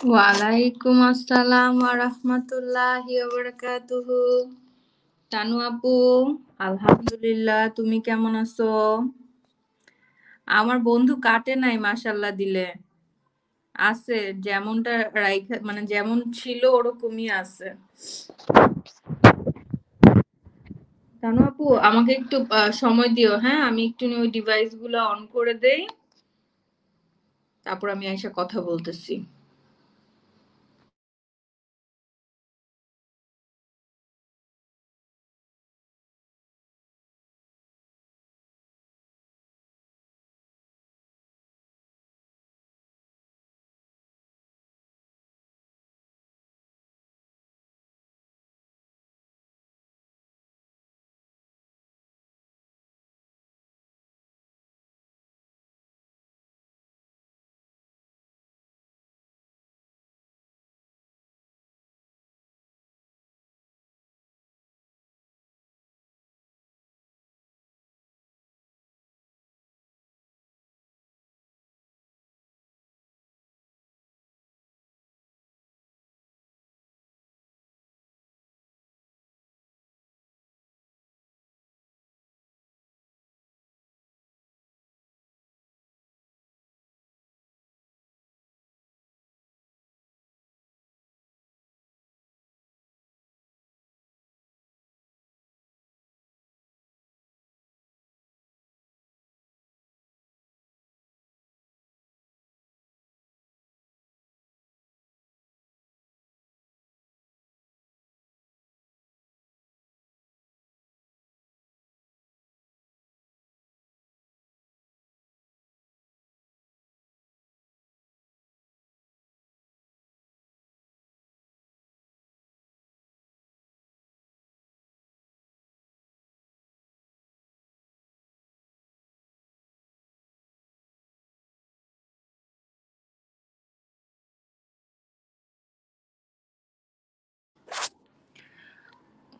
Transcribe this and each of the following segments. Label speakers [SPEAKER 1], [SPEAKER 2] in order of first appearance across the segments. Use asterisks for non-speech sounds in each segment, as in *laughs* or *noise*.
[SPEAKER 1] ওয়ালাইকুম আসসালাম রাহমাতুল্লাহি ওয়া বারাকাতুহু তানু আপু, আলহামদুলিল্লাহ, তুমি কেমন আছো? আমার বন্ধু কাটে নাই মাশাল্লাহ দিলে। আছে, যেমনটা রাইখা মানে যেমন ছিল ওরকমই আছে। তানু আপু, আমাকে একটু সময় দিও হ্যাঁ? আমি একটু ওই ডিভাইসগুলো অন করে দেই। তারপর আমি এসে কথা বলতেছি।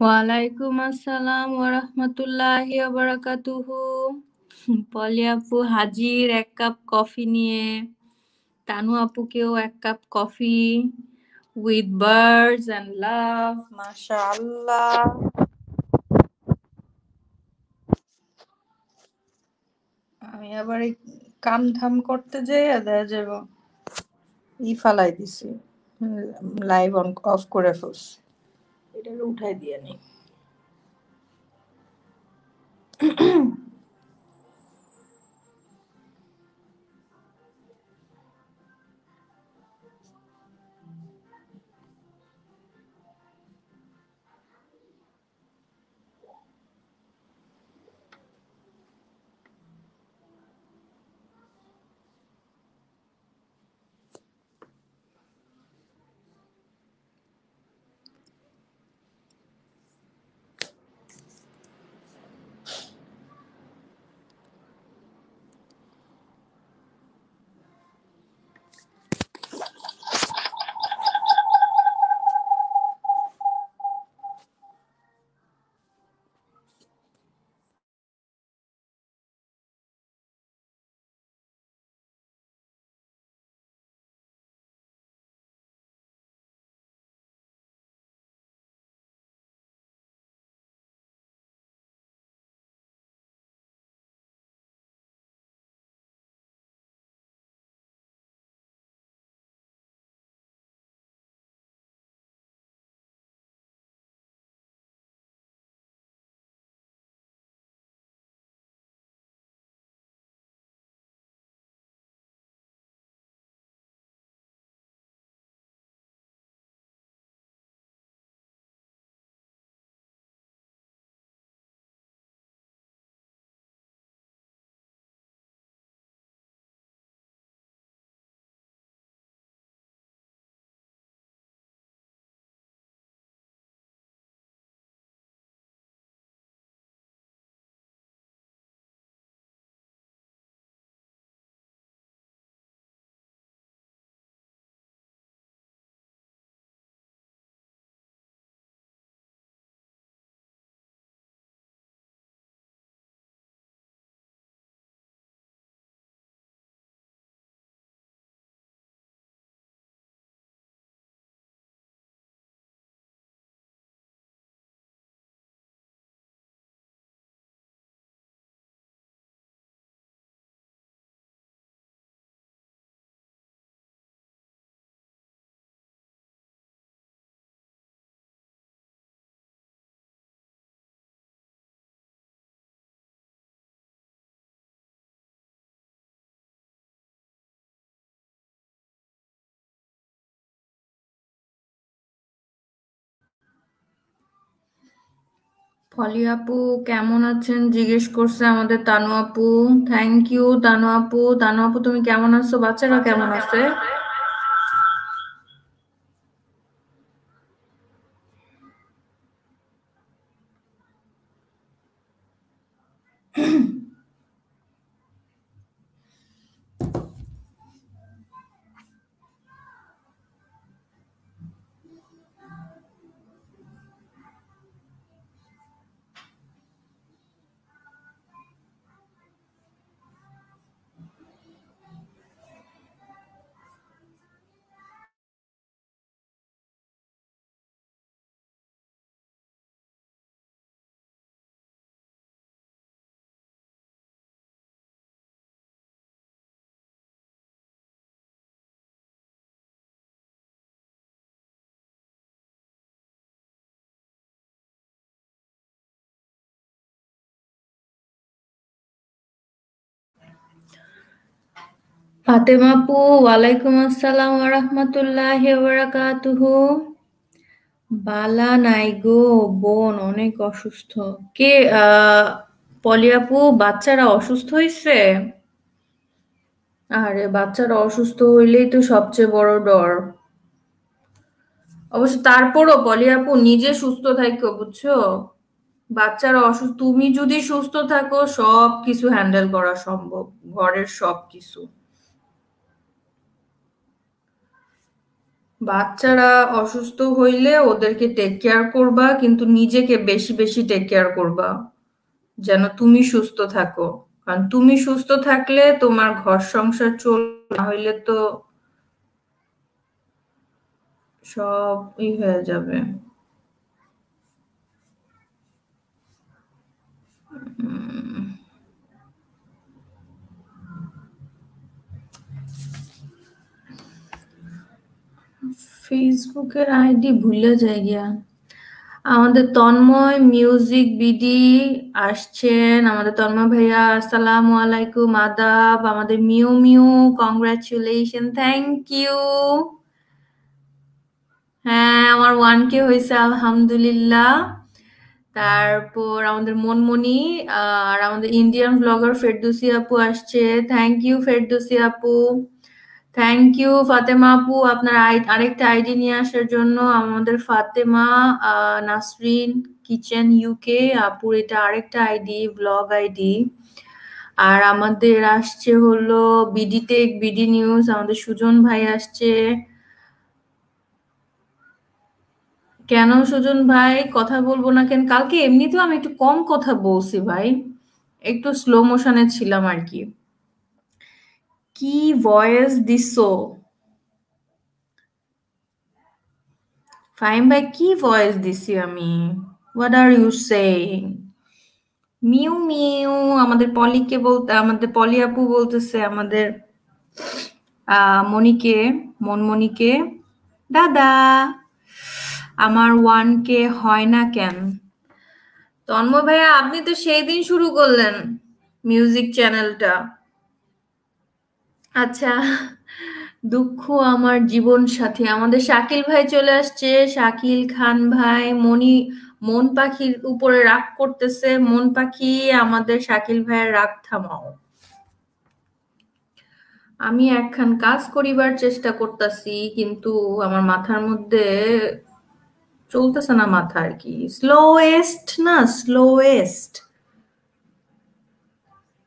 [SPEAKER 1] ওয়ালাইকুম আসসালাম ওয়া রাহমাতুল্লাহি ওয়া পলি আপু হাজির, এক কাপ কফি নিয়ে। তানু আপুকেও এক cup coffee with birds and love. মাশাআল্লাহ। আমি আবার কাম ধাম করতে যাই দেখা যাব। ই ফালাই দিছি। লাইভ অন অফ করে ফেলছি। এটা উঠাই দিয়ে নি পলি আপু, কেমন আছেন? জিজ্ঞেস করছে আমাদের তানু আপু। থ্যাংক ইউ তানু আপু। তানু আপু, তুমি কেমন আছো? বাচ্চারা কেমন আছে? ফাতেমাপু ওয়ালাইকুম আসসালাম ওরহমতুল্লাহ ওবরাকাতুহু বালা নাই গো, বোন অনেক অসুস্থ। কে পলিয়াপু বাচ্চারা অসুস্থ হয়েছে আরে, বাচ্চারা অসুস্থ হইলেই তো সবচেয়ে বড় ডর। অবশ্য তারপরও পলিয়াপু নিজে সুস্থ থাকো বুঝছ? বাচ্চারা অসুস্থ, তুমি যদি সুস্থ থাকো সব কিছু হ্যান্ডেল করা সম্ভব। ঘরের সব কিছু বাচ্চারা অসুস্থ হইলে ওদেরকে টেক কেয়ার করবা, কিন্তু নিজেকে বেশি বেশি টেক কেয়ার করবা। যেন তুমি সুস্থ থাকো। কারণ তুমি সুস্থ থাকলে তোমার ঘর সংসার চল, না হইলে তো সব ই হয়ে যাবে। ফেসবুকের আইডি ভুলে যাই গিয়া। আমাদের তন্ময় মিউজিক বিডি আসছেন। আমাদের তন্ময় ভাইয়া, আসসালামু আলাইকুম, আদাব। আমাদের mu mu congratulation thank you হ্যাঁ আমার ওয়ান কে হয়েছে, আলহামদুলিল্লাহ। তারপর আমাদের মনমনি আর আমাদের ইন্ডিয়ান ব্লগার ফেরদুসি আপু আসছে। থ্যাংক ইউ ফেরদুসি আপু। থ্যাংক ইউ ফাতেমা আপু। আপনার আরেকটা আইডি নিয়ে আসার জন্য আমাদের ফাতেমা নাসরিন কিচেন ইউকে আপুর এটা আরেকটা আইডি ব্লগ আইডি আর আমাদের আসছে হলো বিডি টেক বিডি নিউজ আমাদের সুজন ভাই আসছে। কেন সুজন ভাই? কথা বলব না কেন? কালকে এমনিতেও আমি একটু কম কথা বলছি ভাই। একটু স্লো মোশনে ছিলাম আর কি। কি ভয়েস দিছো? ফাইম ভাই, কি ভয়েস দিছি আমি? What are you saying mu mu, আমাদের পলিকে বলতে, আমাদের পলি আপু বলতেছে, আমাদের মনিকে, মনমনিকে, দাদা, আমার ওয়ান কে হয় না কেন? তন্ম ভাইয়া, আপনি তো সেই দিন শুরু করলেন মিউজিক চ্যানেলটা আচ্ছা দুঃখ আমার জীবন সাথী। আমাদের শাকিল ভাই চলে আসছে। শাকিল খান ভাই মনি মন পাখির উপরে রাগ করতেছে। মন পাখি, আমাদের শাকিল ভাইয়ের রাগ থামাও। আমি একখান কাজ করিবার চেষ্টা করতেছি, কিন্তু আমার মাথার মধ্যে চলতেছে না মাথা আর কি। স্লোয়েস্ট না স্লোয়েস্ট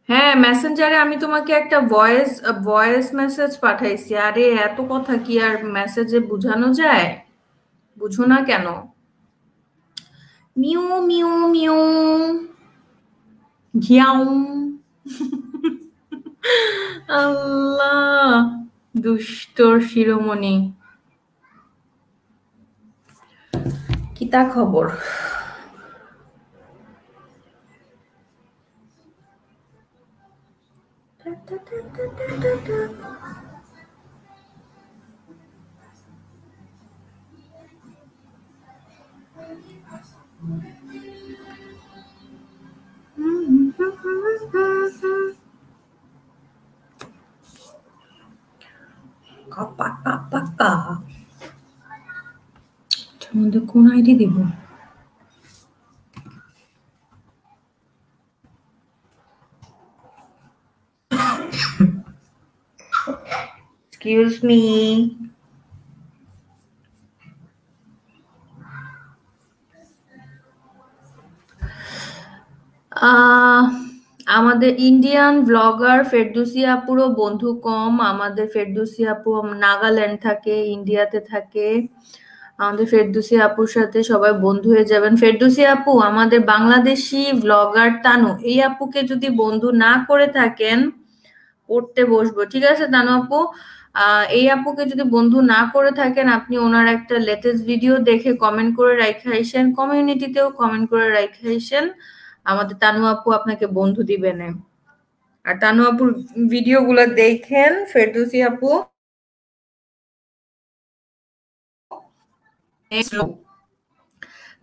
[SPEAKER 1] হ্যাঁ মেসেঞ্জারে আমি তোমাকে একটা ভয়েস ভয়েস মেসেজ পাঠাইছি। আরে, এত কথা কি আর মেসেজে বুঝানো যায়? বুঝো না কেন? মিউ মিউ মিউ। ঘিয়াউ আল্লাহ দুষ্টর শিরোমণি। কিতা খবর? 까까까까 저런데 কোন আইডি দিব এক্সকিউজ মি আমাদের ইন্ডিয়ান ব্লগার ফেরদুসি আপুরও বন্ধু কম। আমাদের ফেরদুসি আপু নাগাল্যান্ড থাকে ইন্ডিয়াতে থাকে। আমাদের ফেরদুসি আপুর সাথে সবাই বন্ধু হয়ে যাবেন। ফেরদুসি আপু, আমাদের বাংলাদেশি ব্লগার তানু, এই আপুকে যদি বন্ধু না করে থাকেন, পড়তে বসবো। ঠিক আছে তানু আপু? এই আপুকে যদি বন্ধু না করে থাকেন আপনি ওনার একটা লেটেস্ট ভিডিও দেখে কমেন্ট করে রাখাইছেন কমিউনিটিতেও কমেন্ট করে রাখাইছেন আমাদের তানু আপু আপনাকে বন্ধু দিবেন আর তানু আপুর ভিডিও গুলো দেখেন ফেরদৌসি আপু।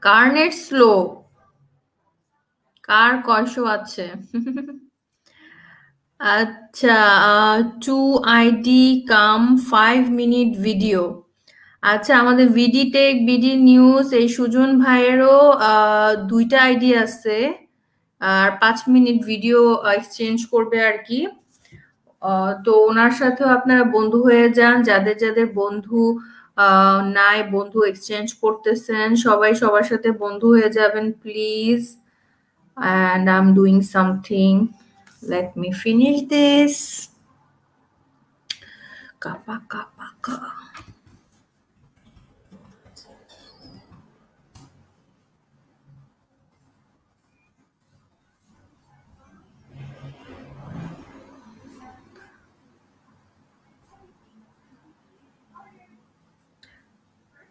[SPEAKER 1] কার নেট স্লো কার কয়শো আছে? আচ্ছা two ID come five minute video. আচ্ছা আমাদের ভিডি টেক বিডি নিউজ, এই সুজন ভাইয়েরও দুইটা আইডি আছে, আর পাঁচ মিনিট ভিডিও এক্সচেঞ্জ করবে আর কি। তো ওনার সাথেও আপনারা বন্ধু হয়ে যান, যাদের যাদের বন্ধু নাই, বন্ধু এক্সচেঞ্জ করতেছেন, সবাই সবার সাথে বন্ধু হয়ে যাবেন please and I am doing something let me finish this কাপা কাপা কা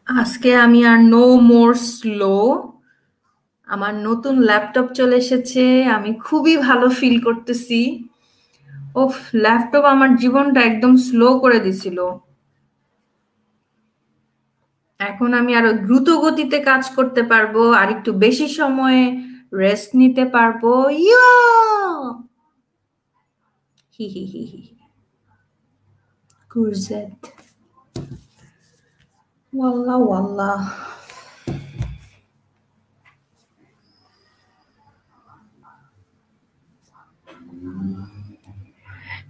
[SPEAKER 1] আজকে আমি আর নো মোর স্লো আমার নতুন ল্যাপটপ চলে এসেছে, আমি খুবই ভালো ফিল করতেছি। ও ল্যাপটপ আমার জীবনটা একদম স্লো করে দিছিল। এখন আমি আরও দ্রুত গতিতে কাজ করতে পারব, আর একটু বেশি সময় রেস্ট নিতে পারব। ইয়া! হি হি হি হি ওয়াল্লাহ ওয়াল্লাহ।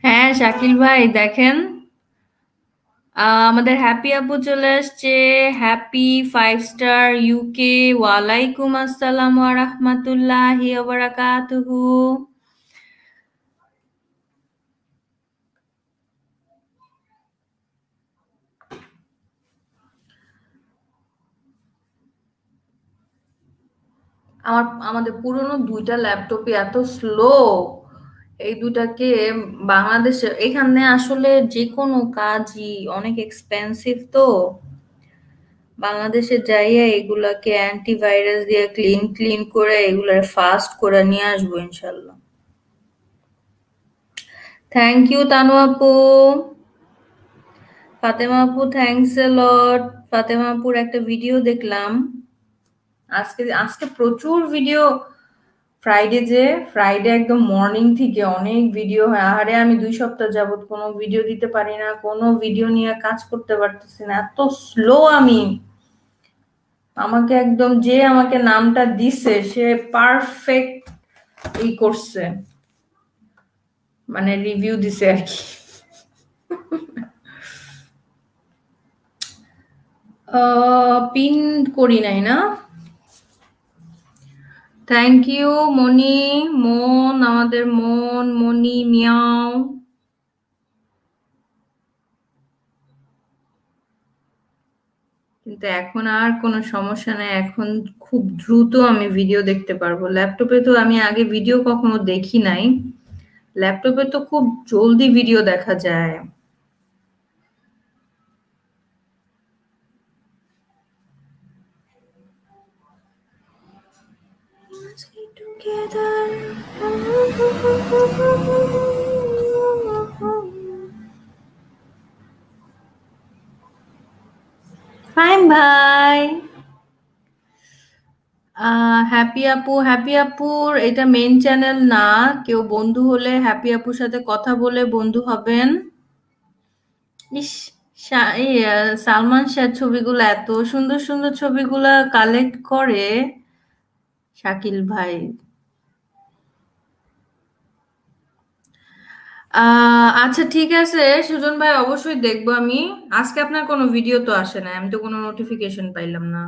[SPEAKER 1] হ্যাঁ শাকিল ভাই, দেখেন। আমাদের হ্যাপি আপু চলে আসছে। হ্যাপি ফাইভ স্টার ইউকে ওয়ালাইকুম আসসালাম রাহমাতুল্লাহি ওয়া বারাকাতুহু। আমার, আমাদের পুরনো দুইটা ল্যাপটপে এত স্লো এই দুটাকে বাংলাদেশে, এখানে আসলে যে কোনো কাজই অনেক এক্সপেন্সিভ তো। বাংলাদেশে যাইয়া এগুলাকে অ্যান্টিভাইরাস দিয়ে ক্লিন ক্লিন করে এগুলার ফাস্ট করে নিয়ে আসব ইনশাল্লাহ। থ্যাংক ইউ তানু আপু। ফাতেমা আপু থ্যাংকস এ লট ফাতেমা আপুর একটা ভিডিও দেখলাম। আজকে আজকে প্রচুর ভিডিও ফ্রাইডে যে ফ্রাইডে একদম মর্নিং থেকে অনেক ভিডিও হয়। আহারে আমি দুই সপ্তাহ যাবত কোনো ভিডিও দিতে পারি না, কোনো ভিডিও নিয়ে কাজ করতে পারতেছি না। এত স্লো আমি। আমাকে একদম যে আমাকে নামটা দিছে, সে পারফেক্ট ই করছে। মানে রিভিউ দিছে আর কি। পিন করি নাই না। থ্যাংক ইউ মনি মন আমাদের মন মনি মিয়াও কিন্তু এখন আর কোনো সমস্যা নেই, এখন খুব দ্রুত আমি ভিডিও দেখতে পারব। ল্যাপটপে তো আমি আগে ভিডিও কখনো দেখি নাই। ল্যাপটপে তো খুব জলদি ভিডিও দেখা যায়। ফাইন ভাই হ্যাপি আপু হ্যাপি আপুর এটা মেন চ্যানেল না। কেউ বন্ধু হলে হ্যাপি আপুর সাথে কথা বলে বন্ধু হবেন। ইস সালমান শাহ ছবিগুলো এত সুন্দর সুন্দর ছবিগুলা কালেক্ট করে। শাকিল ভাই আচ্ছা ঠিক আছে। সুজন ভাই অবশ্যই দেখব আমি। আজকে আপনার কোনো ভিডিও তো আসে না আমি তো কোনো নোটিফিকেশন পাইলাম না।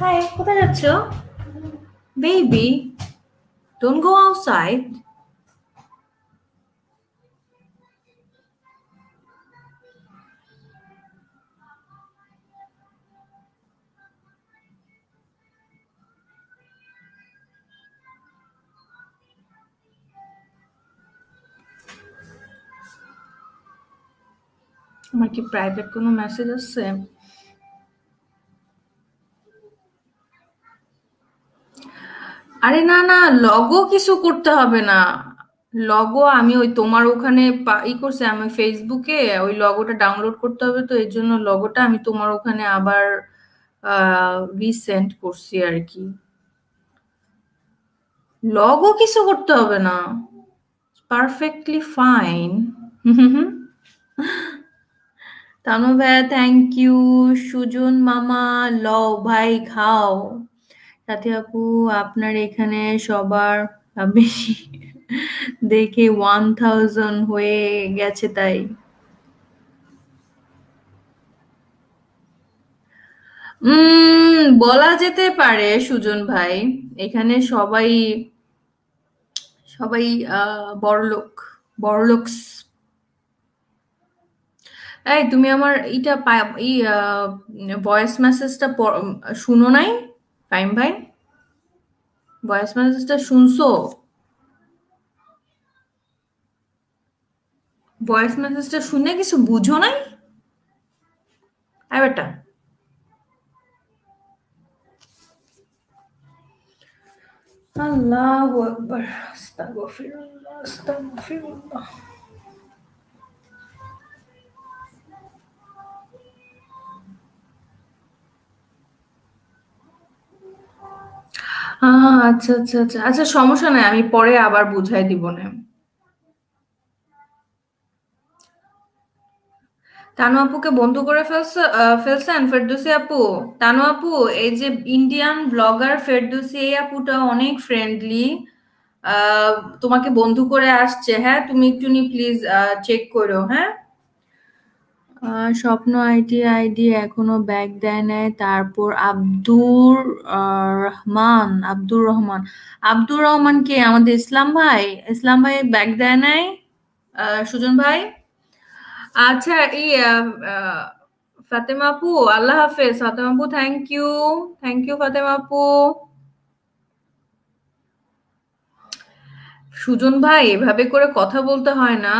[SPEAKER 1] হাই কোথায় যাচ্ছ? বেবি ডোন্ট গো আউটসাইড আমার কি প্রাইভেট কোনো মেসেজ আসছে? আরে না না লগো কিছু করতে হবে না। লগো আমি ওই তোমার ওখানে ই করছে, আমি ফেসবুকে ওই লগোটা ডাউনলোড করতে হবে তো, এর জন্য লগোটা আমি তোমার ওখানে আবার রিসেন্ড করছি আর কি। লগও কিছু করতে হবে না। পারফেক্টলি ফাইন *laughs* তানু ভাইয়া থ্যাংক ইউ সুজন মামা, লও ভাই, খাও। সাথী আপু, আপনার এখানে সবার বেশি দেখে ওয়ান থাউজেন্ড হয়ে গেছে তাই। উম, বলা যেতে পারে সুজন ভাই, এখানে সবাই সবাই বড়লোক, বড়লোকস এই, তুমি আমার ইটা ই ভয়েস মেসেজটা শুনো নাই? ফাইম ভাই ভয়েস মেসেজটা শুনছো? ভয়েস মেসেজটা শুনে কিছু বুঝো নাই? এবারটা আল্লাহ আকবার, আস্তাগফিরুল্লাহ আস্তাগফিরুল্লাহ। আচ্ছা আচ্ছা আচ্ছা। আচ্ছা সমস্যা নাই, আমি পরে আবার বুঝাই দিব না। তানু আপুকে বন্ধু করে ফেলছে ফেলছেন ফেরদুসি আপু? তানু আপু, এই যে ইন্ডিয়ান ব্লগার ফেরদুসি, এই আপুটা অনেক ফ্রেন্ডলি তোমাকে বন্ধু করে আসছে। হ্যাঁ তুমি একটু নি প্লিজ চেক করো হ্যাঁ? স্বপ্ন আইটি আইডি এখনও ব্যাগ দেয় নাই। তারপর আব্দুর রহমান আব্দুর রহমান। আব্দুর রহমান কে? আমাদের ইসলাম ভাই। ইসলাম ভাই ব্যাগ দেয় নাই? সুজন ভাই? আচ্ছা এই ফাতেমা আপু, আল্লাহ হাফেজ। ফাতেমা আপু thank you thank you Fatema আপু। সুজন ভাই, এভাবে করে কথা বলতে হয় না।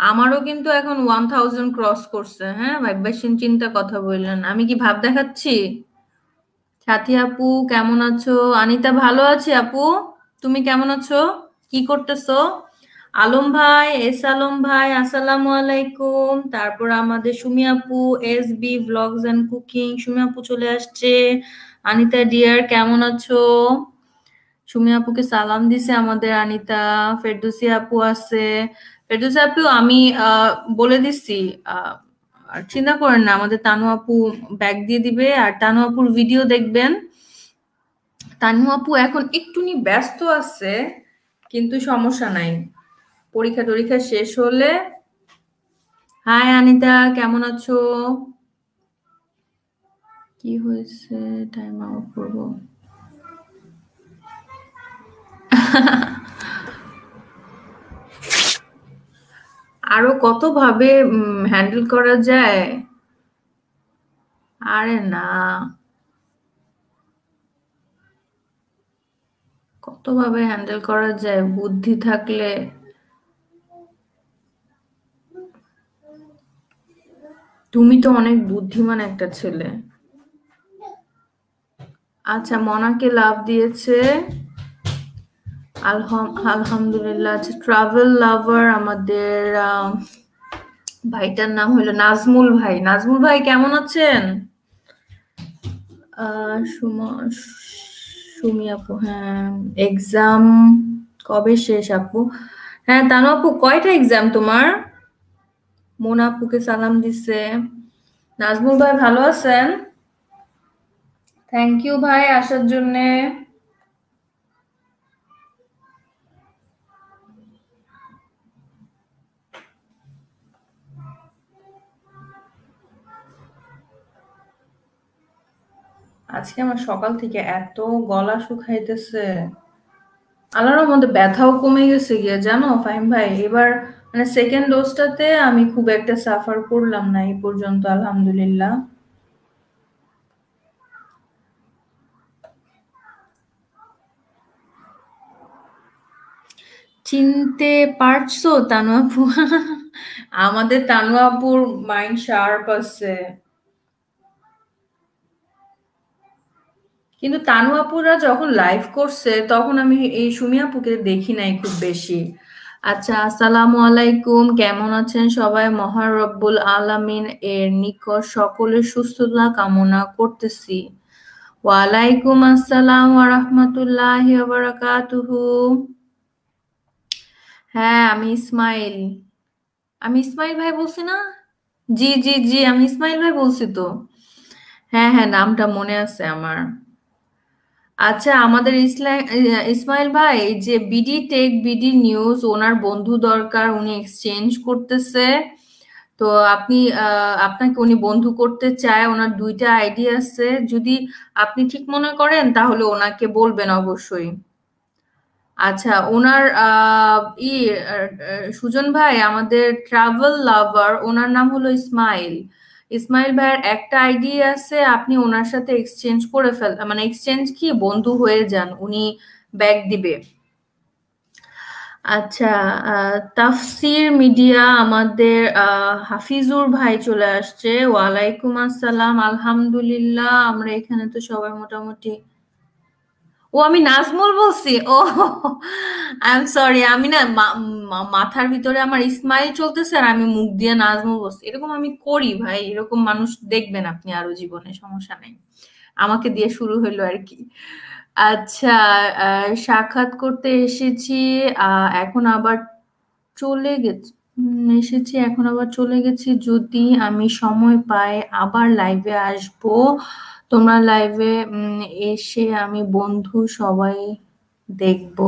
[SPEAKER 1] আমারও কিন্তু এখন ওয়ান থাউজেন্ড ক্রস করছে হ্যাঁ? ভাববাসীন চিন্তা কথা বললেন আমি কি ভাব দেখাচ্ছি? সাথী আপু, কেমন আছো? আনিতা, ভালো আছে আপু। তুমি কেমন আছো? কি করতেছো? আলম ভাই, এস আলম ভাই, আসসালামু আলাইকুম। তারপর আমাদের সুমি আপু S B vlogs and cooking Sumi আপু চলে আসছে। আনিতা ডিয়ার কেমন আছো? সুমি আপুকে সালাম দিছে আমাদের আনিতা। ফেরদুসি আপু আছে। ফেরদুসি আপু, আমি বলে দিচ্ছি আর চিন্তা করেন না, আমাদের তানু আপু ব্যাগ দিয়ে দিবে, আর তানু আপুর ভিডিও দেখবেন। তানু আপু এখন একটুনি ব্যস্ত আছে, কিন্তু সমস্যা নাই। পরীক্ষা টরীক্ষা শেষ হলে। হাই আনিতা কেমন আছো? কি হয়েছে? টাইম আউট করব। *laughs* আরও কত ভাবে হ্যান্ডেল করা যায়? আরে না। কত ভাবে হ্যান্ডেল করা যায়? বুদ্ধি থাকলে। তুমি তো অনেক বুদ্ধিমান একটা ছেলে। আচ্ছা মনাকে লাভ দিয়েছে। আলহামদুলিল্লাহ আচ্ছা ট্রাভেল লাভার আমাদের ভাইটার নাম হলো নাজমুল ভাই। নাজমুল ভাই, কেমন আছেন? সুমি আপু হ্যাঁ এক্সাম কবে শেষ আপু? হ্যাঁ তানু আপু, কয়টা এক্সাম তোমার? মোনা আপুকে সালাম দিছে। নাজমুল ভাই, ভালো আছেন? থ্যাংক ইউ ভাই, আসার জন্যে। আজকে আমার সকাল থেকে এত গলা শুকাইতেছে। আল্লাহর মধ্যে ব্যথাও কমে গেছে গিয়ে, জানো ফাইম ভাই? এবার মানে সেকেন্ড ডোজটাতে আমি খুব একটা সাফার করলাম না এই পর্যন্ত, আলহামদুলিল্লাহ। চিনতে পারছ, তানু আপু? আমাদের তানু আপুর মাইন্ড শার্প আছে। কিন্তু তানু আপুরা যখন লাইভ করছে, তখন আমি এই সুমিয়াপুকে দেখি নাই খুব বেশি। আচ্ছা আসসালামু আলাইকুম, কেমন আছেন সবাই? মহান রব্বুল আলামিন, এর নিকট সকলের সুস্থতা কামনা করতেছি। ওয়ালাইকুম আসসালাম ওয়া রাহমাতুল্লাহি ওয়া বারাকাতুহু। হ্যাঁ আমি ইসমাইল। আমি ইসমাইল ভাই বলছি না? জি জি জি, আমি ইসমাইল ভাই বলছি তো। হ্যাঁ হ্যাঁ নামটা মনে আছে আমার। আচ্ছা আমাদের ইসমাইল ভাই যে বিডি টেক, বিডি নিউজ, ওনার বন্ধু দরকার, উনি এক্সচেঞ্জ করতেছে। তো আপনি আপনাকে উনি বন্ধু করতে চায়, ওনার দুইটা আইডি আছে। যদি আপনি ঠিক মনে করেন, তাহলে ওনাকে বলবেন অবশ্যই। আচ্ছা ওনার ই সুজন ভাই, আমাদের ট্রাভেল লাভার ওনার নাম হলো ইসমাইল। ইসমাইল ভাইয়ের একটা আইডি আছে, আপনি ওনার সাথে এক্সচেঞ্জ করে ফেল মানে এক্সচেঞ্জ কি? বন্ধু হয়ে যান, উনি ব্যাগ দিবে। আচ্ছা তাফসির মিডিয়া আমাদের হাফিজুর ভাই চলে আসছে। ওয়ালাইকুম আসসালাম, আলহামদুলিল্লাহ, আমরা এখানে তো সবাই মোটামুটি ও, আমি নাজমুল বলছি? ও আই এম সরি আমি না মাথার ভিতরে আমার ইসমাইল চলতেছে আর আমি মুখ দিয়ে নাজমুল বলছি। এরকম আমি করি ভাই, এরকম মানুষ দেখবেন আপনি আরও জীবনে, সমস্যা নেই। আমাকে দিয়ে শুরু হলো আর কি। আচ্ছা সাক্ষাৎ করতে এসেছি এখন আবার চলে গেছি এসেছি, এখন আবার চলে গেছি। যদি আমি সময় পাই, আবার লাইভে আসব। তোমরা লাইভে এসে আমি বন্ধু সবাই দেখব।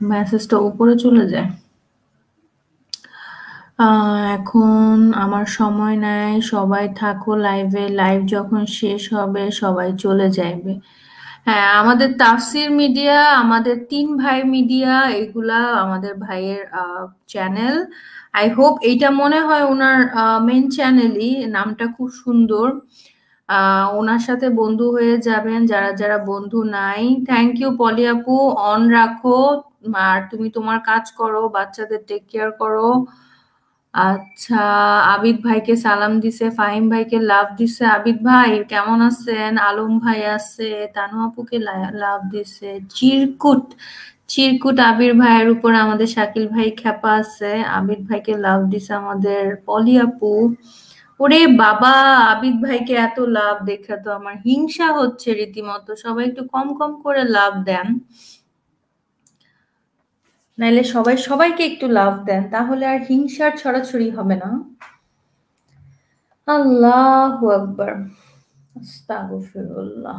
[SPEAKER 1] মেসেজটা উপরে চলে যায়। এখন আমার সময় নাই, সবাই থাকো লাইভে লাইভ যখন শেষ হবে, সবাই চলে যাইবে। হ্যাঁ আমাদের তাফসির মিডিয়া আমাদের তিন ভাই মিডিয়া এগুলা আমাদের ভাইয়ের চ্যানেল আই হোপ এইটা মনে হয় ওনার মেন চ্যানেলই নামটা খুব সুন্দর। ওনার সাথে বন্ধু হয়ে যাবেন, যারা যারা বন্ধু নাই। থ্যাংক ইউ পলি আপু। অন রাখো। আর তুমি তোমার কাজ করো, বাচ্চাদের টেক কেয়ার করো। আচ্ছা আবিদ ভাইকে সালাম দিছে, ফাহিম ভাইকে লাভ দিছে। আবিদ ভাই, কেমন আছেন? আলম ভাই আছে, তানু আপুকে লাভ দিছে। চিরকুট চিরকুট আবির ভাইয়ের উপর আমাদের শাকিল ভাই খেপা আছে। আবিদ ভাইকে লাভ দিছে আমাদের পলি আপু। ওরে বাবা, আবিদ ভাইকে এত লাভ দেখে তো আমার হিংসা হচ্ছে রীতিমতো। সবাই একটু কম কম করে লাভ দেন। নাইলে সবাই, সবাইকে একটু লাভ দেন, তাহলে আর হিংসার ছড়াছড়ি হবে না। আল্লাহ আকবর। আস্তাগফিরুল্লাহ।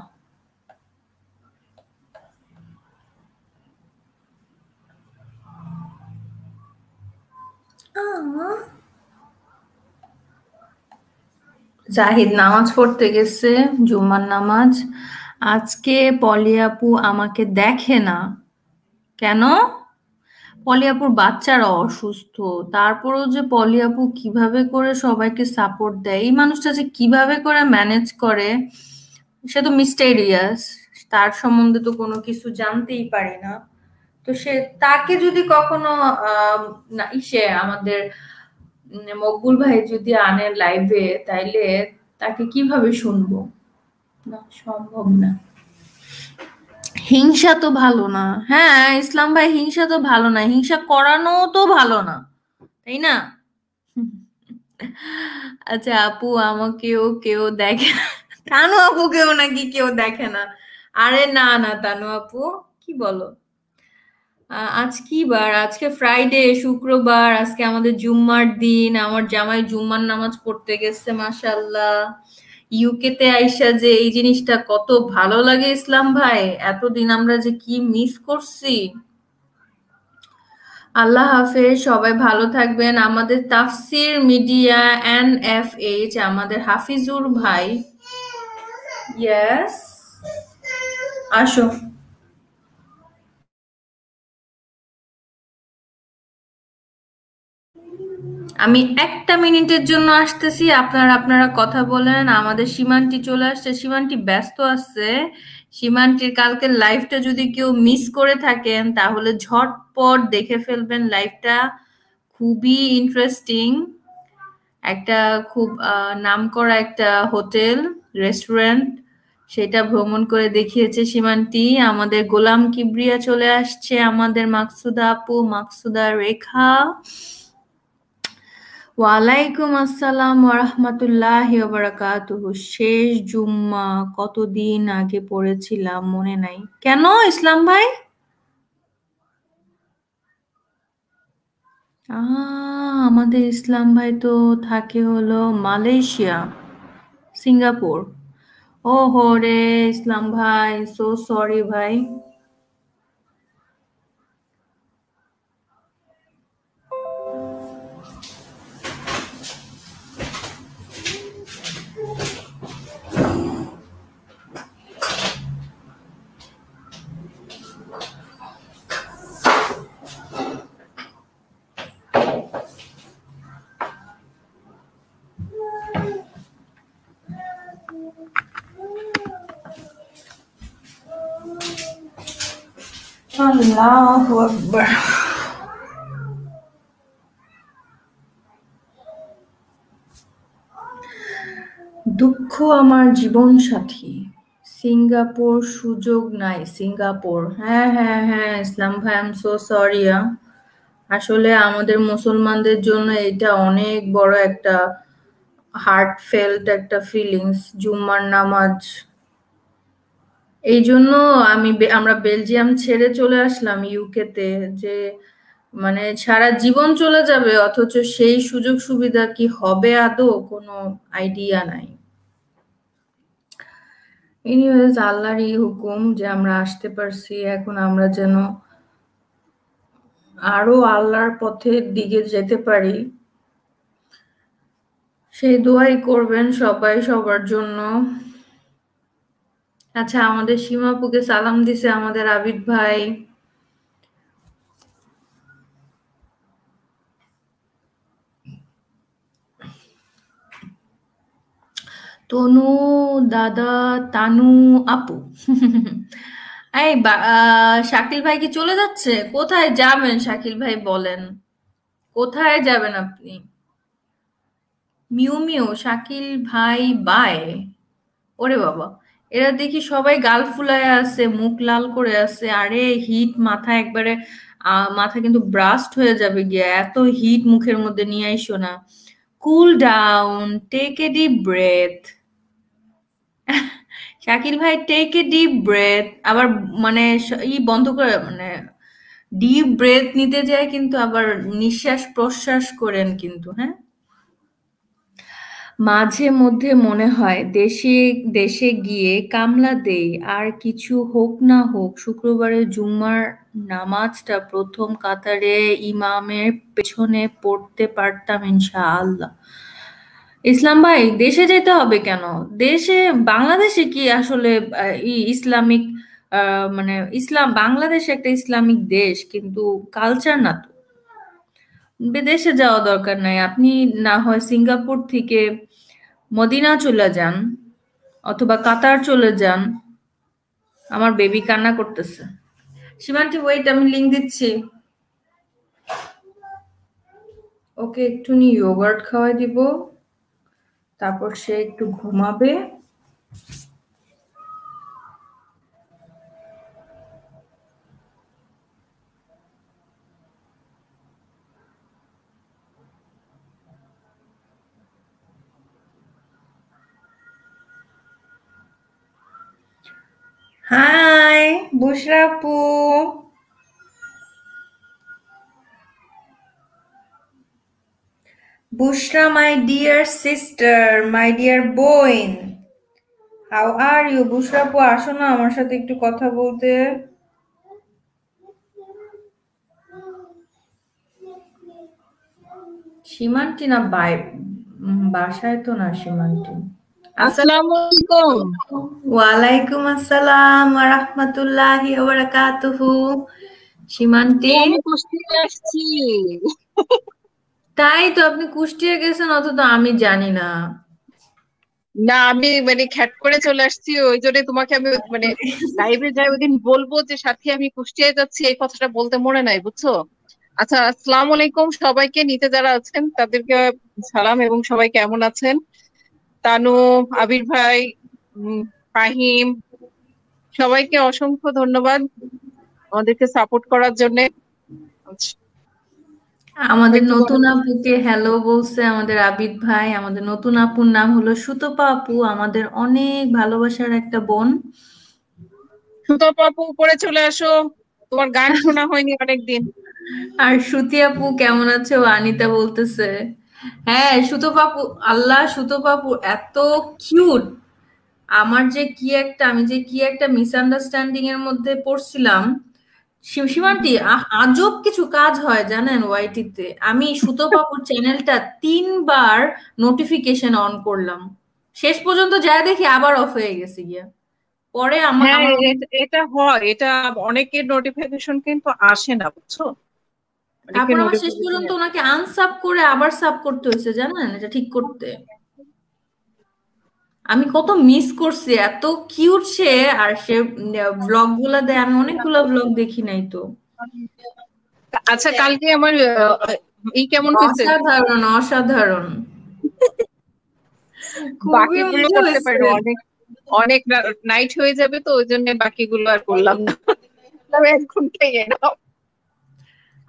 [SPEAKER 1] আহ। জাহিদ, নামাজ পড়তে গেছে, জুম্মার নামাজ। আজকে পলিয়াপু আমাকে দেখে না। কেন? পলিয়াপুর বাচ্চারা অসুস্থ। তারপরেও যে পলিয়াপু কীভাবে করে সবাইকে সাপোর্ট দেয়, এই মানুষটা যে কীভাবে করে ম্যানেজ করে, সে তো মিস্টেরিয়াস তার সম্বন্ধে তো কোনো কিছু জানতেই পারি না। তো সে, তাকে যদি কখনো, আহ ইসে আমাদের মকবুল ভাই যদি আনে লাইভে তাইলে তাকে কীভাবে শুনব? না, সম্ভব না। হিংসা তো ভালো না। হ্যাঁ ইসলাম ভাই, হিংসা তো ভালো না। হিংসা করানো তো ভালো না, তাই না? আচ্ছা আপু, আমাকেও কেউ দেখে না। তানু আপু কেউ নাকি কেউ দেখে না। আরে না না, তানু আপু, কি বলো? আজ কি বার আজকে ফ্রাইডে শুক্রবার, আজকে আমাদের জুম্মার দিন, আমার জামাই জুম্মার নামাজ পড়তে গেছে মাসাল্লাহ ইউকেতে আইসা যে এই জিনিসটা কত ভালো লাগে ইসলাম ভাই, এতদিন আমরা যে কি মিস করছি। আল্লাহ হাফেজ, সবাই ভালো থাকবেন। আমাদের তাফসির মিডিয়া এন এফ এইচ আমাদের হাফিজুর ভাই। ইয়েস আসো। আমি একটা মিনিটের জন্য আসতেছি। আপনারা আপনারা কথা বলেন, আমাদের সীমান্তি চলে আসছে, সীমান্তি ব্যস্ত আছে। সীমান্তির কালকে লাইভটা যদি কেউ মিস করে থাকেন, তাহলে ঝটপট দেখে ফেলবেন লাইভটা খুবই ইন্টারেস্টিং একটা খুব নামকরা একটা হোটেল রেস্টুরেন্ট সেটা ভ্রমণ করে দেখিয়েছে সীমান্তি। আমাদের গোলাম কিবরিয়া চলে আসছে, আমাদের মাকসুদা আপু, মাকসুদা রেখা। ওয়ালাইকুম আসসালাম ওরহমতুল্লাহ শেষ জুম্মা, কতদিন আগে পড়েছিলাম, মনে নাই। কেন ইসলাম ভাই? আমাদের ইসলাম ভাই তো থাকে হলো মালয়েশিয়া, সিঙ্গাপুর। ও হো রে, ইসলাম ভাই সো সরি ভাই। দুঃখ আমার জীবন সাথী। সিঙ্গাপুর সুযোগ নাই। সিঙ্গাপুর। হ্যাঁ হ্যাঁ হ্যাঁ ইসলাম ভাই এম সো সরি আসলে আমাদের মুসলমানদের জন্য এটা অনেক বড় একটা হার্ট ফেল্ট একটা ফিলিংস জুম্মার নামাজ এই জন্য আমি আমরা বেলজিয়াম ছেড়ে চলে আসলাম ইউকেতে যে মানে সারা জীবন চলে যাবে, অথচ সেই সুযোগ সুবিধা কি হবে আদৌ কোনো আইডিয়া নাই। এনিওয়েজ আল্লাহরই হুকুম যে আমরা আসতে পারছি, এখন আমরা যেন আরও আল্লাহর পথের দিকে যেতে পারি। সেই দোয়াই করবেন সবাই সবার জন্য। আচ্ছা আমাদের সীমাপুকে সালাম দিছে আমাদের আবিদ ভাই। তনু, দাদা, তানু, আপু। এই শাকিল ভাই কি চলে যাচ্ছে? কোথায় যাবেন? শাকিল ভাই বলেন। কোথায় যাবেন আপনি? মিউ মিউ, শাকিল ভাই, বাই। ওরে বাবা। এরা দেখি সবাই গাল ফুলায় আছে মুখ লাল করে আছে আরে হিট মাথা একবারে মাথা কিন্তু ব্রাস্ট হয়ে যাবে গিয়া। এত হিট মুখের মধ্যে নিয়ে আইসো না। Cool down take a deep breath Shakil ভাই টেক এ ডিপ ব্রেথ আবার মানে ই বন্ধ করে মানে ডিপ ব্রেথ নিতে যায় কিন্তু আবার নিঃশ্বাস প্রশ্বাস করেন কিন্তু হ্যাঁ? মাঝে মধ্যে মনে হয়, দেশে দেশে গিয়ে কামলা দেই, আর কিছু হোক না হোক শুক্রবারে জুম্মার নামাজটা প্রথম কাতারে ইমামের পেছনে পড়তে পারতাম ইনশাআল্লাহ। ইসলাম ভাই, দেশে যেতে হবে কেন? দেশে, বাংলাদেশে কি আসলে ইসলামিক মানে ইসলাম, বাংলাদেশ একটা ইসলামিক দেশ, কিন্তু কালচার না তো। বিদেশে যাওয়া দরকার নাই। আপনি না হয় সিঙ্গাপুর থেকে মদিনা চলে যান অথবা কাতার চলে যান, আমার বেবি কান্না করতেছে। সীমান্তি ওয়েট আমি লিঙ্ক দিচ্ছি। ওকে একটু ইয়োগার্ট খাওয়াই দিব, তারপর সে একটু ঘুমাবে। Hi বুশরাপু Bushra my dear sister my dear বোন হাউ আর ইউ বুশরা আপু, আসো না আমার সাথে একটু কথা বলতে। সীমান্তি না বাসায় তো না সীমান্তি?
[SPEAKER 2] আসসালামু আলাইকুম।
[SPEAKER 1] ওয়ালাইকুম আসসালাম ওয়া রাহমাতুল্লাহি ওয়া বারাকাতুহু। সীমান্তি?
[SPEAKER 2] কুষ্টিয়া আসছি।
[SPEAKER 1] তাই তো আপনি কুষ্টিয়া গেছেন অথচ আমি জানি না।
[SPEAKER 2] না আমি মানে খ্যাট করে চলে আসছি ওই জন্য তোমাকে আমি মানে লাইভে যাই ওইদিন বলব যে সাথে আমি কুষ্টিয়ায় যাচ্ছি এই কথাটা বলতে মনে নাই বুঝছ? আচ্ছা আসসালামু আলাইকুম সবাইকে নিতে যারা আছেন তাদেরকে সালাম এবং সবাই কেমন আছেন? তানু আবির ভাই ফাহিম সবাইকে অসংখ্য ধন্যবাদ আমাদেরকে সাপোর্ট করার জন্য।
[SPEAKER 1] আমাদের নতুন আপুকে হ্যালো বলছে আমাদের আবিদ ভাই আমাদের নতুন আপুর নাম হলো সুতপা আপু আমাদের অনেক ভালোবাসার একটা বোন।
[SPEAKER 2] সুতপা আপু উপরে চলে আসো তোমার গান শোনা হয়নি অনেকদিন।
[SPEAKER 1] আর শ্রুতি আপু কেমন আছে? ও আনিতা বলতেছে। হ্যাঁ সুতপা আপু আল্লাহ সুতপা আপু এত কিউট আমার যে কি একটা, আমি যে কি একটা মিসআন্ডারস্ট্যান্ডিং এর মধ্যে পড়ছিলাম। সীমান্তি আজব কিছু কাজ হয় জানেন ওয়াইটিতে। আমি সুতপাপুর চ্যানেলটা তিনবার নোটিফিকেশন অন করলাম। শেষ পর্যন্ত যা দেখি আবার অফ হয়ে গেছে গিয়া। পরে আমার
[SPEAKER 2] হ্যাঁ এটা হয়, এটা অনেকের নোটিফিকেশন কিন্তু আসে না, বুঝছ?
[SPEAKER 1] তারপর আমার শেষ পর্যন্ত ওনাকে আনসাব করে আবার সাব করতে হয়েছে জানেন? এটা ঠিক করতে। আমি কত মিস করছি এত কিউট সে। আর সে ব্লগগুলা দেয় আমি অনেকগুলা ব্লগ দেখি নাই তো।
[SPEAKER 2] আচ্ছা কালকে আমার এই কেমন হয়েছে?
[SPEAKER 1] অসাধারণ অসাধারণ।
[SPEAKER 2] বাকিগুলো করতে পারি অনেক অনেক নাইট হয়ে যাবে তো ওই জন্য বাকিগুলো আর করলাম না। *laughs* এক ঘন্টাই এলাম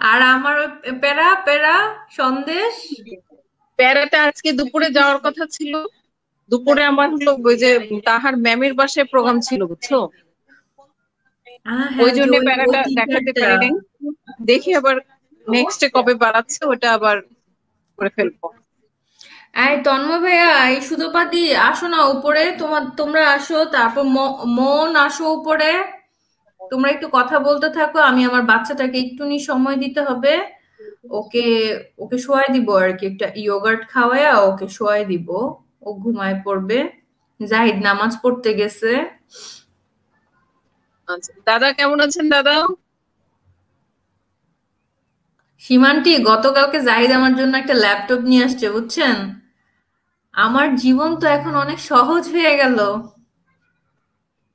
[SPEAKER 1] আর আমার পেরা পেরা সন্দেশ।
[SPEAKER 2] প্যারাটা আজকে দুপুরে যাওয়ার কথা ছিল। দুপুরে আমার হলো ওই যে তাহার ম্যামের বাসায় প্রোগ্রাম ছিল বুঝছ? ওই
[SPEAKER 1] হ্যাঁ
[SPEAKER 2] জন্য
[SPEAKER 1] ওই ওই
[SPEAKER 2] প্যারাটা দেখাতে
[SPEAKER 1] টিচারটা
[SPEAKER 2] পারি নাই দেখি আবার নেক্সটে কবে বাড়াচ্ছে ওটা আবার করে ফেলব।
[SPEAKER 1] এই তন্ময় ভাইয়া এই সুতোপাতি আসো না উপরে। তোমার তোমরা আসো তারপর মন আসো উপরে। তোমরা একটু কথা বলতে থাকো আমি আমার বাচ্চাটাকে একটুনি সময় দিতে হবে। ওকে ওকে শোয়াই দিব আর কি একটা ইয়োগার্ট খাওয়ায়া ওকে শোয়াই দিব। ও ঘুমায় পড়বে। জাহিদ নামাজ পড়তে গেছে।
[SPEAKER 2] আচ্ছা দাদা কেমন আছেন দাদা?
[SPEAKER 1] সীমান্তি গতকালকে জাহিদ আমার জন্য একটা ল্যাপটপ নিয়ে আসছে বুঝছেন? আমার জীবন তো এখন অনেক সহজ হয়ে গেল।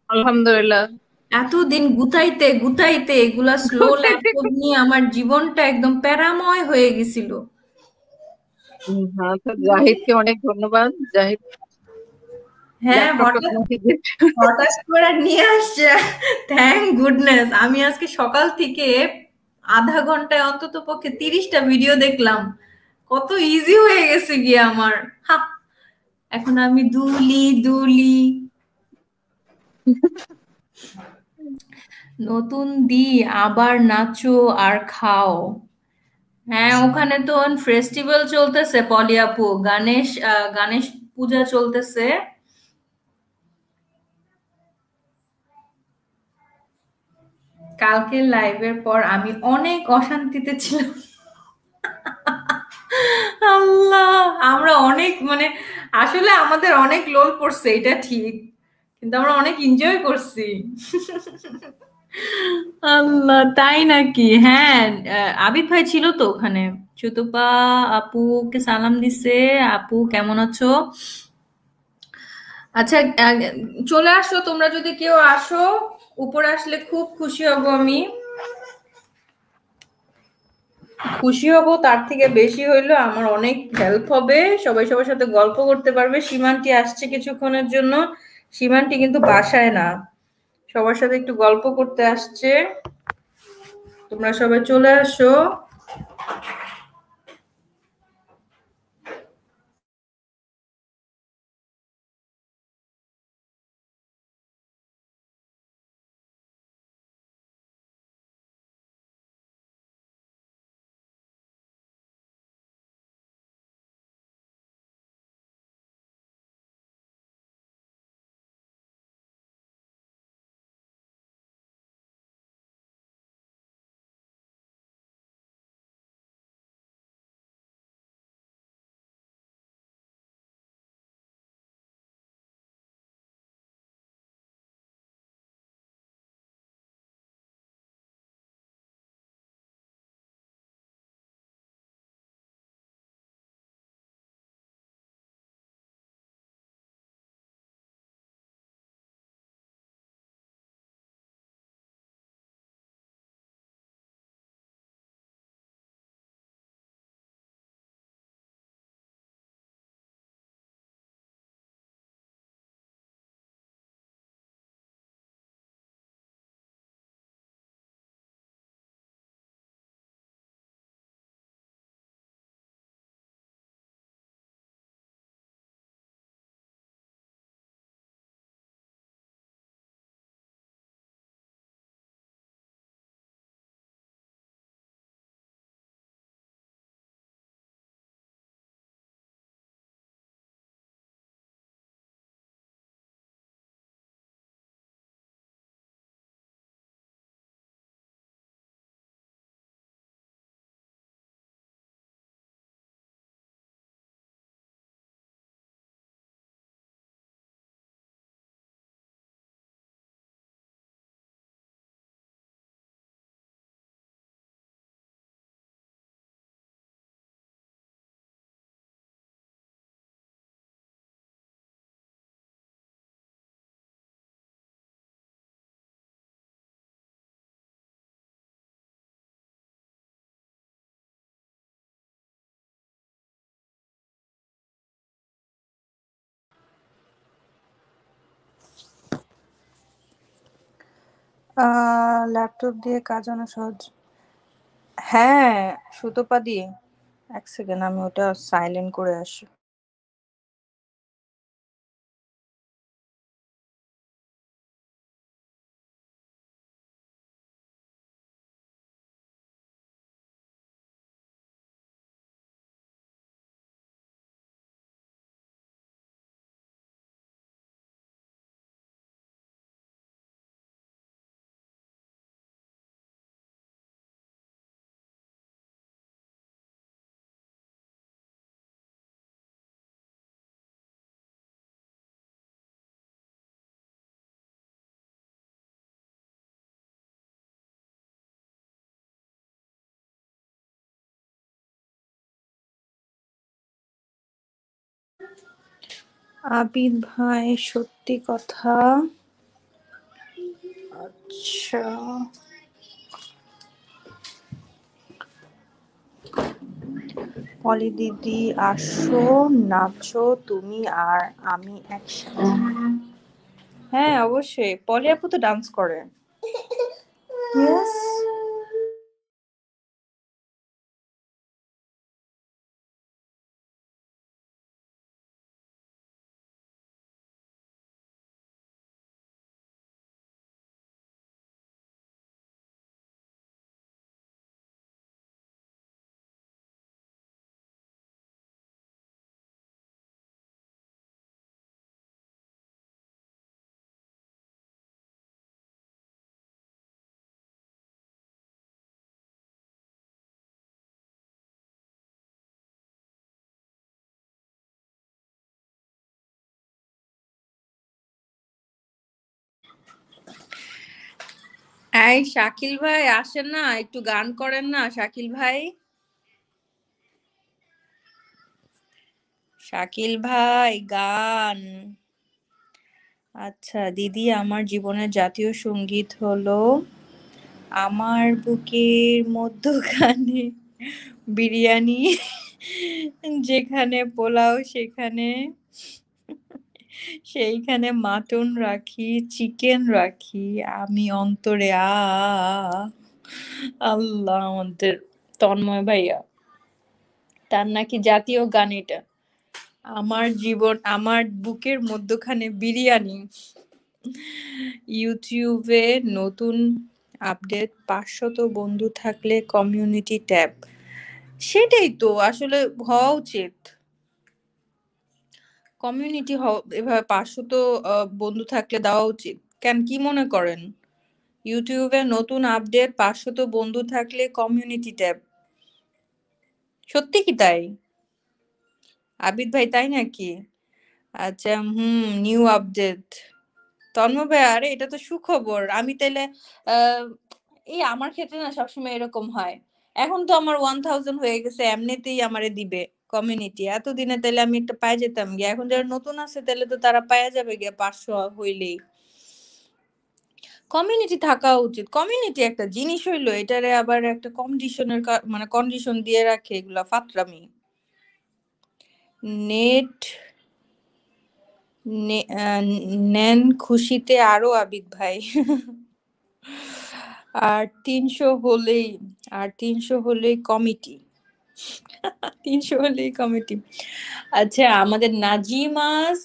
[SPEAKER 2] আলহামদুলিল্লাহ।
[SPEAKER 1] এতদিন গুতাইতে গুতাইতে এগুলা স্লো ল্যাপটপ নিয়ে আমার জীবনটা একদম প্যারাময় হয়ে গেছিল।
[SPEAKER 2] হ্যাঁ তো জাহিদকে অনেক ধন্যবাদ। জাহিদ
[SPEAKER 1] হ্যাঁ হঠাৎ করে নিয়ে আসছে। থ্যাংক গুডনেস আমি আজকে সকাল থেকে আধা ঘন্টায় অন্তত পক্ষে তিরিশটা ভিডিও দেখলাম। কত ইজি হয়ে গেছে গিয়ে আমার। হা এখন আমি দুলি দুলি। নতুন দি আবার নাচো আর খাও। হ্যাঁ ওখানে তো ফেস্টিভ্যাল চলতেছে পলিয়াপু গণেশ গণেশ পূজা চলতেছে। কালকে লাইভের পর আমি অনেক অশান্তিতে ছিলাম। আল্লাহ আমরা অনেক মানে আসলে আমাদের অনেক লোল পড়ছে এটা ঠিক। কিন্তু আমরা অনেক এনজয় করছি। আল্লাহ, তাই নাকি? হ্যাঁ আবিদ ভাই ছিল তো ওখানে। চুতুপা আপুকে সালাম দিছে। আপু, কেমন আছো? আচ্ছা চলে আসো, তোমরা যদি কেউ আসো, উপরে আসলে খুব খুশি হব আমি। খুশি হব, তার থেকে বেশি হইল আমার অনেক হেল্প হবে। সবাই সবার সাথে গল্প করতে পারবে। সীমান্তি আসছে কিছুক্ষণের জন্য। সীমান্তি কিন্তু বাসায় না। সবার সাথে একটু গল্প করতে আসছে। তোমরা সবাই চলে আসো।
[SPEAKER 3] ল্যাপটপ দিয়ে কাজ অনেক সহজ। হ্যাঁ সুতোপা দিয়ে। এক সেকেন্ড আমি ওটা সাইলেন্ট করে আসি। আবিদ ভাই সত্যি কথা? আচ্ছা। পলি দিদি আসো নাচো তুমি আর আমি একসাথে। হ্যাঁ অবশ্যই। পলি আপু তো ডান্স করে। *laughs* এই শাকিল ভাই আসেন না, একটু গান করেন না, শাকিল ভাই। শাকিল ভাই, গান। আচ্ছা দিদি, আমার জীবনের জাতীয় সংগীত হলো আমার বুকের মধ্যখানে বিরিয়ানি, যেখানে পোলাও, সেখানে সেইখানে মাটন রাখি চিকেন রাখি, আমি অন্তরে আল্লাহ আমাদের তন্ময় ভাইয়া। তার নাকি জাতীয় গান এটা। আমার জীবন, আমার বুকের মধ্যখানে বিরিয়ানি। ইউটিউবে নতুন আপডেট, পাঁচশত বন্ধু থাকলে কমিউনিটি ট্যাব। সেটাই তো, আসলে হওয়া উচিত। কমিউনিটি এভাবে পাঁচশো তো বন্ধু থাকলে দেওয়া উচিত। কেন, কি মনে করেন? ইউটিউবে নতুন আপডেট পাঁচশো তো বন্ধু থাকলে কমিউনিটি ট্যাব। সত্যি কি তাই? আবিদ ভাই, তাই নাকি? আচ্ছা হুম নিউ আপডেট তন্ময় ভাই, আরে, এটা তো সুখবর। আমি তাইলে এই আমার ক্ষেত্রে না সবসময় এরকম হয়। এখন তো আমার ওয়ান থাউজেন্ড হয়ে গেছে, এমনিতেই আমারে দিবে। কমিউনিটি এতদিনে তাহলে আমি একটা পাই যেতাম গিয়ে, এখন যারা নতুন আছে তাহলে তো তারা পাওয়া যাবে গিয়ে পাঁচশো হইলেই। কমিউনিটি থাকা উচিত। কমিউনিটি একটা জিনিস হইল, এটারে আবার একটা কন্ডিশনের মানে কন্ডিশন দিয়ে রাখে এগুলা ফাতরামি। নেট নেন খুশিতে আরও আবিদ ভাই। আর তিনশো হলেই, আর তিনশো হলেই কমিটি তিনশো হলেই কমিটি আচ্ছা আমাদের নাজিমাস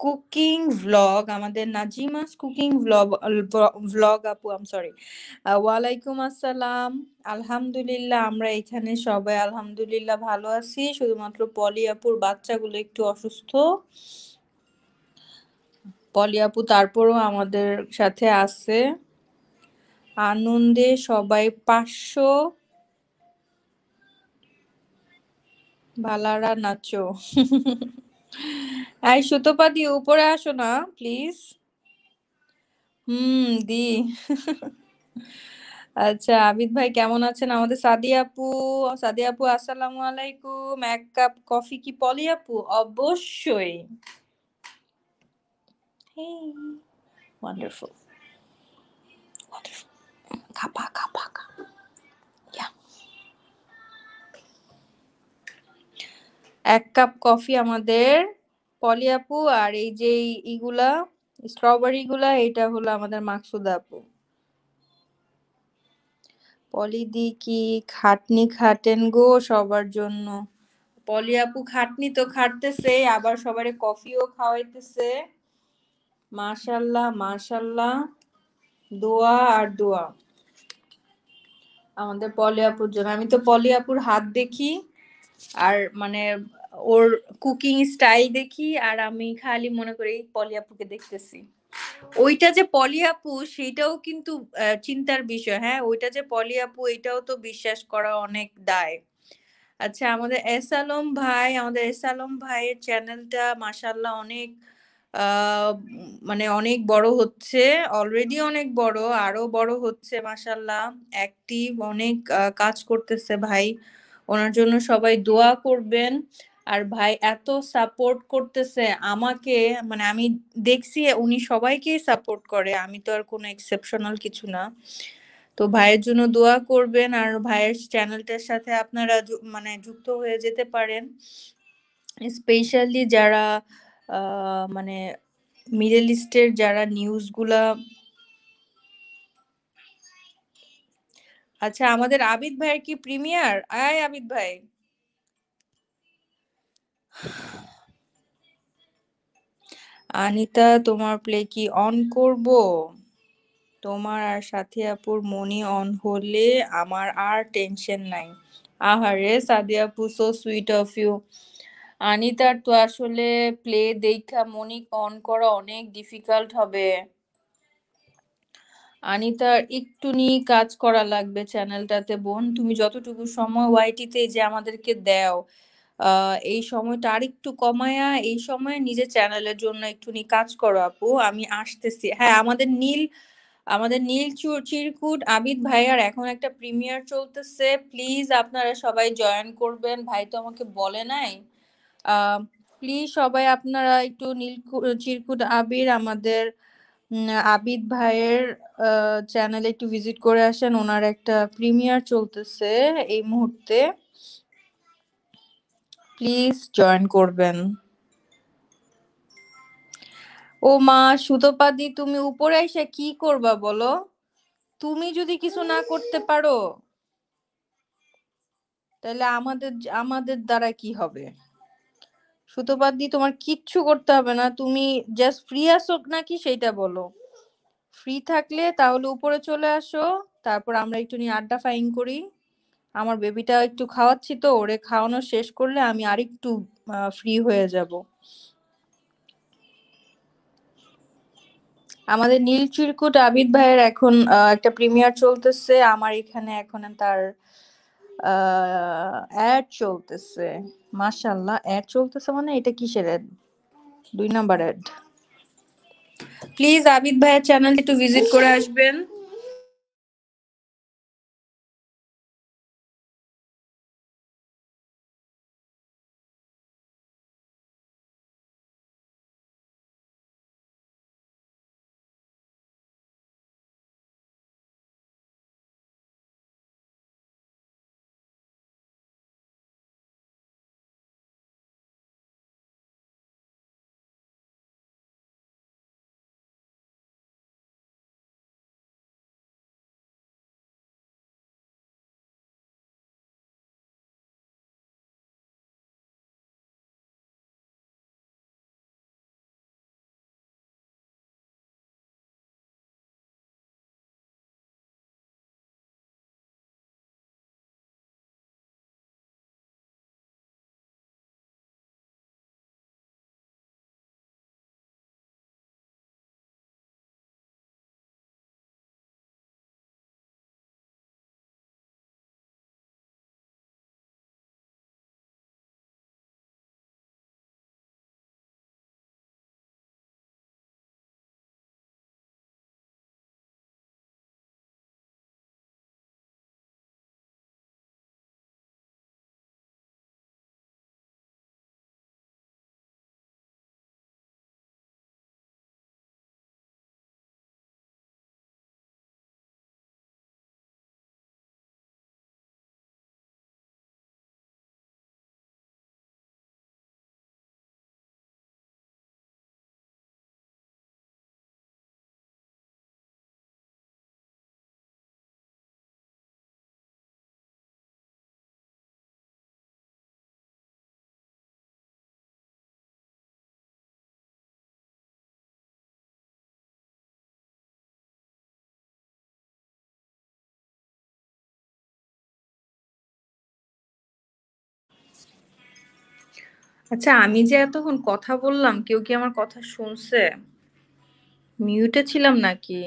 [SPEAKER 3] কুকিং ভ্লগ আমাদের নাজিমাস কুকিং ভ্লগ ভ্লগ আপু আম সরি ওয়ালাইকুম আসসালাম। আলহামদুলিল্লাহ, আমরা এখানে সবাই আলহামদুলিল্লাহ ভালো আছি। শুধুমাত্র পলি আপুর বাচ্চাগুলো একটু অসুস্থ। পলি আপু তারপরও আমাদের সাথে আছে। আনন্দে সবাই পাঁচশো বালারা নাচো। এই সুতোপা দি উপরে আসো না প্লিজ হুম, দি। আচ্ছা আবিদ ভাই কেমন আছেন? আমাদের সাদিয়া আপু সাদিয়া আপু, আসসালামু আলাইকুম। এক কাপ কফি কি পলি আপু? অবশ্যই। ওয়ান্ডারফুল ওয়ান্ডারফুল খাপা খাপা এক কাপ কফি আমাদের পলি আপু আর এই যে ইগুলা স্ট্রবেরি গুলা এটা হলো আমাদের মাকসুদা আপু। পলিদি কি খাটনি খাটেন গো সবার জন্য। পলি আপু খাটনি তো খাটতেছে, আবার সবারে কফিও খাওয়াইতেছে। মাশাল্লাহ মাশাল্লাহ। দোয়া আর দোয়া। আমাদের পলি আপুর জন্য। আমি তো পলি আপুর হাত দেখি। আর মানে ওর কুকিং স্টাইল দেখি আর আমি খালি মনে করি পলি আপুকে দেখতেছি। ওইটা যে পলি আপু সেটাও কিন্তু চিন্তার বিষয় হ্যাঁ? ওইটা যে পলি আপু, এটাও তো বিশ্বাস করা অনেক দায়। আচ্ছা আমাদের এস আলম ভাই, আমাদের এস আলম ভাইয়ের চ্যানেলটা মাসাল্লাহ অনেক মানে অনেক বড় হচ্ছে অলরেডি অনেক বড় আরও বড় হচ্ছে মাসাল্লাহ অ্যাক্টিভ অনেক কাজ করতেছে ভাই। ওনার জন্য সবাই দোয়া করবেন। আর ভাই এত সাপোর্ট করতেছে আমাকে মানে আমি দেখছি উনি সবাইকেই সাপোর্ট করে, আমি তো আর কোনো এক্সেপশনাল কিছু না। তো ভাইয়ের জন্য দোয়া করবেন আর ভাইয়ের চ্যানেলটার সাথে আপনারা মানে যুক্ত হয়ে যেতে পারেন। স্পেশালি যারা মানে মিডল ইস্টের যারা নিউজগুলা আচ্ছা আমাদের আবিদ ভাইয়ের কি প্রিমিয়ার? আয় আবিদ ভাই। আনিতা, তোমার প্লে কি অন করব? তোমার আর সাথী আপুর মনি অন হলে আমার আর টেনশন নাই। আহারে সাদি আপু সো সুইট অফ ইউ আনিতার তো আসলে প্লে দেখা মনি অন করা অনেক ডিফিকাল্ট হবে। আনিতার একটুনি কাজ করা লাগবে চ্যানেলটাতে, বোন। তুমি যতটুকু সময় ওয়াইটিতে যে আমাদেরকে দাও এই সময়টা আর একটু কমায়া, এই সময় নিজের চ্যানেলের জন্য একটুনি কাজ করো আপু। আমি আসতেছি। হ্যাঁ আমাদের নীল আমাদের নীল চিরকুট, আবিদ ভাইয়ার এখন একটা প্রিমিয়ার চলতেছে। প্লিজ আপনারা সবাই জয়েন করবেন। ভাই তো আমাকে বলে নাই। প্লিজ সবাই আপনারা একটু নীল চিরকুট, আবির আমাদের আবিদ ভাইয়ের চ্যানেলে একটু ভিজিট করে আসেন। ওনার একটা প্রিমিয়ার চলতেছে এই মুহূর্তে। প্লিজ জয়েন করবেন। ও মা, সুতোপাদি, তুমি উপরে এসে কি করবা বলো? তুমি যদি কিছু না করতে পারো, তাহলে আমাদের আমাদের দ্বারা কি হবে? সুতোপাদি তোমার কিচ্ছু করতে হবে না, তুমি জাস্ট ফ্রি আসো নাকি সেইটা বলো। ফ্রি থাকলে তাহলে উপরে চলে আসো, তারপর আমরা একটু নিয়ে আড্ডা ফাইন করি। আমার বেবিটা একটু খাওয়াচ্ছি তো, ওরে খাওয়ানো শেষ করলে আমি আরেকটু ফ্রি হয়ে যাব। আমাদের নীল চিরকুট আবিদ ভাইয়ের এখন একটা প্রিমিয়ার চলতেছে। আমার এখানে এখন তার অ্যাড চলতেছে। মাশাল্লাহ অ্যাড চলতেছে মানে এটা কিসের অ্যাড? দুই নাম্বার অ্যাড। প্লিজ আবিদ ভাইয়ের চ্যানেল একটু ভিজিট করে আসবেন। আচ্ছা আমি যে এতক্ষণ কথা বললাম, কেউ কি আমার কথা শুনছে? মিউটে ছিলাম নাকি?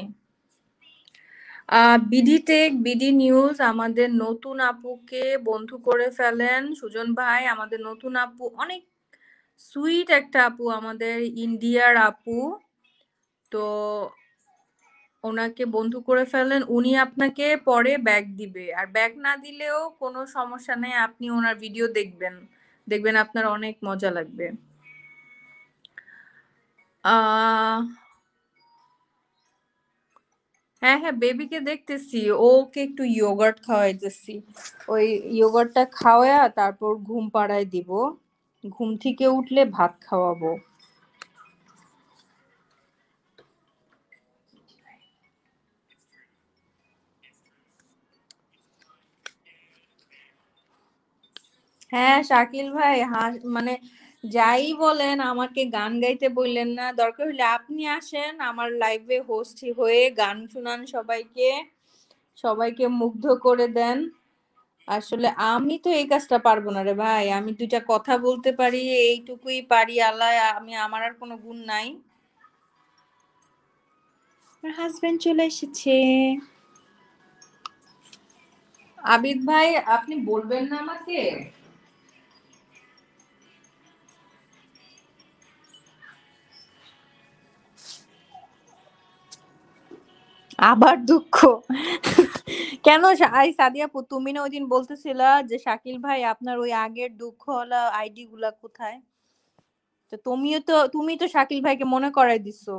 [SPEAKER 3] বিডি টেক, বিডি নিউজ, আমাদের নতুন আপুকে বন্ধু করে ফেলেন সুজন ভাই। আমাদের নতুন আপু, অনেক সুইট একটা আপু, আমাদের ইন্ডিয়ার আপু। তো ওনাকে বন্ধু করে ফেলেন। উনি আপনাকে পরে ব্যাগ দিবে। আর ব্যাগ না দিলেও কোনো সমস্যা নেই, আপনি ওনার ভিডিও দেখবেন। দেখবেন আপনার অনেক মজা লাগবে। হ্যাঁ হ্যাঁ বেবিকে দেখতেছি। ওকে একটু ইয়োগার্ট খাওয়াইতেছি। ওই ইয়োগার্টটা খাওয়া তারপর ঘুম পাড়ায় দিব। ঘুম থেকে উঠলে ভাত খাওয়াবো। হ্যাঁ শাকিল ভাই মানে যাই বলেন আমাকে গান গাইতে বললেন না। দরকার হলে আপনি আসেন আমার লাইভে হোস্ট হয়ে গান শুনান সবাইকে। সবাইকে মুগ্ধ করে দেন। আসলে আমি তো এই কাজটা পারব না রে ভাই। আমি দুইটা কথা বলতে পারি এইটুকুই পারি আল্লাহ আমি আমার আর কোনো গুণ নাই। হাজবেন্ড চলে এসেছে। আবিদ ভাই আপনি বলবেন না আমাকে? আবার দুঃখ। কেন আই সাদিয়াপু তুমি না ওই দিন বলতেছিলা যে শাকিল ভাই আপনার ওই আগের দুঃখ হলা আইডি গুলা কোথায়? তো তুমিও তো, তুমি তো শাকিল ভাইকে মনে করাই দিছো।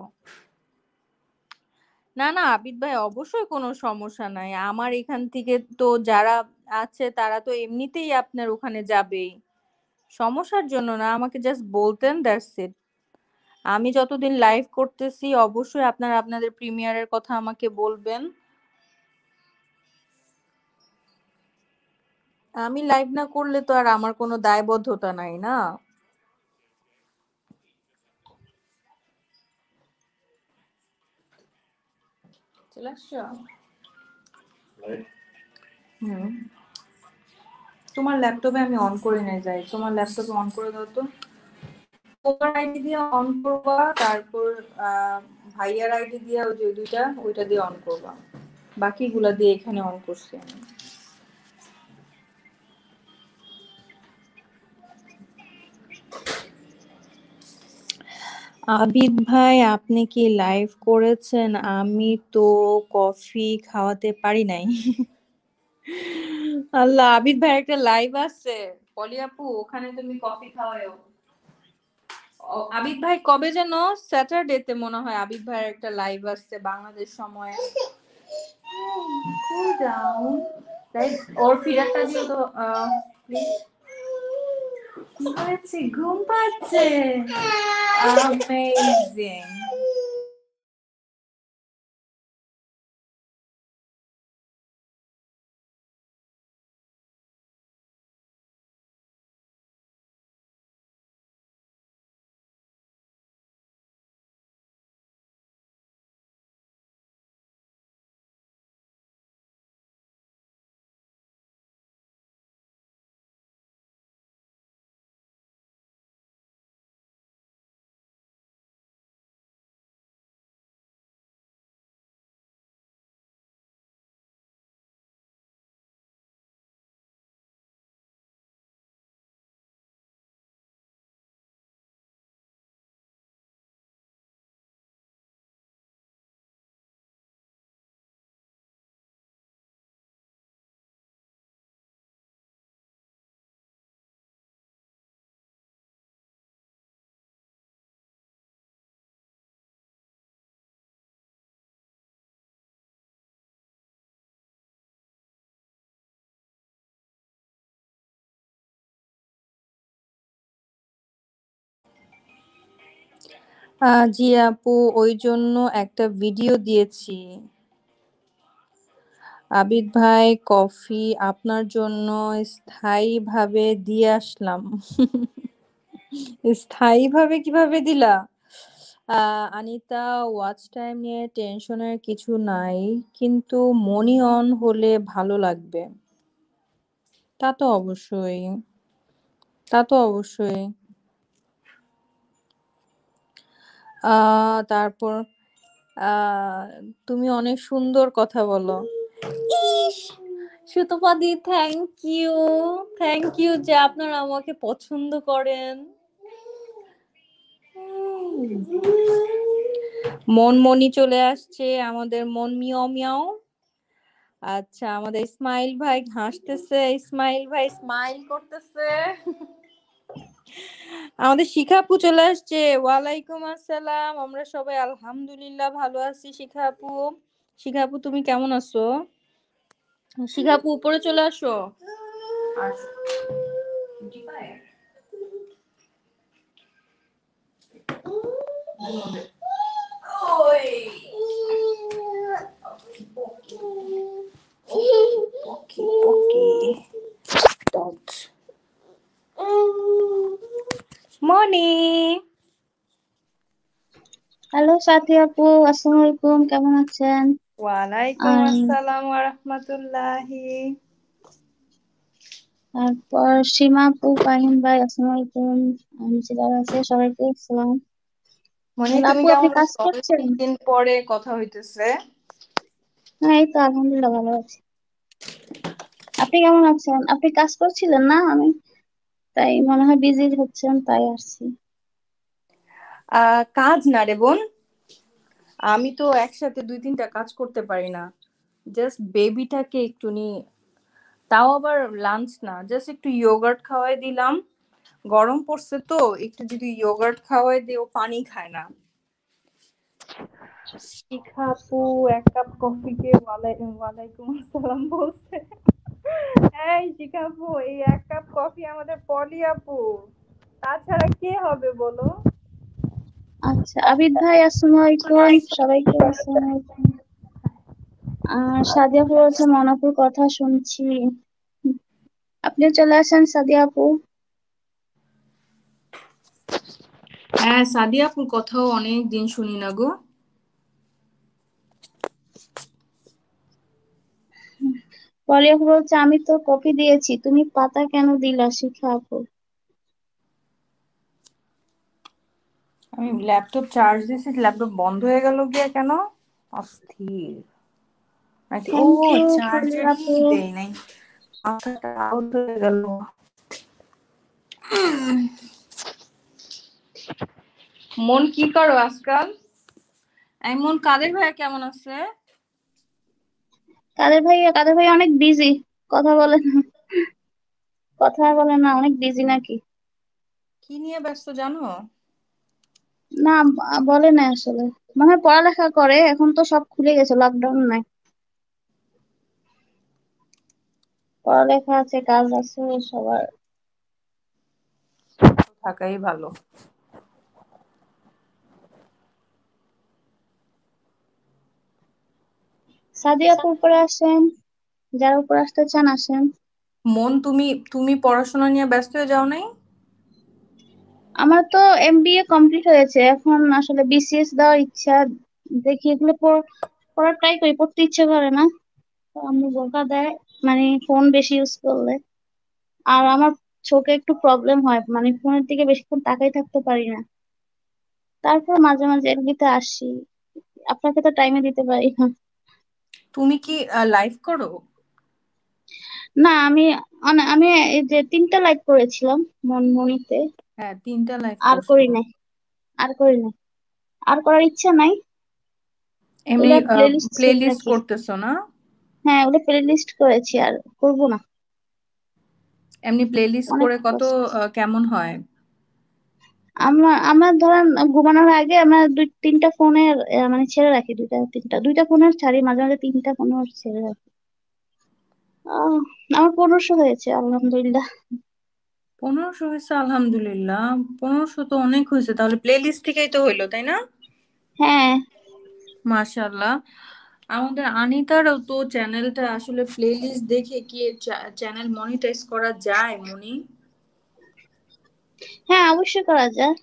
[SPEAKER 3] না না, আবিদ ভাই অবশ্যই কোনো সমস্যা নাই। আমার এখান থেকে তো যারা আছে তারা তো এমনিতেই আপনার ওখানে যাবেই। সমস্যার জন্য না, আমাকে জাস্ট বলতেন দ্যাটস ইট আমি যতদিন লাইভ করতেছি অবশ্যই আপনারা আপনাদের প্রিমিয়ারের কথা আমাকে বলবেন। আমি লাইভ না করলে তো আর আমার কোনো দায়বদ্ধতা নাই না? চলে আসছো? হুম। তোমার ল্যাপটপে আমি অন করে নিয়ে যাই। তোমার ল্যাপটপে অন করে দাও তো। তোমার আইডি দিয়ে অন করবা, তারপর ভাইয়ার আইডি দিয়ে ওই যে দুইটা, ওইটা দিয়ে অন করবা। বাকিগুলা দিয়ে এখানে অন করছি আমি। আবিদ ভাই, আপনি কি লাইভ করেছেন? আমি তো কফি খাওয়াতে পারি নাই। আল্লাহ, আবিদ ভাই, একটা লাইভ আছে। পলি আপু, ওখানে তুমি কফি খাওয়াও আবিদ ভাই কবে যেন স্যাটারডেতে মনে হয় আবিদ ভাইয়ের একটা লাইভ আসছে বাংলাদেশ সময়। ওর ফিরারটা দিয়ে তো কি হয়েছে? ঘুম পাচ্ছে? *laughs* অ্যামেজিং জি আপু, ওই জন্য একটা ভিডিও দিয়েছি। আবিদ ভাই, কফি আপনার জন্য স্থায়ীভাবে দিয়ে আসলাম। স্থায়ীভাবে কীভাবে দিলা? আনিতা ওয়াচ টাইম নিয়ে টেনশনের কিছু নাই, কিন্তু মনি অন হলে ভালো লাগবে। তা তো অবশ্যই, তা তো অবশ্যই আহ তারপর তুমি অনেক সুন্দর কথা বলো। সুতপাদি থ্যাংক ইউ থ্যাংক ইউ যে আপনারা আমাকে পছন্দ করেন। মন মনি চলে আসছে, আমাদের মন মিয়াও মিয়াও। আচ্ছা আমাদের ইসমাইল ভাই হাসতেছে, ইসমাইল ভাই স্মাইল করতেছে। আমাদের শিখাপু চলে আসছে ওয়ালাইকুম আসসালাম আমরা সবাই আলহামদুলিল্লাহ ভালো আছি শিখাপু শিখাপু তুমি কেমন আছো শিখাপু উপরে চলে আসো। মনি
[SPEAKER 4] হ্যালো সাথী আপু আসসালামু আলাইকুম কেমন আছেন
[SPEAKER 3] ওয়ালাইকুম
[SPEAKER 4] আম,
[SPEAKER 3] আসসালাম ওয়া রাহমাতুল্লাহি
[SPEAKER 4] তারপর সীমা আপু ফাহিম ভাই আসসালামু আলাইকুম যারা আছে সবাইকে
[SPEAKER 3] মনি
[SPEAKER 4] আপু আপনি কাজ করছেন?
[SPEAKER 3] অনেকদিন পরে কথা হইতেছে।
[SPEAKER 4] হ্যাঁ এই তো আলহামদুলিল্লাহ ভালো আছি। আপনি কেমন আছেন? আপনি কাজ করছিলেন না? আমি তাই মনে হয় বিজি হচ্ছেন তাই আসছি।
[SPEAKER 3] কাজ না রে বোন। আমি তো একসাথে দুই তিনটা কাজ করতে পারি না। জাস্ট বেবিটাকে একটু নি তাও আবার লাঞ্চ না। জাস্ট একটু ইয়োগার্ট খাওয়াই দিলাম। গরম পড়ছে তো একটু যদি ইয়োগার্ট খাওয়াই দিই ও পানি খায় না। শিখা আপু এক কাপ কফি কে ওয়ালাইকুম আসসালাম বলছে। এই শিখা আপু এই এক কাপ কফি আমাদের পলি আপু। তাছাড়া কে হবে বলো?
[SPEAKER 4] আচ্ছা আবিদ ভাই আসসালামু আলাইকুম। সবাইকে আসসালামু আলাইকুম আর সাদিয়া আপু বলছে মনাপুর কথা শুনছি। আপনিও চলে আসেন সাদিয়া আপু?
[SPEAKER 3] হ্যাঁ সাদিয়া আপুর কথাও অনেক দিন শুনি না গো।
[SPEAKER 4] পলি আপু বলছে আমি তো কপি দিয়েছি তুমি পাতা কেন দিলা শিখা আপু?
[SPEAKER 3] আমি ল্যাপটপ চার্জ দিয়েছি ল্যাপটপ বন্ধ হয়ে গেল গিয়া কেন? অস্থির। ও চার্জারই দেই নাই। মাথাটা আউট হয়ে গেল। মন কি করো আজকাল? এই মন কাদের ভাইয়া কেমন আছে?
[SPEAKER 4] কাদের ভাই কাদের ভাই অনেক বিজি কথা বলে না। কথা বলে না অনেক বিজি নাকি।
[SPEAKER 3] কি নিয়ে ব্যস্ত জানো?
[SPEAKER 4] না বলে না আসলে। মনে হয় পড়ালেখা করে এখন তো সব খুলে গেছে লকডাউন নাই। পড়ালেখা আছে কাজ আছে সবার।
[SPEAKER 3] থাকাই ভালো।
[SPEAKER 4] সাদিয়া আপু উপরে আসেন যারা উপরে আসতে চান আসেন।
[SPEAKER 3] মন তুমি তুমি পড়াশোনা নিয়ে ব্যস্ত হয়ে যাও নাই?
[SPEAKER 4] আমার তো এমবিএ কমপ্লিট হয়েছে এখন আসলে বিসিএস দেওয়ার ইচ্ছা দেখি এগুলো পড়- পড়ার ট্রাই করি পড়তে ইচ্ছে করে না। তো আম্মু বকা দেয় মানে ফোন বেশি ইউজ করলে। আর আমার চোখে একটু প্রবলেম হয় মানে ফোনের দিকে বেশিক্ষণ তাকাই থাকতে পারি না। তারপর মাঝে মাঝে এমবিতে আসি আপনাকে তো টাইমে দিতে পারি না।
[SPEAKER 3] তুমি কি লাইভ করো?
[SPEAKER 4] না আমি আমি এই যে তিনটা লাইভ করেছিলাম মনমনিতে
[SPEAKER 3] হ্যাঁ তিনটা লাইভ
[SPEAKER 4] আর করি নাই আর করি নাই। আর করার ইচ্ছা নাই।
[SPEAKER 3] এমনি
[SPEAKER 4] প্লেলিস্ট
[SPEAKER 3] প্লে লিস্ট করতেছো না?
[SPEAKER 4] হ্যাঁ ওটা প্লেলিস্ট করেছি আর করব না।
[SPEAKER 3] এমনি
[SPEAKER 4] প্লেলিস্ট
[SPEAKER 3] করে কত কেমন হয়?
[SPEAKER 4] আমরা আমরা ধরেন ঘুমানোর আগে আমরা দুই তিনটা ফোনের মানে ছেড়ে রাখি দুইটা তিনটা দুইটা ফোনের ছাড়ি মাঝে মাঝে তিনটা ফোনের ছেড়ে রাখি। আহ, আমার পনেরোশো হয়েছে আলহামদুলিল্লাহ।
[SPEAKER 3] পনেরোশো হয়েছে আলহামদুলিল্লাহ। পনেরোশো তো অনেক হয়েছে তাহলে প্লে লিস্ট থেকেই তো হইল তাই না?
[SPEAKER 4] হ্যাঁ।
[SPEAKER 3] মাশাল্লাহ আমাদের আনিতারও তো চ্যানেলটা আসলে প্লে লিস্ট দেখে কি চ্যানেল মনিটাইজ করা যায় মনি?
[SPEAKER 4] হ্যাঁ অবশ্যই করা যায়।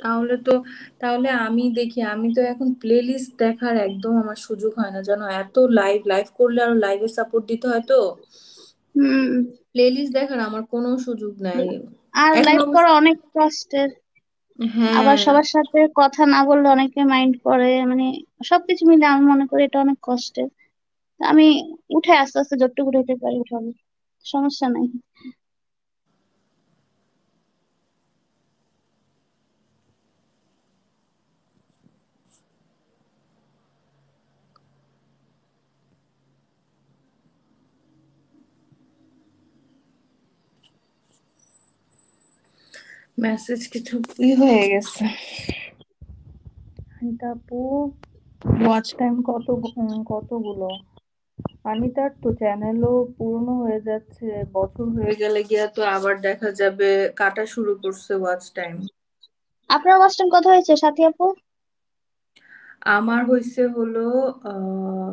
[SPEAKER 3] তাহলে তো তাহলে আমি দেখি আমি তো এখন প্লে লিস্ট দেখার একদম আমার সুযোগ হয় না জানো? এত লাইভ লাইভ করলে আরও লাইভে সাপোর্ট দিতে হয় তো।
[SPEAKER 4] হম।
[SPEAKER 3] প্লে লিস্ট দেখার আমার কোনো সুযোগ নাই।
[SPEAKER 4] আর লাইভ করা অনেক কষ্টের। আবার
[SPEAKER 3] হ্যাঁ
[SPEAKER 4] সবার সাথে কথা না বললে অনেকে মাইন্ড করে মানে সবকিছু মিলে আমি মনে করি এটা অনেক কষ্টের। আমি উঠে আস্তে আস্তে যতটুকু উঠাইতে পারি উঠাবো। সমস্যা নাই।
[SPEAKER 3] মেসেজ কিছু ই হয়ে গেছে। আপু ওয়াচ টাইম কত কতগুলো? অনিতার তো চ্যানেলও পুরনো হয়ে যাচ্ছে বছর হয়ে গেলে গিয়া তো আবার দেখা যাবে কাটা শুরু করছে ওয়াচ টাইম
[SPEAKER 4] আপনার ওয়াচ টাইম কত হয়েছে সাথী আপু?
[SPEAKER 3] আমার হয়েছে হলো আহ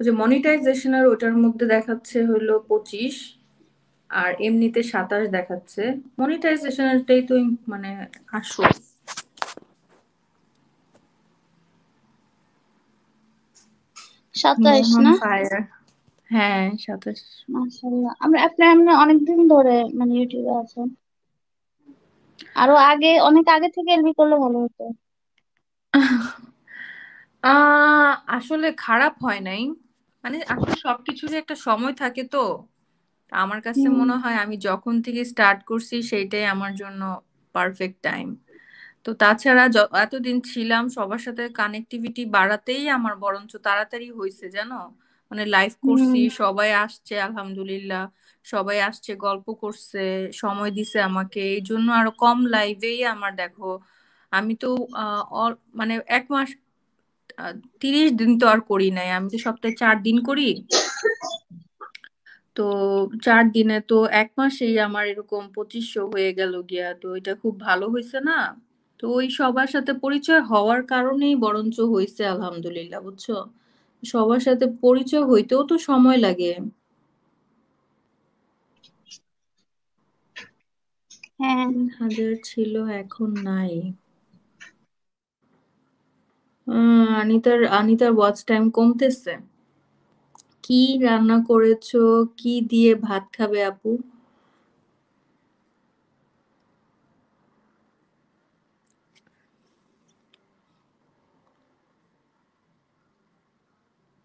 [SPEAKER 3] ওই যে মনিটাইজেশনের ওটার মধ্যে দেখাচ্ছে হলো পঁচিশ। আর এমনিতে সাতাশ দেখাচ্ছে। মনিটাইজেশনেরটাই তো মানে আসল।
[SPEAKER 4] না?
[SPEAKER 3] হ্যাঁ সাতাশ।
[SPEAKER 4] মাশাআল্লাহ। আমরা আপনি আপনি অনেকদিন ধরে মানে ইউটিউবে আছেন। আরও আগে অনেক আগে থেকে এলবি করলে ভালো হতো।
[SPEAKER 3] আহ আসলে খারাপ হয় নাই। মানে আসলে সবকিছুরই একটা সময় থাকে তো। আমার কাছে মনে হয় আমি যখন থেকে স্টার্ট করছি সেইটাই আমার জন্য পারফেক্ট টাইম তো তাছাড়া এতদিন ছিলাম সবার সাথে কানেক্টিভিটি বাড়াতেই আমার বরঞ্চ তাড়াতাড়ি হয়েছে জানো? মানে লাইভ করছি সবাই আসছে আলহামদুলিল্লাহ। সবাই আসছে গল্প করছে সময় দিছে আমাকে। এই জন্য আরও কম লাইভেই আমার দেখো। আমি তো মানে এক মাস তিরিশ দিন তো আর করি নাই। আমি তো সপ্তাহে চার দিন করি। তো চার দিনে তো এক মাসেই আমার এরকম পঁচিশশো হয়ে গেল গিয়া। তো এটা খুব ভালো হয়েছে না? তো ওই সবার সাথে পরিচয় হওয়ার কারণেই বরঞ্চ হয়েছে আলহামদুলিল্লাহ বুঝছ? সবার সাথে পরিচয় হইতেও তো সময় লাগে।
[SPEAKER 4] হ্যাঁ।
[SPEAKER 3] হাজার ছিল এখন নাই। আনিতার আনিতার ওয়াচ টাইম কমতেছে। কি রান্না করেছ? কি দিয়ে ভাত খাবে আপু?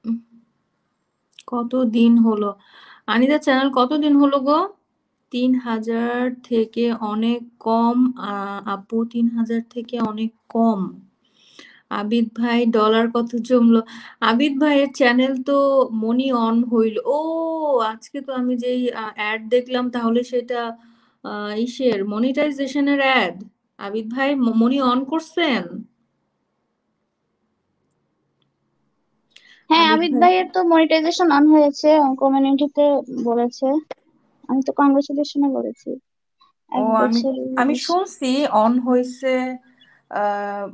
[SPEAKER 3] উম, কত দিন হলো? আনিতার চ্যানেল কত দিন হলো গো? তিন হাজার থেকে অনেক কম আপু তিন হাজার থেকে অনেক কম। আবিদ ভাই ডলার কত জমলো? আবিদ ভাইয়ের চ্যানেল তো মনি অন হইল। ও আজকে তো আমি যেই অ্যাড দেখলাম তাহলে সেটা ইসের মনিটাইজেশনের অ্যাড আবিদ ভাই মনি অন করছেন?
[SPEAKER 4] হ্যাঁ
[SPEAKER 3] আবিদ
[SPEAKER 4] আবিদ
[SPEAKER 3] ভাই
[SPEAKER 4] ভাইয়ের তো মনিটাইজেশন অন হয়েছে কমিউনিটিতে বলেছে। আমি তো কংগ্রেচুলেশনে বলেছি।
[SPEAKER 3] ও আমি আমি শুনছি অন হয়েছে।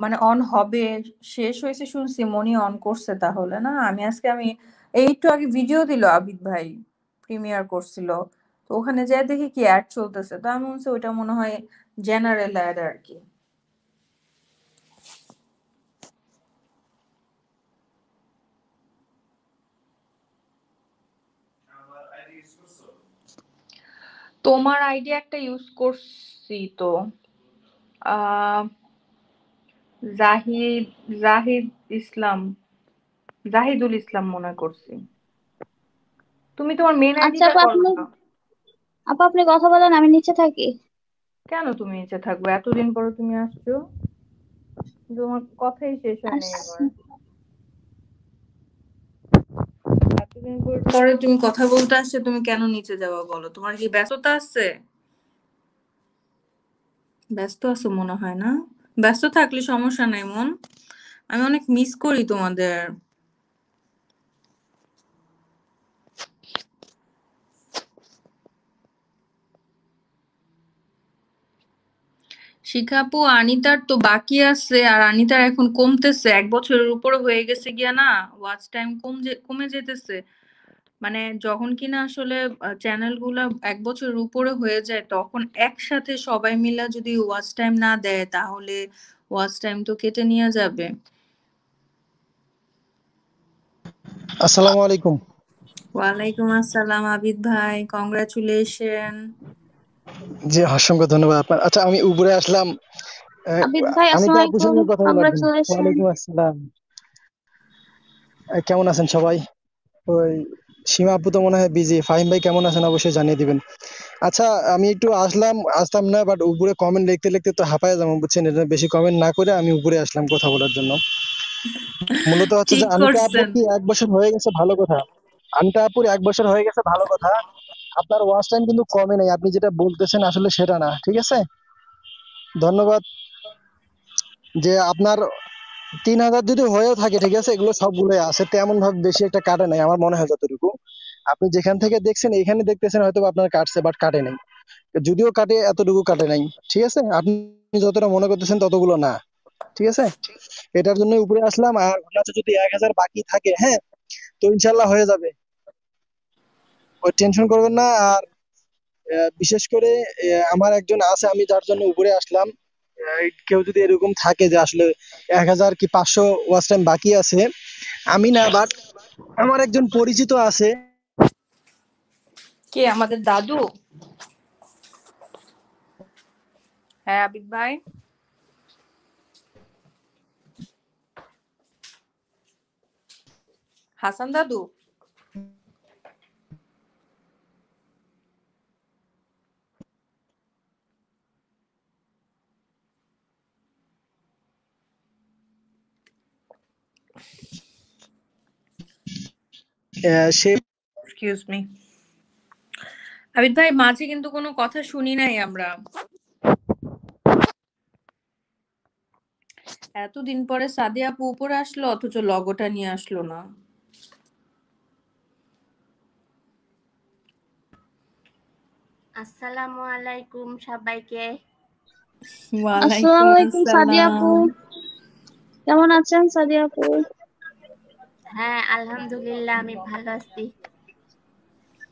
[SPEAKER 3] মানে অন হবে, শেষ হয়েছে শুনছি, মনি অন করছে তাহলে, না? আমি আজকে আমি এই একটু আগে ভিডিও দিল আবিদ ভাই প্রিমিয়ার করছিল। তো ওখানে যাই দেখি কি অ্যাড চলতেছে। তো আমি বলছি ওইটা মনে হয় জেনারেল অ্যাড আর কি। তোমার আইডি একটা ইউজ করছি তো। আহ জাহিদ জাহিদ ইসলাম জাহিদুল ইসলাম মনে করছি। তুমি তোমার মেন
[SPEAKER 4] আচ্ছা
[SPEAKER 3] আইডিটা
[SPEAKER 4] আপু
[SPEAKER 3] করো
[SPEAKER 4] আপনি
[SPEAKER 3] না।
[SPEAKER 4] আপু আপনি কথা বলেন আমি নিচে থাকি।
[SPEAKER 3] কেন তুমি নিচে থাকবে? এতদিন পরে তুমি আসছো। তোমার কথাই শেষ হয় নাই
[SPEAKER 4] আচ্ছা
[SPEAKER 3] আমার এতদিন পর- পরে তুমি কথা বলতে আসছে তুমি কেন নিচে যাওয়া বলো? তোমার কি ব্যস্ততা আছে? ব্যস্ত আছো মনে হয় না? ব্যস্ত থাকলে সমস্যা নাই, মন। আমি অনেক মিস করি তোমাদের। শিখাপু, আনিতার তো বাকি আছে, আর আনিতার এখন কমতেছে। এক বছরের উপরে হয়ে গেছে গিয়া না ওয়াচ টাইম কম কমে যেতেছে। মানে যখন কিনা আসলে চ্যানেলগুলা এক বছর উপরে হয়ে যায় তখন একসাথে সবাই মিলা যদি ওয়াচ টাইম না দেয় তাহলে ওয়াচ টাইম তো কেটে নিয়ে যাবে।
[SPEAKER 5] আসসালামু আলাইকুম।
[SPEAKER 3] ওয়ালাইকুম আসসালাম আবিদ ভাই কংগ্রাচুলেশন
[SPEAKER 5] জি অসংখ্য ধন্যবাদ আপনার। আচ্ছা আমি উপরে আসলাম।
[SPEAKER 4] আবিদ ভাই আসসালামু কংগ্রাচুলেশন
[SPEAKER 5] ওয়ালাইকুম আসসালাম। কেমন আছেন সবাই? ওই সীমা আপু তো মনে হয় বিজি। ফাহিম ভাই কেমন আছেন অবশ্যই জানিয়ে দিবেন। আচ্ছা আমি একটু আসলাম আসতাম না বাট উপরে কমেন্ট লিখতে লিখতে তো হাঁপায় যাব বুঝছেন? এটা বেশি কমেন্ট না করে আমি উপরে আসলাম কথা বলার জন্য। মূলত হচ্ছে যে আনিতা আপুর কি এক বছর হয়ে গেছে ভালো কথা? আনিতা আপুর এক বছর হয়ে গেছে ভালো কথা। আপনার ওয়াচ টাইম কিন্তু কমে নাই আপনি যেটা বলতেছেন আসলে সেটা না ঠিক আছে? ধন্যবাদ। যে আপনার তিন হাজার যদি হয়েও থাকে, ঠিক আছে? এগুলো সবগুলোই আছে। তেমন ভাবে বেশি একটা কাটে নাই, আমার মনে হয় যতটুকু। আপনি যেখান থেকে দেখছেন, এখানে দেখতেছেন হয়তো আপনার কাটছে বাট কাটে নাই। যদিও কাটে, এতটুকু কাটে নাই, ঠিক আছে? আপনি যতটা মনে করতেছেন, ততগুলো না, ঠিক আছে? এটার জন্য উপরে আসলাম, আর যদি এক হাজার বাকি থাকে হ্যাঁ তো ইনশাল্লাহ হয়ে যাবে। ওই টেনশন করবেন না, আর বিশেষ করে আমার একজন আছে, আমি যার জন্য উপরে আসলাম। কেউ যদি এরকম থাকে যে আসলে এক হাজার কি পাঁচশো ওয়াচ টাইম বাকি আছে, আমি না বাট আমার একজন পরিচিত আছে।
[SPEAKER 3] কে, আমাদের দাদু? হ্যাঁ আবিদ ভাই। হাসান দাদু?
[SPEAKER 5] সে
[SPEAKER 3] এক্সকিউজ মি আবিদ ভাই মাঝে কিন্তু কোনো কথা শুনি নাই আমরা। এতদিন পরে সাদিয়া আপু উপরে আসলো অথচ লগোটা নিয়ে আসলো না।
[SPEAKER 6] আসসালামু আলাইকুম সবাইকে।
[SPEAKER 3] ওয়ালাইকুম
[SPEAKER 4] আসসালামু আলাইকুম সাদিয়া আপু। কেমন আছেন সাদিয়া আপু?
[SPEAKER 6] হ্যাঁ আলহামদুলিল্লাহ আমি ভালো আছি।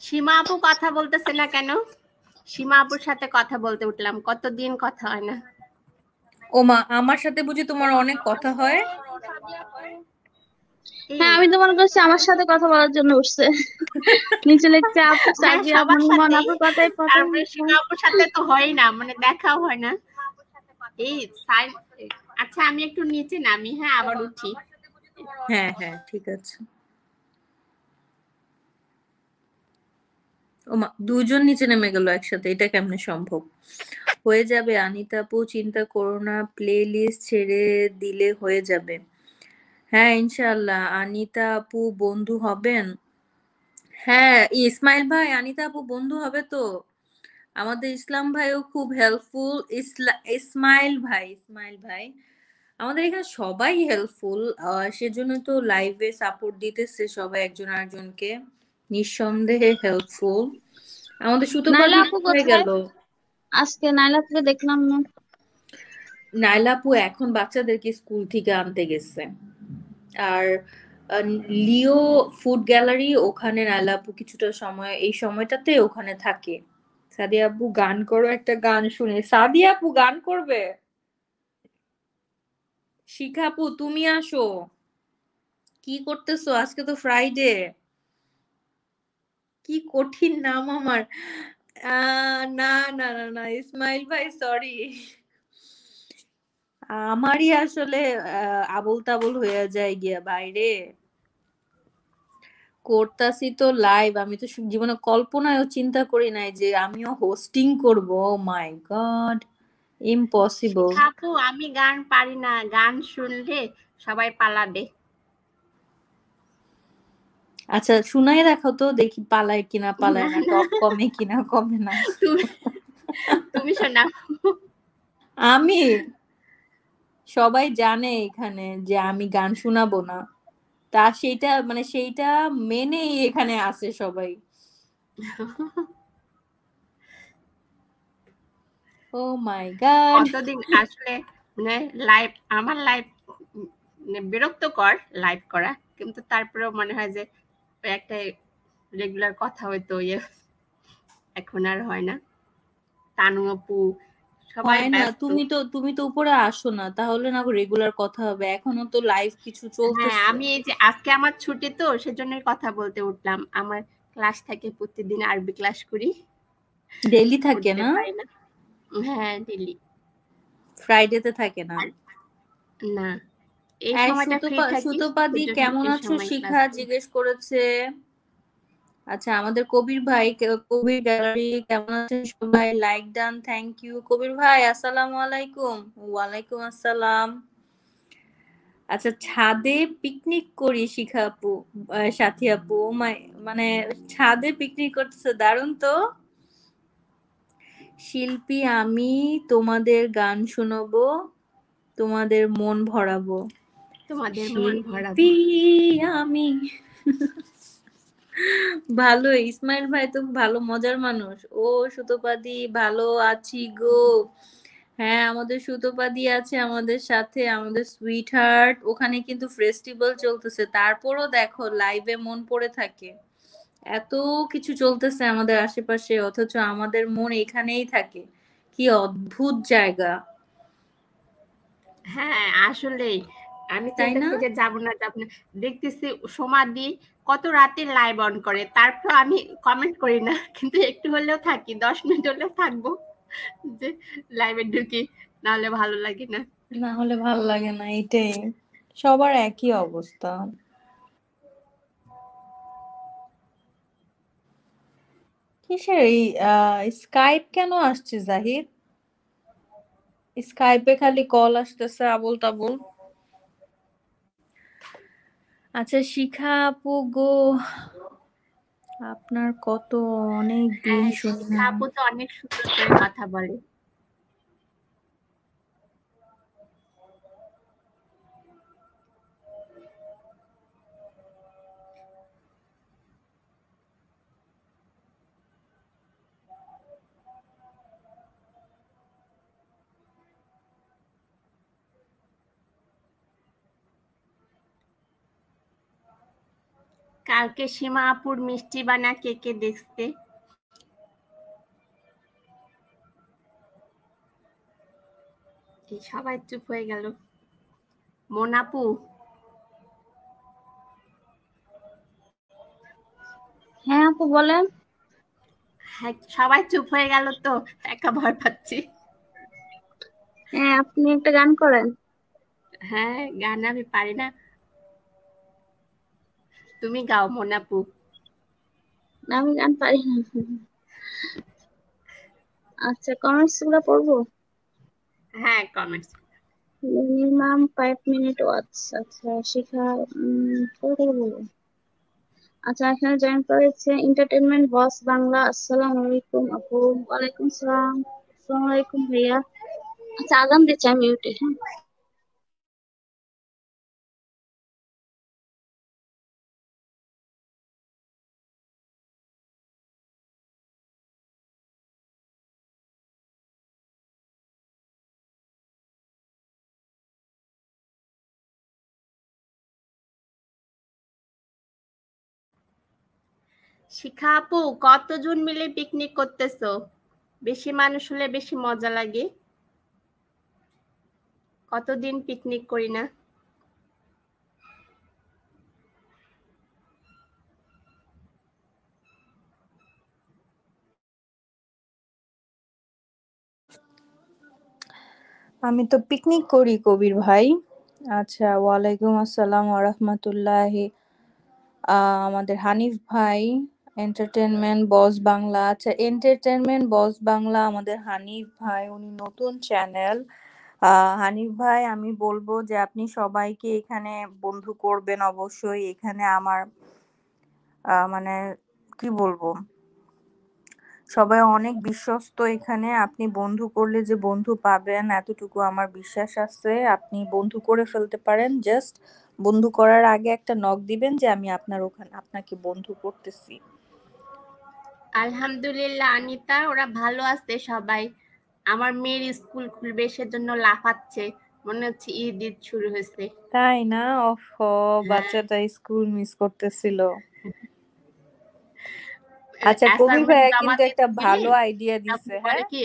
[SPEAKER 6] সীমা আপু কথা বলতেছে না কেন? সীমা আপুর সাথে কথা বলতে উঠলাম কতদিন কথা হয় না।
[SPEAKER 3] ওমা আমার সাথে বুঝি তোমার অনেক কথা হয়?
[SPEAKER 4] হ্যাঁ আমি তো মনে করছি আমার সাথে কথা বলার জন্য উঠছে। নিচে লিখছে আপু
[SPEAKER 6] হ্যাঁ,
[SPEAKER 4] সাদিয়া
[SPEAKER 6] সবার
[SPEAKER 4] মন। আপুর কথাই কথা
[SPEAKER 6] সীমা আপুর সাথে তো হয় না মানে দেখাও হয় না। এই সাইন আচ্ছা আমি একটু নিচে নামি হ্যাঁ আবার উঠি।
[SPEAKER 3] হ্যাঁ হ্যাঁ ঠিক আছে। দুজন নিচে নেমে গেল একসাথে, এটা কেমনে সম্ভব? হয়ে যাবে, আনিতা আপু, চিন্তা করো না প্লে লিস্ট ছেড়ে দিলে হয়ে যাবে। হ্যাঁ ইনশাল্লাহ আনিতা আপু বন্ধু হবেন? হ্যাঁ ইসমাইল ভাই, আনিতা আপু বন্ধু হবে তো? আমাদের ইসলাম ভাইও খুব হেল্পফুল ইসলা, ইসমাইল ভাই ইসমাইল ভাই। আমাদের এখানে সবাই হেল্পফুল সেজন্য তো লাইভে সাপোর্ট দিতেছে সবাই একজন আরেকজনকে। নিঃসন্দেহে হেল্পফুল আমাদের
[SPEAKER 4] আপু
[SPEAKER 3] হয়ে? গেল?
[SPEAKER 4] আজকে নাইলা আপুকে দেখলাম না।
[SPEAKER 3] নাইলাপু এখন বাচ্চাদেরকে স্কুল থেকে আনতে গেছে। আর লিও ফুড গ্যালারি ওখানে নাইলাপু কিছুটা সময় এই সময়টাতে ওখানে থাকে। সাদিয়া আপু গান করো একটা গান শুনে। সাদিয়া আপু গান করবে? শিখা আপু, তুমি আসো। কি করতেছো? আজকে তো ফ্রাইডে কি কঠিন নাম আমার। না না না না, ইসমাইল ভাই সরি আমারই আসলে আবোল তাবোল হয়ে যায় গিয়া বাইরে। করতাছি তো লাইভ আমি তো জীবনে কল্পনায়ও চিন্তা করি নাই যে আমিও হোস্টিং করব। মাই গড ইম্পসিবল
[SPEAKER 6] আপু আমি গান পারি না। গান শুনলে সবাই পালাবে।
[SPEAKER 3] আচ্ছা শুনাই দেখো তো দেখি পালায় কিনা পালায় না টপ কমে কিনা কমে না।
[SPEAKER 6] তুমি তুমি শোনাও।
[SPEAKER 3] আমি? সবাই জানে এখানে যে আমি গান শোনাবো না। তা সেইটা মানে সেইটা মেনেই এখানে আসে সবাই। ও মাই গড
[SPEAKER 6] কতদিন? আসলে মানে লাইভ আমার লাইভ মানে বিরক্তকর লাইভ করা কিন্তু তারপরেও মনে হয় যে একটা রেগুলার কথা হয়তো ইয়ে এখন আর হয় না। তানু আপু সবাই
[SPEAKER 3] না তুমি তো তুমি তো উপরে আসো না তাহলে না রেগুলার কথা হবে। এখনও তো লাইভ কিছু
[SPEAKER 6] হ্যাঁ
[SPEAKER 3] চলতেছে
[SPEAKER 6] আমি এই যে আজকে আমার ছুটি তো সেজন্যই কথা বলতে উঠলাম। আমার ক্লাস থাকে প্রতিদিন আরবি ক্লাস করি।
[SPEAKER 3] ডেইলি থাকে না।
[SPEAKER 6] হ্যাঁ দিল্লি।
[SPEAKER 3] ফ্রাইডেতে থাকে না।
[SPEAKER 6] না। এই
[SPEAKER 3] এই
[SPEAKER 6] সময়টা ফ্রি থাকি
[SPEAKER 3] সুতপাদি কেমন আছো? শিখা জিজ্ঞেস করেছে। আচ্ছা আমাদের কবির ভাই কবির গ্যালারি কেমন আছেন সবাই like done thank you Kabir ভাই আসসালামু আলাইকুম। ওয়ালাইকুম আসসালাম। আচ্ছা ছাদে পিকনিক করি শিখা আপু সাথী আপু। মানে ছাদে পিকনিক করতেছে দারুণ তো। শিল্পী আমি তোমাদের গান শোনাবো তোমাদের মন ভরাবো।
[SPEAKER 6] তোমাদের মন ভরাবো।
[SPEAKER 3] আমি। ভালো ইসমাইল ভাই তো ভালো মজার মানুষ। ও সুতোপাদি ভালো আছি গো। হ্যাঁ আমাদের সুতোপাদি আছে আমাদের সাথে আমাদের সুইট হার্ট ওখানে কিন্তু ফেস্টিভ্যাল চলতেছে। তারপরও দেখো লাইভে মন পড়ে থাকে। এত কিছু চলতেছে আমাদের আশেপাশে অথচ আমাদের মন এখানেই থাকে। কি অদ্ভুত জায়গা।
[SPEAKER 6] হ্যাঁ আসলেই। আমি
[SPEAKER 3] তাই না?
[SPEAKER 6] যে যাব না যাব না। দেখতেছি সমাধি কত রাতে লাইভ অন করে তারপর আমি কমেন্ট করি না কিন্তু একটু হলেও থাকি দশ মিনিট হলেও থাকব। যে লাইভে ঢুকি নাহলে ভালো লাগে না।
[SPEAKER 3] না হলে ভালো লাগে না এটাই সবার একই অবস্থা। কিসের এই স্কাইপ কেন আসছে জাহির স্কাইপে খালি কল আসতেছে আবল তাবল আচ্ছা শিখা আপু গো। আপনার কত অনেক দিন
[SPEAKER 6] হ্যাঁ,
[SPEAKER 3] শুনি
[SPEAKER 6] আপু তো অনেক সুন্দর করে কথা বলে। কালকে সীমা আপুর মিষ্টি বানা কে কে দেখতে? সবাই চুপ হয়ে গেল। মোনাপু
[SPEAKER 4] হ্যাঁ আপু বলেন।
[SPEAKER 6] হ্যাঁ সবাই চুপ হয়ে গেল তো একা ভয় পাচ্ছি।
[SPEAKER 4] হ্যাঁ আপনি একটা গান করেন।
[SPEAKER 6] হ্যাঁ গান আমি পারি না। তুমি গাও মোনাপু
[SPEAKER 4] আমি গান পারি। না আচ্ছা কমেন্টসগুলো পড়ব?
[SPEAKER 6] হ্যাঁ comments
[SPEAKER 4] minimum five minute watch আচ্ছা শিখা কোথা বলব আচ্ছা এখানে জয়েন করেছে এন্টারটেনমেন্ট বস বাংলা আসসালামু আলাইকুম আপু। ওয়ালাইকুম সালাম। আসসালামু আলাইকুম ভাইয়া। আচ্ছা আগাম দিচ্ছি আমি মিউটে হ্যাঁ।
[SPEAKER 6] শিখা আপু, কতজন মিলে পিকনিক করতেছো? বেশি মানুষ হলে বেশি মজা লাগে। কতদিন পিকনিক করি না?
[SPEAKER 3] আমি তো পিকনিক করি কবির ভাই। আচ্ছা ওয়ালাইকুম আসসালাম ওরহমতুল্লাহি আমাদের হানিফ ভাই এন্টারটেনমেন্ট বস বাংলা আচ্ছা এন্টারটেনমেন্ট বস বাংলা আমাদের হানিফ ভাই, উনি নতুন চ্যানেল হানিফ ভাই, আমি বলব যে আপনি সবাইকে এখানে বন্ধু করবেন অবশ্যই। এখানে আমার মানে কি বলব? সবাই অনেক বিশ্বস্ত এখানে। আপনি বন্ধু করলে যে বন্ধু পাবেন, এতটুকু আমার বিশ্বাস আছে। আপনি বন্ধু করে ফেলতে পারেন। জাস্ট বন্ধু করার আগে একটা নক দিবেন যে আমি আপনার ওখানে, আপনাকে বন্ধু করতেছি।
[SPEAKER 6] আলহামদুলিল্লাহ আনিতা ওরা ভালো আছে সবাই। আমার মেয়ের স্কুল খুলবে সেজন্য লাফাচ্ছে। মনে হচ্ছে ঈদ ঈদ শুরু হয়েছে।
[SPEAKER 3] তাই না? ওহ বাচ্চাটা স্কুল মিস করতেছিল। আচ্ছা কবির
[SPEAKER 6] Assignment
[SPEAKER 3] ভাইয়া
[SPEAKER 6] জমা
[SPEAKER 3] কিন্তু একটা ভালো আইডিয়া দিছে হ্যাঁ?
[SPEAKER 6] কি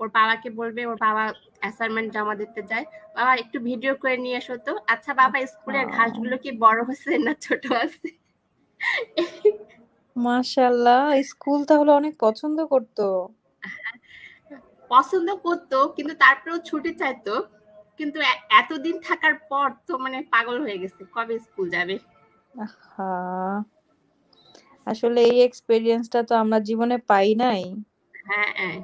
[SPEAKER 6] ওর বাবাকে বলবে ওর বাবা অ্যাসাইনমেন্ট জমা দিতে যায়। বাবা একটু ভিডিও করে নিয়ে এসো তো। আচ্ছা বাবা স্কুলের
[SPEAKER 3] আচ্ছা।
[SPEAKER 6] ঘাসগুলো কি বড় হয়েছে না ছোট আছে?
[SPEAKER 3] মাশাল্লাহ স্কুল তাহলে অনেক পছন্দ করতো?
[SPEAKER 6] পছন্দ করতো কিন্তু তারপরেও ছুটি চাইতো। কিন্তু এতদিন থাকার পর তো মানে পাগল হয়ে গেছে কবে স্কুল যাবে?
[SPEAKER 3] আসলে এই এক্সপেরিয়েন্সটা তো আমরা জীবনে পাই নাই।
[SPEAKER 6] হ্যাঁ হ্যাঁ।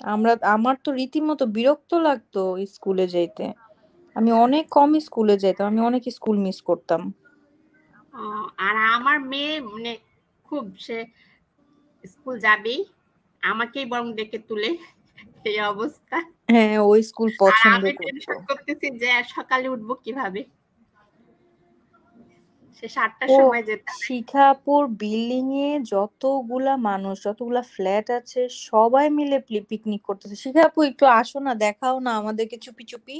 [SPEAKER 3] আমরা আমার তো রীতিমতো বিরক্ত লাগতো স্কুলে যেতে আমি অনেক কম স্কুলে যেতাম আমি অনেক স্কুল মিস করতাম।
[SPEAKER 6] আর আমার মেয়ে মানে খুব সে স্কুল যাবেই। আমাকেই বরং ডেকে তুলে এই অবস্থা।
[SPEAKER 3] হ্যাঁ ওই স্কুল পছন্দ
[SPEAKER 6] করতেছি যে সকালে উঠবো কীভাবে? সময় যেতে
[SPEAKER 3] শিখাপুর বিল্ডিং এ যতগুলা মানুষ যতগুলা ফ্ল্যাট আছে সবাই মিলে পিকনিক করতেছে। শিখাপু একটু আসো না দেখাও না আমাদেরকে চুপি চুপি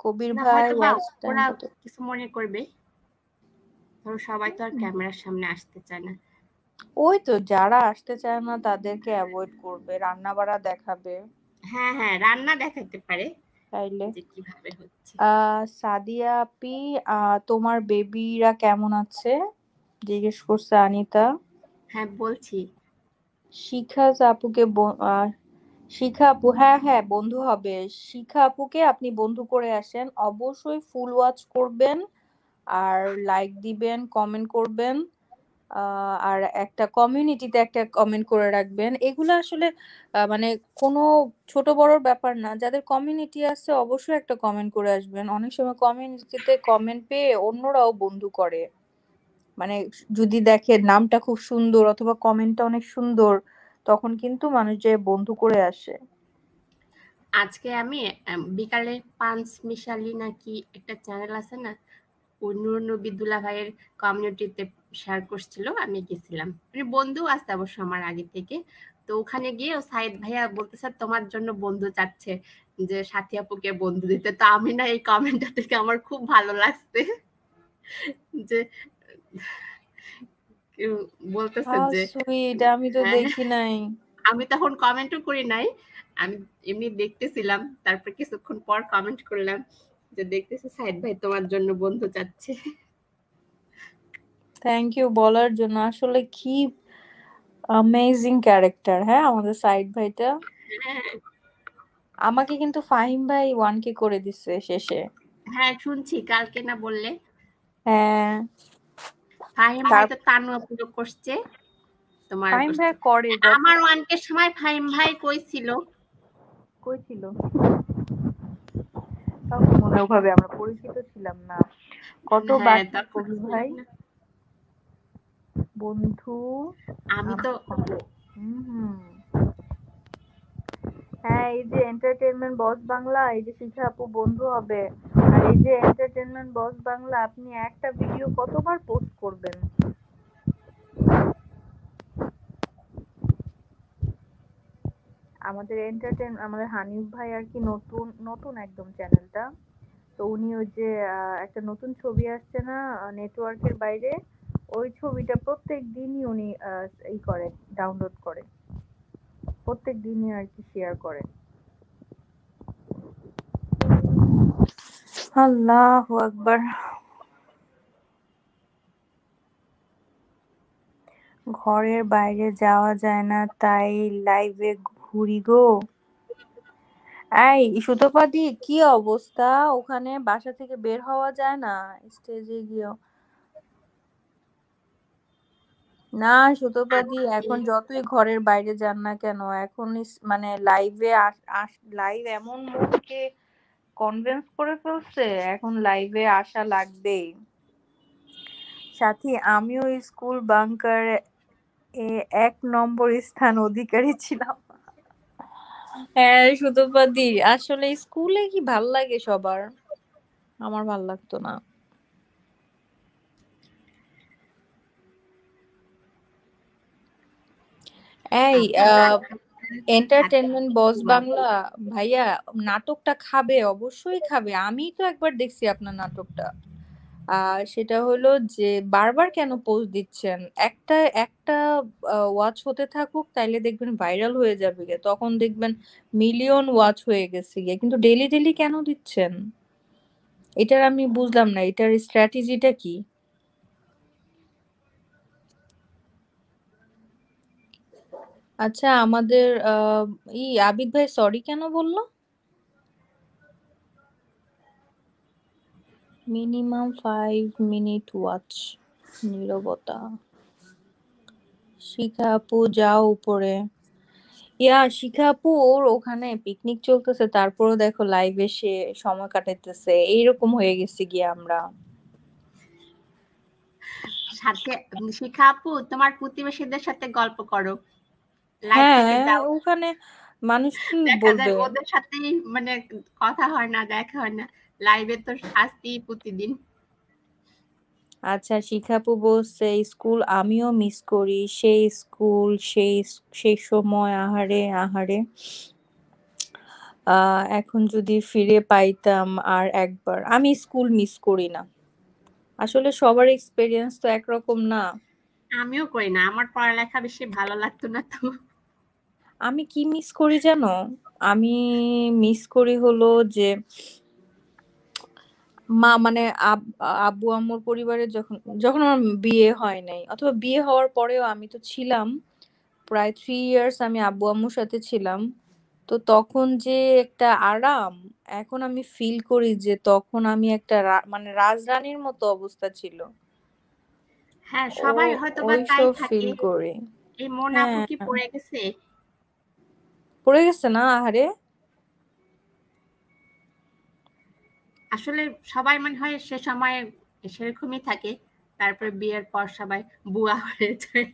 [SPEAKER 3] কবির ভাই
[SPEAKER 6] কিছু মনে করবে। ধরো সবাই তো আর ক্যামেরার সামনে আসতে চায় না।
[SPEAKER 3] ওই তো যারা আসতে চায় না তাদেরকে অ্যাভয়েড করবে রান্না বাড়া দেখাবে।
[SPEAKER 6] হ্যাঁ হ্যাঁ রান্না দেখাতে পারে
[SPEAKER 3] তাইলে।
[SPEAKER 6] কীভাবে হচ্ছে।
[SPEAKER 3] সাদিয়া আপি তোমার বেবিরা কেমন আছে? জিজ্ঞেস করছে আনিতা।
[SPEAKER 6] হ্যাঁ বলছি।
[SPEAKER 3] শিখা আপুকে শিখা আপু হ্যাঁ হ্যাঁ বন্ধু হবে। শিখা আপুকে আপনি বন্ধু করে আসেন। অবশ্যই ফুল ওয়াচ করবেন। আর লাইক দিবেন কমেন্ট করবেন আর একটা কমিউনিটিতে একটা কমেন্ট করে রাখবেন। এগুলো আসলে মানে কোনো ছোট বড়র ব্যাপার না। যাদের কমিউনিটি আছে অবশ্যই একটা কমেন্ট করে আসবেন। অনেক সময় কমিউনিটিতে কমেন্ট পেয়ে অন্যরাও বন্ধু করে। মানে যদি দেখে নামটা খুব সুন্দর অথবা কমেন্টটা অনেক সুন্দর, তখন কিন্তু মানুষ যে বন্ধু করে আসে।
[SPEAKER 6] আজকে আমি বিকালে পাঁচ মিশালি নাকি একটা চ্যানেল আছে না ওই নূর নবী দুলা ভাইয়ের কমিউনিটিতে শেয়ার করছিল আমি গেছিলাম। মানে বন্ধু আছে অবশ্য আমার আগে থেকে। তো ওখানে গিয়ে ও সাইদ ভাইয়া বলতেছে তোমার জন্য বন্ধু চাচ্ছে যে সাথী আপুকে বন্ধু দিতে। তো আমি না এই কমেন্টটা থেকে আমার খুব ভালো লাগছে যে বলতেছে যে
[SPEAKER 3] আমি তো
[SPEAKER 6] হ্যাঁ।
[SPEAKER 3] দেখি নাই।
[SPEAKER 6] আমি তখন কমেন্টও করি নাই। আমি এমনি দেখতেছিলাম তারপর কিছুক্ষণ পর কমেন্ট করলাম। যে দেখতেছি সাইদ ভাই তোমার জন্য বন্ধু চাচ্ছে।
[SPEAKER 3] থ্যাংক ইউ বলার জন্য। আসলে কি অ্যামেজিং ক্যারেক্টার হ্যাঁ আমাদের ভাইটা? আমাকে কিন্তু ফাহিম ভাই ওয়ান কে করে দিছে শেষে।
[SPEAKER 6] হ্যাঁ শুনছি কালকে না বললে?
[SPEAKER 3] হ্যাঁ।
[SPEAKER 6] ফাহিম ভাই তো তানু পুজো করছে। তোমার
[SPEAKER 3] ফাহিম ভাই করে
[SPEAKER 6] আমার ওয়ানকে সময় ফাহিম ভাই কই ছিল?
[SPEAKER 3] কই ছিল? তাও তো মনে ওভাবে আমরা পরিচিত ছিলাম না। কত
[SPEAKER 6] হ্যাঁ,
[SPEAKER 3] কবি ভাই? বন্ধু?
[SPEAKER 6] আমি তো
[SPEAKER 3] হুম। হ্যাঁ এই যে এন্টারটেনমেন্ট বস বাংলা এই যে শিখা আপু বন্ধু হবে। আর এই যে এন্টারটেনমেন্ট বস বাংলা আপনি একটা ভিডিও কতবার পোস্ট করবেন? আমাদের এন্টারটেন আমাদের হানিফ ভাই আর কি নতুন নতুন একদম চ্যানেলটা তো উনি ওই যে একটা নতুন ছবি আসছে না নেটওয়ার্কের বাইরে ওই ছবিটা প্রত্যেক দিনই উনি আহ, ই করে ডাউনলোড করে। প্রত্যেক দিনই আর কি শেয়ার করে। আল্লাহ আকবার। ঘরের বাইরে যাওয়া যায় না তাই লাইভে ঘুরি গো। এই, সুতোপাদি, কি অবস্থা? ওখানে বাসা থেকে বের হওয়া যায় না স্টেজে গিয়েও। না, সুতোপাদি, এখন যতই ঘরের বাইরে যান না কেন, এখন মানে লাইভে লাইভ এমন মুখকে কনভিন্স করে ফেলছে, এখন লাইভে আসা লাগবেই। সাথী, আমিও স্কুল বাংকার এক নম্বর স্থান অধিকারী ছিলাম। হ্যাঁ সুতোপাদি আসলে স্কুলে কি ভালো লাগে সবার? আমার ভালো লাগতো না। এই এন্টারটেনমেন্ট বস বাংলা ভাইয়া নাটকটা খাবে অবশ্যই খাবে। আমি তো একবার দেখছি আপনার নাটকটা। সেটা হলো যে, বারবার কেন পোস্ট দিচ্ছেন? একটা একটা ওয়াচ হতে থাকুক, তাইলে দেখবেন ভাইরাল হয়ে যাবে গে তখন দেখবেন মিলিয়ন ওয়াচ হয়ে গেছে গিয়ে। কিন্তু ডেলি ডেলি কেন দিচ্ছেন? এটার আমি বুঝলাম না। এটার স্ট্র্যাটেজিটা কি? আচ্ছা আমাদের ই আবিদ ভাই সরি কেন বলল? মিনিমাম ফাইভ মিনিট ওয়াচ নীরবতা। শিখা আপু যাও উপরে। ইয়া শিখা আপু ওর ওখানে পিকনিক চলতেছে তারপরও দেখো লাইভ এসে সময় কাটাইতেছে। এইরকম হয়ে গেছে গিয়ে আমরা।
[SPEAKER 6] সাথে শিখা আপু তোমার প্রতিবেশীদের সাথে গল্প করো।
[SPEAKER 3] হ্যাঁ ওখানে মানুষ বলবে?
[SPEAKER 6] ওদের সাথে মানে কথা হয় না দেখা হয় না। লাইভে তো আসতেই প্রতিদিন।
[SPEAKER 3] আচ্ছা শিখাপু বলছে স্কুল আমিও মিস করি। সেই স্কুল সেই সেই সময় আহারে আহারে। এখন যদি ফিরে পাইতাম আর একবার। আমি স্কুল মিস করি না। আসলে সবার এক্সপেরিয়েন্স তো একরকম না।
[SPEAKER 6] আমিও করি না। আমার পড়ালেখা বেশি ভালো লাগতো না তো।
[SPEAKER 3] আমি কি মিস করি জানো? আমি মিস করি হলো যে মা মানে আব- আব্বু আম্মুর পরিবারে যখন যখন আমার বিয়ে হয় নাই অথবা বিয়ে হওয়ার পরেও আমি তো ছিলাম প্রায় থ্রি ইয়ার্স আমি আব্বু আম্মুর সাথে ছিলাম তো তখন যে একটা আরাম এখন আমি ফিল করি যে তখন আমি একটা মানে রাজরানীর মতো অবস্থা ছিল।
[SPEAKER 6] হ্যাঁ সবাই হয়তো বা তাই থাকে।
[SPEAKER 3] ফিল করি।
[SPEAKER 6] এই মন আপু কি
[SPEAKER 3] হ্যাঁ।
[SPEAKER 6] পড়ে গেছে?
[SPEAKER 3] পড়ে গেছে না আহারে?
[SPEAKER 6] আসলে সবাই মনে হয় সে সময় সেরকমই থাকে। তারপরে বিয়ের পর সবাই বুয়া হয়ে যায়।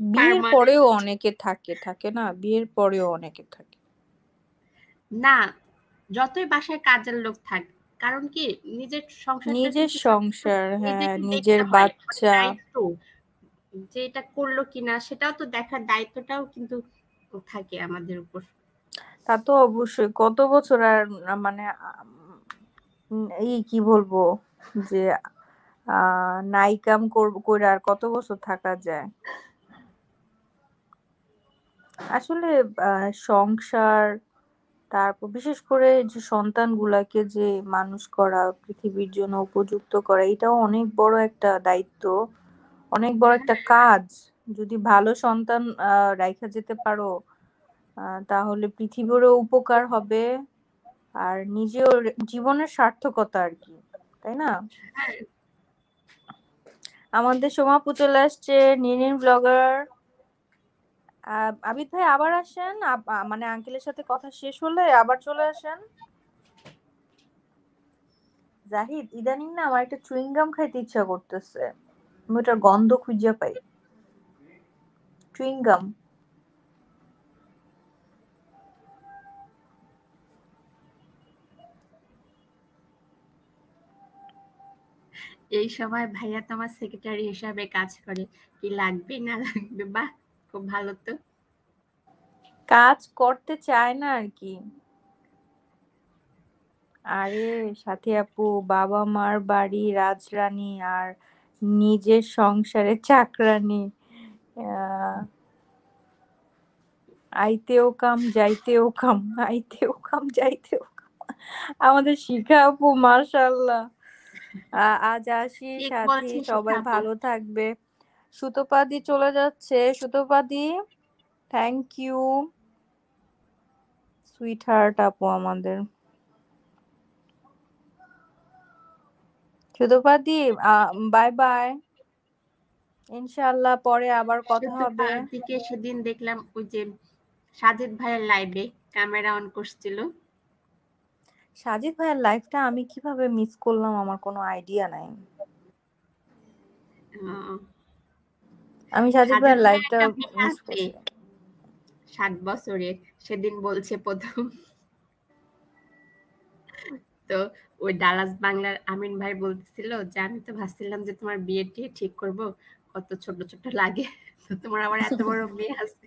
[SPEAKER 3] বিয়ের পরেও অনেকে থাকে থাকে না? বিয়ের পরেও অনেকে থাকে।
[SPEAKER 6] না যতই বাসায় কাজের লোক থাক কারণ কি নিজের সংসার
[SPEAKER 3] নিজের সংসার হ্যাঁ নিজের
[SPEAKER 6] মানে
[SPEAKER 3] বাচ্চা।
[SPEAKER 6] যে এটা করল কিনা সেটাও তো দেখার দায়িত্বটাও কিন্তু থাকে আমাদের উপর।
[SPEAKER 3] তা তো অবশ্যই। কত বছর আর মানে এই কি বলব? যে আহ নাই কাম করব করে আর কত বছর থাকা যায়? আসলে সংসার, তারপর বিশেষ করে যে সন্তানগুলাকে যে মানুষ করা, পৃথিবীর জন্য উপযুক্ত করা, এটাও অনেক বড় একটা দায়িত্ব, অনেক বড় একটা কাজ। যদি ভালো সন্তান রাইখা যেতে পারো তাহলে পৃথিবীরও উপকার হবে। আর নিজেও জীবনের সার্থকতা আর কি, তাই না? আমাদের সমাপু চলে আসছে নিনিন ব্লগার আবিদ ভাই আবার আসেন? মানে আঙ্কেলের সাথে কথা শেষ হলে আবার চলে আসেন? জাহিদ, ইদানিং না আমার একটা চুইংগাম খাইতে ইচ্ছা করতেছে। আমি ওটার গন্ধ খুঁজে পাই। চুইংগাম
[SPEAKER 6] এই সময় ভাইয়া তোমার সেক্রেটারি হিসাবে কাজ করে। কি লাগবে, না লাগবে? বাহ, খুব ভালো তো।
[SPEAKER 3] কাজ করতে চায় না আর কি। আরে, সাথী আপু বাবা মার বাড়ি, রাজরানী আর নিজের সংসারে চাকরানি। আইতেও কাম, যাইতেও কাম, আইতেও কাম, যাইতেও কাম। আমাদের শিখা আপু মাশাল্লাহ আ- আজ আসি সাথী। সবাই ভালো থাকবে। সুতোপাদি চলে যাচ্ছে। সুতোপাদি থ্যাংক ইউ সুইট হার্ট আপু আমাদের। সুতোপাদি বাই বাই ইনশাআল্লাহ পরে আবার কথা হবে।
[SPEAKER 6] সেদিন দেখলাম ওই যে সাজিদ ভাইয়ের লাইভে ক্যামেরা অন করছিল।
[SPEAKER 3] সাজিদ ভাইয়ের লাইফটা আমি কীভাবে মিস করলাম আমার কোনো আইডিয়া নাই। আমি সাজিদ ভাইয়ের লাইফটা মিস। করছি।
[SPEAKER 6] সাত বছরের সেদিন বলছে প্রথম। তো ওই ডালাস বাংলার আমিন ভাই বলতেছিল যে আমি তো ভাবছিলাম যে তোমার বিয়ে ঠিক করব কত ছোট ছোট লাগে। তো তোমার আবার এত বড় মেয়ে আছে।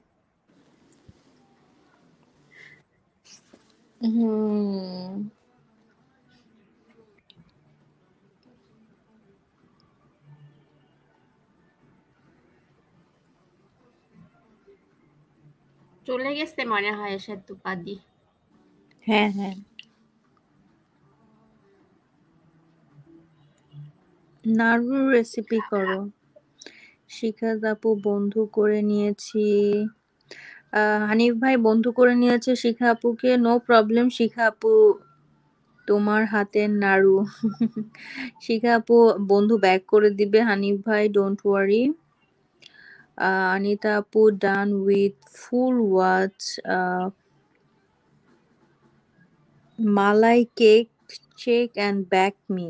[SPEAKER 6] চলে গেছে মনে হয় সেতুপাদি
[SPEAKER 3] হ্যাঁ হ্যাঁ। নাড়ুর রেসিপি করো। শিখা আপু বন্ধু করে নিয়েছি। হানিফ ভাই বন্ধু করে নিয়েছে শিখা আপুকে। নো প্রবলেম শিখা আপু, তোমার হাতের নাড়ু। *laughs* শিখা আপু বন্ধু ব্যাক করে দিবে, হানিফ ভাই ডোন্ট ওয়ারি আনিতা আপু done with full watch malai cake check and back me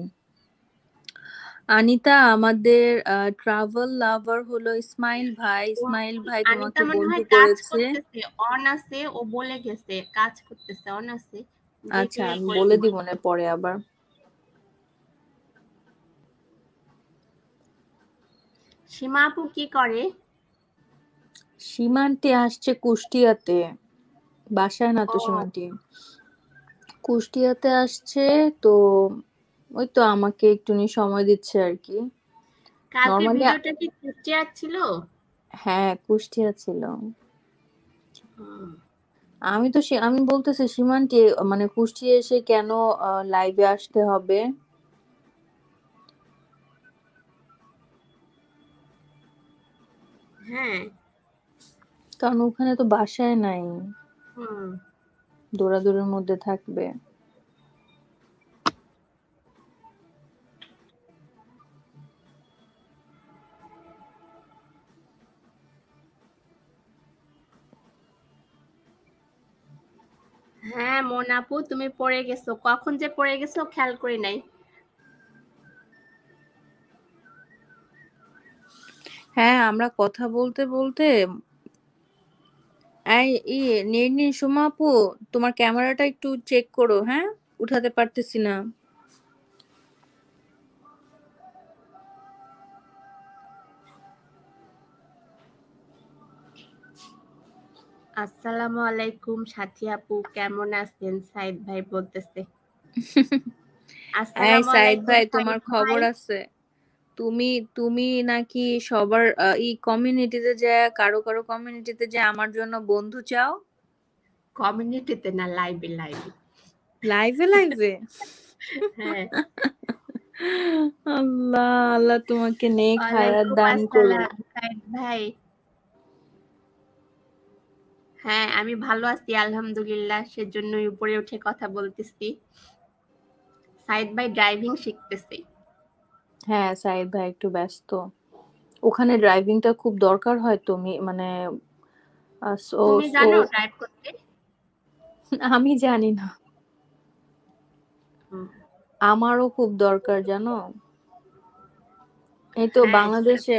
[SPEAKER 3] Anita আমাদের ট্রাভেল লাভার হলো ইসমাইল ভাই। ইসমাইল ভাই তোমাকে বন্ধু করেছে।
[SPEAKER 6] করতেছে অন আছে ও বলে গেছে কাজ করতেছে অন আছে।
[SPEAKER 3] আচ্ছা আমি বলে
[SPEAKER 6] দিব
[SPEAKER 3] না পরে আবার।
[SPEAKER 6] সীমা আপু কি করে?
[SPEAKER 3] সীমান্তি আসছে কুষ্টিয়াতে বাসায় না তো। সীমান্তি। কুষ্টিয়াতে আসছে তো ওই তো আমাকে একটুনি সময় দিচ্ছে আর কি।
[SPEAKER 6] কালকে
[SPEAKER 3] Normally-
[SPEAKER 6] ভিডিওটা কি কুষ্টিয়া ছিল?
[SPEAKER 3] হ্যাঁ কুষ্টিয়া ছিল। আমি তো সে- আমি বলতেছি সীমান্তি মানে কুষ্টিয়া এসে কেন লাইভে আসতে হবে?
[SPEAKER 6] হ্যাঁ।
[SPEAKER 3] কারণ ওখানে তো বাসায় নাই।
[SPEAKER 6] হুম।
[SPEAKER 3] দৌড়াদৌড়ির মধ্যে থাকবে।
[SPEAKER 6] হ্যাঁ মন আপু, তুমি পড়ে গেছো। কখন যে পড়ে গেছো খেয়াল করি নাই।
[SPEAKER 3] হ্যাঁ আমরা কথা বলতে বলতে, এই নির্নি সুমা আপু, তোমার ক্যামেরাটা একটু চেক করো হ্যাঁ? উঠাতে পারতেছি না।
[SPEAKER 6] আসসালামু আলাইকুম সাথী আপু কেমন আছেন? সাইদ ভাই বলতেছে। *laughs*
[SPEAKER 3] এই সাইদ ভাই তোমার খবর আছে? তুমি তুমি নাকি সবার আহ, ই কমিউনিটিতে যে কারও কারও কমিউনিটিতে যে আমার জন্য বন্ধু চাও?
[SPEAKER 6] কমিউনিটিতে না লাইভে লাইভে
[SPEAKER 3] লাইভে লাইভে
[SPEAKER 6] হ্যাঁ। *laughs*
[SPEAKER 3] আল্লাহ আল্লাহ তোমাকে নেক হায়াত দান করুন
[SPEAKER 6] ভাই। হ্যাঁ আমি ভালো আছি আলহামদুলিল্লাহ। সেজন্যই উপরে উঠে কথা বলতেছি। সাইদ ভাই ড্রাইভিং শিখতেছে।
[SPEAKER 3] হ্যাঁ সাইদ ভাই একটু ব্যস্ত। ওখানে ড্রাইভিংটা খুব দরকার হয় তুমি মানে
[SPEAKER 6] তুমি জানো ড্রাইভ করতে?
[SPEAKER 3] আমি জানি না। আমারও খুব দরকার জানো? এই তো
[SPEAKER 6] হ্যাঁ,
[SPEAKER 3] বাংলাদেশে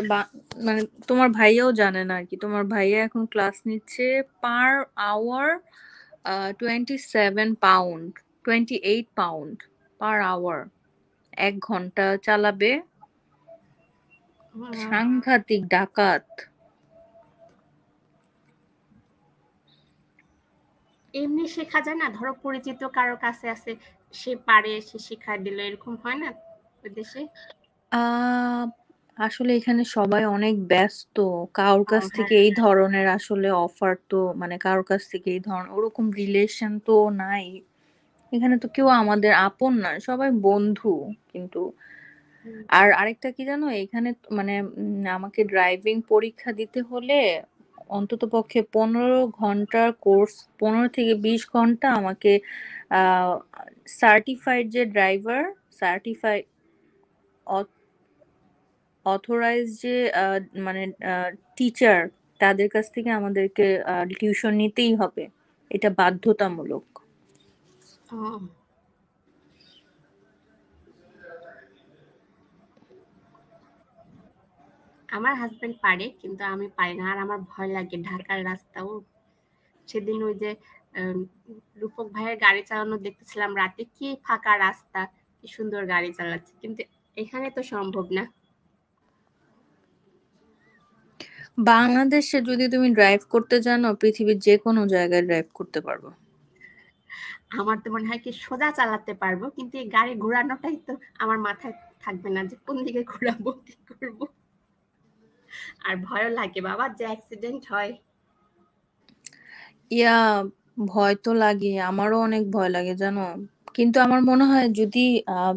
[SPEAKER 3] মানে তোমার ভাইয়াও জানে না আর কি তোমার ভাইয়া এখন ক্লাস নিচ্ছে per hour twenty seven pound twenty eight pound per hour এক ঘণ্টা চালাবে। সাংঘাতিক ডাকাত।
[SPEAKER 6] এমনি শেখা যায় না? ধরো পরিচিত কারও কাছে আছে সে পারে সে শিখায় দিল এরকম হয় না ওই দেশে?
[SPEAKER 3] আসলে এখানে সবাই অনেক ব্যস্ত। কারোর কাছ
[SPEAKER 6] হ্যাঁ।
[SPEAKER 3] থেকে এই ধরনের আসলে অফার তো মানে কারোর কাছ থেকে এই ধরনের ওরকম রিলেশন তো নাই। এখানে তো কেউ আমাদের আপন না সবাই বন্ধু কিন্তু। আর আরেকটা কি জানো এখানে মানে উম, আমাকে ড্রাইভিং পরীক্ষা দিতে হলে অন্তত পক্ষে পনেরো ঘণ্টার কোর্স পনেরো থেকে বিশ ঘণ্টা আমাকে সার্টিফাইড যে ড্রাইভার সার্টিফাই অথরাইজ যে মানে টিচার তাদের কাছ থেকে আমাদেরকে টিউশন নিতেই হবে। এটা বাধ্যতামূলক।
[SPEAKER 6] আমার হাজবেন্ড পারে, কিন্তু আমি পারি না। আর আমার ভয় লাগে ঢাকার রাস্তাও। সেদিন ওই যে রূপক ভাইয়ের গাড়ি চালানো দেখতেছিলাম রাতে। কি ফাঁকা রাস্তা, কি সুন্দর গাড়ি চালাচ্ছে। কিন্তু এখানে তো সম্ভব না।
[SPEAKER 3] বাংলাদেশে যদি তুমি ড্রাইভ করতে জানো পৃথিবীর যে কোনো জায়গায় ড্রাইভ করতে পারব।
[SPEAKER 6] আমার তো মনে হয় কি সোজা চালাতে পারব কিন্তু এই গাড়ি ঘোরানোটাই তো আমার মাথায় থাকবে না যে কোন দিকে ঘোরাবো কি করব। আর ভয়ও লাগে বাবা যে অ্যাক্সিডেন্ট হয়।
[SPEAKER 3] ইয়া ভয় তো লাগে আমারও অনেক ভয় লাগে জানো। কিন্তু আমার মনে হয় যদি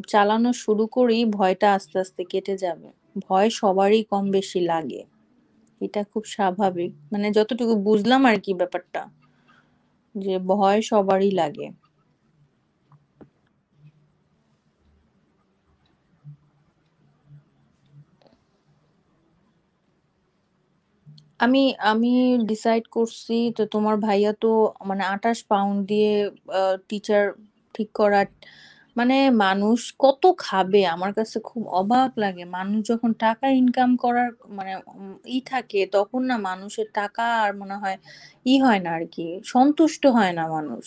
[SPEAKER 3] চালানো শুরু করি ভয়টা আস্তে আস্তে কেটে যাবে। ভয় সবারই কম বেশি লাগে। এটা খুব স্বাভাবিক। মানে যতটুকু বুঝলাম আর কি ব্যাপারটা, যে ভয় সবারই লাগে। আমি আমি ডিসাইড করছি তো তোমার ভাইয়া তো মানে আঠাশ পাউন্ড দিয়ে টিচার ঠিক করা মানে মানুষ কত খাবে? আমার কাছে খুব অবাক লাগে। মানুষ যখন টাকা ইনকাম করার মানে ই থাকে, তখন না মানুষের টাকা আর মনে হয় ই হয় না আর কি সন্তুষ্ট হয় না মানুষ।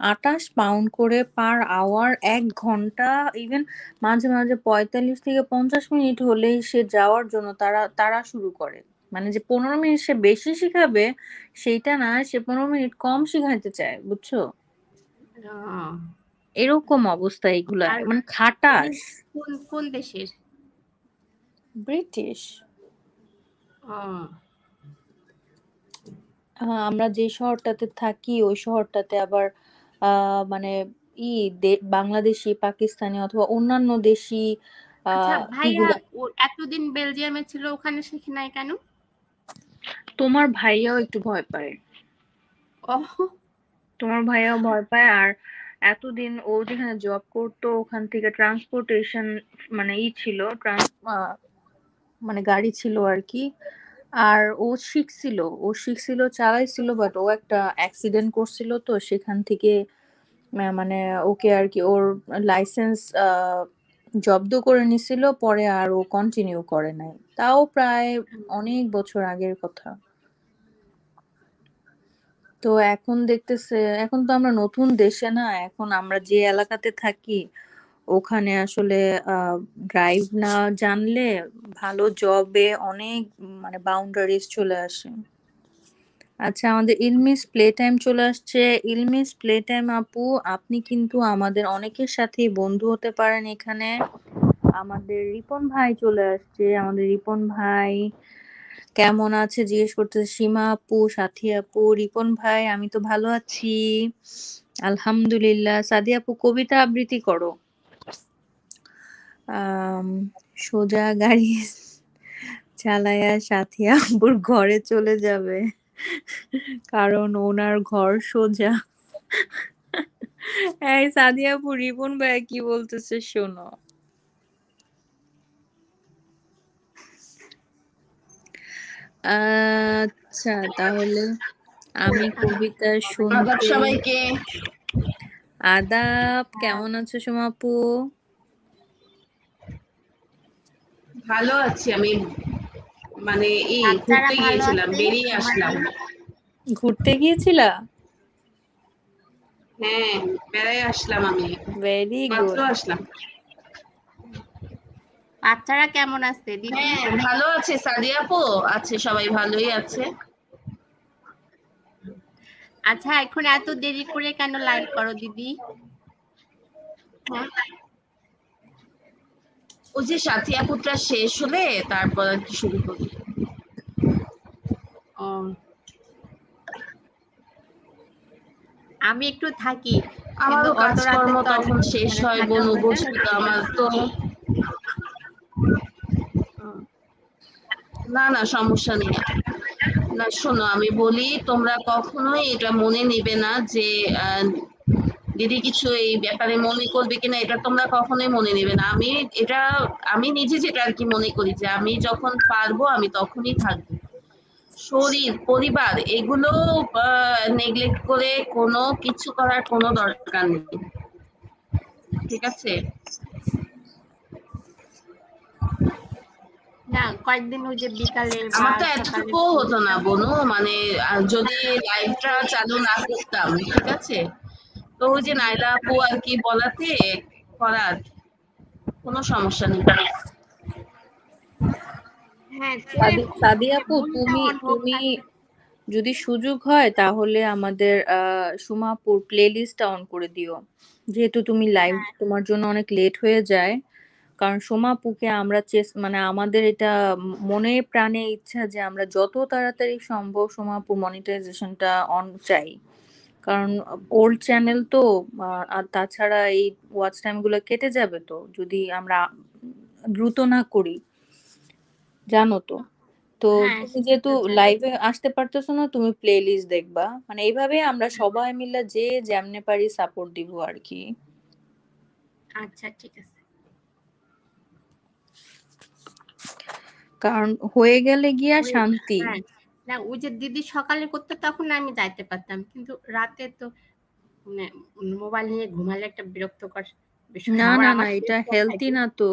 [SPEAKER 3] আঠাশ পাউন্ড করে পার আওয়ার এক ঘণ্টা ইভেন মাঝে মাঝে পঁয়তাল্লিশ থেকে পঞ্চাশ মিনিট হলেই সে যাওয়ার জন্য তারা তারা শুরু করে। মানে যে পনেরো মিনিট সে বেশি শিখাবে, সেইটা না সে পনেরো মিনিট কম শিখাইতে চায়, বুঝছ? এরকম অবস্থা এগুলা মানে খাটাস
[SPEAKER 6] কোন কোন দেশের?
[SPEAKER 3] ব্রিটিশ। আমরা যে শহরটাতে থাকি ওই শহরটাতে আবার মানে ই বাংলাদেশি পাকিস্তানি অথবা অন্যান্য দেশি
[SPEAKER 6] আচ্ছা ভাইয়া এতদিন বেলজিয়ামে ছিল ওখানে শিখে নাই কেন?
[SPEAKER 3] তোমার ভাইয়াও একটু ভয় পায়। তোমার ভাইয়াও ভয় পায় আর এতদিন ও যেখানে জব করতো, ওখান থেকে ট্রান্সপোর্টেশন মানে ই ছিল মানে গাড়ি ছিল আর কি। আর ও শিখছিল ও শিখছিল চালাইছিল বাট ও একটা অ্যাক্সিডেন্ট করছিল তো সেখান থেকে মানে ওকে আর কি ওর লাইসেন্স জব্দ করে নিছিল, পরে আর ও কন্টিনিউ করে নাই। তাও প্রায় অনেক বছর আগের কথা। তো এখন দেখতেছে, এখন তো আমরা নতুন দেশে না, এখন আমরা যে এলাকাতে থাকি, ওখানে আসলে ড্রাইভ না জানলে ভালো জবে অনেক মানে বাউন্ডারিজ চলে আসে। আচ্ছা আমাদের ইলমিস প্লে টাইম চলে আসছে। ইলমিস প্লে টাইম আপু, আপনি কিন্তু আমাদের অনেকের সাথেই বন্ধু হতে পারেন এখানে। আমাদের রিপন ভাই চলে আসছে। আমাদের রিপন ভাই কেমন আছে? জিজ্ঞেস করতেছে, সীমা আপু, সাথী আপু, রিপন ভাই, আমি তো ভালো আছি। আলহামদুলিল্লাহ। সাদি আপু, কবিতা আবৃত্তি করো। সোজা গাড়ি চালায়া সাথী আপুর ঘরে চলে যাবে। কারণ ওনার ঘর সোজা। এই সাদিয়া আপু, রিপন ভাই কি বলতেছে শোনো। আচ্ছা তাহলে আমি কবিতা শুনতে
[SPEAKER 7] সবাইকে।
[SPEAKER 3] আদাব কেমন আছো সোমাপু
[SPEAKER 7] ভালো আছি আমি। মানে এই ঘুরতে গিয়েছিলাম বেরিয়ে আসলাম।
[SPEAKER 3] ঘুরতে গিয়েছিলা?
[SPEAKER 7] হ্যাঁ বেড়াই আসলাম আমি।
[SPEAKER 3] ভেরি
[SPEAKER 7] মাত্র
[SPEAKER 3] গুড
[SPEAKER 7] আসলাম।
[SPEAKER 6] বাচ্চারা কেমন আছে দিদি?
[SPEAKER 7] হ্যাঁ ভালো আছে সাদিয়া আপু? আছে সবাই ভালোই আছে।
[SPEAKER 6] আচ্ছা এখন এত দেরি করে কেন লাইভ করো দিদি?
[SPEAKER 7] হ্যাঁ। ওই যে সাথী আপুটা শেষ হলে তারপর আর কি শুরু করি।
[SPEAKER 6] ও। আমি একটু থাকি
[SPEAKER 7] আমারও
[SPEAKER 6] রাতে
[SPEAKER 7] কাজকর্ম তখন শেষ
[SPEAKER 6] মানে
[SPEAKER 7] হয় বনু
[SPEAKER 6] হয় না।
[SPEAKER 7] বসবি তো আমার তো।
[SPEAKER 6] ও,
[SPEAKER 7] না না, সমস্যা নেই। না, শোনো, আমি বলি, তোমরা কখনোই এটা মনে নেবে না যে দিদি কিছু এই ব্যাপারে মনে করবে কিনা, এটা তোমরা কখনোই মনে নেবে না। আমি এটা, আমি নিজে যেটা আর কি মনে করি যে, আমি যখন পারব, আমি তখনই থাকব। শরীর, পরিবার, এগুলো নেগলেক্ট করে কোনো কিছু করার কোনো দরকার নেই। ঠিক আছে?
[SPEAKER 6] না কয়েকদিন ওই যে বিকালে
[SPEAKER 7] আমার তো এতটুকু হতো না বনু মানে যদি লাইভটা চালু না করতাম ঠিক আছে? তো ওই যে নাইলা আপু আর কি বলাতে করার কোনো সমস্যা নেই।
[SPEAKER 6] হ্যাঁ
[SPEAKER 3] সাদি- সাদিয়া আপু তুমি তুমি যদি সুযোগ হয় তাহলে আমাদের আহ সুমাপুর প্লেলিস্টটা অন করে দিও। যেহেতু তুমি লাইভ তোমার জন্য অনেক লেট হয়ে যায়। কারণ সোমাপুকে আমরা চেস মানে আমাদের এটা মনে প্রাণে ইচ্ছা যে আমরা যত তাড়াতাড়ি সম্ভব সোমাপু মনিটাইজেশনটা অন চাই। কারণ ওল্ড চ্যানেল তো আর তাছাড়া এই ওয়াচ টাইমগুলো কেটে যাবে তো যদি আমরা দ্রুত না করি। জানো তো? তো
[SPEAKER 6] হ্যাঁ
[SPEAKER 3] তুমি যেহেতু লাইভে আসতে পারতেছো না তুমি প্লে লিস্ট দেখবা। মানে এইভাবে আমরা সবাই মিলে যে যেমনে পারি সাপোর্ট দিব আর কি।
[SPEAKER 6] আচ্ছা ঠিক আছে।
[SPEAKER 3] কারণ হয়ে গেলে গিয়া শান্তি।
[SPEAKER 6] হ্যাঁ। না ওই যে দিদি সকালে করতে তখন আমি যাইতে পারতাম। কিন্তু রাতে তো মানে মোবাইল নিয়ে ঘুমালে একটা বিরক্তকর
[SPEAKER 3] না না না এটা হেলদি না তো।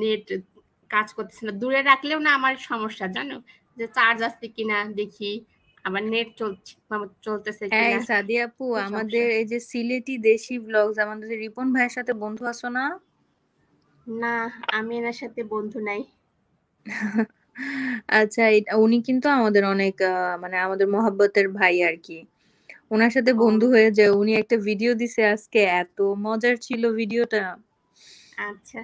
[SPEAKER 6] নেট কাজ করতেছে না। দূরে রাখলেও না আমার সমস্যা জানো? যে চার্জ আছে কিনা দেখি আবার নেট চলছে চলতেছে কিনা
[SPEAKER 3] সাদিয়া আপু আমাদের এই যে সিলেটি দেশি ব্লগস আমাদের রিপন ভাইয়ের সাথে বন্ধু আছো না?
[SPEAKER 6] না আমি এনার সাথে বন্ধু নাই।
[SPEAKER 3] আচ্ছা এটা- উনি কিন্তু আমাদের অনেক মানে আমাদের মহাব্বতের ভাই আর কি। ওনার সাথে
[SPEAKER 6] ও।
[SPEAKER 3] বন্ধু হয়ে যায় উনি একটা ভিডিও দিছে আজকে এত মজার ছিল ভিডিওটা
[SPEAKER 6] আচ্ছা।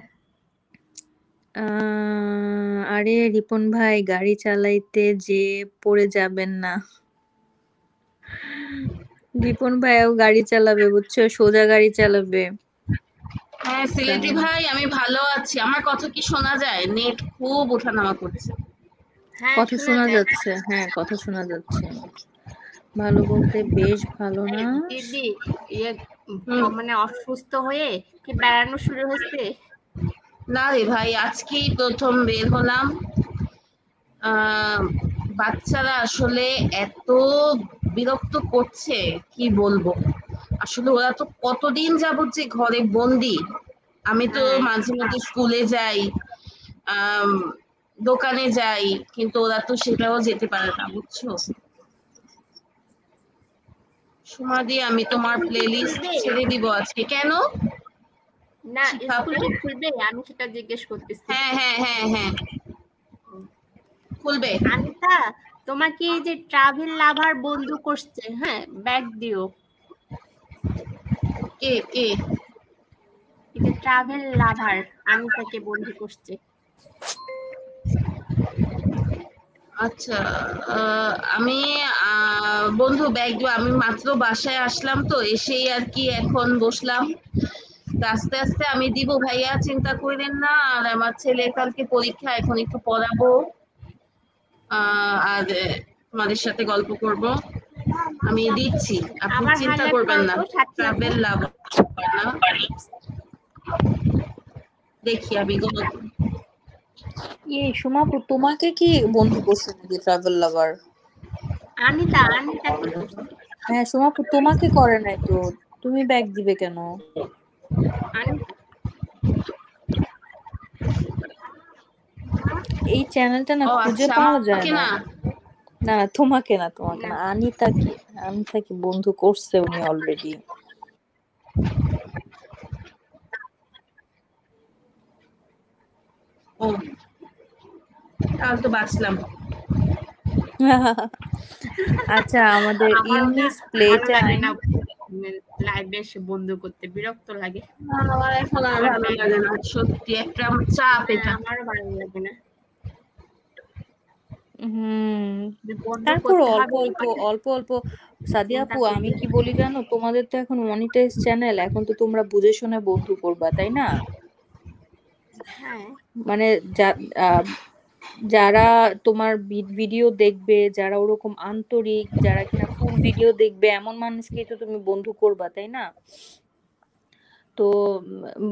[SPEAKER 3] আরে রিপন ভাই গাড়ি চালাইতে যে পড়ে যাবেন না। রিপন ভাইও গাড়ি চালাবে বুঝছ? সোজা গাড়ি চালাবে।
[SPEAKER 7] হ্যাঁ সিলেটি ভাই আমি ভালো আছি। আমার কথা কি শোনা যায়? নেট খুব ওঠানামা করছে।
[SPEAKER 6] হ্যাঁ
[SPEAKER 3] কথা
[SPEAKER 6] শোনা
[SPEAKER 3] যাচ্ছে। হ্যাঁ কথা শোনা যাচ্ছে। ভালো বলতে বেশ ভালো না?
[SPEAKER 6] দিদি ইয়ে মানে অসুস্থ হয়ে কি বেড়ানো শুরু হয়েছে?
[SPEAKER 7] না রে ভাই আজকেই প্রথম বের হলাম। আহ, বাচ্চারা আসলে এত বিরক্ত করছে কি বলব? আসলে ওরা তো কতদিন যাবত যে ঘরে বন্দি? আমি তো
[SPEAKER 6] হ্যাঁ।
[SPEAKER 7] মাঝে মধ্যে স্কুলে যাই দোকানে যাই কিন্তু ওরা তো সেটাও যেতে পারে না বুঝছ? সুমাদি আমি তোমার
[SPEAKER 6] স্কুল
[SPEAKER 7] প্লে লিস্ট ছেড়ে দিব আজকে কেন?
[SPEAKER 6] না স্কুল কি খুলবে? আমি সেটা জিজ্ঞেস করতেছি।
[SPEAKER 7] হ্যাঁ হ্যাঁ হ্যাঁ হ্যাঁ। খুলবে।
[SPEAKER 6] আনিতা তোমাকে যে ট্রাভেল লাভার বন্ধু করছে হ্যাঁ ব্যাগ দিও।
[SPEAKER 7] কে কে?
[SPEAKER 6] যে ট্রাভেল লাভার আনিতাকে বন্ধু করছে।
[SPEAKER 7] আচ্ছা আমি বন্ধু ব্যাগ আমি মাত্র বাসায় আসলাম তো এসেই আর কি এখন বসলাম। আস্তে আস্তে আমি দিব ভাইয়া চিন্তা করেন না আর আমার ছেলে কালকে পরীক্ষা এখন একটু পড়াবো। আহ, আর তোমাদের সাথে গল্প করব। আমি দিচ্ছি। আপনি চিন্তা করবেন না। ট্রাভেল লাভ না। দেখি আমি কোনো-
[SPEAKER 3] এই সুমাপু তোমাকে কি বন্ধু করছে নাকি ট্রাভেল লাভার
[SPEAKER 6] আনিতা করছে?
[SPEAKER 3] হ্যাঁ সুমাপু তোমাকে করে নাই তো। তুমি ব্যাগ দিবে কেন? এই চ্যানেলটা না খুঁজে
[SPEAKER 7] আচ্ছা
[SPEAKER 3] পাওয়া যায় না
[SPEAKER 7] না
[SPEAKER 3] না তোমাকে না তোমাকে
[SPEAKER 6] না।
[SPEAKER 3] আনিতাকে আনিতাকে বন্ধু করছে উনি অলরেডি
[SPEAKER 7] তাহলে তো বাঁচলাম। *laughs*
[SPEAKER 3] আচ্ছা আমাদের ইউনিস প্লে
[SPEAKER 6] ভালো
[SPEAKER 3] টাইম
[SPEAKER 6] লাইভে এসে বন্ধ করতে বিরক্ত লাগে।
[SPEAKER 7] আমার এখন আর ভালো লাগে না সত্যি একটা চাপ
[SPEAKER 6] হ্যাঁ,
[SPEAKER 7] এটা।
[SPEAKER 6] আমারও ভালো লাগে না।
[SPEAKER 3] হুম। তারপর অল্প অল্প অল্প অল্প। সাদিয়া আপু আমি কি বলি জানো? তোমাদের তো এখন মনিটাইজ চ্যানেল এখন তো তোমরা বুঝে শুনে বন্ধু করবা তাই না?
[SPEAKER 6] হ্যাঁ।
[SPEAKER 3] মানে আহ, যারা তোমার ভিডিও দেখবে যারা ওরকম আন্তরিক যারা কিনা ফুল ভিডিও দেখবে এমন মানুষকেই তো তুমি বন্ধু করবা তাই না? তো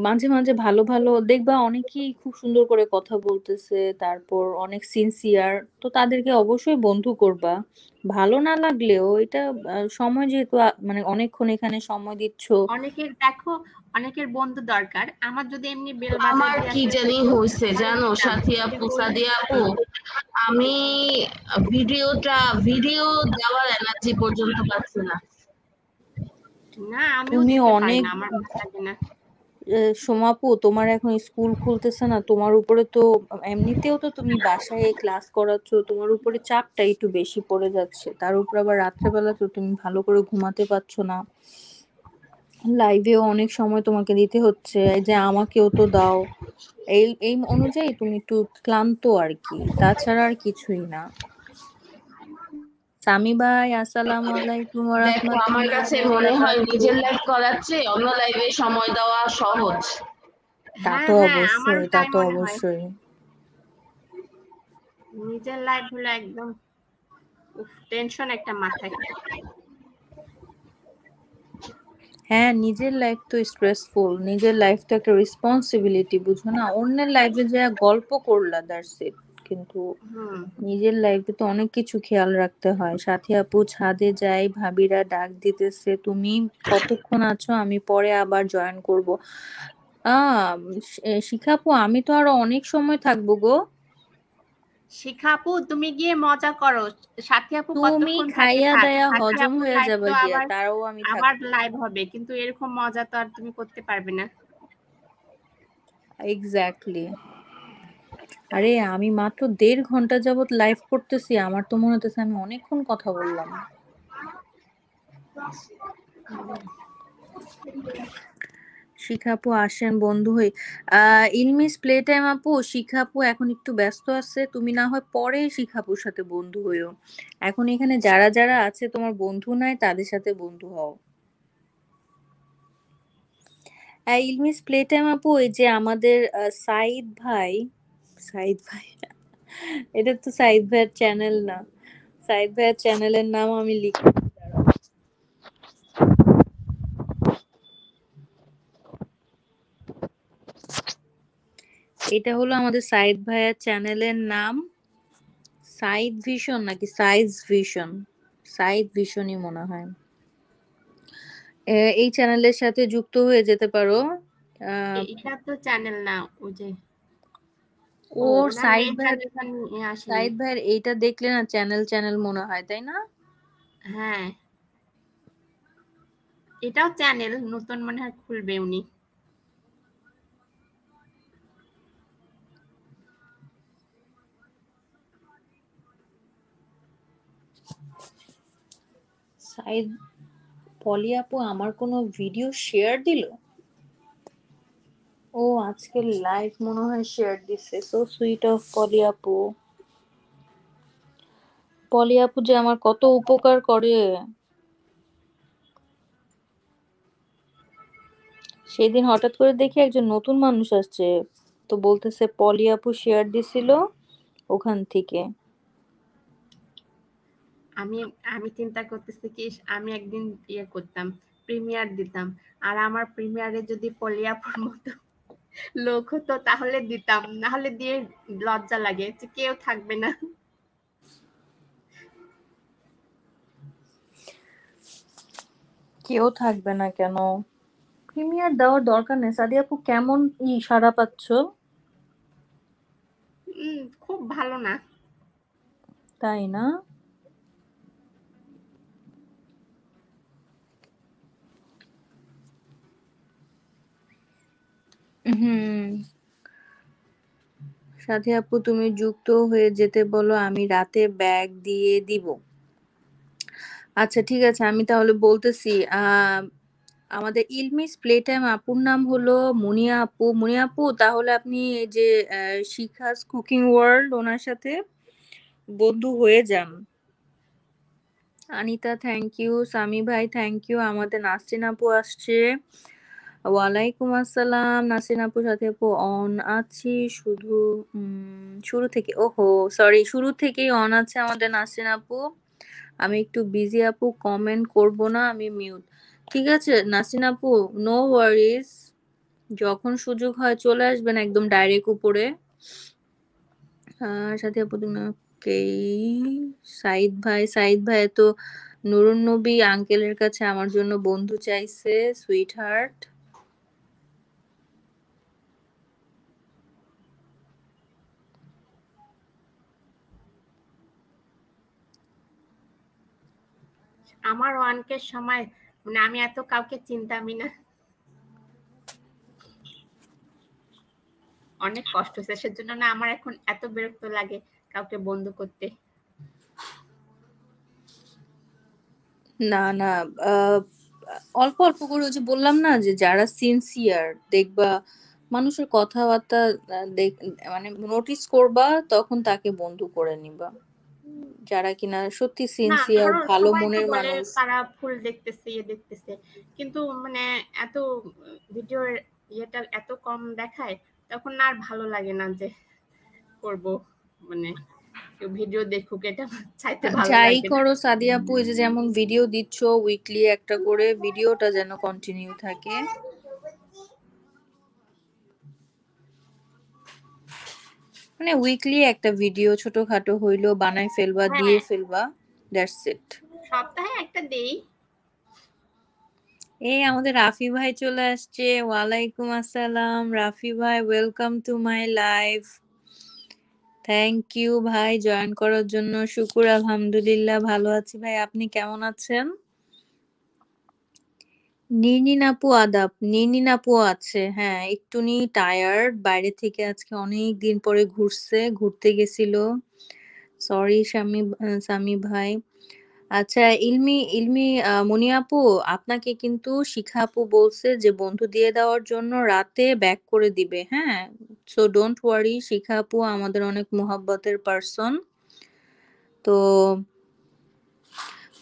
[SPEAKER 3] মাঝে মাঝে ভালো ভালো দেখবা অনেকেই খুব সুন্দর করে কথা বলতেছে তারপর অনেক সিনসিয়ার তো তাদেরকে অবশ্যই বন্ধু করবা। ভালো না লাগলেও এটা সময় যেহেতু মানে অনেকক্ষণ এখানে সময় দিচ্ছ।
[SPEAKER 6] অনেকের দেখো অনেকের বন্ধু দরকার। আমার যদি এমনি বেল
[SPEAKER 7] আমার কি জানি হয়েছে জানো
[SPEAKER 6] দিতাম।
[SPEAKER 7] সাথী আপু
[SPEAKER 6] কিন্তু
[SPEAKER 7] আপু আমি ভিডিওটা ভিডিও দেওয়ার এনার্জি পর্যন্ত পাচ্ছি না।
[SPEAKER 6] না আমিও
[SPEAKER 3] তুমি অনেক
[SPEAKER 6] আমার লাগে না।
[SPEAKER 3] সোমাপু তোমার এখন স্কুল খুলতেছে না তোমার উপরে তো এমনিতেও তো তুমি বাসায় ক্লাস করাচ্ছ তোমার উপরে চাপটা একটু বেশি পড়ে যাচ্ছে। তার উপর আবার রাত্রেবেলা তো তুমি ভালো করে ঘুমাতে পারছ না। লাইভেও অনেক সময় তোমাকে দিতে হচ্ছে এই যে আমাকেও তো দাও। এই এই অনুযায়ী তুমি একটু ক্লান্ত আর কি তাছাড়া আর কিছুই না। সামি ভাই আসসালামু আলাইকুম
[SPEAKER 7] আমার কাছে মনে হয় নিজের লাইভ করার চেয়ে অন্য লাইভে সময় দেওয়া সহজ।
[SPEAKER 3] তা
[SPEAKER 6] হ্যাঁ
[SPEAKER 3] তো
[SPEAKER 6] হ্যাঁ
[SPEAKER 3] অবশ্যই তা তো অবশ্যই।
[SPEAKER 6] নিজের লাইফ হলো একদম টেনশন একটা মাথায়।
[SPEAKER 3] হ্যাঁ নিজের লাইফ তো স্ট্রেসফুল নিজের লাইফ তো একটা রেসপন্সিবিলিটি বুঝো না? অন্যের লাইফে যা গল্প করলা দ্যাটস ইট কিন্তু নিজের লাইফে তো অনেক কিছু খেয়াল রাখতে হয়। সাথী আপু ছাদে যাই ভাবিরা ডাক দিতেছে তুমি কতক্ষণ আছো? আমি পরে আবার জয়েন করব। আহ শিখাপু আমি তো আরও অনেক সময় থাকব গো।
[SPEAKER 6] শিখা আপু তুমি গিয়ে মজা করো। সাথী আপু
[SPEAKER 3] তুমি খাইয়া। দায়া হজম হয়ে যাবে গিয়া তারও আমি
[SPEAKER 6] আবার লাইভ হবে কিন্তু এরকম মজা তো আর তুমি করতে পারবে না।
[SPEAKER 3] এক্স্যাক্টলি আরে, আমি মাত্র দেড় ঘণ্টা যাবত লাইভ করতেছি, আমার তো মনে হতেছে আমি অনেকক্ষণ কথা বললাম। শিখাপু আসেন বন্ধু হই আহ ইলমিস প্লে টাইম আপু, শিখাপু এখন একটু ব্যস্ত আছে, তুমি না হয় পরে শিখাপুর সাথে বন্ধু হইও। এখন এখানে যারা যারা আছে, তোমার বন্ধু নাই, তাদের সাথে বন্ধু হও। ইলমিস প্লে টাইম আপু, এই যে আমাদের সাইদ ভাই সাইদ ভাই। এটা তো সাইদ ভাইয়ের চ্যানেল না। সাইদ ভাইয়ের চ্যানেলের নাম আমি এটা হলো আমাদের সাইদ ভাইয়ের চ্যানেলের নাম। সাইদ ভিশন নাকি সাইজ ভিশন? সাইদ ভিশনই মনে হয়। এই চ্যানেলের সাথে যুক্ত হয়ে যেতে পারো।
[SPEAKER 6] এটা তো চ্যানেল না, ওই যে
[SPEAKER 3] ওর সাইদ ভাইয়ের
[SPEAKER 6] নিয়ে
[SPEAKER 3] ভাইয়ের এইটা দেখলে না চ্যানেল চ্যানেল মনে হয় তাই না?
[SPEAKER 6] হ্যাঁ। এটাও চ্যানেল নতুন মনে হয় খুলবে উনি।
[SPEAKER 3] সাইদ পলি আপু আমার কোনো ভিডিও শেয়ার দিল? ও আজকে লাইভ মনে হয় শেয়ার দিছে। সো সুইট অফ পলি আপু। পলি আপু যে আমার কত উপকার করে। সেদিন হঠাৎ করে দেখি একজন নতুন মানুষ আসছে। তো বলতেছে, পলি আপু শেয়ার দিছিল ওখান থেকে।
[SPEAKER 6] আমি আমি চিন্তা করতেছি কি, আমি একদিন ইয়ে করতাম প্রিমিয়ার দিতাম। আর আমার প্রিমিয়ারে যদি পলিয়াপুর মতো লোক হতো তাহলে দিতাম। না হলে দিয়ে লজ্জা লাগে যে কেউ থাকবে না।
[SPEAKER 3] কেউ থাকবে না কেন? প্রিমিয়ার দেওয়ার দরকার নেই। সাদি আপু কেমন ই সাড়া পাচ্ছ
[SPEAKER 6] খুব ভালো না।
[SPEAKER 3] তাই না? সাথী আপু, তুমি যুক্ত হয়ে যেতে বলো, আমি রাতে ব্যাগ দিয়ে দিব। আচ্ছা ঠিক আছে, আমি তাহলে বলতেছি আমাদের ইলমিস প্লে টাইম আপুর নাম হলো মুনিয়া আপু। মুনিয়া আপু, তাহলে আপনি এই যে শিখাস কুকিং ওয়ার্ল্ড, ওনার সাথে বন্ধু হয়ে যান। Anita, thank you. সামি ভাই, থ্যাংক ইউ। আমাদের নাসরিন আপু আসছে। ওয়ালাইকুম আসসালাম। নাসরিন আপু, সাথে আপু অন আছি। শুধু শুরু থেকে, ওহো সরি শুরু থেকেই অন আছে আমাদের নাসরিন আপু। আমি একটু বিজি আপু কমেন্ট করব না, আমি মিউট ঠিক আছে, নাসরিন আপু নো ওয়ারিজ যখন সুযোগ হয় চলে আসবেন একদম ডাইরেক্ট উপরে। সাথে আপু ওকেই সাইদ ভাই সাইদ ভাই তো নুরুন নবী আঙ্কেলের কাছে আমার জন্য বন্ধু চাইছে সুইট হার্ট
[SPEAKER 6] আমার ওয়ানকে সময় মানে আমি এত কাউকে চিনতামই না। অনেক কষ্ট হচ্ছে সেজন্য না আমার এখন এত বিরক্ত লাগে কাউকে বন্ধ করতে।
[SPEAKER 3] না না অল্প অল্প করে যে বললাম না যে যারা সিনসিয়ার দেখবা, মানুষের কথাবার্তা দেখ মানে নোটিস করবা, তখন তাকে বন্ধু করে নিবা। যারা কিনা সত্যি সিনসিয়ার ভালো মনের মানুষ।
[SPEAKER 6] তারা ফুল দেখতেছে ইয়ে দেখতেছে। কিন্তু মানে এত ভিডিওর ইয়েটা এত কম দেখায় তখন আর ভালো লাগে না যে করব মানে ভিডিও দেখুক এটা চাইতে ভালো না।
[SPEAKER 3] করো সাদিয়া আপু যে যেমন ভিডিও দিচ্ছ উইকলি একটা করে ভিডিওটা যেন কন্টিনিউ থাকে। মানে উইকলি একটা ভিডিও ছোটখাটো হইল বানাই ফেলবা
[SPEAKER 6] হ্যাঁ।
[SPEAKER 3] দিয়ে ফেলবা দ্যাটস ইট
[SPEAKER 6] সপ্তাহে একটা দেই।
[SPEAKER 3] এই আমাদের রাফি ভাই চলে আসছে ওয়ালাইকুম আসসালাম। রাফি ভাই welcome to my live thank you ভাই জয়েন করার জন্য। শুকুর আলহামদুলিল্লাহ ভালো আছি ভাই। আপনি কেমন আছেন? নির্নিন আপু আদাব নির্নিন আপু আছে। হ্যাঁ একটুনি টায়ার্ড বাইরে থেকে আজকে অনেক দিন পরে ঘুরছে, ঘুরতে গেছিল। সরি স্বামী স্বামী ভাই। আচ্ছা ইলমি ইলমি মনি আপু, আপনাকে কিন্তু শিখা আপু বলছে যে বন্ধু দিয়ে দেওয়ার জন্য রাতে ব্যাক করে দিবে। হ্যাঁ সো ডোন্ট ওয়ারি শিখা আপু আমাদের অনেক মোহাব্বতের পার্সন তো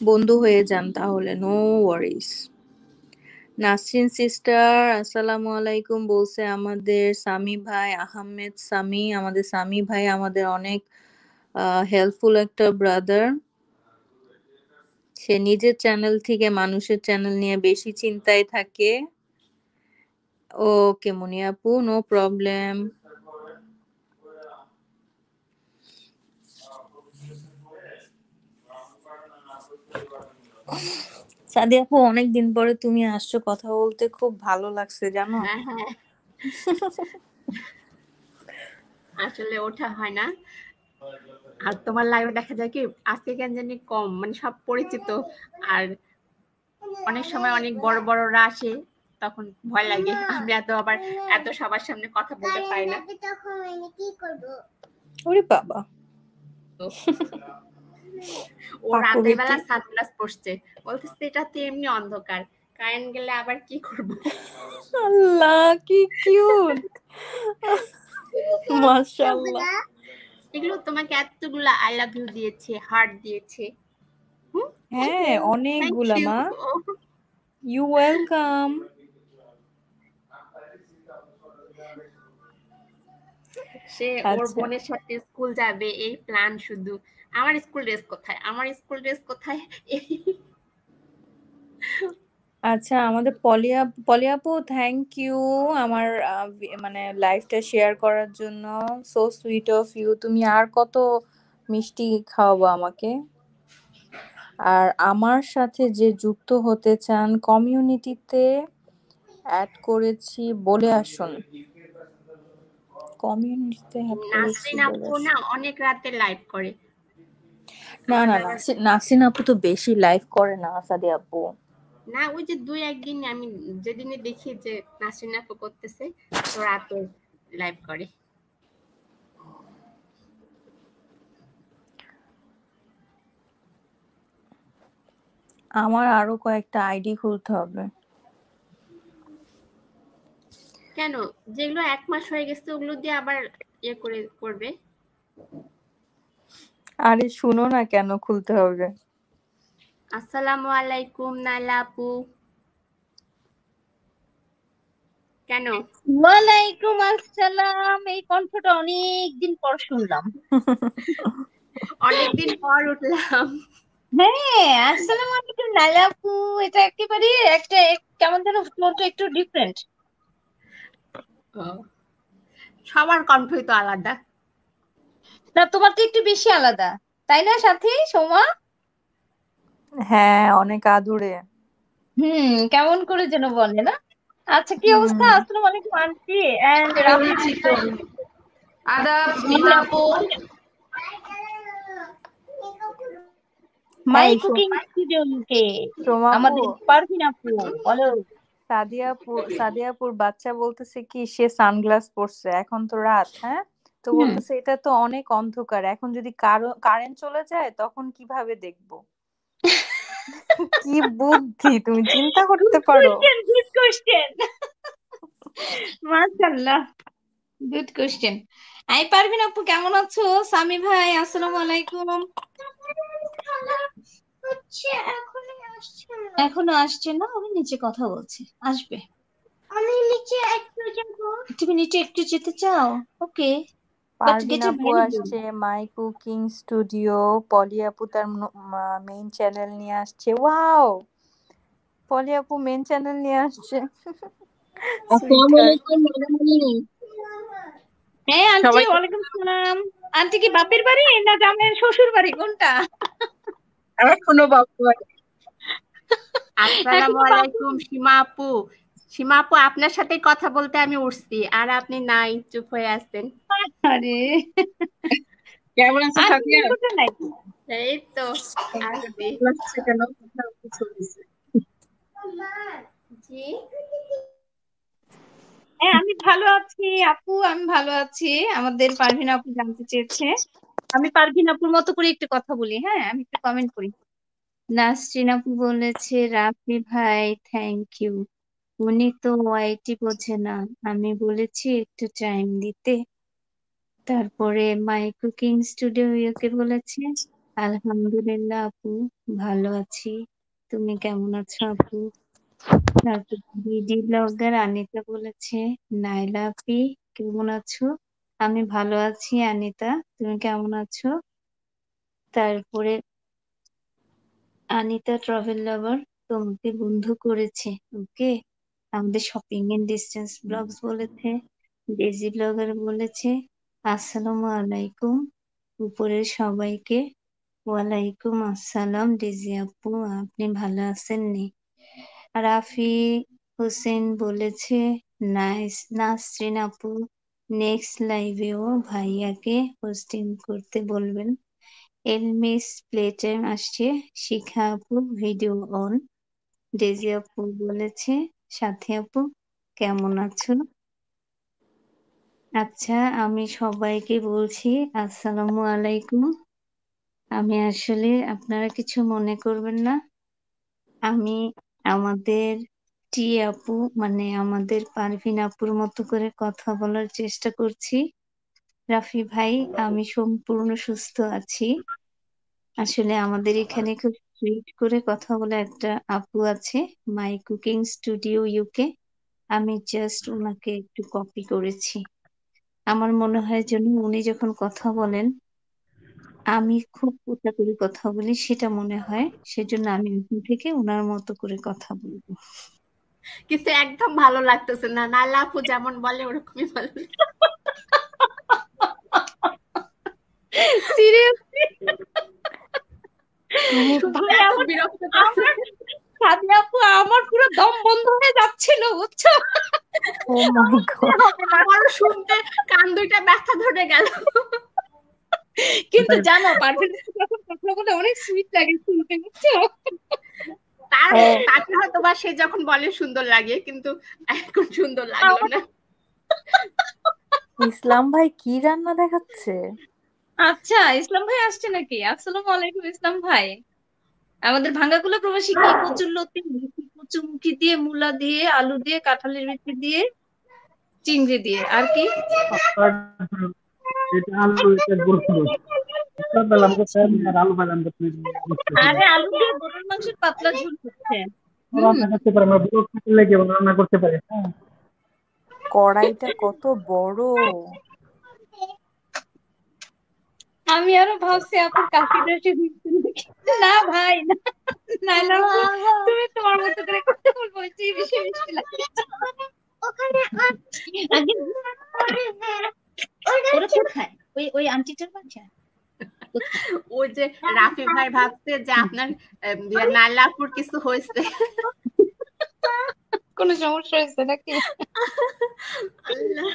[SPEAKER 3] বন্ধু হয়ে যান তাহলে নো ওয়ারিস নাসরিন সিস্টার আসসালামু আলাইকুম বলছে আমাদের সামি ভাই আহমেদ সামি। আমাদের সামি ভাই আমাদের অনেক হেল্পফুল একটা ব্রাদার সে নিজের চ্যানেল থেকে মানুষের চ্যানেল নিয়ে বেশি চিন্তায় থাকে। ওকে মনি আপু নো প্রবলেম *laughs* *laughs* সাদি আপু অনেকদিন পরে তুমি আসছো কথা বলতে খুব ভালো লাগছে জানো?
[SPEAKER 6] হ্যাঁ হ্যাঁ। আসলে ওঠা হয় না। আর তোমার লাইভে দেখা যায় কি আজকে কেন জানি কম মানে সব পরিচিত। আর অনেক সময় অনেক বড় বড়রা আসে তখন ভয় লাগে। আমি এত আবার এত সবার সামনে কথা বলতে পারি না।
[SPEAKER 3] ওরে বাবা।
[SPEAKER 6] ও রাতের বেলা সানগ্লাস পরছে। বলতেছে এটা তো এমনি অন্ধকার। কারেন্ট গেলে আবার কি করব?
[SPEAKER 3] আল্লাহ কি কিউট মাশাআল্লাহ।
[SPEAKER 6] এগুলো তোমাকে এতগুলা আই লাভ ইউ দিয়েছে হার্ট দিয়েছে।
[SPEAKER 3] হ্যাঁ অনেকগুলা মা। ইউ ওয়েলকাম
[SPEAKER 6] সে ওর
[SPEAKER 3] আচ্ছা।
[SPEAKER 6] বোনের সাথে স্কুল যাবে এই প্ল্যান শুধু। আমার স্কুল ড্রেস কোথায়? আমার স্কুল ড্রেস কোথায়?
[SPEAKER 3] আচ্ছা আমাদের পলিয়া পলিয়াপু থ্যাংক ইউ আমার মানে লাইফটা শেয়ার করার জন্য। সো সুইট অফ ইউ তুমি আর কত মিষ্টি খাওয়াবো আমাকে? আর আমার সাথে যে যুক্ত হতে চান কমিউনিটিতে অ্যাড করেছি বলে আসুন। কমিউনিটিতে অ্যাড করেছি
[SPEAKER 6] অনেক রাতে লাইভ করে।
[SPEAKER 3] না না নাসি- নাসরিন আপু তো বেশি লাইভ করে না সাদি আপু।
[SPEAKER 6] না ওই যে দুই একদিন আমি যেদিনে দেখি যে নাসরিন আপু করতেছে তো রাতে লাইভ করে।
[SPEAKER 3] আমার আরও কয়েকটা আইডি খুলতে হবে।
[SPEAKER 6] কেন? যেগুলো এক মাস হয়ে গেছে ওগুলো দিয়ে আবার ইয়ে করে করবে?
[SPEAKER 3] আরে শুনো না কেন খুলতে হবে।
[SPEAKER 6] আসসালামু আলাইকুম নাইলা আপু। কেন?
[SPEAKER 8] ওয়ালাইকুম আসসালাম। এই কণ্ঠটা অনেক দিন পর শুনলাম।
[SPEAKER 6] অনেকদিন পর উঠলাম।
[SPEAKER 8] হ্যাঁ আসসালামু আলাইকুম নাইলা আপু। এটা একেবারে একটা কেমন যেন ফ্লোটা একটু ডিফারেন্ট
[SPEAKER 6] ও, সবার কণ্ঠই তো আলাদা।
[SPEAKER 8] না তোমার তো একটু বেশি আলাদা। তাই না সাথী সোমা?
[SPEAKER 3] হ্যাঁ অনেক আদুরে।
[SPEAKER 8] হুম কেমন করে যেন বলে না? আচ্ছা কি অবস্থা। আসসালামু আলাইকুম আন্টি এন্ড
[SPEAKER 7] আদাব মিতা আপু
[SPEAKER 8] মাই কুকিং স্টুডিওকে
[SPEAKER 3] সোমা আপু
[SPEAKER 8] আমাদের পারভিন আপু বলো।
[SPEAKER 3] সাদিয়াপুর সাদিয়াপুর বাচ্চা বলতেছে কি সে সানগ্লাস পরছে। এখন তো রাত হ্যাঁ? তো। বলতেছে এটা তো অনেক অন্ধকার। এখন যদি কারেন্ট চলে যায় তখন কীভাবে দেখব? কি বুদ্ধি তুমি চিন্তা করতে পারো।
[SPEAKER 8] গুড কোশ্চেন মাশাআল্লাহ গুড কোশ্চেন আই পারভিন আপু কেমন আছো? সামি ভাই আসসালামু আলাইকুম। এখনও আসছে না আমি নিচে কথা বলছি আসবে। আমি নিচে একটু যাব। তুমি নিচে একটু যেতে চাও? ওকে
[SPEAKER 3] পারভিন আপু আসছে মাই কুকিং স্টুডিও পলি আপু তার মেইন চ্যানেল নিয়ে আসছে। ওয়াও পলি আপু মেইন চ্যানেল নিয়ে আসছে।
[SPEAKER 8] আসসালামু আলাইকুম
[SPEAKER 9] হ্যাঁ আন্টি ওয়ালাইকুম সালাম আন্টি কি বাপের বাড়ি না জামাইয়ের শ্বশুর বাড়ি? কোনটা?
[SPEAKER 8] এখনও বাবু
[SPEAKER 6] আসসালামু আলাইকুম সীমা আপু। সীমা আপু আপনার সাথে কথা বলতে আমি উঠছি আর আপনি নাই চুপ হয়ে আসতেন
[SPEAKER 9] আরে।
[SPEAKER 8] কেমন আছো সাথিয়া
[SPEAKER 6] এই তো। জি।
[SPEAKER 9] হ্যাঁ আমি ভালো আছি আপু আমি ভালো আছি। আমাদের পারভিন আপু জানতে চেয়েছে। আমি পারভিন আপুর মতো করে একটু কথা বলি হ্যাঁ? আমি একটু কমেন্ট করি। নাসরিন আপু বলেছে রাফি ভাই থ্যাংক ইউ উনি তো ওয়াইটি বোঝে না। আমি বলেছি একটু টাইম দিতে। তারপরে মাই কুকিং স্টুডিও কে বলেছে, আলহামদুলিল্লাহ আপু, ভালো আছি। তুমি কেমন আছো আপু? তারপর ব্লগার আনিতা বলেছে, নাইলা আপি, কেমন আছো? আমি ভালো আছি আনিতা, তুমি কেমন আছো? তারপরে আনিতা ট্রাভেল লাভার তোমাকে বন্ধু করেছে, ওকে? আমাদের শপিং এন্ড ডিস্টেন্স ব্লগস বলেছে ডেজি ব্লগার বলেছে, আসসালামু আলাইকুম। উপরের সবাইকে ওয়ালাইকুম আসসালাম। ডেজি আপু, আপনি ভালো আছেন নি? রাফি হোসেন বলেছে, নাইস। নাসরিন আপু নেক্সট লাইভেও ভাইয়াকে হোস্টিং করতে বলবেন। এলমিস প্লে টাইম আসছে, শিখা আপু ভিডিও অন ডেজি আপু বলেছে সাথী আপু, কেমন আছো? আচ্ছা আমি সবাইকে বলছি, আসসালামু আলাইকুম। আমি আসলে, আপনারা কিছু মনে করবেন না। আমি আমাদের টি আপু মানে আমাদের পারভিন আপুর মতো করে কথা বলার চেষ্টা করছি। রাফি ভাই, আমি সম্পূর্ণ সুস্থ আছি। আসলে আমাদের এখানে খুব সুইট করে কথা বলে একটা আপু আছে মাই কুকিং স্টুডিও ইউকে আমি জাস্ট ওনাকে একটু কপি করেছি। আমার মনে হয় যেন উনি যখন কথা বলেন আমি খুব পোতা করে কথা বলি সেটা মনে হয়। সেজন্য আমি এখন থেকে ওনার মতো করে কথা বলব।
[SPEAKER 6] কিন্তু একদম ভালো লাগতেছে না। না আপু যেমন বলে ওরকমই ভালো
[SPEAKER 9] সিরিয়াসলি *laughs* *laughs* *laughs* আমার
[SPEAKER 6] বিরক্ত
[SPEAKER 9] আমার সাথী আপু আমার পুরো দম বন্ধ হয়ে যাচ্ছিল বুঝছ?
[SPEAKER 3] Oh my God.
[SPEAKER 6] আমারও শুনতে কান দুইটা ব্যথা ধরে গেল।
[SPEAKER 9] কিন্তু জানো পারফেক্ট যখন কথা বলে অনেক সুইট লাগে শুনতে বুঝছ?
[SPEAKER 6] তার
[SPEAKER 3] হ্যাঁ।
[SPEAKER 6] তাকে হয়তো বা সে যখন বলে সুন্দর লাগে কিন্তু এখন সুন্দর লাগল না। *laughs*
[SPEAKER 3] ইসলাম ভাই কি রান্না দেখাচ্ছে?
[SPEAKER 9] আচ্ছা ইসলাম ভাই আসছে নাকি? আসসালামু আলাইকুম ইসলাম ভাই। আমাদের ভাঙ্গাকুলা প্রবাসী কি কচুর লতি কচুমুখী দিয়ে মূলা দিয়ে আলু দিয়ে কাঁঠালের বিচি দিয়ে চিংড়ি দিয়ে আর কি?
[SPEAKER 10] এটা আলু এটা বলছিল পেলাম তো স্যার আর আলু পেলাম তো
[SPEAKER 9] আরে আলু দিয়ে গরুর মাংসের পাতলা ঝোল হচ্ছে।
[SPEAKER 10] রান্না করতে পারে আমরা ব্লগ করলে কেবল রান্না করতে পারে হ্যাঁ
[SPEAKER 3] কড়াইটা কত বড়।
[SPEAKER 9] আমি আরও ভাবছি আপনার কাশি টাশি না ভাই না না তুমি তোমার মতো করে কথা বলব বেশি বেশি লাগছে আগে ওরা কোথায়? ওই ওই আন্টিটার বাচ্চা *laughs*
[SPEAKER 6] ওই যে রাফি ভাই ভাবছে যে আপনার আহ, নালা আপুর কিছু হয়েছে। *laughs*
[SPEAKER 9] কোনো সমস্যা হয়েছে নাকি?
[SPEAKER 6] আল্লাহ।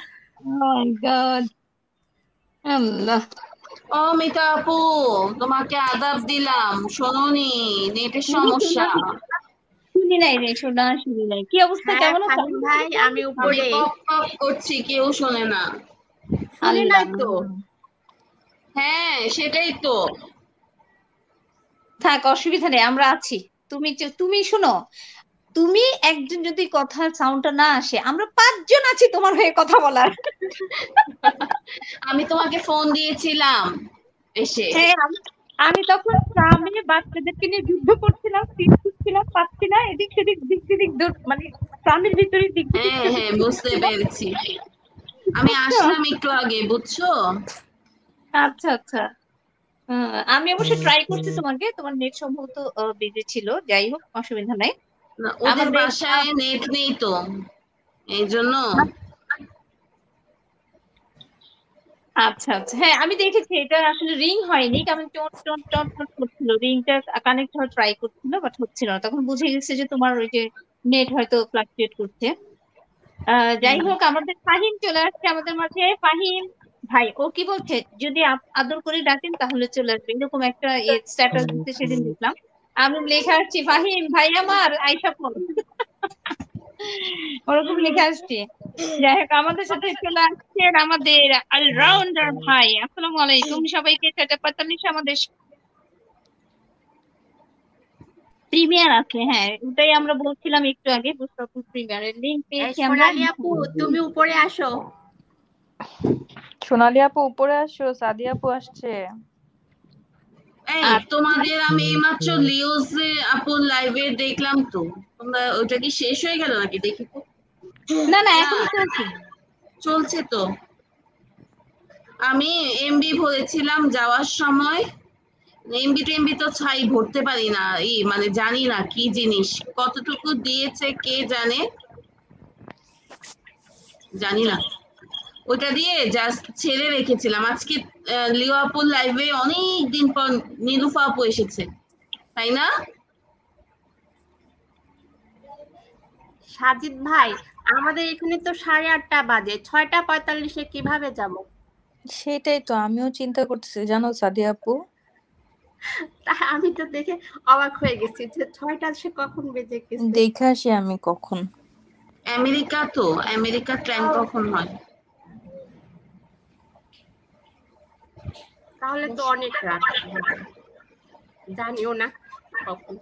[SPEAKER 9] আল্লাহ।
[SPEAKER 7] অমিতা আপু তোমাকে আদাব দিলাম। শোনোনি নেটের সমস্যা।
[SPEAKER 9] শুনি নাই রে সোনা শুনি নাই। কি অবস্থা
[SPEAKER 6] হ্যাঁ
[SPEAKER 9] কেমন আছো?
[SPEAKER 6] ভাই আমি উপরে।
[SPEAKER 7] করছি কেউ শোনে না।
[SPEAKER 6] শুনি নাই তো?
[SPEAKER 7] হ্যাঁ সেটাই তো।
[SPEAKER 9] থাক অসুবিধা নেই আমরা আছি। তুমি তুমি শোনো তুমি একজন যদি কথার সাউন্ডটা না আসে আমরা পাঁচজন আছি তোমার হয়ে কথা বলার।
[SPEAKER 7] আমি তোমাকে ফোন দিয়েছিলাম এসে।
[SPEAKER 9] হ্যাঁ আমি- তখন গ্রামে বাচ্চাদেরকে নিয়ে যুদ্ধ করছিলাম খুঁজছিলাম পাচ্ছি না এদিক সেদিক দিক দৌড়- মানে গ্রামের ভিতরে দিক
[SPEAKER 7] হ্যাঁ হ্যাঁ বুঝতে পেরেছি। আমি আসলাম একটু আগে বুঝছ?
[SPEAKER 8] আচ্ছা আচ্ছা। আমি অবশ্য ট্রাই করছি তোমাকে তোমার নেট সম্ভবত বিজি ছিল যাই হোক অসুবিধা নাই।
[SPEAKER 7] না, ওদের বাসায় নেট নেই তো এই জন্য
[SPEAKER 8] আচ্ছা আচ্ছা। হ্যাঁ আমি দেখেছি এটা আসলে রিং হয়নি কেমন টোন টোন টোন টোন করছিল। রিংটা কানেক্ট হওয়ার ট্রাই করছিল বাট হচ্ছিল না। তখন বুঝে গেছে যে তোমার ওই যে নেট হয়তো ফ্লাকচুয়েট করছে। আহ, যাই হোক আমাদের ফাহিম চলে আসছে আমাদের মাঝে। ফাহিম ভাই ও কি বলছে? যদি আদর করে ডাকেন তাহলে চলে আসবে। এরকম একটা স্ট্যাটাস দিতে সেদিন দেখলাম। আমি লেখা আসছি ফাহিম ভাই আমার আইসা ফোন ওরকম লিখে আসছি। যাই হোক আমাদের সাথে চলে আসছেন আমাদের অলরাউন্ডার ভাই। আসসালামু আলাইকুম সবাইকে ছয়টা পঁয়তাল্লিশ আমাদের প্রিমিয়ার আছে হ্যাঁ ওটাই আমরা বলছিলাম একটু আগে বুস্তাপুর প্রিমিয়ারের লিঙ্ক
[SPEAKER 6] এই
[SPEAKER 8] পেয়েছি আমরা।
[SPEAKER 6] সোনালি আপু তুমি উপরে আসো।
[SPEAKER 3] সোনালি আপু উপরে আসো সাদিয়া আপু আসছে।
[SPEAKER 7] এই তোমাদের আমি এইমাত্র লিওজে আপুর লাইভে দেখলাম তো। তোমরা ওটা কি শেষ হয়ে গেল নাকি দেখি তো?
[SPEAKER 8] না না এখনও চলছে।
[SPEAKER 7] চলছে তো। আমি এমবি ভরেছিলাম যাওয়ার সময়। এমবি টেমবি তো ছাই ভরতে পারি না। এই মানে জানি না কি জিনিস কতটুকু দিয়েছে কে জানে? জানি না। ওটা দিয়ে জাস্ট ছেড়ে রেখেছিলাম। আজকে আহ, লিও আপুর লাইভে অনেক দিন পর নীলুফা আপু এসেছে। তাই না?
[SPEAKER 6] সাজিদ ভাই আমাদের এখানে তো সাড়ে আটটা বাজে। ছয়টা পঁয়তাল্লিশে কীভাবে যাব?
[SPEAKER 3] সেটাই তো আমিও চিন্তা করতেছি। জানো সাদিয়া আপু?
[SPEAKER 6] তা আমি তো দেখে অবাক হয়ে গেছি যে ছয়টা সে কখন বেজে গেছে।
[SPEAKER 3] দেখে আসি আমি কখন।
[SPEAKER 7] আমেরিকা তো আমেরিকা ট্রেন কখন হয়?
[SPEAKER 6] তাহলে তো অনেক রাত জানিও না কখন।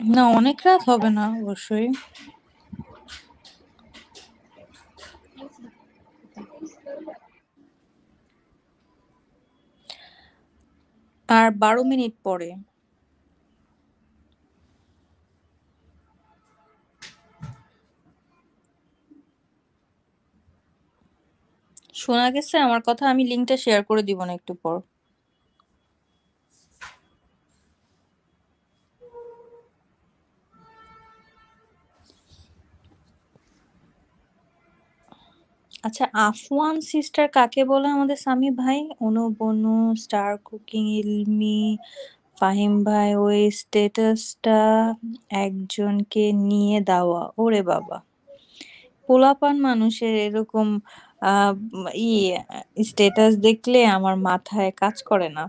[SPEAKER 3] না অনেক রাত হবে না অবশ্যই। আর বারো মিনিট পরে। শোনা গেছে, আমার কথা আমি লিঙ্কটা শেয়ার করে দিব না একটু পর। আচ্ছা আফওয়ান সিস্টার কাকে বলে আমাদের স্বামী ভাই? অনু বনু স্টার কুকিং ইলমি, ফাহিম ভাই, ওই স্ট্যাটাসটা একজনকে নিয়ে দেওয়া। ওরে বাবা। পোলাপান মানুষের এরকম ই স্ট্যাটাস দেখলে আমার মাথায় কাজ করে না।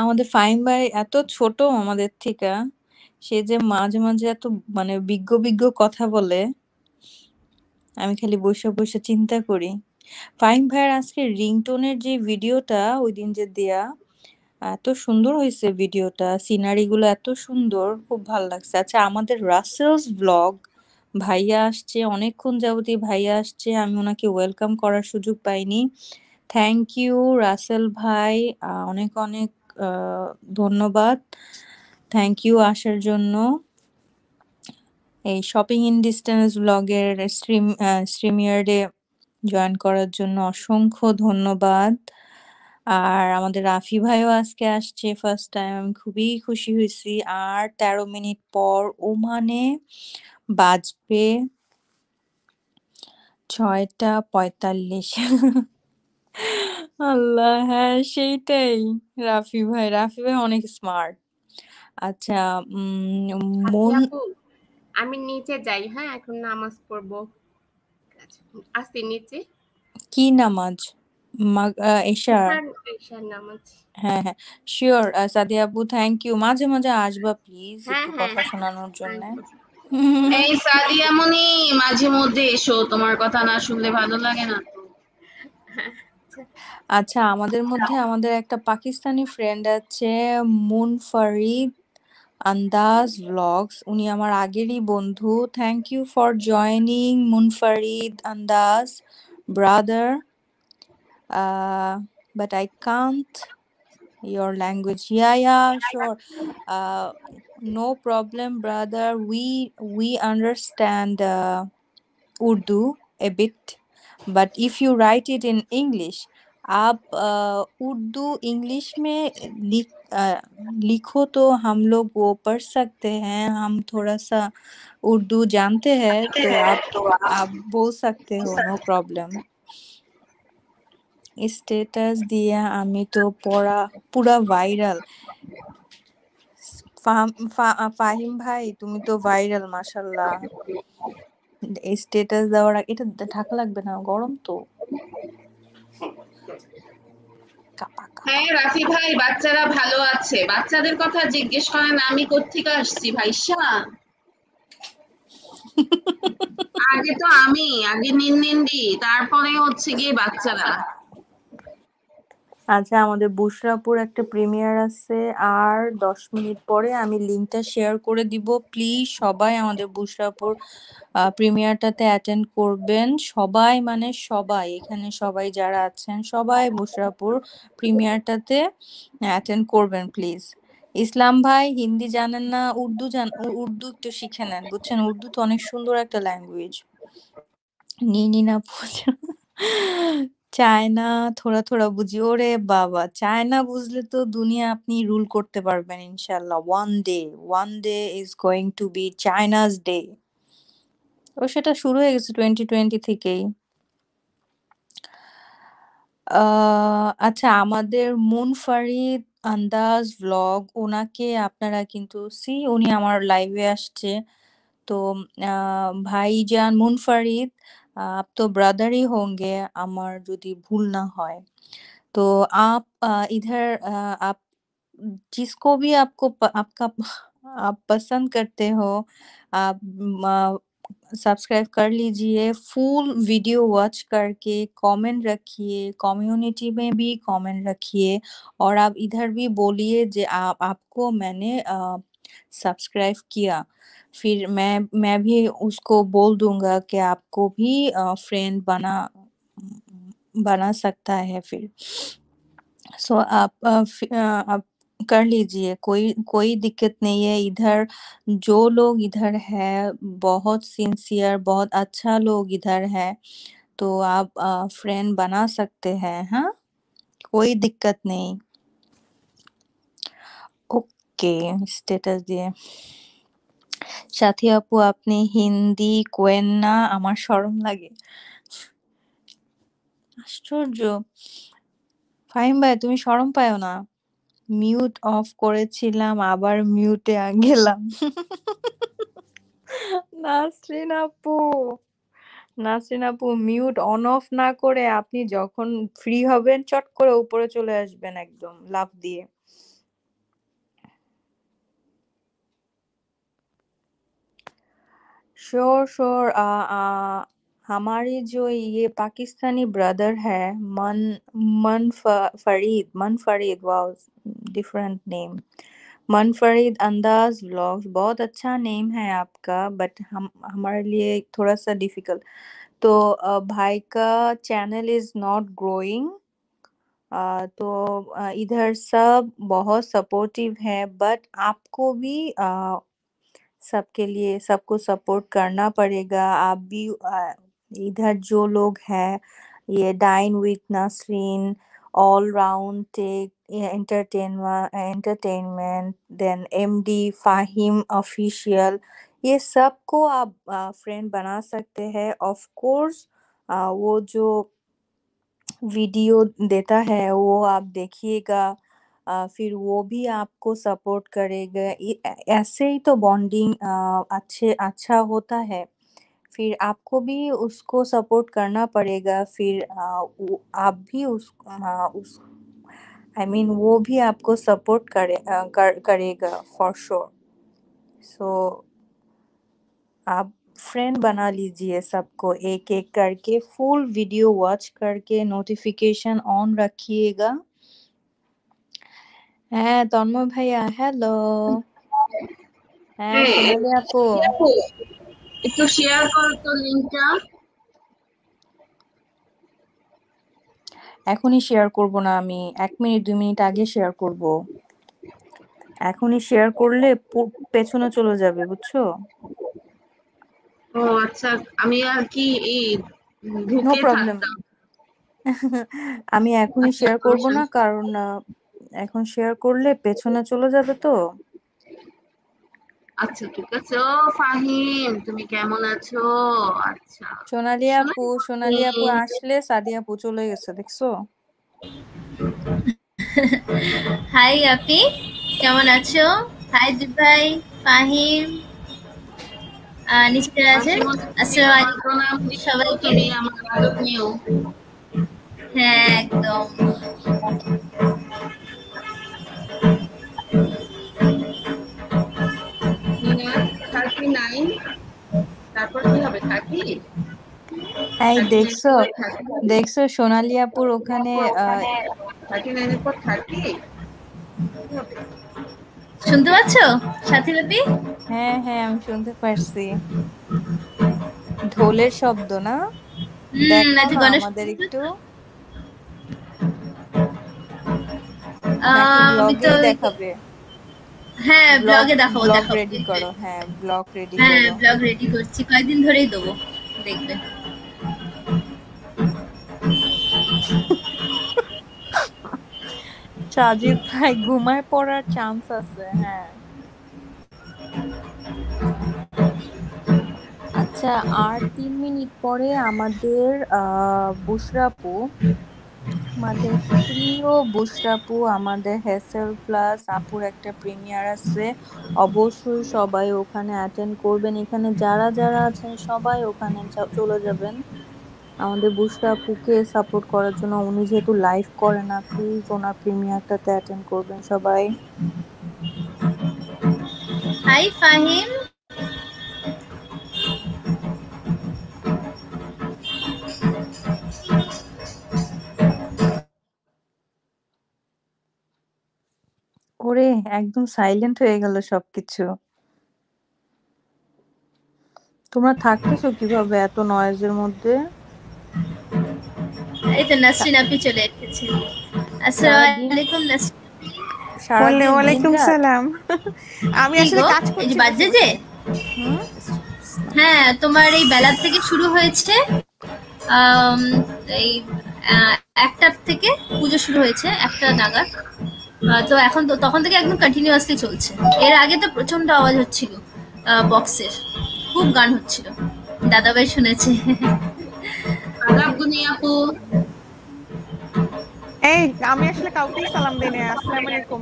[SPEAKER 3] আমাদের ফাহিম ভাই এত ছোট আমাদের থেকে, সে যে মাঝে মাঝে এত মানে বিজ্ঞ বিজ্ঞ কথা বলে, আমি খালি বসে বসে চিন্তা করি। ফাহিম ভাইয়ের আজকে রিংটোনের যে ভিডিওটা, ওই দিন যে দেয়া, এত সুন্দর হয়েছে ভিডিওটা সিনারি গুলো এত সুন্দর, খুব ভালো লাগছে। আচ্ছা আমাদের রাসেলস ব্লগ ভাইয়া আসছে, অনেকক্ষণ যাবতীয় ভাইয়া আসছে, আমি ওনাকে ওয়েলকাম করার সুযোগ পাইনি। থ্যাংক ইউ রাসেল ভাই অনেক অনেক ধন্যবাদ। থ্যাংক ইউ আসার জন্য। এই শপিং ইন ডিস্টেন্স ব্লগের স্ট্রিম স্ট্রিমিয়ারে জয়েন করার জন্য অসংখ্য ধন্যবাদ। আর আমাদের রাফি ভাইও আজকে আসছে ফার্স্ট টাইম আমি খুবই খুশি হয়েছি। আর তেরো মিনিট পর ওমানে বাজবে ছয়টা পঁয়তাল্লিশ। আল্লাহ হ্যাঁ সেইটাই। রাফি ভাই রাফি ভাই অনেক স্মার্ট আচ্ছা উম, মন
[SPEAKER 6] আমি নিচে যাই হ্যাঁ এখন নামাজ পড়ব। আচ্ছা, আসি নিচে।
[SPEAKER 3] কি নামাজ?
[SPEAKER 6] নামাজ
[SPEAKER 3] হ্যাঁ হ্যাঁ। শিওর সাদিয়া আপু থ্যাংক ইউ মাঝে মাঝে আসবা প্লিজ
[SPEAKER 6] হ্যাঁ
[SPEAKER 3] একটু
[SPEAKER 6] হ্যাঁ
[SPEAKER 3] কথা শোনানোর জন্য। *laughs*
[SPEAKER 7] এই সাদিয়ামণি মাঝে মধ্যে এসো। তোমার কথা না শুনলে ভালো লাগে না
[SPEAKER 3] আচ্ছা। আমাদের মধ্যে আমাদের একটা পাকিস্তানি ফ্রেন্ড আছে মুন মুনফারিদ আন্দাজ ভ্লগস উনি আমার আগেরই বন্ধু। Thank you for joining Mun Munfarid Andaz brother but I can't. Your language, yeah, yeah, sure. Uh, no problem, brother. We we understand uh, Urdu a bit, but if you write it in English, आप Urdu English में लिख लिखो तो हम लोग वो पढ़ सकते हैं हम थोड़ा सा उर्दू जानते हैं तो आप तो आप बोल सकते हो नो प्रॉब्लम স্ট্যাটাস দিয়ে আমি তো পড়া পুরা ভাইরাল ফাহিম ভাই তুমি তো ভাইরাল মাশাল্লাহ স্ট্যাটাস দেওয়ার এটা ঢাকা লাগবে না গরম তো।
[SPEAKER 7] হ্যাঁ রাফি ভাই বাচ্চারা ভালো আছে। বাচ্চাদের কথা জিজ্ঞেস করেন আমি কোত্থেকে আসছি ভাইসা *laughs* আগে তো আমি আগে নিন্দিন্দি তারপরে হচ্ছে গিয়ে বাচ্চারা।
[SPEAKER 3] আচ্ছা আমাদের বুশরাপুর একটা প্রিমিয়ার আছে আর দশ মিনিট পরে আমি লিঙ্কটা শেয়ার করে দিব। প্লিজ সবাই আমাদের বুশরাপুর প্রিমিয়ারটাতে অ্যাটেন্ড করবেন। সবাই মানে সবাই, এখানে সবাই যারা আছেন, সবাই বুশরাপুর প্রিমিয়ারটাতে অ্যাটেন্ড করবেন প্লিজ। ইসলাম ভাই, হিন্দি জানেন না, উর্দু জান উর্দু একটু শিখে নেন। বুঝছেন, উর্দু তো অনেক সুন্দর একটা ল্যাঙ্গুয়েজ নিনা পূজা চায়না থোড়া থোড়া বুঝি। ওরে বাবা চায়না বুঝলে তো দুনিয়া আপনি রুল করতে পারবেন ইনশাল্লাহ one day one day is going to be China's day ও সেটা শুরু হয়ে গেছে টোয়েন্টি টোয়েন্টি থেকেই। আহ আচ্ছা আমাদের মুনফারিদ আন্দাজ ভ্লগ ওনাকে আপনারা কিন্তু সি উনি আমার লাইভে আসছে। তো ভাইজান মুনফারিদ আহ, आप तो ब्रदर ही होंगे আমার যদি ভুল না হয় तो आप अ, इधर अ, आप जिसको भी आपको प, आपका आप पसंद करते हो आप सब्सक्राइब कर लीजिए फुल वीडियो वॉच करके कमेंट रखिए कम्युनिटी में भी कमेंट रखिए और आप इधर भी बोलिए जे आप आपको मैंने सब्सक्राइब किया फिर मैं मैं भी उसको बोल दूँगा कि आपको भी फ्रेंड बना बना सकता है फिर। सो आप आप कर लीजिए, कोई कोई दिक्कत नहीं है। इधर जो लोग इधर है, बहुत सिंसियर, बहुत अच्छा लोग इधर है, तो आप फ्रेंड बना सकते हैं, हाँ? कोई दिक्कत नहीं। ओके, स्टेटस दिए। সাথী আপু, আপনি হিন্দি কোয়েন না, আমার শরম লাগে। আশ্চর্য। ফাহিম ভাই, তুমি শরম পাও না। মিউট অফ করেছিলাম, আবার মিউটে গেলাম। নাসরিন আপু নাসরিন আপু, মিউট অন অফ না করে আপনি যখন ফ্রি হবেন, চট করে উপরে চলে আসবেন একদম, লাফ দিয়ে। श्योर श्योर आ, आ, हमारे जो ये पाकिस्तानी ब्रदर है मन मन फरीद मन फरीद वाओ डिफरेंट नेम मन फरीद अंदाज व्लॉग्स बहुत अच्छा नेम है आपका बट हम हमारे लिए थोड़ा सा डिफ़िकल्ट तो भाई का चैनल इज़ नॉट ग्रोइंग तो इधर सब बहुत सपोर्टिव है बट आपको भी अ, सबके लिए सबको सपोर्ट करना पड़ेगा। आप भी इधर जो लोग हैं, ये dine with Nasreen all round tech entertainment then MD Fahim official ये सबको आप फ्रेंड बना सकते हैं। ऑफ़ कोर्स वो जो वीडियो देता है, वो आप देखिएगा। फिर वो भी आपको सपोर्ट करेगा। ऐसे ही तो बॉन्डिंग अच्छे अच्छा होता है। फिर आपको भी उसको सपोर्ट करना पड़ेगा। फिर आप भी उस उस आई मीन वो भी आपको सपोर्ट करे कर, करेगा फॉर श्योर सो आप फ्रेंड बना लीजिए सबको एक एक करके फुल वीडियो वॉच करके नोटिफिकेशन ऑन रखिएगा। হ্যাঁ তন্ময় ভাইয়া হ্যালো হ্যাঁ
[SPEAKER 7] হ্যাঁ
[SPEAKER 3] সোনালি আপু।
[SPEAKER 7] একটু শেয়ার করো তো লিঙ্কটা
[SPEAKER 3] এখনই শেয়ার করব না আমি এক মিনিট দুই মিনিট আগে শেয়ার করব। এখনই শেয়ার করলে পেছনে চলে যাবে বুঝছ?
[SPEAKER 7] ও আচ্ছা আমি আর কি এই ঢুকে
[SPEAKER 3] প্রবলেম
[SPEAKER 7] থাকতাম।
[SPEAKER 3] আমি এখনই
[SPEAKER 7] আচ্ছা
[SPEAKER 3] শেয়ার করব না কারণ এখন শেয়ার করলে পেছনে চলে যাবে তো।
[SPEAKER 7] আচ্ছা ঠিক আছে। ও ফাহিম তুমি কেমন আছো? আচ্ছা।
[SPEAKER 3] সোনালি আপু সোনালি। আপু আসলে সাদিয়া আপু চলে গেছে দেখছ?
[SPEAKER 11] হাই আপি কেমন আছো? হাই ভাই ফাহিম। আহ, নিচে আছেন আসসালামু আলাইকুম। সবাইকে
[SPEAKER 7] আমার আদব নিও
[SPEAKER 11] হ্যাঁ একদম।
[SPEAKER 7] থার্টি নাইন তারপর কি হবে থার্টি
[SPEAKER 3] এই দেখছ দেখছ সোনালি আপুর ওখানে
[SPEAKER 7] থার্টি নাইনের পর থার্টি
[SPEAKER 11] শুনতে পাচ্ছ সাথী বাপি
[SPEAKER 3] হ্যাঁ হ্যাঁ আমি শুনতে পারছি। ঢোলের শব্দ না? আমাদের একটু। দেখাবে?
[SPEAKER 11] হ্যাঁ ব্লগে দেখাবো দেখাবো।
[SPEAKER 3] রেডি করো হ্যাঁ ব্লগ রেডি
[SPEAKER 11] হ্যাঁ ব্লগ রেডি করছি। কয়েকদিন ধরেই দেবো দেখবে।
[SPEAKER 3] সাজিদ ভাই ঘুমায় পড়ার চান্স আছে হ্যাঁ। আচ্ছা আর তিন মিনিট পরে আমাদের আহ বুশরাপু আমাদের প্রিয় বুশরাপু আমাদের হেসেল প্লাস আপুর একটা প্রিমিয়ার আছে। অবশ্যই সবাই ওখানে অ্যাটেন্ড করবেন। এখানে যারা যারা আছেন, সবাই ওখানে চলে যাবেন। আমাদের বুশরা আপুকে সাপোর্ট করার জন্য, উনি যেহেতু লাইভ করে না প্লিজ ওনার প্রিমিয়ারটাতে অ্যাটেন্ড করবেন সবাই।
[SPEAKER 11] হাই ফাহিম
[SPEAKER 3] করে একদম সাইলেন্ট হয়ে গেল সবকিছু। তোমরা থাকতেছো কীভাবে এত নয়েজের মধ্যে?
[SPEAKER 11] এই তো নাসরিন আপি চলে এসেছে আসসালামু আলাইকুম নাসরিন।
[SPEAKER 12] ওয়ালাইকুম সালাম। *laughs* আমি আসলে? কাজ
[SPEAKER 11] এই
[SPEAKER 12] করছি।
[SPEAKER 11] বাজে যে? হ্যাঁ তোমার এই বেলার থেকে শুরু হয়েছে। এই আহ, একটা থেকে পুজো শুরু হয়েছে একটা নাগাদ। তো এখন তো তখন থেকে একদম কন্টিনিউয়াসলি চলছে। এর আগে তো প্রচণ্ড আওয়াজ হচ্ছিল বক্সের। খুব গান হচ্ছিল। দাদাভাই শুনেছে।
[SPEAKER 7] আদাব গুনি আপু।
[SPEAKER 12] এই আমি আসলে কাউকে সালাম দিই না আসসালামু আলাইকুম।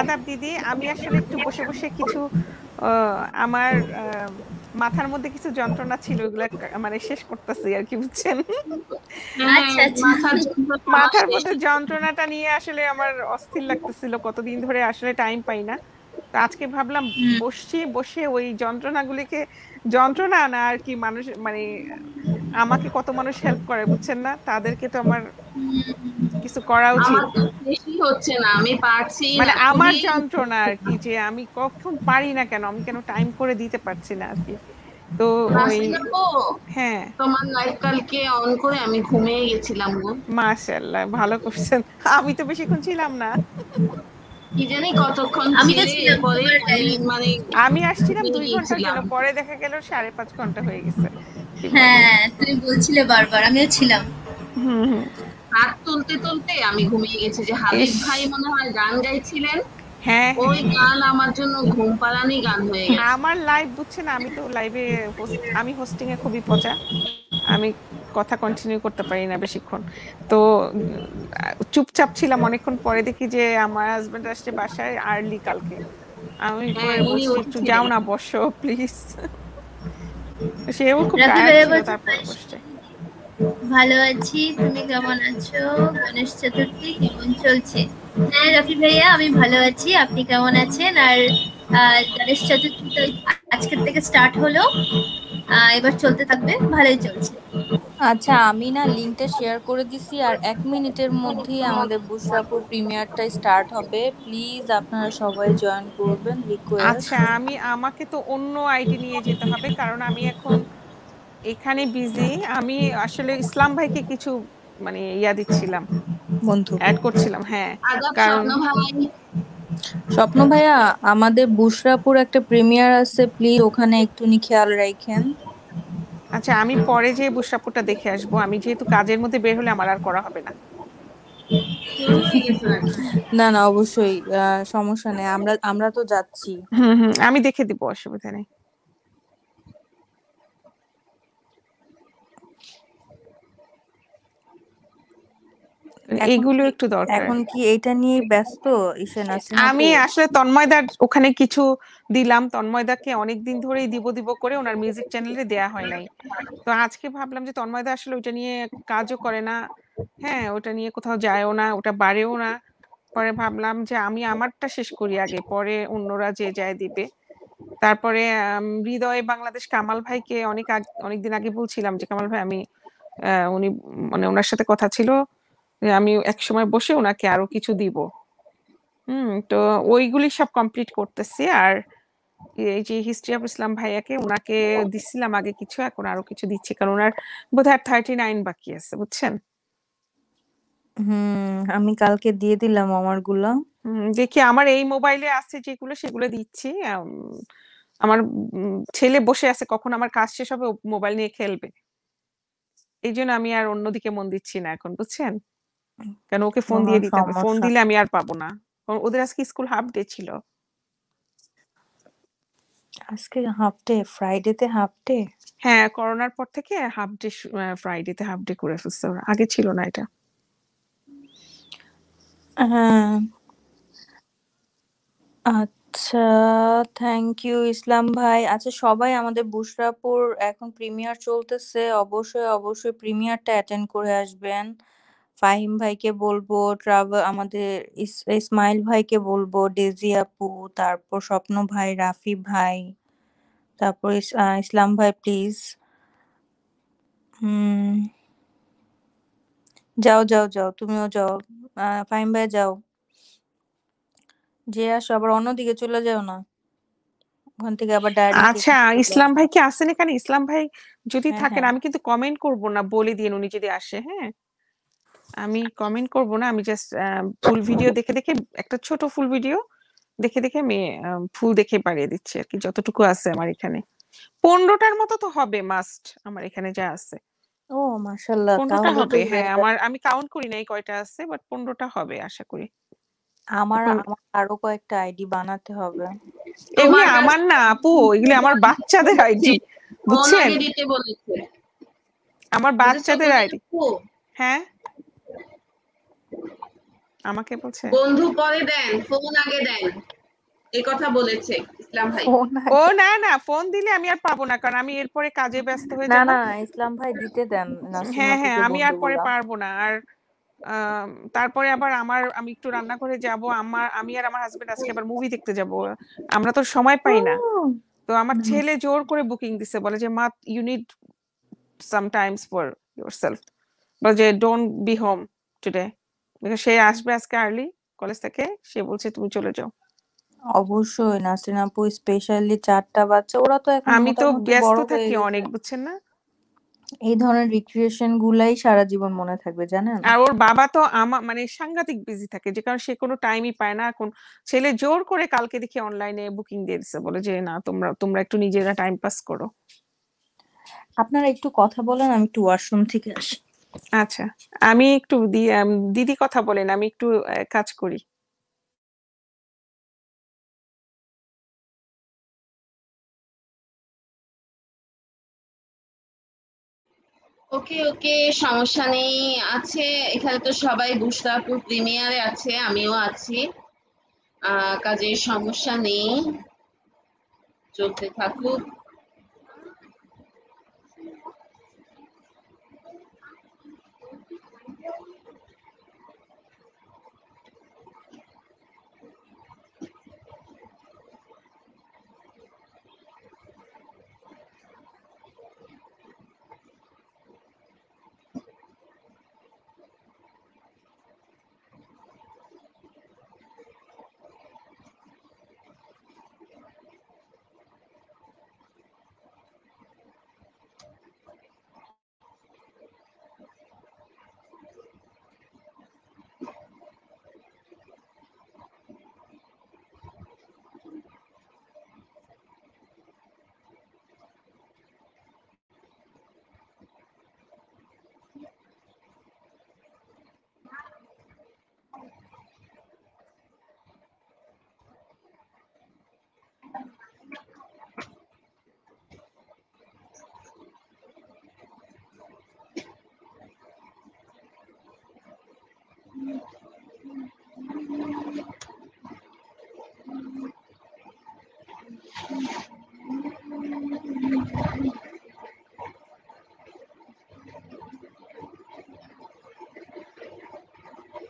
[SPEAKER 12] আদাব দিদি আমি আসলে একটু বসে বসে কিছু আহ, আমার আহ, মাথার মধ্যে কিছু যন্ত্রণা ছিল ওগুলা মানে শেষ করতেছি আর কি বুঝছেন?
[SPEAKER 11] আচ্ছা আচ্ছা।
[SPEAKER 7] মাথার যন্ত্রণা।
[SPEAKER 12] মধ্যে যন্ত্রণাটা নিয়ে আসলে আমার অস্থির লাগতেছিল কতদিন ধরে আসলে টাইম পাই না। তো আজকে ভাবলাম। বসছি বসে ওই যন্ত্রণাগুলিকে যন্ত্রণা না আর কি মানুষ মানে আমাকে কত মানুষ হেল্প করে বুঝছেন না? তাদেরকে তো আমার কিছু করা উচিত?
[SPEAKER 7] বেশি হচ্ছে না আমি পারছি
[SPEAKER 12] মানে আমার যন্ত্রণা আর কি যে আমি কখন পারি না কেন? আমি কেন টাইম করে দিতে পারছি না আর কি? তো ওই হ্যাঁ।
[SPEAKER 7] তোমার লাইভ কালকে অন করে আমি ঘুমিয়ে গেছিলাম গো।
[SPEAKER 12] মাশাআল্লাহ ভালো করছেন। আমি তো বেশিক্ষণ ছিলাম না।
[SPEAKER 7] কি জানি কতক্ষণ পরে আমি মানে
[SPEAKER 12] আমি আসছিলাম দুই ঘণ্টার জন্য পরে দেখা গেল সাড়ে পাঁচ ঘণ্টা হয়ে গেছে।
[SPEAKER 11] হ্যাঁ তুমি বলছিলে বারবার আমিও ছিলাম।
[SPEAKER 12] হুম হুম।
[SPEAKER 7] হাত তুলতে তুলতে আমি ঘুমিয়ে গেছি যে হাবিব ভাই মনে হয় গান গাইছিলেন।
[SPEAKER 12] হ্যাঁ।
[SPEAKER 7] ওই গান আমার জন্য ঘুম পাড়ানি গান হয়ে গেছে।
[SPEAKER 12] আমার লাইভ বুঝছেন আমি তো লাইভে আমি হোস্টিং এ খুবই পচা। আমি কথা কন্টিনিউ করতে পারি না বেশিক্ষণ। তো চুপচাপ ছিলাম অনেকক্ষণ পরে দেখি যে আমার হাজবেন্ড আসছে বাসায় আর্লি কালকে। আমি
[SPEAKER 7] হ্যাঁ,
[SPEAKER 12] একটু যাও না বসো প্লিজ সেও খুব টায়ার্ড ছিল তারপর বসছে।
[SPEAKER 11] ভালো আছি তুমি কেমন আছো? গণেশ চতুর্থী কেমন চলছে? হ্যাঁ রফি ভাইয়া আমি ভালো আছি আপনি কেমন আছেন? আর আহ, গণেশ চতুর্থী তো আজকের থেকে স্টার্ট হলো। এবার চলতে থাকবে ভালোই চলছে।
[SPEAKER 3] আচ্ছা আমি না লিংকটা শেয়ার করে দিছি আর এক মিনিটের মধ্যেই আমাদের বুশরাপুর প্রিমিয়ারটা স্টার্ট হবে। প্লিজ আপনারা সবাই জয়েন করবেন রিকোয়েস্ট
[SPEAKER 12] আচ্ছা আমি আমাকে তো অন্য আইডি নিয়ে যেতে হবে কারণ আমি এখন এখানে বিজি আমি আসলে ইসলাম ভাইকে কিছু মানে ইয়া দিচ্ছিলাম।
[SPEAKER 3] বন্ধু।
[SPEAKER 12] অ্যাড করছিলাম হ্যাঁ কারণ
[SPEAKER 7] স্বপ্ন
[SPEAKER 3] ভাইয়া আমাদের বুশরাপুর একটা প্রিমিয়ার আছে প্লিজ ওখানে একটুনি খেয়াল রাখেন
[SPEAKER 12] আচ্ছা আমি পরে যে বুশরাপুরটা দেখে আসব। আমি যেহেতু কাজের মধ্যে বের হলে আমার আর করা হবে না।
[SPEAKER 3] না না অবশ্যই আহ, সমস্যা নেই। আমরা আমরা তো যাচ্ছি।
[SPEAKER 12] হুম হুম আমি দেখে দিব অসুবিধা নেই। এইগুলো একটু দরকার।
[SPEAKER 3] এখন কি এইটা নিয়ে ব্যস্ত নাসরিন
[SPEAKER 12] আমি আসলে তন্ময়দার ওখানে কিছু দিলাম। তন্ময়দাকে অনেকদিন ধরেই দিব দিব করে ওনার মিউজিক চ্যানেলে দেয়া হয় নাই। তো আজকে ভাবলাম যে তন্ময়দা আসলে ওটা নিয়ে কাজও করে না। হ্যাঁ ওটা নিয়ে কোথাও যায়ও না ওটা বাড়েও না। পরে ভাবলাম যে আমি আমারটা শেষ করি আগে পরে অন্যরা যে যায় দিবে। তারপরে হৃদয় বাংলাদেশ কামাল ভাইকে অনেক অনেকদিন আগে বলছিলাম যে কামাল ভাই আমি আহ, উনি মানে ওনার সাথে কথা ছিল। আমি এক সময় বসে ওনাকে আরও কিছু দিব। হুম তো ওইগুলি সব কমপ্লিট করতেছি। আর এই যে হিস্ট্রি অফ ইসলাম ভাইয়াকে ওনাকে দিছিলাম আগে কিছু এখন আরও কিছু দিচ্ছি। কারণ ওনার বোধহয় থার্টি নাইন বাকি আছে বুঝছেন?
[SPEAKER 3] হুম আমি কালকে দিয়ে দিলাম আমারগুলা।
[SPEAKER 12] হুম, দেখি আমার এই মোবাইলে আছে যেগুলো সেগুলো দিচ্ছি। আম, আমার ছেলে বসে আছে কখন আমার কাজ শেষ হবে মোবাইল নিয়ে খেলবে। এই জন্য আমি আর অন্যদিকে মন দিচ্ছি না এখন বুঝছেন? কেন ওকে ফোন দিয়ে দিতে হবে? ফোন দিলে আমি আর পাবো না। কারণ ওদের আজকে স্কুল হাফ ডে ছিল।
[SPEAKER 3] আজকে হাফ ডে ফ্রাইডেতে হাফ ডে
[SPEAKER 12] হ্যাঁ করোনার পর থেকে হাফ ডে ফ্রাইডেতে হাফ ডে করে ফেলছে ওরা। আগে ছিল না এটা।
[SPEAKER 3] আচ্ছা থ্যাংক ইউ ইসলাম ভাই। আচ্ছা সবাই আমাদের বুশরাপুর এখন প্রিমিয়ার চলতেছে। অবশ্যই অবশ্যই প্রিমিয়ারটা অ্যাটেন্ড করে আসবেন। ফাহিম ভাইকে বলব ট্রাভেল আমাদের ইস- ইসমাইল ভাইকে বলব ডেজি আপু তারপর স্বপ্ন ভাই রাফি ভাই তারপর ইস- আহ, ইসলাম ভাই প্লিজ হুম যাও যাও যাও তুমিও যাও আহ, ফাহিম ভাই যাও। যে আসো আবার অন্যদিকে চলে যাও না। ওখান থেকে আবার
[SPEAKER 12] আচ্ছা ইসলাম ভাই কি আসেন এখানে? ইসলাম ভাই যদি
[SPEAKER 3] হ্যাঁ,
[SPEAKER 12] থাকেন
[SPEAKER 3] হ্যাঁ।
[SPEAKER 12] আমি কিন্তু কমেন্ট করব না বলে দিন উনি যদি আসে হ্যাঁ? আমি কমেন্ট করব না আমি জাস্ট ফুল ভিডিও দেখে দেখে একটা ছোট ফুল ভিডিও দেখে দেখে আমি ফুল দেখে পাঠিয়ে দিচ্ছি আর কি যতটুকু আছে আমার এখানে। পনেরোটার মতো তো হবে মাস্ট আমার এখানে যা আছে।
[SPEAKER 3] ও মাশাল্লাহ
[SPEAKER 12] পনেরোটা হবে হ্যাঁ আমার আমি কাউন্ট করি নাই কয়টা আছে বাট পনেরোটা হবে আশা করি।
[SPEAKER 3] আমার আমার আরও কয়েকটা আইডি বানাতে হবে।
[SPEAKER 12] এগুলি আমার না আপু এগুলি আমার বাচ্চাদের আইডি বুঝছেন?
[SPEAKER 7] আগে দিতে বলেছে।
[SPEAKER 12] আমার বাচ্চাদের আইডি হ্যাঁ? আমাকে বলছে?
[SPEAKER 7] বন্ধু পরে দেন ফোন আগে দেন। এই কথা বলেছে ইসলাম ভাই।
[SPEAKER 12] ও না না ফোন দিলে আমি আর পাবো না কারণ আমি এরপরে কাজে ব্যস্ত হয়ে যাব।
[SPEAKER 3] না না ইসলাম ভাই দিতে দেন
[SPEAKER 12] হ্যাঁ হ্যাঁ আমি আর পরে পারব না। আর তারপরে আবার আমার আমি একটু রান্না করে যাব আমার আমি আর আমার হাজবেন্ড আজকে আবার মুভি দেখতে যাব। আমরা তো সময় পাই না। তো আমার ছেলে জোর করে বুকিং দিছে বলে যে মা you need some times for yourself বলে যে ডোন্ট বি হোম টুডে সে আসবে আজকে আর্লি কলেজ থেকে সে বলছে তুমি চলে যাও।
[SPEAKER 3] অবশ্যই নাসরিন আপু স্পেশালি চারটা বাচ্চা ওরা তো এখন
[SPEAKER 12] আমি তো ব্যস্ত থাকি অনেক বুঝছেন না?
[SPEAKER 3] এই ধরনের রিক্রিয়েশন গুলাই সারা জীবন মনে থাকবে জানেন?
[SPEAKER 12] আর ওর বাবা তো আমা মানে সাংঘাতিক বিজি থাকে যে কারণে সে কোনো টাইমই পায় না। এখন ছেলে জোর করে কালকে দেখি অনলাইনে বুকিং দিয়ে দিছে বলে যে না তোমরা তোমরা একটু নিজেরা টাইম পাস করো।
[SPEAKER 3] আপনারা একটু কথা বলেন আমি একটু ওয়াশরুম থেকে আসি।
[SPEAKER 12] আচ্ছা আমি একটু দিদি কথা বলেন, আমি একটু কাজ করি।
[SPEAKER 7] ওকে ওকে, সমস্যা নেই, আছে, এখানে তো সবাই বুশরাপুর প্রিমিয়ারে আছে, আমিও আছি। আহ, কাজের সমস্যা নেই, চলতে থাকুক।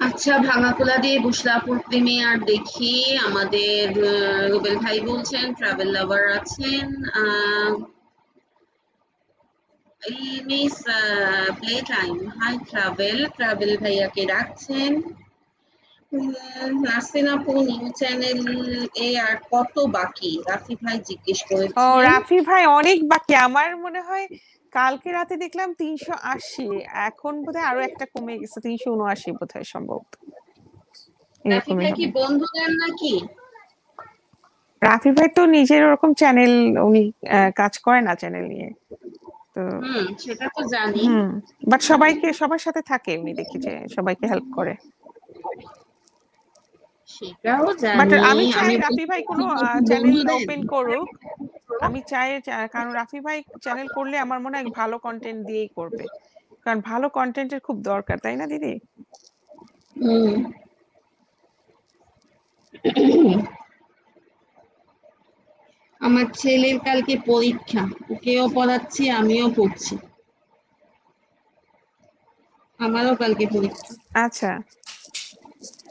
[SPEAKER 7] আচ্ছা ভাঙাকোলা দিয়ে বুসলাপুর প্রিমিয়ার দেখি আমাদের রুবেল ভাই বলছেন ট্রাভেল লাভার আছেন miss play time hi travel travel ভাইয়াকে রাখছেন নাসিন আপু নিউ চ্যানেল এ আর কত বাকি? রাফি ভাই জিজ্ঞেস
[SPEAKER 12] ও রাফি ভাই অনেক বাকি। আমার মনে হয় কালকে রাতে দেখলাম তিনশো আশি। এখন বোধহয় আরও একটা কমে গেছে তিনশো উনআশি বোধহয় সম্ভবত।
[SPEAKER 7] রাফি
[SPEAKER 12] এরকমই
[SPEAKER 7] ভাই কি বন্ধু দেন নাকি?
[SPEAKER 12] রাফি ভাই তো নিজের ওরকম চ্যানেল উনি কাজ করে না চ্যানেল নিয়ে। তো
[SPEAKER 7] সেটা তো জানি।
[SPEAKER 12] বাট সবাইকে সবার সাথে থাকে উনি দেখি যে সবাইকে হেল্প করে।
[SPEAKER 7] সেটাও
[SPEAKER 12] বাট
[SPEAKER 7] জানি।
[SPEAKER 12] আমি চাই রাফি ভাই কোনো চ্যানেল ওপেন করুক। আমি চাই কারণ রাফি ভাই চ্যানেল করলে আমার মনে হয় ভালো কন্টেন্ট দিয়েই করবে। কারণ ভালো কন্টেন্টের খুব দরকার তাই না দিদি?
[SPEAKER 7] আমার ছেলের কালকে পরীক্ষা ওকেও পড়াচ্ছি আমিও পড়ছি। আমারও কালকে পরীক্ষা।
[SPEAKER 12] আচ্ছা।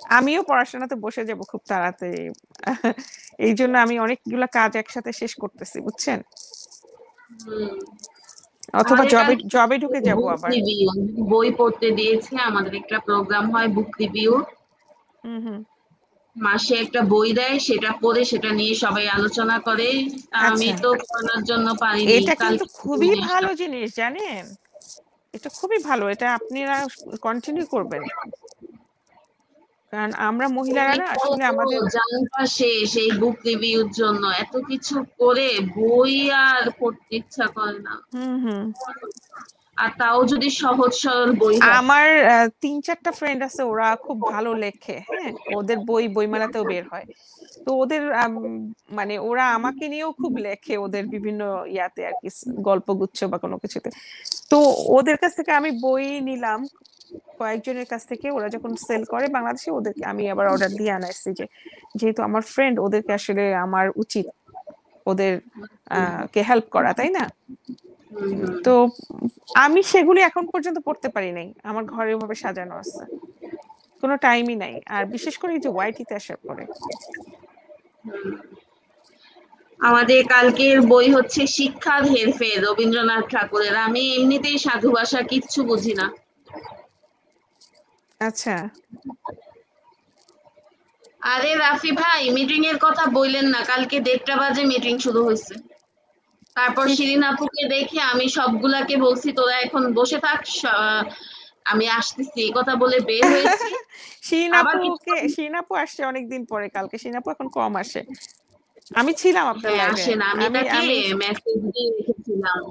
[SPEAKER 12] আমিও পড়াশোনাতে বসে যাব খুব তাড়াতাড়ি। *laughs* এই জন্য আমি অনেকগুলো কাজ একসাথে শেষ করতেছি বুঝছেন?
[SPEAKER 7] হুম।
[SPEAKER 12] অথবা জবে জবে ঢুকে যাব আবার।
[SPEAKER 7] বই পড়তে দিয়েছে আমাদের একটা প্রোগ্রাম হয় বুক রিভিউ
[SPEAKER 12] হুম হুম।
[SPEAKER 7] মাসে একটা বই দেয় সেটা পড়ে সেটা নিয়ে সবাই আলোচনা করে। আমি
[SPEAKER 12] আচ্ছা।
[SPEAKER 7] তো পড়ানোর জন্য পারিনি
[SPEAKER 12] এটা কিন্তু খুবই ভালো জিনিস জানেন? এটা খুবই ভালো এটা আপনারা কন্টিনিউ করবেন। কারণ আমরা মহিলারা না আসলে আমাদের
[SPEAKER 7] জানটা শেষ এই বুক রিভিউর জন্য এত কিছু করে বই আর পড়তে ইচ্ছা করে না।
[SPEAKER 12] হুম হুম।
[SPEAKER 7] আর তাও যদি সহজ সরল বই
[SPEAKER 12] আমার তিন চারটা ফ্রেন্ড আছে ওরা খুব ভালো লেখে হ্যাঁ? ওদের বই বইমেলাতেও বের হয়। তো ওদের মানে ওরা আমাকে নিয়েও খুব লেখে ওদের বিভিন্ন ইয়াতে আর কি গল্পগুচ্ছ বা কোনো কিছুতে। তো ওদের কাছ থেকে আমি বই নিলাম। কয়েকজনের কাছ থেকে ওরা যখন সেল করে বাংলাদেশে, ওদেরকে আমি আবার অর্ডার দিয়ে আনাইছি যে, যেহেতু আমার ফ্রেন্ড ওদেরকে আসলে আমার উচিত ওদের কে হেল্প করা, তাই না? তো আমি সেগুলি এখন পর্যন্ত পড়তে পারি নাই। আমার ঘরে ওভাবে সাজানো আছে। কোনো টাইমই নাই। আর বিশেষ করে এই যে ওয়াইটিতে আসার পরে।
[SPEAKER 7] আমাদের কালকের বই হচ্ছে শিক্ষার হেরফের, রবীন্দ্রনাথ ঠাকুরের। আমি এমনিতেই সাধু ভাষা কিচ্ছু বুঝি না।
[SPEAKER 12] আচ্ছা।
[SPEAKER 7] আরে রাফি ভাই মিটিং এর কথা বললেন না। কালকে দেড়টা বাজে মিটিং শুরু হয়েছে। তারপর শিরিন আপুকে দেখে আমি সবগুলাকে বলছি তোরা এখন বসে থাক আমি আসতেছি। এই কথা বলে বের হয়েছি। *laughs* আবার
[SPEAKER 12] আপুকে শিন আপু আসছে অনেকদিন পরে কালকে। শিন আপু এখন কম আসে। আমি ছিলাম আপনার
[SPEAKER 7] হ্যাঁ
[SPEAKER 12] লাইভে
[SPEAKER 7] আসেন। আমি তাকে মেসেজ দিয়ে রেখেছিলাম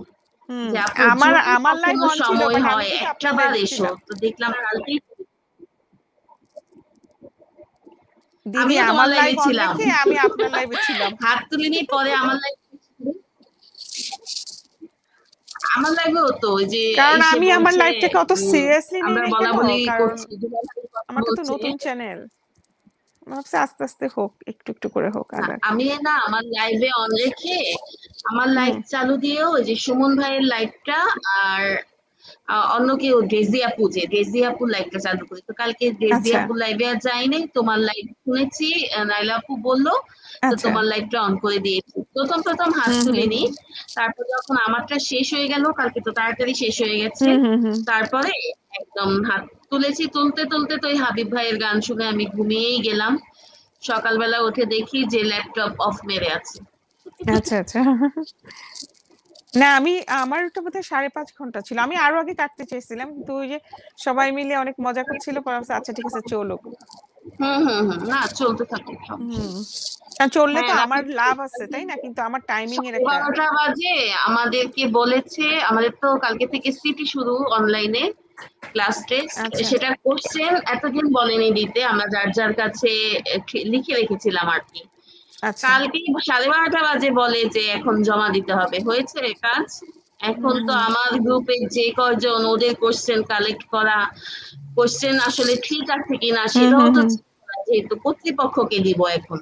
[SPEAKER 12] আমার আমার লাইভ অন ছিল
[SPEAKER 7] সময় হয়? একটা বার এসো। তো দেখলাম কালকেই
[SPEAKER 12] দিদি আমার
[SPEAKER 7] লাইভে ছিলাম
[SPEAKER 12] আমি আপনার *laughs* লাইভে ছিলাম।
[SPEAKER 7] হাত পরে আমার লাইভে আমার লাইভে হতো যে
[SPEAKER 12] কারণ আমি আমার লাইভটাকে অত সিরিয়াসলি
[SPEAKER 7] আমরা
[SPEAKER 12] রেখে
[SPEAKER 7] বলা বলি করছি
[SPEAKER 12] আমারটা তো নতুন চ্যানেল ভাবছি আস্তে আস্তে হোক একটু একটু করে হোক
[SPEAKER 7] আমি না আমার লাইভে অন রেখে আমার লাইভ চালু দিয়েও ওই যে সুমন ভাইয়ের লাইভটা আর অন্য কেউ ডেজি আপু যে ডেজি আপুর লাইভটা চালু করি। তো কালকে ডেজি আপুর লাইভে আর যাই নাই তোমার লাইভ শুনেছি নাইলা আপু বলল তো
[SPEAKER 12] আচ্ছা।
[SPEAKER 7] তোমার লাইভটা অন করে দিয়েছি। প্রথম প্রথম হাত তুলিনি। তারপর যখন আমারটা শেষ হয়ে গেল কালকে তো তাড়াতাড়ি শেষ হয়ে গেছে। তারপরে একদম হাত তুলেছি তুলতে তুলতে তো ওই হাবিব ভাইয়ের গান শুনে আমি ঘুমিয়েই গেলাম। সকালবেলা উঠে দেখি যে ল্যাপটপ অফ মেরে আছে।
[SPEAKER 12] আচ্ছা আচ্ছা। না আমি আমার ওটা বোধহয় সাড়ে পাঁচ ঘণ্টা ছিল। আমি আরও আগে কাটতে চেয়েছিলাম কিন্তু ওই যে সবাই মিলে অনেক মজা করছিল পরে আচ্ছা ঠিক আছে
[SPEAKER 7] চলো না চলতে থাকে।
[SPEAKER 12] চললে তো
[SPEAKER 7] হ্যাঁ
[SPEAKER 12] আমার লাভ আছে তাই না? কিন্তু আমার টাইমিং এর একটা
[SPEAKER 7] বারোটা বাজে আমাদেরকে বলেছে আমাদের তো কালকে থেকে সিটি শুরু অনলাইনে ক্লাস টেস্ট সেটা কোশ্চেন এতদিন বলেনি দিতে আমরা যার যার কাছে লিখে রেখেছিলাম আর কি। কালকে সাড়ে বারোটা বাজে বলে যে এখন জমা দিতে হবে। হয়েছে কাজ? এখন তো আমার গ্রুপে যে কয়জন ওদের কোশ্চেন কালেক্ট করা কোশ্চেন আসলে ঠিক আছে কিনা সেটাও তো যেহেতু কর্তৃপক্ষকে দিব এখন।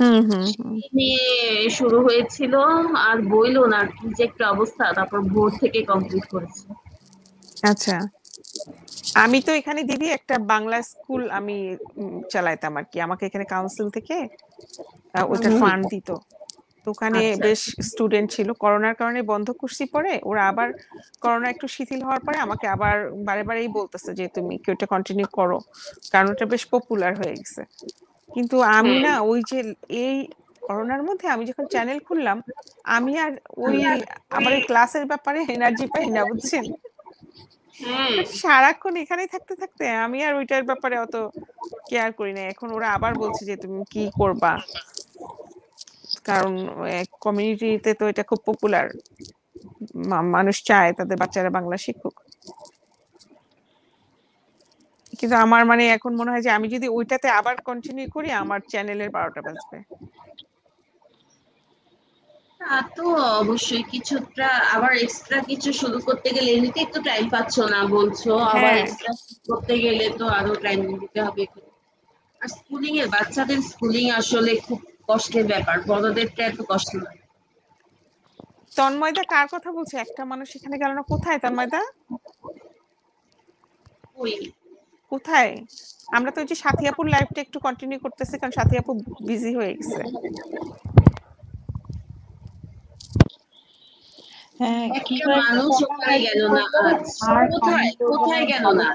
[SPEAKER 12] হুম হুম হুম।
[SPEAKER 7] নিয়ে শুরু হয়েছিল আর বইলো না কি যে একটা অবস্থা তারপর ভোর থেকে কমপ্লিট করেছে।
[SPEAKER 12] আচ্ছা। আমি তো এখানে দিদি একটা বাংলা স্কুল আমি চালাইতাম আর কি। আমাকে এখানে কাউন্সিল থেকে
[SPEAKER 1] হুম।
[SPEAKER 12] ফান্ড দিত। তো ওখানে
[SPEAKER 1] আচ্ছা,
[SPEAKER 12] বেশ স্টুডেন্ট ছিল। করোনার কারণে বন্ধ করছি পরে ওরা আবার করোনা একটু শিথিল হওয়ার পরে আমাকে আবার বারে বারেই বলতেছে যে তুমি কি ওটা কন্টিনিউ করো। কারণ ওটা বেশ পপুলার হয়ে গেছে। কিন্তু আমি না ওই যে এই করোনার মধ্যে আমি যখন চ্যানেল খুললাম আমি আর ওই আমার ক্লাসের ব্যাপারে এনার্জি পাই না বুঝছেন? সারাক্ষণ এখানেই থাকতে থাকতে আমি আর ওইটার ব্যাপারে অত কেয়ার করি না। এখন ওরা আবার বলছে যে, তুমি কি করবা? কারণ কমিউনিটিতে তো এটা খুব পপুলার মানুষ চায় তাদের বাচ্চারা বাংলা শিক্ষক কিন্তু আমার মানে এখন মনে হয় যে, আমি যদি ওইটাতে আবার কন্টিনিউ করি, আমার চ্যানেলের বারোটা বাজবে।
[SPEAKER 7] তা তো অবশ্যই কিছুটা আবার এক্সট্রা কিছু শুরু করতে গেলে এমনিতেই তো টাইম পাচ্ছ না বলছো। আবার
[SPEAKER 12] হ্যাঁ।
[SPEAKER 7] এক্সট্রা করতে গেলে তো আরও টাইম দিতে হবে আর স্কুলিং এর বাচ্চাদের স্কুলিং আসলে খুব কষ্টের ব্যাপার বড়দেরটা এত কষ্ট নয়
[SPEAKER 12] তন্ময়দা কার কথা বলছে? একটা মানুষ এখানে গেল না। কোথায় তন্ময়দা?
[SPEAKER 7] ওই।
[SPEAKER 12] কোথায়? আমরা তো ওই যে সাথিয়াপুর লাইফটা একটু কন্টিনিউ করতেছি কারণ সাথিয়াপুর বিজি হয়ে গেছে।
[SPEAKER 1] হ্যাঁ
[SPEAKER 7] একটা মানুষ ওখানে গেল না? কোথায় কোথায় গেল না?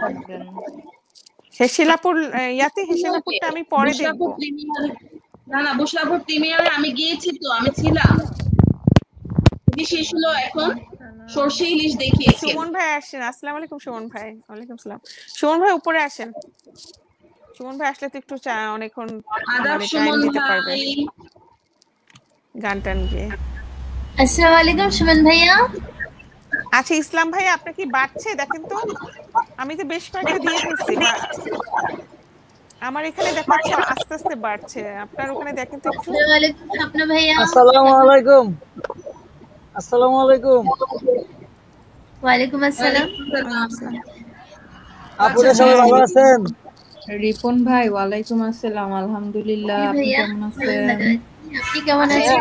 [SPEAKER 12] হেসিলাপুর ইয়াতে হেসিলাপুরটা আমি পরে দেখব।
[SPEAKER 7] না না বুশরাপুর প্রিমিয়ারে আমি গিয়েছি তো আমি ছিলাম। শেষ হলো এখন। সর্ষে ইলিশ দেখিয়েছে।
[SPEAKER 12] সুমন ভাই আসেন। আসসালামু আলাইকুম সুমন ভাই। ওয়ালাইকুম সালাম। সুমন ভাই উপরে আসেন। সুমন ভাই আসলে তো একটু চা- অনেকক্ষণ
[SPEAKER 7] আদাব
[SPEAKER 12] মানে
[SPEAKER 7] সুমন
[SPEAKER 12] পারবে
[SPEAKER 7] ভাই।
[SPEAKER 12] গান টান গিয়ে
[SPEAKER 11] আসসালামু আলাইকুম সুমন ভাইয়া।
[SPEAKER 12] আচ্ছা ইসলাম ভাই আপনার কি বাড়ছে? দেখেন তো আমি তো বেশ কয়েকটা দিয়ে আমার এখানে দেখাচ্ছে আস্তে আস্তে বাড়ছে। আপনার ওখানে দেখেন তো
[SPEAKER 11] আসসালামু আলাইকুম স্বপ্ন ভাইয়া।
[SPEAKER 13] আসসালামু আলাইকুম আসসালামু আলাইকুম
[SPEAKER 11] ওয়ালাইকুম আসসালাম।
[SPEAKER 13] আপুরা সবাই ভালো আছেন?
[SPEAKER 1] রিপন ভাই ওয়ালাইকুম আসসালাম আলহামদুলিল্লাহ। আপনি কেমন আছেন?
[SPEAKER 11] আপনি কেমন
[SPEAKER 13] হ্যাঁ,
[SPEAKER 11] আছেন?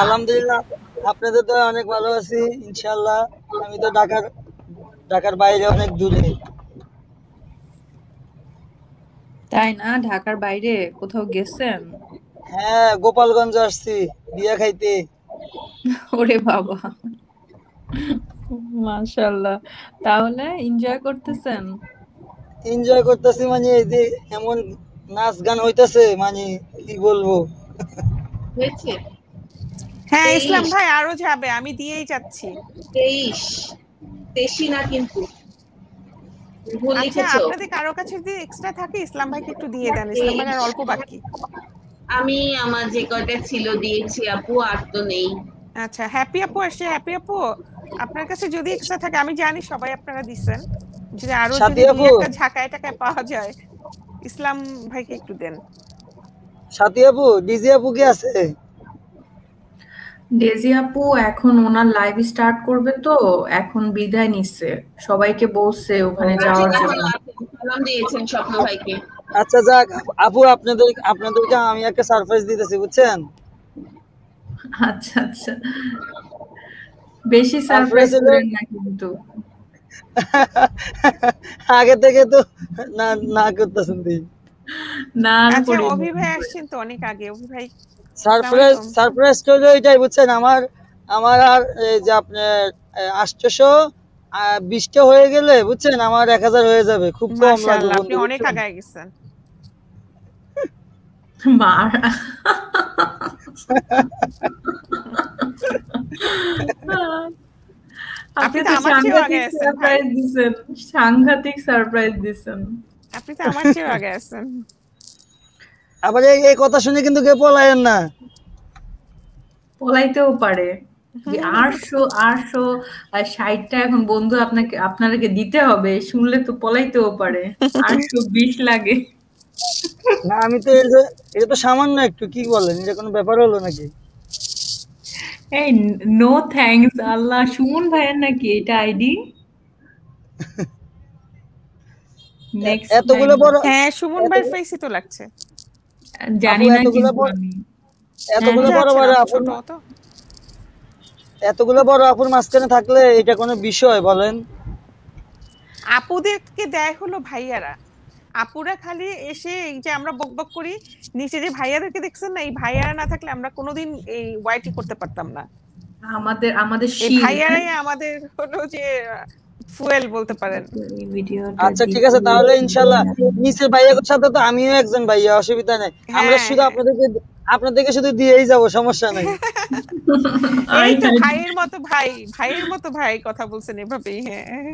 [SPEAKER 13] আলহামদুলিল্লাহ আপনাদের তো অনেক ভালো আছি ইনশাআল্লাহ। আমি তো ঢাকার ঢাকার বাইরে অনেক দূরে।
[SPEAKER 1] তাই না? ঢাকার বাইরে কোথাও গেছেন?
[SPEAKER 13] হ্যাঁ গোপালগঞ্জ আসছি বিয়া খাইতে।
[SPEAKER 1] ওরে বাবা। মাশাআল্লাহ। তাহলে এনজয় করতেছেন?
[SPEAKER 13] এনজয় করতেছি মানে এই যে এমন নাচ গান হইতাছে মানে কি বলব?
[SPEAKER 7] হয়েছে?
[SPEAKER 12] হ্যাঁ ইসলাম ভাই আরও যাবে আমি দিয়েই যাচ্ছি।
[SPEAKER 7] তেইশ। তেইশই না কিন্তু।
[SPEAKER 12] আচ্ছা আপনাদের কারও কাছে যদি এক্সট্রা থাকে ইসলাম ভাইকে একটু দিয়ে দেন। ইসলাম ভাই আর অল্প বাকি।
[SPEAKER 7] আমি আমার যে কয়টা ছিল দিয়েছি আপু আর তো নেই।
[SPEAKER 12] আচ্ছা হ্যাপি আপু আসছে। হ্যাপি আপু আপনার কাছে যদি এক্সট্রা থাকে আমি জানি সবাই আপনারা দিচ্ছেন যদি
[SPEAKER 13] আরও
[SPEAKER 12] যদি একটা ঝাঁকায় টাকায় পাওয়া যায় ইসলাম ভাইকে একটু দেন।
[SPEAKER 13] সাথী আপু ডিজি আপু কি আছে?
[SPEAKER 1] ডেজি আপু এখন ওনার লাইভ স্টার্ট করবে তো এখন বিদায় নিচ্ছে। সবাইকে বলছে ওখানে যাওয়ার জন্য।
[SPEAKER 7] সালাম দিয়েছেন স্বপ্ন ভাইকে।
[SPEAKER 13] আচ্ছা যাক আপু আপনাদের আপনাদেরকে আমি একটা সারপ্রাইজ দিতেছি বুঝছেন?
[SPEAKER 1] আচ্ছা আচ্ছা। বেশি সারপ্রাইজ করেন না কিন্তু। *laughs*
[SPEAKER 13] আগে থেকে তো না না করতেছেন
[SPEAKER 1] না
[SPEAKER 12] আচ্ছা অভি ভাই আসছেন তো অনেক আগে অভি ভাই
[SPEAKER 13] সারপ্রাইজ সারপ্রাইজ এটাই বুঝছেন? আমার আমার আর যে আপনার আটশোশো বিশটা হয়ে গেলে বুঝছেন? আমার এক হাজার হয়ে যাবে। খুব কম লাগবে
[SPEAKER 12] আপনি অনেক আগায় গেছেন।
[SPEAKER 1] মার
[SPEAKER 12] আপনি
[SPEAKER 1] আপনি
[SPEAKER 12] তো আমার আগে
[SPEAKER 1] সাংঘাতিক
[SPEAKER 12] আছেন
[SPEAKER 1] সারপ্রাইজ দিছেন সাংঘাতিক সারপ্রাইজ দিছেন।
[SPEAKER 12] আপনি তো আমার চেয়েও আগে আছেন।
[SPEAKER 13] আবার এই এই কথা শুনে কিন্তু কেউ পলায়েন না।
[SPEAKER 1] পলাইতেও পারে। আটশো আটশো আর ষাটটা এখন বন্ধু আপনাকে আপনাকে দিতে হবে শুনলে তো পলাইতেও পারে। *laughs* আটশো বিশ লাগে।
[SPEAKER 13] না আমি তো এটা এটা তো সামান্য একটু কি বলেন? এটা কোনো ব্যাপার হলো নাকি?
[SPEAKER 1] এই নো থ্যাঙ্কস আল্লাহ সুমন ভাইয়ের নাকি এটা আইডি? *laughs* নেক্সট
[SPEAKER 13] এতগুলো বড়
[SPEAKER 12] হ্যাঁ সুমন ভাই ফেসই তো লাগছে।
[SPEAKER 1] জানি না
[SPEAKER 13] এতগুলো
[SPEAKER 1] কিন্তু
[SPEAKER 13] বড়- এতগুলো বড় বড়
[SPEAKER 12] আপনি
[SPEAKER 13] আপুর এতগুলো বড় আপুর মাঝখানে থাকলে এটা কোনো বিষয় বলেন।
[SPEAKER 12] আপুদেরকে দেয় হলো ভাইয়ারা। আপুরা খালি এসে এই যে আমরা বক বক করি নিচে যে ভাইয়াদেরকে দেখছেন না এই ভাইয়ারা না থাকলে আমরা কোনোদিন এই ওয়াইটি করতে পারতাম না।
[SPEAKER 1] আমাদের আমাদের
[SPEAKER 12] এই ভাইয়ারাই আমাদের হলো যে ফুয়েল বলতে পারেন।
[SPEAKER 13] আচ্ছা ঠিক আছে তাহলে ইনশাল্লাহ নিচের ভাইয়ার সাথে তো আমিও একজন ভাইয়া অসুবিধা নাই। আমরা
[SPEAKER 12] হ্যাঁ,
[SPEAKER 13] শুধু আপনাদেরকে আপনাদেরকে শুধু দিয়েই যাব সমস্যা নাই। *laughs*
[SPEAKER 12] এই তো ভাইয়ের মতো ভাই ভাইয়ের মতো ভাই কথা বলছেন এভাবেই হ্যাঁ।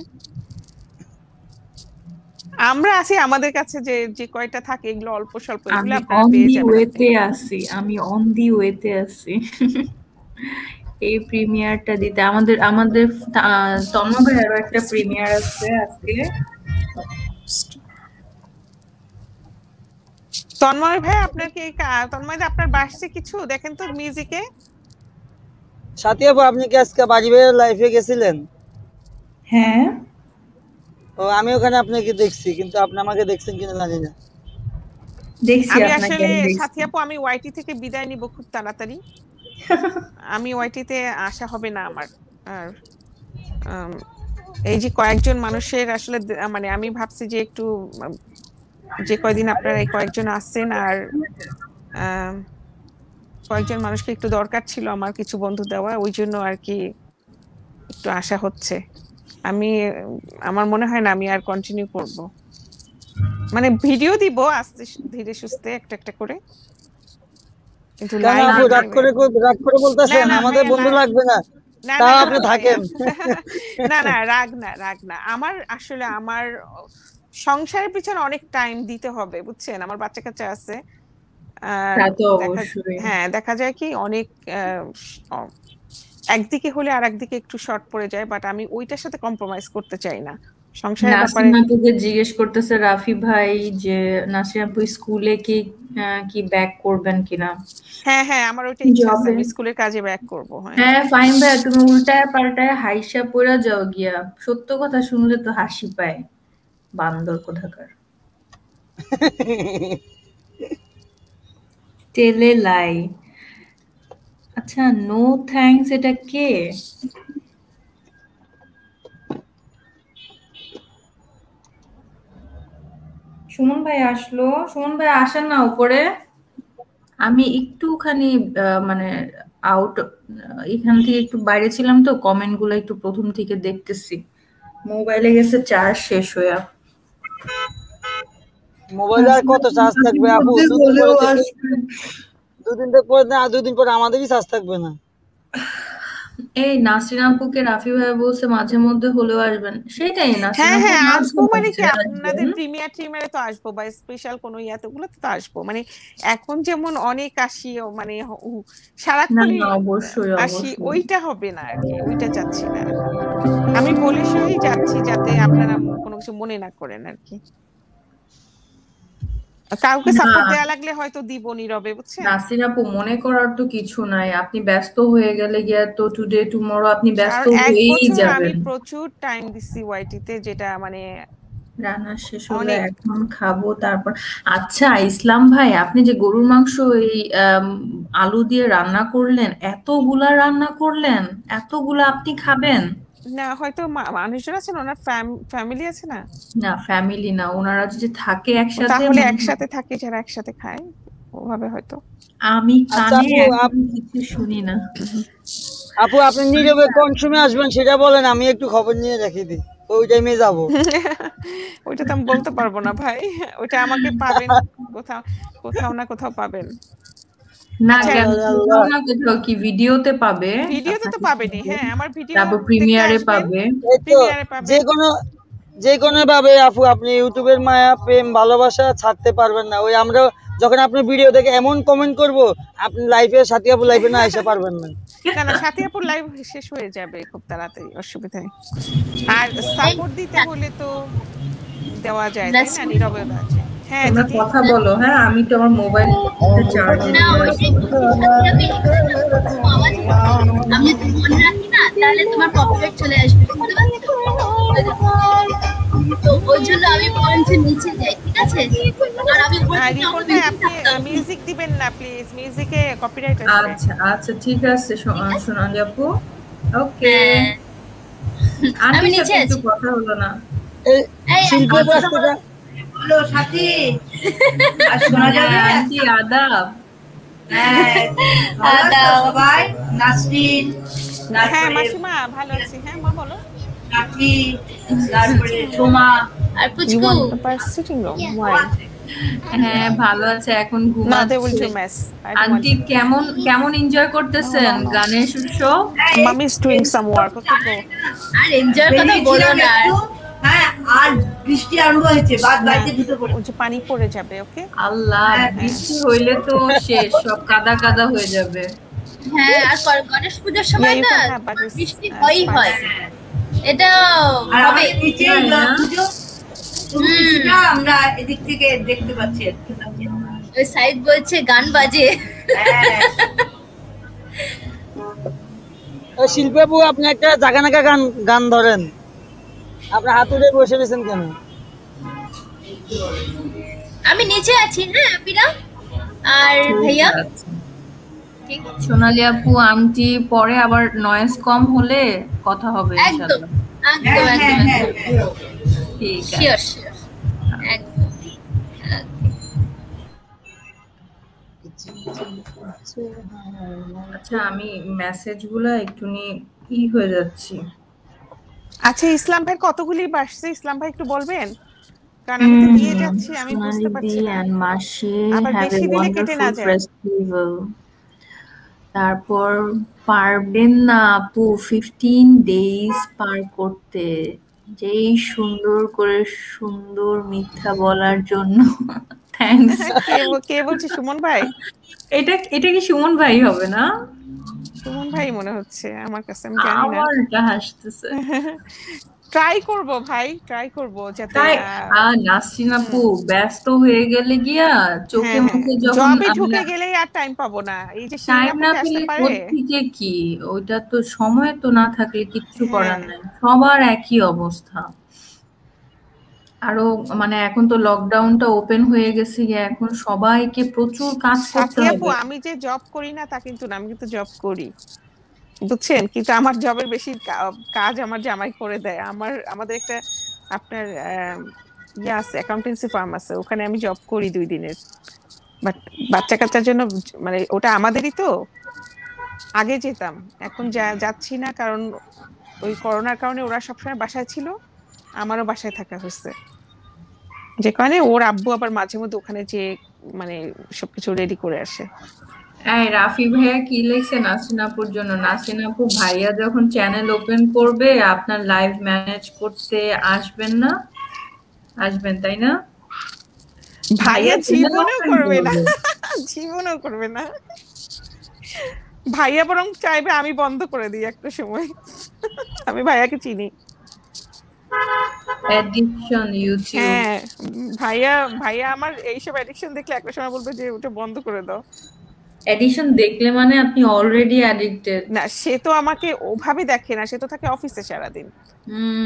[SPEAKER 12] আমরা আছি আমাদের কাছে যে যে কয়টা থাকে এগুলো অল্প স্বল্প এগুলো আপনারা পেয়ে যাবেন আমি অন দি
[SPEAKER 1] ওয়েতে আছি আমি অন দি ওয়েতে আছি। এই প্রিমিয়ারটা দিতে। আমাদের আমাদের তন্ময় ভাইয়েরও একটা প্রিমিয়ার আছে আজকে।
[SPEAKER 12] তন্ময় ভাই আপনার কি তন্ময় দা আপনার বাসছে কিছু? দেখেন তো মিউজিকে
[SPEAKER 13] সাথী আপু আপনি কি আজকে বাড়ি লাইফে গেছিলেন?
[SPEAKER 1] হ্যাঁ।
[SPEAKER 13] ও আমি ওখানে আপনাকে দেখছি কিন্তু আপনি আমাকে দেখছেন কিনা জানি না।
[SPEAKER 1] দেখছি
[SPEAKER 12] আমি আসলে সাথী আপু আমি ওয়াইটি থেকে বিদায় নিব খুব তাড়াতাড়ি। আমি ওয়াইটিতে আসা হবে না আমার। আর এই যে কয়েকজন মানুষের আসলে মানে আমি ভাবছি যে একটু যে কয়দিন আপনারা এই কয়েকজন আসছেন আর কয়েকজন মানুষকে একটু দরকার ছিল আমার কিছু বন্ধু দেওয়া, ওই জন্য আর কি একটু আশা হচ্ছে। আমি, আমার মনে হয় না আমি আর কন্টিনিউ করব। মানে ভিডিও দিব আস্তে ধীরে সুস্থে একটা একটা করে। কিন্তু
[SPEAKER 13] রাগ করে রাগ করে বলতেছেন? আমাদের বন্ধু লাগবে না। তাও আপনি থাকেন। *laughs*
[SPEAKER 12] না না রাগ না রাগ না। আমার আসলে আমার সংসারের পিছনে অনেক টাইম দিতে হবে বুঝছেন? আমার বাচ্চা কাচ্চা আছে হ্যাঁ দেখা যায় কি অনেক আহ, একদিকে হলে আর একদিকে একটু শর্ট পড়ে যায় বাট আমি ওইটার সাথে কম্প্রোমাইজ করতে চাই না। সংসারের ব্যাপারে
[SPEAKER 1] আপুকে জিজ্ঞেস করতেছে রাফি ভাই যে নাসিম আপু স্কুলে কি কি ব্যাক করবেন কিনা?
[SPEAKER 12] হ্যাঁ হ্যাঁ আমার ওইটা ইচ্ছা আছে আমি স্কুলের কাজে ব্যাক করব হ্যাঁ।
[SPEAKER 1] হ্যাঁ ফাইন ভাই তুমি উল্টায় পাল্টায় হাইসা পড়া যাও গিয়া। সত্য কথা শুনলে তো হাসি পায়। বান্দর কোথাকার। *laughs* টেলে লাই আচ্ছা নো থ্যাঙ্কস এটা কে? সুমন ভাই আসলো। সুমন ভাই আসেন না উপরে। আমি একটুখানি আহ, মানে আউট এখান থেকে একটু বাইরে ছিলাম তো কমেন্টগুলো একটু প্রথম থেকে দেখতেছি। মোবাইলে গেছে চার্জ শেষ হয়ে
[SPEAKER 13] মোবাইলে আর কত চার্জ থাকবে আপু? দুদিন পরে দুদিন পরে আমাদেরই চার্জ থাকবে না।
[SPEAKER 1] এই নাসরিন আপুকে রাফি ভাই বলছে মাঝে মধ্যে হলেও আসবেন। সেটাই নাসরিন
[SPEAKER 12] হ্যাঁ হ্যাঁ আসব মানে কি আপনাদের প্রিমিয়ার টিমিয়ারে তো আসব বা স্পেশাল কোনো ইয়াতে ওগুলো তো আসব। মানে এখন যেমন অনেক আসি মানে
[SPEAKER 1] না, অবশ্যই,
[SPEAKER 12] আসি ওইটা হবে না আর কি ওইটা চাচ্ছি না। আমি বলে সই যাচ্ছি যাতে আপনারা কোনো কিছু মনে না করেন আর কি। কাউকে সাপোর্ট দেওয়া লাগলে হয়তো দিব নীরবে বুঝছেন?
[SPEAKER 1] আপু মনে করার তো কিছু নাই। আপনি ব্যস্ত হয়ে গেলে গিয়া তো টুডে টুমরো আপনি ব্যস্ত হয়েই
[SPEAKER 12] বছর আমি প্রচুর টাইম দিচ্ছি ওয়াইটিতে যেটা মানে
[SPEAKER 1] রান্না শেষ হলে এখন খাব তারপর আচ্ছা ইসলাম ভাই আপনি যে গরুর মাংস এই আলু দিয়ে রান্না করলেন এতগুলা রান্না করলেন এতগুলা আপনি খাবেন।
[SPEAKER 12] না হয়তো মানুষজন আছেন ওনার ফ্যামিলি আছে না?
[SPEAKER 1] না ফ্যামিলি না ওনারা যে থাকে একসাথে
[SPEAKER 12] তাহলে
[SPEAKER 1] মানে
[SPEAKER 12] একসাথে থাকে যারা একসাথে খায় ওভাবে হয়তো।
[SPEAKER 1] আমি
[SPEAKER 13] আচ্ছা,
[SPEAKER 1] কানে
[SPEAKER 13] আপু,
[SPEAKER 1] কিছু শুনি না।
[SPEAKER 13] আপু আপনি নীরবে কোন সময় আসবেন সেটা বলেন আমি একটু খবর নিয়ে রেখে দিই। ওই টাইমে যাব। *laughs*
[SPEAKER 12] ওইটা তো আমি বলতে পারব না ভাই। ওইটা আমাকে পাবেন কোথাও কোথাও না কোথাও পাবেন।
[SPEAKER 1] না
[SPEAKER 12] আচ্ছা,
[SPEAKER 1] কেন? না কোথাও কি ভিডিওতে পাবে?
[SPEAKER 12] ভিডিওতে তো পাবেনই হ্যাঁ আমার ভিডিও
[SPEAKER 1] তারপর প্রিমিয়ারে পাবে।
[SPEAKER 12] প্রিমিয়ারে পাবেন
[SPEAKER 13] যে কোনো যে কোনো ভাবে আপু আপনি ইউটিউবের মায়া প্রেম ভালোবাসা ছাড়তে পারবেন না। ওই আমরা যখন আপনি ভিডিও দেখে এমন কমেন্ট করব আপনি লাইভে সাথী আপু লাইভে না এসে পারবেন না।
[SPEAKER 12] না না সাথিয়াপুর লাইভ শেষ হয়ে যাবে খুব তাড়াতাড়ি অসুবিধা নেই আর সাপোর্ট দিতে হলে তো দেওয়া যায় না? নীরবে দেওয়া যায় হ্যাঁ
[SPEAKER 1] তোমরা কথা বলো। হ্যাঁ আমি তো আমার মোবাইল চার্জে
[SPEAKER 11] না ওইটাই বলছি সাথে আমি আওয়াজ আমি যদি রাখি না তাহলে তোমার কপিরাইট চলে আসবে তো ওই জন্য আমি বরঞ্চ নিচে যাই ঠিক আছে? আর আমি উপর
[SPEAKER 12] আর
[SPEAKER 11] থেকে
[SPEAKER 12] রিপন
[SPEAKER 11] আমার
[SPEAKER 12] ভাই
[SPEAKER 11] বেশি
[SPEAKER 12] আপনি মিউজিক দিবেন না প্লিজ মিউজিকে কপিরাইট
[SPEAKER 1] আচ্ছা আচ্ছা ঠিক আছে সোনালি আপু। ওকে
[SPEAKER 11] হ্যাঁ। আমি নিচে
[SPEAKER 1] একটু কথা হলো না।
[SPEAKER 13] এই শিল্পী
[SPEAKER 14] হ্যালো সাথী। আর শোনা যাবে?
[SPEAKER 1] আন্টি আদাব।
[SPEAKER 14] হ্যাঁ ভালো সবাই? নাসরিন।
[SPEAKER 12] হ্যাঁ মাসিমা ভালো আছি। হ্যাঁ মা বলো।
[SPEAKER 14] সাথী তারপরে সোমা।
[SPEAKER 11] আর পুচকু?
[SPEAKER 12] room? Why?
[SPEAKER 1] হ্যাঁ ভালো আছে এখন ঘুমাচ্ছে আন্টি কেমন কেমন এনজয় করতেছেন? গানের show
[SPEAKER 12] Mommy is doing some work. Okay,
[SPEAKER 11] আর এনজয়ের কথা বলো না।
[SPEAKER 14] হ্যাঁ আর বৃষ্টি আরম্ভ হয়েছে বাদ বাড়িতে ঢুকে পড়ে
[SPEAKER 12] ওই যে পানি পড়ে যাবে ওকে?
[SPEAKER 1] আল্লাহ বৃষ্টি হইলে তো শেষ সব কাদা কাদা হয়ে যাবে।
[SPEAKER 11] হ্যাঁ আর গণেশ পূজার সময় না
[SPEAKER 12] can have, but it's,
[SPEAKER 11] বৃষ্টি হয়ই হয়। এটা
[SPEAKER 14] আর
[SPEAKER 11] হবে
[SPEAKER 14] নিচে পুজো আমরা এদিক থেকে দেখতে পাচ্ছি
[SPEAKER 11] ওই সাইড বলছে গান বাজে।
[SPEAKER 14] হ্যাঁ।
[SPEAKER 13] শিল্পী আপু আপনি একটা জাগা নাকা গান গান ধরেন। আপনি হাতুড়ে বসে রয়েছেন কেন?
[SPEAKER 11] আমি নিচে আছি হ্যাঁ আপিরা। আর ভাইয়া?
[SPEAKER 1] সোনালি আপু আন্টি পরে আবার নয়েজ কম হলে কথা হবে
[SPEAKER 11] একদম একদম একদম একদম।
[SPEAKER 1] ঠিক আছে।
[SPEAKER 11] শিওর শিওর একদম।
[SPEAKER 1] আচ্ছা আমি মেসেজগুলো একটু নিয়ে ই হয়ে যাচ্ছি।
[SPEAKER 12] আচ্ছা ইসলাম ভাই কতগুলি বাসছে ইসলাম ভাই একটু বলবেন? কারণ আমি তো দিয়ে যাচ্ছি আমি বুঝতে পারছি না। আবার বেশি দিলে কেটে না যায়।
[SPEAKER 1] তারপর পারবেন না আপু ফিফটিন ডেজ পার করতে। যেই সুন্দর করে সুন্দর মিথ্যা বলার জন্য। *laughs*
[SPEAKER 12] বল- কে বলছে সুমন ভাই?
[SPEAKER 1] এটা এটা কি সুমন ভাই হবে না?
[SPEAKER 12] সুমন ভাই মনে হচ্ছে আমার কাছে আমি জানি না।
[SPEAKER 1] আমারটা হাসতেছে। *laughs*
[SPEAKER 12] ট্রাই করব ভাই ট্রাই করব যাতে
[SPEAKER 1] নাসরিন আপু ব্যস্ত হয়ে গেলে গিয়া চোখে
[SPEAKER 12] হ্যাঁ
[SPEAKER 1] মুখে যখন
[SPEAKER 12] জবে ঢুকে গেলেই আর টাইম পাবো না। এই যে
[SPEAKER 1] টাইম না পেলে
[SPEAKER 12] পারে।
[SPEAKER 1] কোত্থেকে কি? ওইটা তো সময় তো না থাকলে কিচ্ছু
[SPEAKER 12] হ্যাঁ।
[SPEAKER 1] করার নাই। সবার একই অবস্থা। আরও মানে এখন তো লকডাউনটা ওপেন হয়ে গেছে গিয়ে এখন সবাইকে প্রচুর কাজ করতে
[SPEAKER 12] সাথী আপু
[SPEAKER 1] হবে
[SPEAKER 12] আমি যে জব করি না তা কিন্তু না আমি কিন্তু জব করি। বুঝছেন? কিন্তু আমার জবের বেশি কাজ আমার জামাই করে দেয়। আমার আমাদের একটা আপনার ইয়ে আছে অ্যাকাউন্টেন্সি ফার্ম আছে ওখানে আমি জব করি দুই দিনের। বাট বাচ্চা কাচ্চার জন্য মানে ওটা আমাদেরই তো। আগে যেতাম এখন যা- যাচ্ছি না কারণ ওই করোনার কারণে ওরা সবসময় বাসায় ছিল। আমারও বাসায় থাকা হয়েছে। যে কারণে ওর আব্বু আবার মাঝে মধ্যে ওখানে যে মানে সবকিছু রেডি করে আসে।
[SPEAKER 1] এই রাফি ভাইয়া কি লিখছে? নাসরিন আপুর জন্য। নাসরিন আপু ভাইয়া যখন চ্যানেল ওপেন করবে আপনার লাইভ ম্যানেজ করতে আসবেন না? আসবেন তাই না?
[SPEAKER 12] ভাইয়া জীবনেও করবে না। *laughs* জীবনেও করবে না। ভাইয়া বরং চাইবে আমি বন্ধ করে দিই একটা সময়। আমি ভাইয়াকে চিনি।
[SPEAKER 1] অ্যাডিকশন ইউটিউব
[SPEAKER 12] হ্যাঁ ভাইয়া ভাইয়া আমার এইসব অ্যাডিকশন দেখলে একটা সময় বলবে যে ওটা বন্ধ করে দাও।
[SPEAKER 1] এডিশন দেখলে মানে আপনি অলরেডি অ্যাডিক্টেড
[SPEAKER 12] না সে তো আমাকে ওভাবে দেখে না সে তো থাকে অফিসে সারাদিন।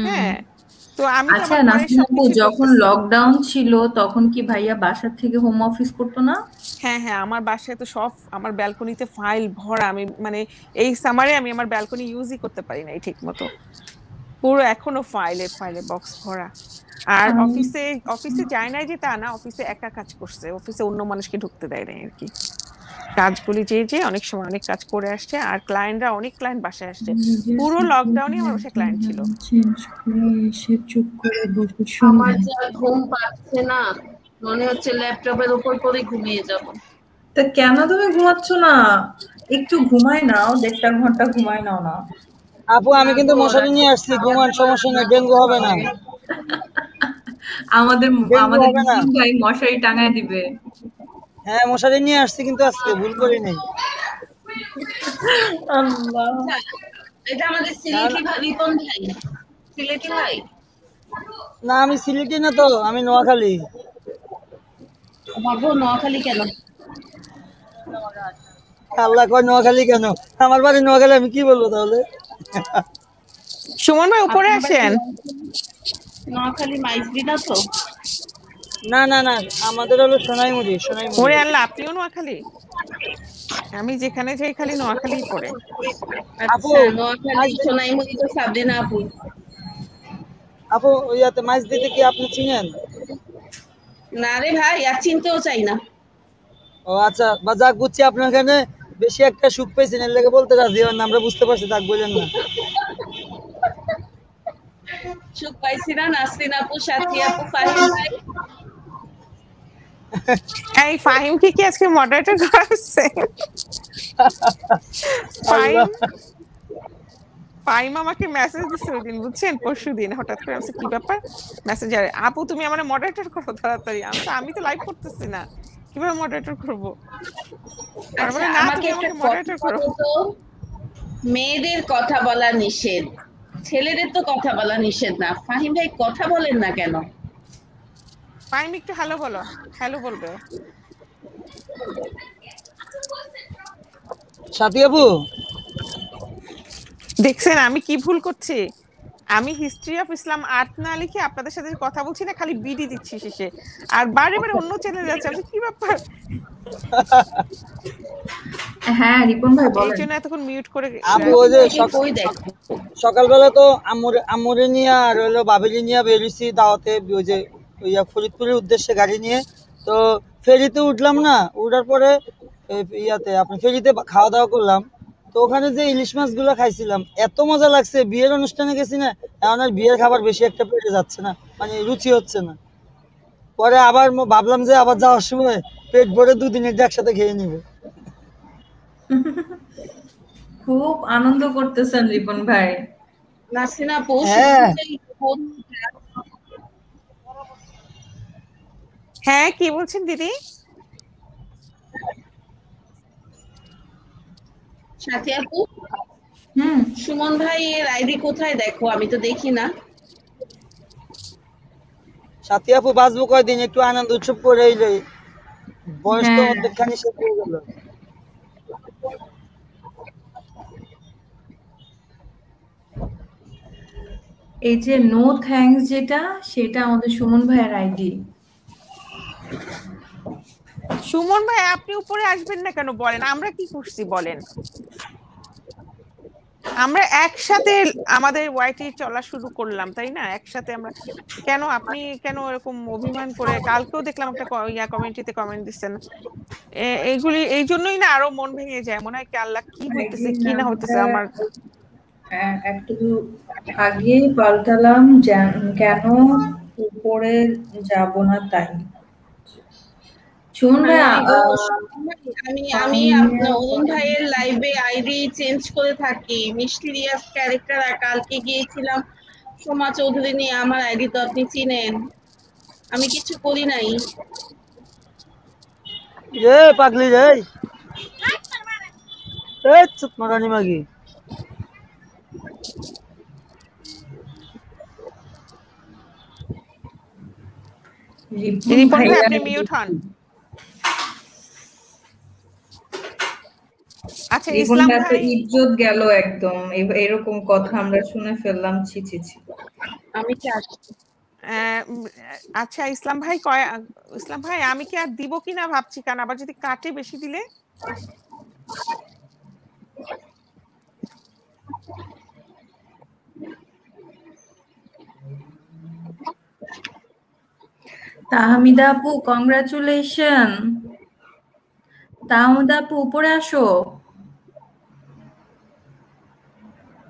[SPEAKER 12] হ্যাঁ তো আমি
[SPEAKER 1] আচ্ছা
[SPEAKER 12] সবকিছু
[SPEAKER 1] যখন লকডাউন ছিল তখন কি ভাইয়া বাসার থেকে হোম অফিস করতো না?
[SPEAKER 12] হ্যাঁ হ্যাঁ আমার বাসায় তো সব আমার ব্যালকনিতে ফাইল ভরা আমি মানে এই সামারে আমি আমার ব্যালকনি ইউজই করতে পারি না ঠিক মতো পুরো এখনও ফাইলে ফাইলে বক্স ভরা। আর অফিসে অফিসে যায় নাই যে তা না অফিসে একা কাজ করছে। অফিসে অন্য মানুষকে ঢুকতে দেয় নাই আর কি। কাজগুলি যে যে অনেক সময় অনেক কাজ করে আসছে আর ক্লায়েন্টরা অনেক ক্লায়েন্ট বাসায় আসছে। পুরো লকডাউনে আমার বাসায় ক্লায়েন্ট ছিল।
[SPEAKER 1] চেঞ্জ করে এসে চুপ করে বসে
[SPEAKER 7] আমার যা ঘুম পাচ্ছে না মনে হচ্ছে ল্যাপটপের উপর করে ঘুমিয়ে যাব।
[SPEAKER 1] তা কেন তুমি ঘুমাচ্ছ না? একটু ঘুমায় নাও দেড়টা ঘণ্টা ঘুমায় নাও না।
[SPEAKER 13] আপু আমি কিন্তু মশারি নিয়ে আসছি ঘুমান সমস্যা নেই ডেঙ্গু হবে না।
[SPEAKER 1] আমাদের আমাদের
[SPEAKER 13] হবে না।
[SPEAKER 1] ভাই মশারি টাঙায় দিবে।
[SPEAKER 13] হ্যাঁ মশারি নিয়ে আসছি কিন্তু আজকে ভুল করি নাই।
[SPEAKER 1] আল্লাহ।
[SPEAKER 7] এটা আমাদের সিলেটি ভাই রিপন ভাই। সিলেটি ভাই?
[SPEAKER 13] না আমি সিলেটি না তো আমি নোয়াখালী।
[SPEAKER 7] ভাবো নোয়াখালী কেন?
[SPEAKER 13] আল্লাহ কয় নোয়াখালী কেন? আমার বাড়ি নোয়াখালী আমি কি বলব তাহলে?
[SPEAKER 12] সুমন ভাই উপরে আসেন।
[SPEAKER 7] নোয়াখালী মাইজদি না তো?
[SPEAKER 13] না না না আমাদের হলো সোনাইমুড়ি সোনাইমুড়ি।
[SPEAKER 12] ওরে আল্লাহ আপনিও নোয়াখালী? আমি যেখানে যাই খালি নোয়াখালী পড়ে।
[SPEAKER 13] আপু
[SPEAKER 7] আচ্ছা নোয়াখালী সোনাইমুড়ি তো সাবরিনা আপু।
[SPEAKER 13] আপু ইয়াতে মাছ দিতে কি আপনি চিনেন?
[SPEAKER 7] না রে ভাই আর চিনতেও চাই না।
[SPEAKER 13] ও আচ্ছা বা যাক বুঝছি আপনার এখানে বেশি একটা সুখ পেয়েছেন এর লেগে বলতে রাজি হন না, আমরা বুঝতে পারছি যাক বললেন না।
[SPEAKER 7] সুখ পাইছি না নাসরিন আপু সাথী আপু ফাহিম ভাই।
[SPEAKER 12] এই ফাহিমকে কি আজকে মডারেটর করা ফাহিম ফাহিম আমাকে মেসেজ দিচ্ছে ওই দিন বুঝছেন? পরশু দিন হঠাৎ করে আমি কি ব্যাপার? মেসেঞ্জারে আপু তুমি আমার মডারেটর করো তাড়াতাড়ি। আমি তো লাইভ করতেছি না। কীভাবে মডারেটর করব? আর
[SPEAKER 7] আচ্ছা
[SPEAKER 12] না
[SPEAKER 7] আমাকে
[SPEAKER 12] তুমি
[SPEAKER 7] একটা
[SPEAKER 12] আমাকে মডারেটর
[SPEAKER 7] কথা
[SPEAKER 12] করো।
[SPEAKER 7] মেয়েদের কথা বলা নিষেধ। ছেলেদের তো কথা বলা নিষেধ না। ফাহিম ভাই কথা বলেন না কেন?
[SPEAKER 12] ফাহিম একটু হ্যালো বলো। হ্যালো বলবে।
[SPEAKER 13] সাথী আপু
[SPEAKER 12] দেখছেন আমি কি ভুল করছি? আমি হিস্ট্রি অফ ইসলাম আর্ট না লিখে আপনাদের সাথে কথা বলছি না খালি বিডি দিচ্ছি শেষে। আর বারে বারে অন্য চ্যানেল যাচ্ছে আমি কি ব্যাপার?
[SPEAKER 1] হ্যাঁ রিপন ভাই
[SPEAKER 12] এই
[SPEAKER 1] বলেন
[SPEAKER 12] জন্য এতক্ষণ মিউট করে
[SPEAKER 13] আপু ওই যে সকালবেলা তো আমর আমরে নিয়ে আর হলো বাবেলি নিয়ে বেরিয়েছি দাওয়াতে ওই যে ওই ফরিদপুরের উদ্দেশ্যে গাড়ি নিয়ে। তো ফেরিতে উঠলাম না উঠার পরে ইয়াতে আপনি ফেরিতে খাওয়া দাওয়া করলাম। ওখানে যে ইলিশ মাছগুলো খাইছিলাম এত মজা লাগছে বিয়ের অনুষ্ঠানে গেছি না এখন আর বিয়ের খাবার বেশি একটা পেটে যাচ্ছে না মানে রুচি হচ্ছে না। পরে আবার ভাবলাম যে আবার যাওয়ার সময় পেট ভরে দুদিনের একসাথে খেয়ে নিব।
[SPEAKER 1] খুব আনন্দ করতেছেন রিপন ভাই।
[SPEAKER 7] নাসরিন আপু
[SPEAKER 13] হ্যাঁ।
[SPEAKER 12] হ্যাঁ কি বলছেন দিদি?
[SPEAKER 7] সাথী আপু?
[SPEAKER 1] হুম।
[SPEAKER 7] সুমন ভাই এর আইডি কোথায় দেখো? আমি তো দেখি না।
[SPEAKER 13] সাথী আপু বাঁচবো কয়দিন? একটু আনন্দ উৎসব করে এই যে বয়স তো
[SPEAKER 1] হ্যাঁ।
[SPEAKER 13] অর্ধেকখানি শেষ হয়ে গেল।
[SPEAKER 1] এই যে নো থ্যাঙ্কস যেটা সেটা আমাদের সুমন ভাইয়ের আইডি।
[SPEAKER 12] সুমন ভাই আপনি উপরে আসবেন না কেন বলেন? আমরা কি করছি বলেন? আমরা একসাথে আমাদের ওয়াইটি চলা শুরু করলাম তাই না? একসাথে আমরা কেন আপনি কেন এরকম অভিমান করে কালকেও দেখলাম একটা ইয়া কমেন্টিতে কমেন্ট দিচ্ছেন। এইগুলি এই জন্যই না আরও মন ভেঙে যায়। মনে হয় কি আল্লাহ কি হইতেছে কি না হইতেছে আমার?
[SPEAKER 1] হ্যাঁ, একটু আগে পাল্টালাম কেন উপরে যাব না তাই? শুন ভাই
[SPEAKER 7] আমি আমি অরুণ ভাইয়ের লাইভে আইডি চেঞ্জ করে থাকি। মিষ্টি রিয়াজ ক্যারেক্টার কালকে গিয়েছিলাম সোমা চৌধুরী নিয়ে আমার আইডি তো আপনি চিনেন। আমি কিছু করি নাই।
[SPEAKER 13] রে পাগলি রে। এই চুপ মারানি মাগি।
[SPEAKER 1] রিপন
[SPEAKER 12] আপনি মিউট হন। আচ্ছা ইসলাম
[SPEAKER 1] তো ইজ্জত গেল একদম। এরকম কথা আমরা শুনে ফেললাম ছি ছি ছি।
[SPEAKER 7] আমি কি
[SPEAKER 12] আচ্ছা ইসলাম ভাই কয় ইসলাম ভাই আমি কি আর দিব কিনা ভাবছি? কারণ আবার যদি কাটে বেশি দিলে?
[SPEAKER 1] তাহমিদা আপু কংগ্রাচুলেশন তাহমিদা আপু উপরে আসো।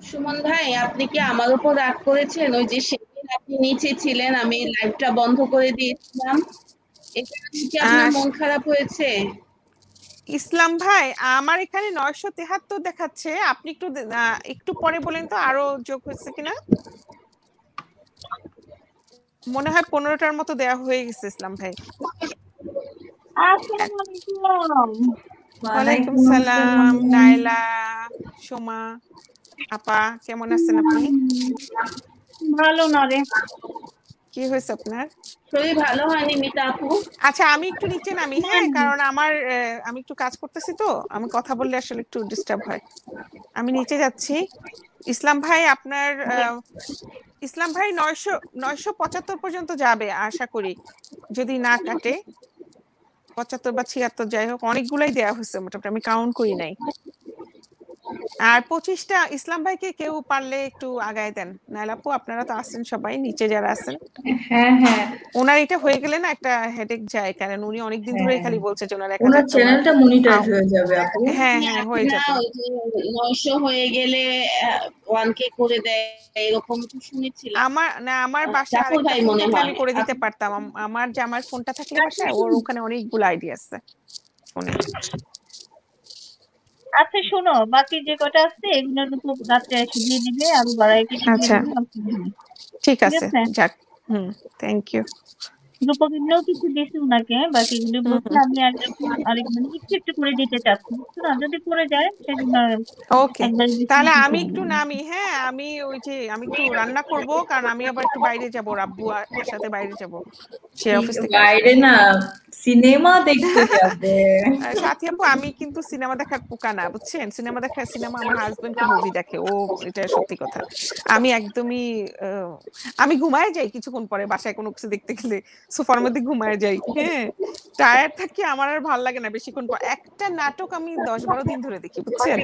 [SPEAKER 7] সুমন ভাই আপনি কি আমার উপর রাগ করেছেন? ওই যে সেদিন আপনি নিচে ছিলেন আমি লাইভটা বন্ধ করে দিয়েছিলাম। এটা কি আপনার মন খারাপ হয়েছে?
[SPEAKER 12] ইসলাম ভাই আমার এখানে নয়শো তেহাত্তর দেখাচ্ছে। আপনি একটু আহ, একটু পরে বলেন তো আরও যোগ হয়েছে কিনা? মনে হয় পনেরোটার মতো দেওয়া হয়ে গেছে ইসলাম ভাই। ওয়ালাইকুম সালাম নাইলা সোমা আপা কেমন আছেন আপনি?
[SPEAKER 4] ভালো না রে।
[SPEAKER 12] কি হয়েছে আপনার?
[SPEAKER 7] শরীর ভালো হয়নি মিতা আপু।
[SPEAKER 12] আচ্ছা আমি একটু নিচে নামি হ্যাঁ কারণ আমার আমি একটু কাজ করতেছি তো আমি কথা বললে আসলে একটু ডিস্টার্ব হয়। আমি নিচে যাচ্ছি। ইসলাম ভাই আপনার ইসলাম ভাই নয়শো নয়শো পঁচাত্তর পর্যন্ত যাবে আশা করি যদি না কাটে। পঁচাত্তর বা ছিয়াত্তর যাই হোক অনেকগুলাই দেওয়া হয়েছে মোটামুটি। আমি কাউন্ট করি নাই। আর পঁচিশটা ইসলাম ভাইকে কেউ পারলে একটু আগায় দেন। নাহলে আপু আপনারা তো আছেন সবাই নিচে যারা আছেন।
[SPEAKER 1] হ্যাঁ হ্যাঁ।
[SPEAKER 12] ওনার এটা হয়ে গেলে না একটা হেডেক যায় কারণ উনি অনেকদিন ধরে
[SPEAKER 1] হ্যাঁ।
[SPEAKER 12] খালি বলছে যে ওনার এক
[SPEAKER 1] ওনার চ্যানেলটা মনিটাইজ হয়ে যাবে আপু।
[SPEAKER 12] হ্যাঁ হ্যাঁ হয়ে যাবে।
[SPEAKER 7] ওই যে নয়শো হয়ে গেলে ওয়ান কে করে দেয় এরকম তো শুনেছিলাম।
[SPEAKER 12] আমার না আমার
[SPEAKER 7] মনে হয়
[SPEAKER 12] আমি করে দিতে পারতাম। আমার যে আমার ফোনটা থাকলে বাসায় ওর ওখানে অনেকগুলো আইডিয়া আছে। ফোনে
[SPEAKER 8] আচ্ছা শোনো বাকি যে কটা আছে এগুলো তো রাতে দিয়ে দিবে আর বাড়াই
[SPEAKER 12] আচ্ছা। ঠিক আছে যাক। হুম থ্যাংক ইউ
[SPEAKER 8] কিছু বাকিগুলো আমি আরেক মানে একটু একটু করে দিতে চাচ্ছি। না? যদি করে যায় সেজন্য
[SPEAKER 12] ওকে তাহলে আমি একটু নামি হ্যাঁ আমি ওই যে আমি একটু রান্না করব কারণ আমি আবার একটু বাইরে যাব রাব্বু আর ওর সাথে বাইরে যাব। সে অফিস থেকে
[SPEAKER 1] বাইরে না সিনেমা দেখতে যাবে।
[SPEAKER 12] আর সাথী আপু আমি কিন্তু সিনেমা দেখার পোকা না বুঝছেন? সিনেমা দেখার সিনেমা আমার হাজবেন্ড মুভি দেখে ও এটা সত্যি কথা। আমি একদমই আহ, আমি ঘুমায় যাই কিছুক্ষণ পরে বাসায় কোনো কিছু দেখতে গেলে। সোফার মধ্যে ঘুমায় যাই। হ্যাঁ টায়ার থাকি আমার আর ভালো লাগে না বেশিক্ষণ পর। একটা নাটক আমি দশ বারো দিন ধরে দেখি বুঝছেন?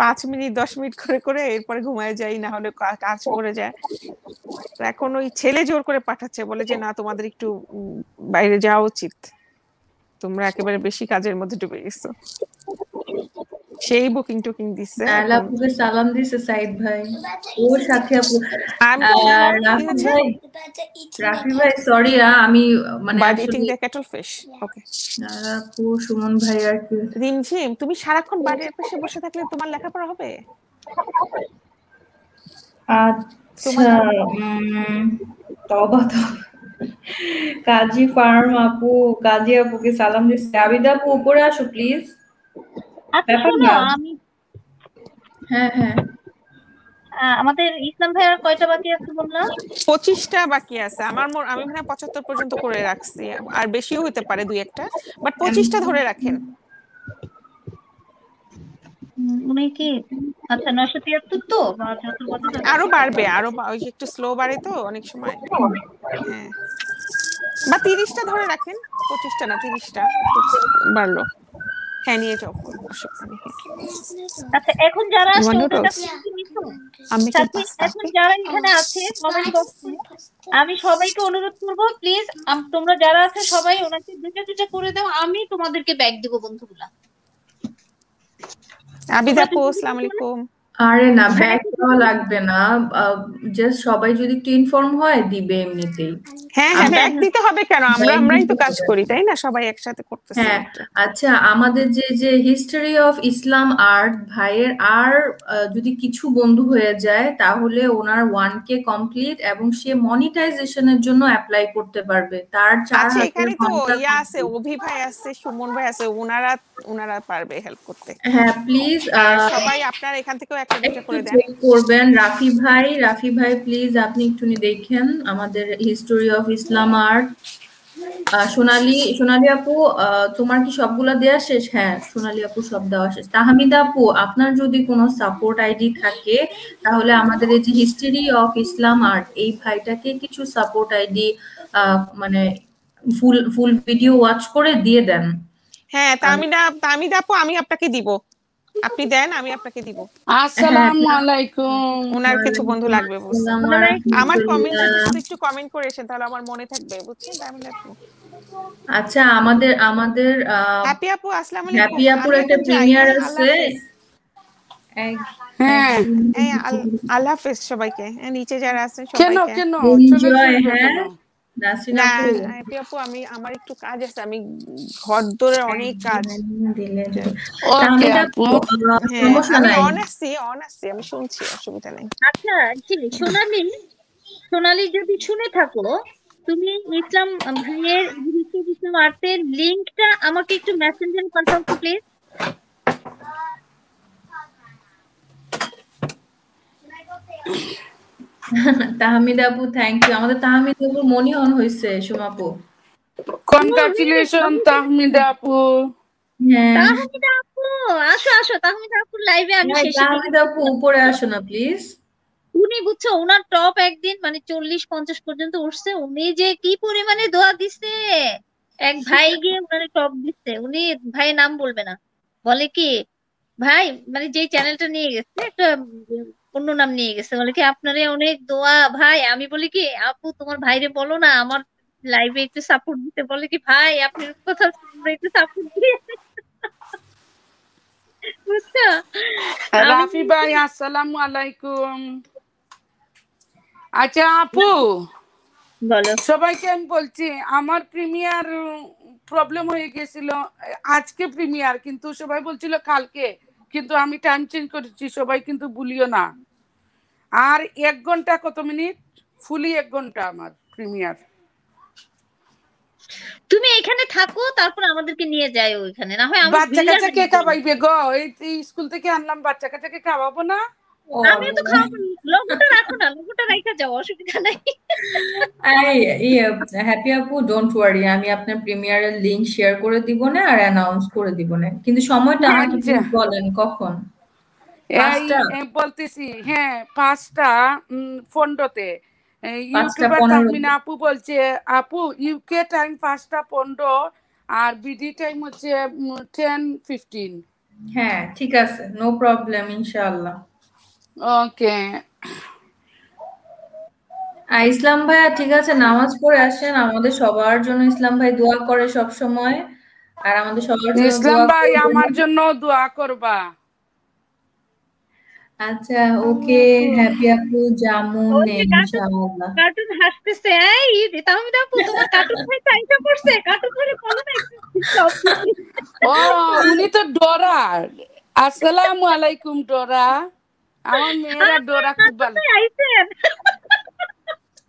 [SPEAKER 12] পাঁচ মিনিট দশ মিনিট করে করে এরপরে ঘুমায় যাই না হলে কাজ করে যায়। এখন ওই ছেলে জোর করে পাঠাচ্ছে বলে যে না তোমাদের একটু বাইরে যাওয়া উচিত। তোমরা একেবারে বেশি কাজের মধ্যে ডুবে গেছো। সেই বুকিং টুকিং দিচ্ছে।
[SPEAKER 1] নায়লা সালাম দিছে সাইদ ভাই। ওর সাথে আপু রাফি ভাই? সরি আমি মানে but
[SPEAKER 12] eating the cattle fish
[SPEAKER 1] okay আপু সুমন ভাই আর কি
[SPEAKER 12] রিমঝিম তুমি সারাক্ষণ বাড়ির পাশে বসে থাকলে তোমার লেখাপড়া হবে?
[SPEAKER 1] আচ্ছা তবা তবা। কাজী ফার্ম আপু কাজী আপুকে সালাম দিচ্ছে। আবিদা আপু উপরে আসো প্লিজ
[SPEAKER 8] আচ্ছা শোনো আমি
[SPEAKER 1] হ্যাঁ হ্যাঁ।
[SPEAKER 8] আমাদের ইসলাম ভাই আর কয়টা বাকি আছে বললাম
[SPEAKER 12] পঁচিশটা বাকি আছে। আমার আমি মনে হয় পঁচাত্তর পর্যন্ত করে রাখছি। আর বেশিও হতে পারে দুই একটা। বাট পঁচিশটা ধরে রাখেন।
[SPEAKER 8] উনি কি আচ্ছা নয়শো তিয়াত্তর তো?
[SPEAKER 12] আরও বাড়বে আরও ওই যে একটু স্লো বাড়ে তো অনেক সময়। হ্যাঁ। বা তিরিশটা ধরে রাখেন। পঁচিশটা না তিরিশটা। বাড়লো। হ্যাঁ নিয়ে যাও
[SPEAKER 8] আচ্ছা এখন যারা
[SPEAKER 12] You
[SPEAKER 8] আসছে ওদের কাছে
[SPEAKER 12] আমি কি
[SPEAKER 8] এখন যারা এখানে আছে কমেন্ট বক্সে আমি সবাইকে অনুরোধ করব প্লিজ তোমরা যারা আছে সবাই ওনাকে দুটা দুটা করে দাও আমি তোমাদেরকে ব্যাগ দিব বন্ধুগুলা
[SPEAKER 12] আবিদ আপু আসসালামু আলাইকুম
[SPEAKER 1] আরে না ব্যাগ দেওয়া লাগবে না জাস্ট সবাই যদি একটু ইনফর্ম হয় দিবে এমনিতেই।
[SPEAKER 12] হ্যাঁ হ্যাঁ। ব্যাগ দিতে হবে কেন? আমরা আমরাই তো কাজ করি তাই না? সবাই একসাথে করতেছি
[SPEAKER 1] হ্যাঁ। আচ্ছা আমাদের যে যে হিস্টোরি অফ ইসলাম আর্ট ভাইয়ের আর যদি কিছু বন্ধু হয়ে যায় তাহলে ওনার ওয়ান কে কমপ্লিট এবং সে মনিটাইজেশনের জন্য অ্যাপ্লাই করতে পারবে। তার চার
[SPEAKER 12] আচ্ছা এখানে তো ইয়া আছে অভি ভাই আছে সুমন ভাই আছে ওনারা ওনারা পারবে হেল্প করতে।
[SPEAKER 1] হ্যাঁ প্লিজ
[SPEAKER 12] সবাই আপনার এখান থেকেও একটা দুটো করে দেন।
[SPEAKER 1] করবেন। রাফি ভাই রাফি ভাই প্লিজ আপনি একটুনি দেখেন আমাদের history of Islam art Sonali Sonali আপু তোমার কি সবগুলা দেওয়া শেষ? হ্যাঁ সোনালি আপু সব দেওয়া শেষ। তাহমিদা আপু, আপনার যদি কোনো সাপোর্ট আইডি থাকে, তাহলে আমাদের এই যে হিস্টোরি অফ ইসলাম আর্ট এই ভাইটাকে কিছু সাপোর্ট আইডি মানে ফুল ফুল ভিডিও ওয়াচ করে দিয়ে দেন।
[SPEAKER 12] হ্যাঁ তামিদা তামিদা আপু, আমি আপনাকে দিব। আপনি দেন আমি আপনাকে দিব।
[SPEAKER 15] আসসালামু *laughs* আলাইকুম।
[SPEAKER 12] ওনার কিছু বন্ধু লাগবে বুঝছেন। আমার। কমেন্ট একটু কমেন্ট করেছেন তাহলে আমার মনে থাকবে বুঝছেন? তামিদা আপু
[SPEAKER 1] আচ্ছা আমাদের আমাদের
[SPEAKER 12] হ্যাপি আপু আসসালামু আলাইকুম।
[SPEAKER 1] হ্যাপি
[SPEAKER 12] আপুর
[SPEAKER 1] একটা প্রিমিয়ার
[SPEAKER 12] হ্যাঁ
[SPEAKER 1] আছে।
[SPEAKER 15] হ্যাঁ।
[SPEAKER 12] আল্লাহ হাফেজ সবাইকে। নিচে যারা আছেন
[SPEAKER 15] কেন
[SPEAKER 12] সবাইকে।
[SPEAKER 15] কেন? চলে
[SPEAKER 1] এনজয় হ্যাঁ?
[SPEAKER 12] আমি আমার একটু কাজ আছে আমি ঘর দৌড়ের অনেক কাজ। হ্যাঁ আমি অন আসছি অন আসছি আমি শুনছি অসুবিধা নেই।
[SPEAKER 8] আচ্ছা সোনালি? সোনালি যদি শুনে থাকো তুমি ইসলাম ভাইয়ের ইসলাম আর্টের লিংকটা আমাকে একটু মেসেঞ্জারে পাঠাও তো প্লিজ
[SPEAKER 1] তাহমিদা আপু থ্যাংক ইউ আমাদের তাহমিদা আপু মনি অন হয়েছে সোমাপু
[SPEAKER 15] কনগ্রাচুলেশন তাহমিদা আপু।
[SPEAKER 1] হ্যাঁ।
[SPEAKER 8] তাহমিদা আপু আসো আসো তাহমিদা আপুর লাইভে আমি
[SPEAKER 1] হ্যাঁ,
[SPEAKER 8] শেষে
[SPEAKER 1] আপু উপরে আসো না প্লিজ
[SPEAKER 8] উনি বুঝছ ওনার টপ একদিন মানে চল্লিশ পঞ্চাশ পর্যন্ত উঠছে। উনি যে কি পরিমাণে দোয়া দিছে? এক ভাই গিয়ে ওনারে টপ দিচ্ছে উনি ভাই নাম বলবে না। বলে কি ভাই মানে যেই চ্যানেলটা নিয়ে গেছে একটা অন্য নাম নিয়ে গেছে। বলে কি আপনারে অনেক দোয়া ভাই। আমি বলি কি আপু তোমার ভাইরে বলো না আমার লাইভে একটু সাপোর্ট দিতে। বলে কি ভাই আপনি কথা একটু সাপোর্ট দিয়ে
[SPEAKER 15] রাফি ভাই আসসালামু আলাইকুম। আচ্ছা আপু
[SPEAKER 8] বলো।
[SPEAKER 15] সবাইকে আমি বলছি আমার প্রিমিয়ার প্রবলেম হয়ে গেছিল। আজকে প্রিমিয়ার কিন্তু সবাই বলছিল কালকে। কিন্তু আমি টাইম চেঞ্জ করেছি সবাই কিন্তু ভুলিও না। আর এক ঘণ্টা কত মিনিট? ফুলি এক ঘণ্টা আমার প্রিমিয়ার
[SPEAKER 8] তুমি এখানে থাকো তারপর আমাদেরকে নিয়ে যাই ওইখানে। না হয় আমার
[SPEAKER 15] বাচ্চা কাচ্চা কে খাওয়াইবে গো এই এই স্কুল থেকে আনলাম বাচ্চা কাচ্চাকে খাওয়াবো না।
[SPEAKER 8] আমিও তো খাওয়াবো *laughs* লোগোটা রাখো না লোগোটা রাখা যাও অসুবিধা নাই।
[SPEAKER 1] এই ইয়ে হ্যাপি আপু ডোন্ট ওয়ারি আমি আপনার প্রিমিয়ারের লিংক শেয়ার করে দিব না আর অ্যানাউন্স করে দিব না। কিন্তু সময়টা আমাকে। বলেন কখন?
[SPEAKER 15] বলতেছি হ্যাঁ পাঁচটা ফন্ডতে ইউটিউবার। আপু বলছে আপু ইউকে টাইম পাঁচটা পনেরো আর বিডি টাইম হচ্ছে টেন ফিফটিন
[SPEAKER 1] হ্যাঁ ঠিক আছে নো প্রবলেম ইনশাআল্লাহ।
[SPEAKER 15] ওকে।
[SPEAKER 1] ইসলাম ভাইয়া ঠিক আছে নামাজ পড়ে আসেন। আমাদের সবার জন্য ইসলাম ভাই দোয়া করে সব সময় আর আমাদের সবার জন্য
[SPEAKER 15] ইসলাম ভাই আমার জন্য দোয়া করবা।
[SPEAKER 1] আচ্ছা ওকে হ্যাপি আপু জামুন ইনশাআল্লাহ।
[SPEAKER 8] কার্টুন হাসতেছে এই তোমার কার্টুন ভাই চাইটা পড়ছে? কার্টুন বলো না
[SPEAKER 15] ও উনি তো ডোরা। আসসালামু আলাইকুম ডোরা। আমার মেয়েরা ডোরা খুব ভালো।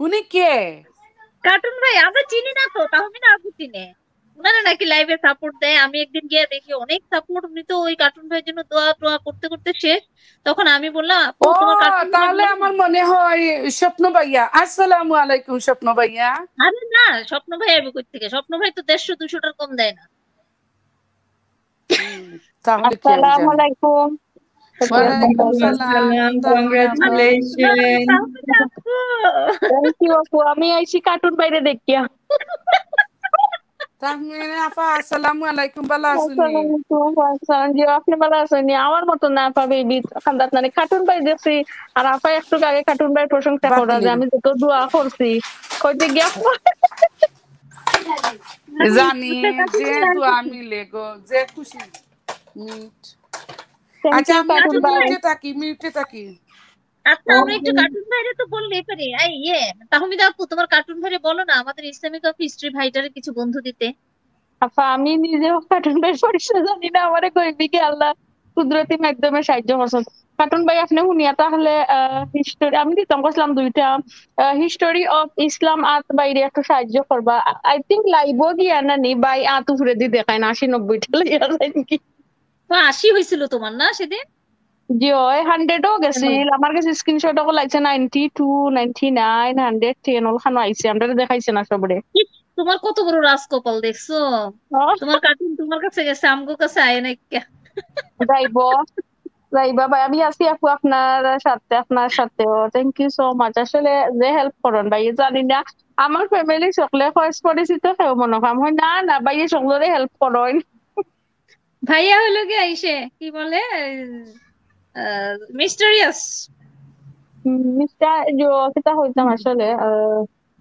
[SPEAKER 15] উনি কে?
[SPEAKER 8] কার্টুন ভাই আমরা চিনি না তো আপু চিনে। উনারা নাকি লাইভে সাপোর্ট দেয় আমি একদিন গিয়ে দেখি অনেক সাপোর্ট উনি তো ওই কার্টুন ভাইয়ের জন্য দোয়া টোয়া করতে করতে শেষ। তখন আমি বললাম আপু
[SPEAKER 15] ও
[SPEAKER 8] তোমার কার্টুন
[SPEAKER 15] তাহলে আমার মনে হয় স্বপ্ন ভাইয়া। আসসালামু আলাইকুম স্বপ্ন ভাইয়া।
[SPEAKER 8] আরে না স্বপ্ন ভাই আসবে কই থেকে? স্বপ্ন ভাই তো দেড়শো দুশোটার কম দেয় না।
[SPEAKER 15] তাহলে কি আমি
[SPEAKER 16] আসসালামু আলাইকুম। আমি আইছি কার্টুন বাইরে দেখিয়া
[SPEAKER 15] আপা
[SPEAKER 16] আমার মতো না পাবে বিট খান্দাত মানে কার্টুন বাই দেখছি আর আপা একটু আগে কার্টুন বাই প্রশংসা করা যে আমি যত দোয়া করছি কইতে গিয়া
[SPEAKER 15] জানি যে দোয়া মিলে গো যে খুশি মিট আচ্ছা আমি একটু মিউটে থাকি মিউটে থাকি।
[SPEAKER 8] আচ্ছা আমরা একটু কার্টুন ভাইরে তো বললেই পারি এই ইয়ে তাহমিদা আপু তোমার কার্টুন ভাইরে বলো না আমাদের ইসলামিক অফ হিস্ট্রি ভাইটারে কিছু বন্ধু দিতে।
[SPEAKER 16] আপা আমি নিজেও কার্টুন জানি না আমারে আল্লাহ কুদরতি মাধ্যমে সাহায্য করছেন। কার্টুন ভাই আপনি শুনিয়া তাহলে হিস্টোরি আমি দিতাম কইছিলাম দুইটা। হিস্টোরি অফ ইসলাম আত বাইরে একটু সাহায্য করবা। আই থিঙ্ক লাইভও দিয়া না নি বাই আত উপরে দি দেখায় না আশি নব্বইটা লইয়া যায় নাকি
[SPEAKER 8] তো আশি হয়েছিল তোমার না সেদিন?
[SPEAKER 16] জি ওই হান্ড্রেডও গেছিল। আমার কাছে স্ক্রিনশট অকল আইছে ninety two ninety nine hundred ten ওল খানো আইছে। আমরা দেখাইছে না সবরে।
[SPEAKER 8] তোমার কত বড় রাজকপাল দেখছ? তোমার কার্টুন তোমার কাছে গেছে আমগো কাছে আয় না
[SPEAKER 16] যাইব। যাইবা ভাই আমি আছি আপু আপনার সাথে আপনার সাথেও। থ্যাংক ইউ সো মাচ আসলে যে হেল্প করেন ভাই জানি না। আমার ফ্যামিলি সকলে খরচ পরিচিত কেউ মনে কাম হয়। না না ভাই সকলরে হেল্প করেন।
[SPEAKER 8] ভাইয়া হইল কি আইসে কি বলে মিস্টেরিয়াস
[SPEAKER 16] মিস্টার হইতাম আসলে।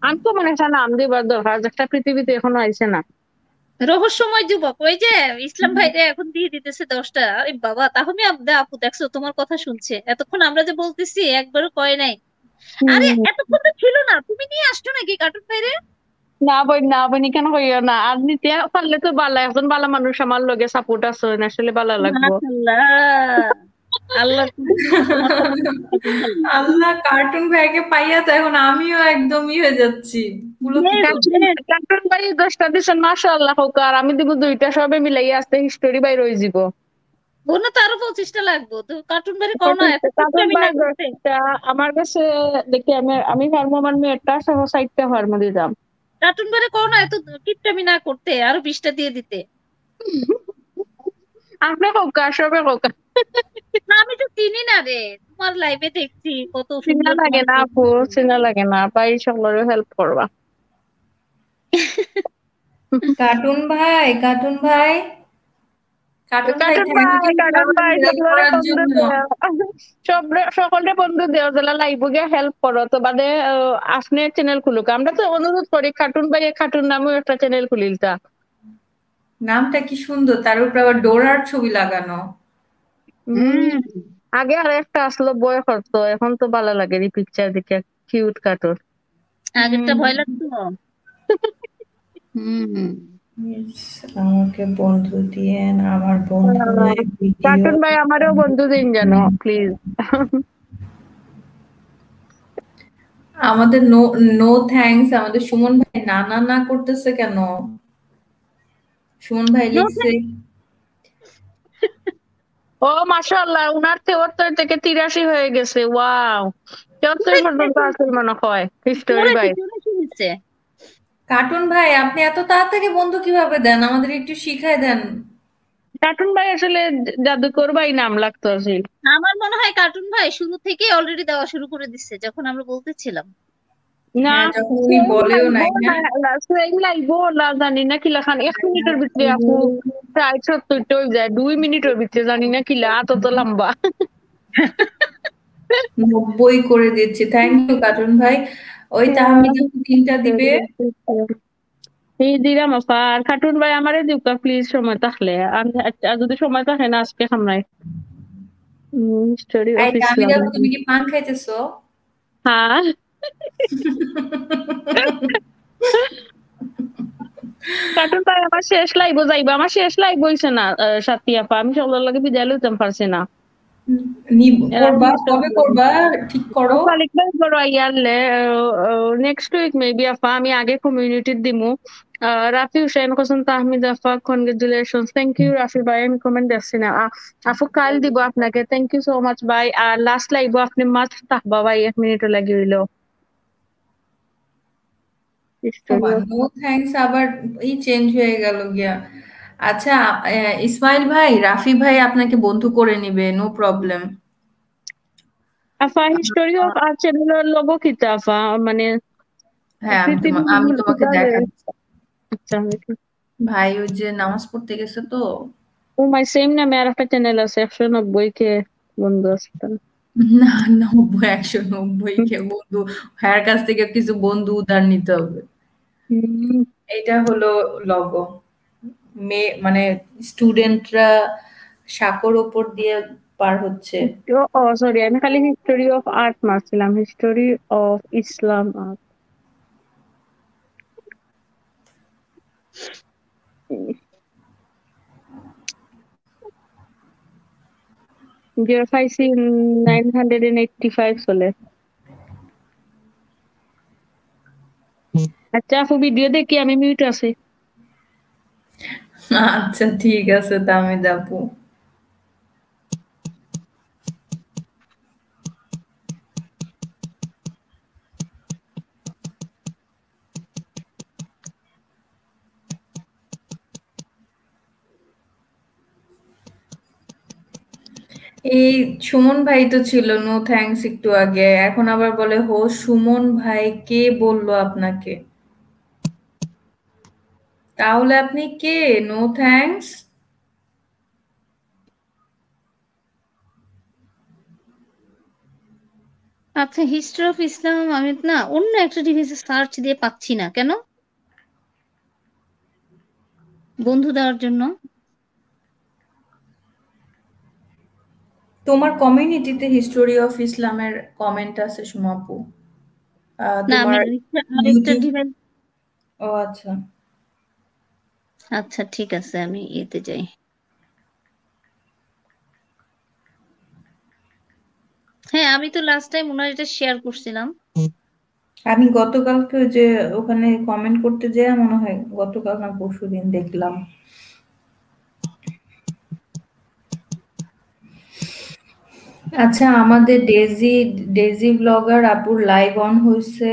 [SPEAKER 16] আমি তো মানে একটা নাম দিবার দরকার একটা পৃথিবীতে এখনও আইছে না।
[SPEAKER 8] রহস্যময় যুবক ওই যে ইসলাম ভাইরে এখন দিয়ে দিতেছে দশটা। আরে বাবা তাহলে আপনি আপু দেখছ তোমার কথা শুনছে। এতক্ষণ আমরা যে বলতেছি একবারও কয় নাই। আরে এতক্ষণ তো ছিল না তুমি নিয়ে আসছো নাকি কার্টুন ভাইরে?
[SPEAKER 16] না বই না বই কেন কইও না? আর নিতে পারলে তো বালা একজন বালা মানুষ আমার লগে সাপোর্ট আছে আসলে বালা লাগবো।
[SPEAKER 8] আল্লাহ *laughs*
[SPEAKER 1] আল্লাহ কার্টুন ভাইকে পাইয়া তো এখন আমিও একদমই হয়ে যাচ্ছি।
[SPEAKER 16] কার্টুন ভাই দশটা দিছেন মাশাআল্লাহ হোক আর আমি দিব দুইটা সবে মিলাইয়া আসতে হিস্টোরি বাই রয়ে যাব
[SPEAKER 8] ওনা তো আরও পঁচিশটা লাগবো। তো কার্টুন না
[SPEAKER 16] আমার কাছে দেখি আমি আমি পারব আমার মেয়েরটা সহ সাইডটা পারব দিতাম
[SPEAKER 8] কার্টুন ভাইরে কও না এত কিপটামি না করতে আরও বিশটা দিয়ে দিতে।
[SPEAKER 16] আমরা হোক সবে হোক
[SPEAKER 8] না আমি তো চিনি না রে তোমার লাইভে দেখছি কত
[SPEAKER 16] চিনা লাগে না আপু চিনা লাগে না ভাই সকলের হেল্প করবা।
[SPEAKER 1] কার্টুন ভাই কার্টুন ভাই। করার
[SPEAKER 16] বন্ধু দেওয়া জেলা লাইভ গিয়ে হেল্প করো। তো বাদে আপনি চ্যানেল খুলুক। আমরা তো অনুরোধ করি কার্টুন ভাই কার্টুন নামেও একটা চ্যানেল খুলিলতা
[SPEAKER 1] নামটা কি সুন্দর তার উপর আবার ডোরার ছবি লাগানো।
[SPEAKER 16] হুম আগে আর একটা আসলো বয় করতো এখন তো ভালো লাগে এই পিকচার দেখে কিউট কার্টুন
[SPEAKER 8] আগেরটা ভয় লাগতো? *laughs* হুম।
[SPEAKER 1] আমাকে বন্ধু দিয়েন আমার ভিডিও
[SPEAKER 16] কার্টুন ভাই আমারও বন্ধু দিন জানো প্লিজ
[SPEAKER 1] আমাদের নো নো থ্যাঙ্কস আমাদের সুমন ভাই না না না করতেছে কেন? সুমন ভাই লিখছে।
[SPEAKER 16] ও মাশাআল্লাহ উনার তেহত্তর থেকে তিরাশি হয়ে গেছে ওয়াও তেহত্তর পর্যন্ত আছে মনে হয় হিস্টোরি ভাই।
[SPEAKER 1] কার্টুন ভাই আপনি এত তাড়াতাড়ি বন্ধু কীভাবে দেন? আমাদের একটু শিখায় দেন।
[SPEAKER 16] কার্টুন ভাই আসলে জাদুকর ভাই নাম লাগতো আসলে।
[SPEAKER 8] আমার মনে হয় কার্টুন ভাই শুরু থেকে অলরেডি দেওয়া শুরু করে দিচ্ছে যখন আমরা বলতেছিলাম।
[SPEAKER 16] না
[SPEAKER 1] হ্যাঁ, যখন উনি বলেও নাই না
[SPEAKER 16] না জানি না কিলা খান এক মিনিটের ভিতরে আপু প্রায় সত্তরটা হয়ে যায় দুই মিনিটের ভিতরে জানি না কিলা এত তো লম্বা।
[SPEAKER 1] নব্বই করে দিচ্ছি। থ্যাংক ইউ কার্টুন ভাই। ওই তাহমিদ আপু তিনটা দিবে
[SPEAKER 16] এই দিলাম আপা আর কার্টুন ভাই আমারে দিউকা প্লিজ সময় থাকলে। আর যদি সময় থাকে না আজকে খামরাই স্টোরি
[SPEAKER 1] তাহমিদ তুমি কি পান খাইতেছো?
[SPEAKER 16] হ্যাঁ। কার্টুন ভাই আমার শেষ লাইভ যাইবা। আমার শেষ লাইভ হইছে না সাথী আপা। আমি সবার লাগে বিদায় লইতাম পারছি না।
[SPEAKER 1] করবা কবে করবা ঠিক করো।
[SPEAKER 16] মালিক ভাই বড় নেক্সট উইক মেবি আপা আমি আগে কমিউনিটির দিমু। রাফি হুসেন হোসেন তাহমিদ আফা কনগ্রেচুলেশন থ্যাংক ইউ রাফি ভাই আমি কমেন্ট দেখছি না। আ- আপু কাল দিব আপনাকে। থ্যাংক ইউ সো মাচ ভাই। আর লাস্ট লাইভ আপনি মাছ থাকবা ভাই এক মিনিটও লাগি হইল
[SPEAKER 1] নো আবার ই চেঞ্জ হয়ে গেল গিয়া। আচ্ছা ইসমাইল ভাই রাফি ভাই আপনাকে বন্ধু করে নিবে নো প্রবলেম
[SPEAKER 16] আফা হিস্টোরি অফ আর চ্যানেলের লোগো কিতা আফা? মানে
[SPEAKER 1] হ্যাঁ আমি তোমাকে দেখাচ্ছি।
[SPEAKER 16] আচ্ছা
[SPEAKER 1] ভাই ওই যে নামাজ পড়তে গেছে তো।
[SPEAKER 16] ও মাই সেম নামে আর একটা চ্যানেল আছে একশো নব্বই কে বন্ধু আছে।
[SPEAKER 1] না নব্বই একশো নব্বই কে বন্ধু। ভাইয়ের কাছ থেকে কিছু বন্ধু উধার নিতে হবে। এটা হলো লগো মেয়ে মানে স্টুডেন্টরা সাঁকোর ওপর দিয়ে পার হচ্ছে।
[SPEAKER 16] ও সরি আমি খালি history of art মারছিলাম। History of Islam art zero five nine hundred and eighty five চলে আচ্ছা আপু ভিডিও দেখি আমি মিউট আছি।
[SPEAKER 1] আচ্ছা ঠিক আছে তামিদ আপু এই সুমন ভাই তো ছিল নো থ্যাঙ্কস একটু আগে। এখন আবার বলে, হো, সুমন ভাই, কে বলল আপনাকে? তাহলে আপনি কে? নো থ্যাঙ্কস
[SPEAKER 8] আচ্ছা হিস্ট্রি অফ ইসলাম আমি না অন্য একটা ডিভাইসে সার্চ দিয়ে পাচ্ছি না কেন? বন্ধু দেওয়ার জন্য।
[SPEAKER 1] তোমার কমিউনিটিতে হিস্টোরি অফ ইসলামের কমেন্ট আছে সুমাপু।
[SPEAKER 8] না আমি ডিভাইস
[SPEAKER 1] ও আচ্ছা।
[SPEAKER 8] আচ্ছা ঠিক আছে, আমি এতে যাই। হ্যাঁ আমি তো লাস্ট টাইম ওনার এটা শেয়ার করছিলাম।
[SPEAKER 1] আমি গতকালকে যে ওখানে কমেন্ট করতে যেয়ে মনে হয় গতকাল না পরশু দিন দেখলাম। আচ্ছা আমাদের ডেজি ডেজি ব্লগার আপুর লাইভ অন হয়েছে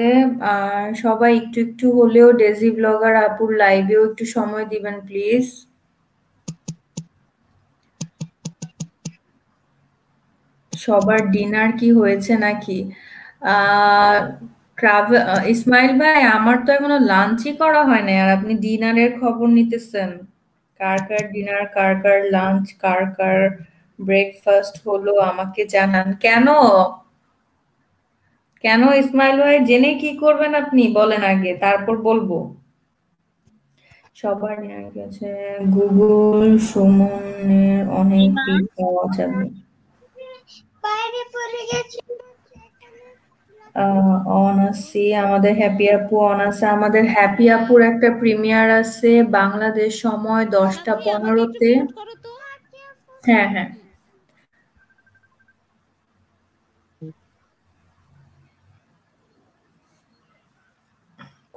[SPEAKER 1] আর সবাই একটু একটু হলেও ডেজি ব্লগার আপুর লাইভেও একটু সময় দিবেন প্লিজ সবার ডিনার কি হয়েছে নাকি? আহ ইসমাইল ভাই, আমার তো এখনও লাঞ্চই করা হয় না আর আপনি ডিনারের খবর নিতেছেন। কার কার ডিনার কার কার লাঞ্চ কার কার ব্রেকফাস্ট হলো আমাকে জানান। কেন? কেন ইসমাইল ভাই? জেনে কি করবেন আপনি? বলেন আগে তারপর বলব। সবার ডিনার গেছে। গুগল সুমনের অনেক পিক পাওয়া যাবে। অনাসি আমাদের হ্যাপি আপু অনাসে আমাদের হ্যাপি আপুর একটা প্রিমিয়ার আছে। বাংলাদেশ সময় দশটা পনেরোতে। হ্যাঁ হ্যাঁ।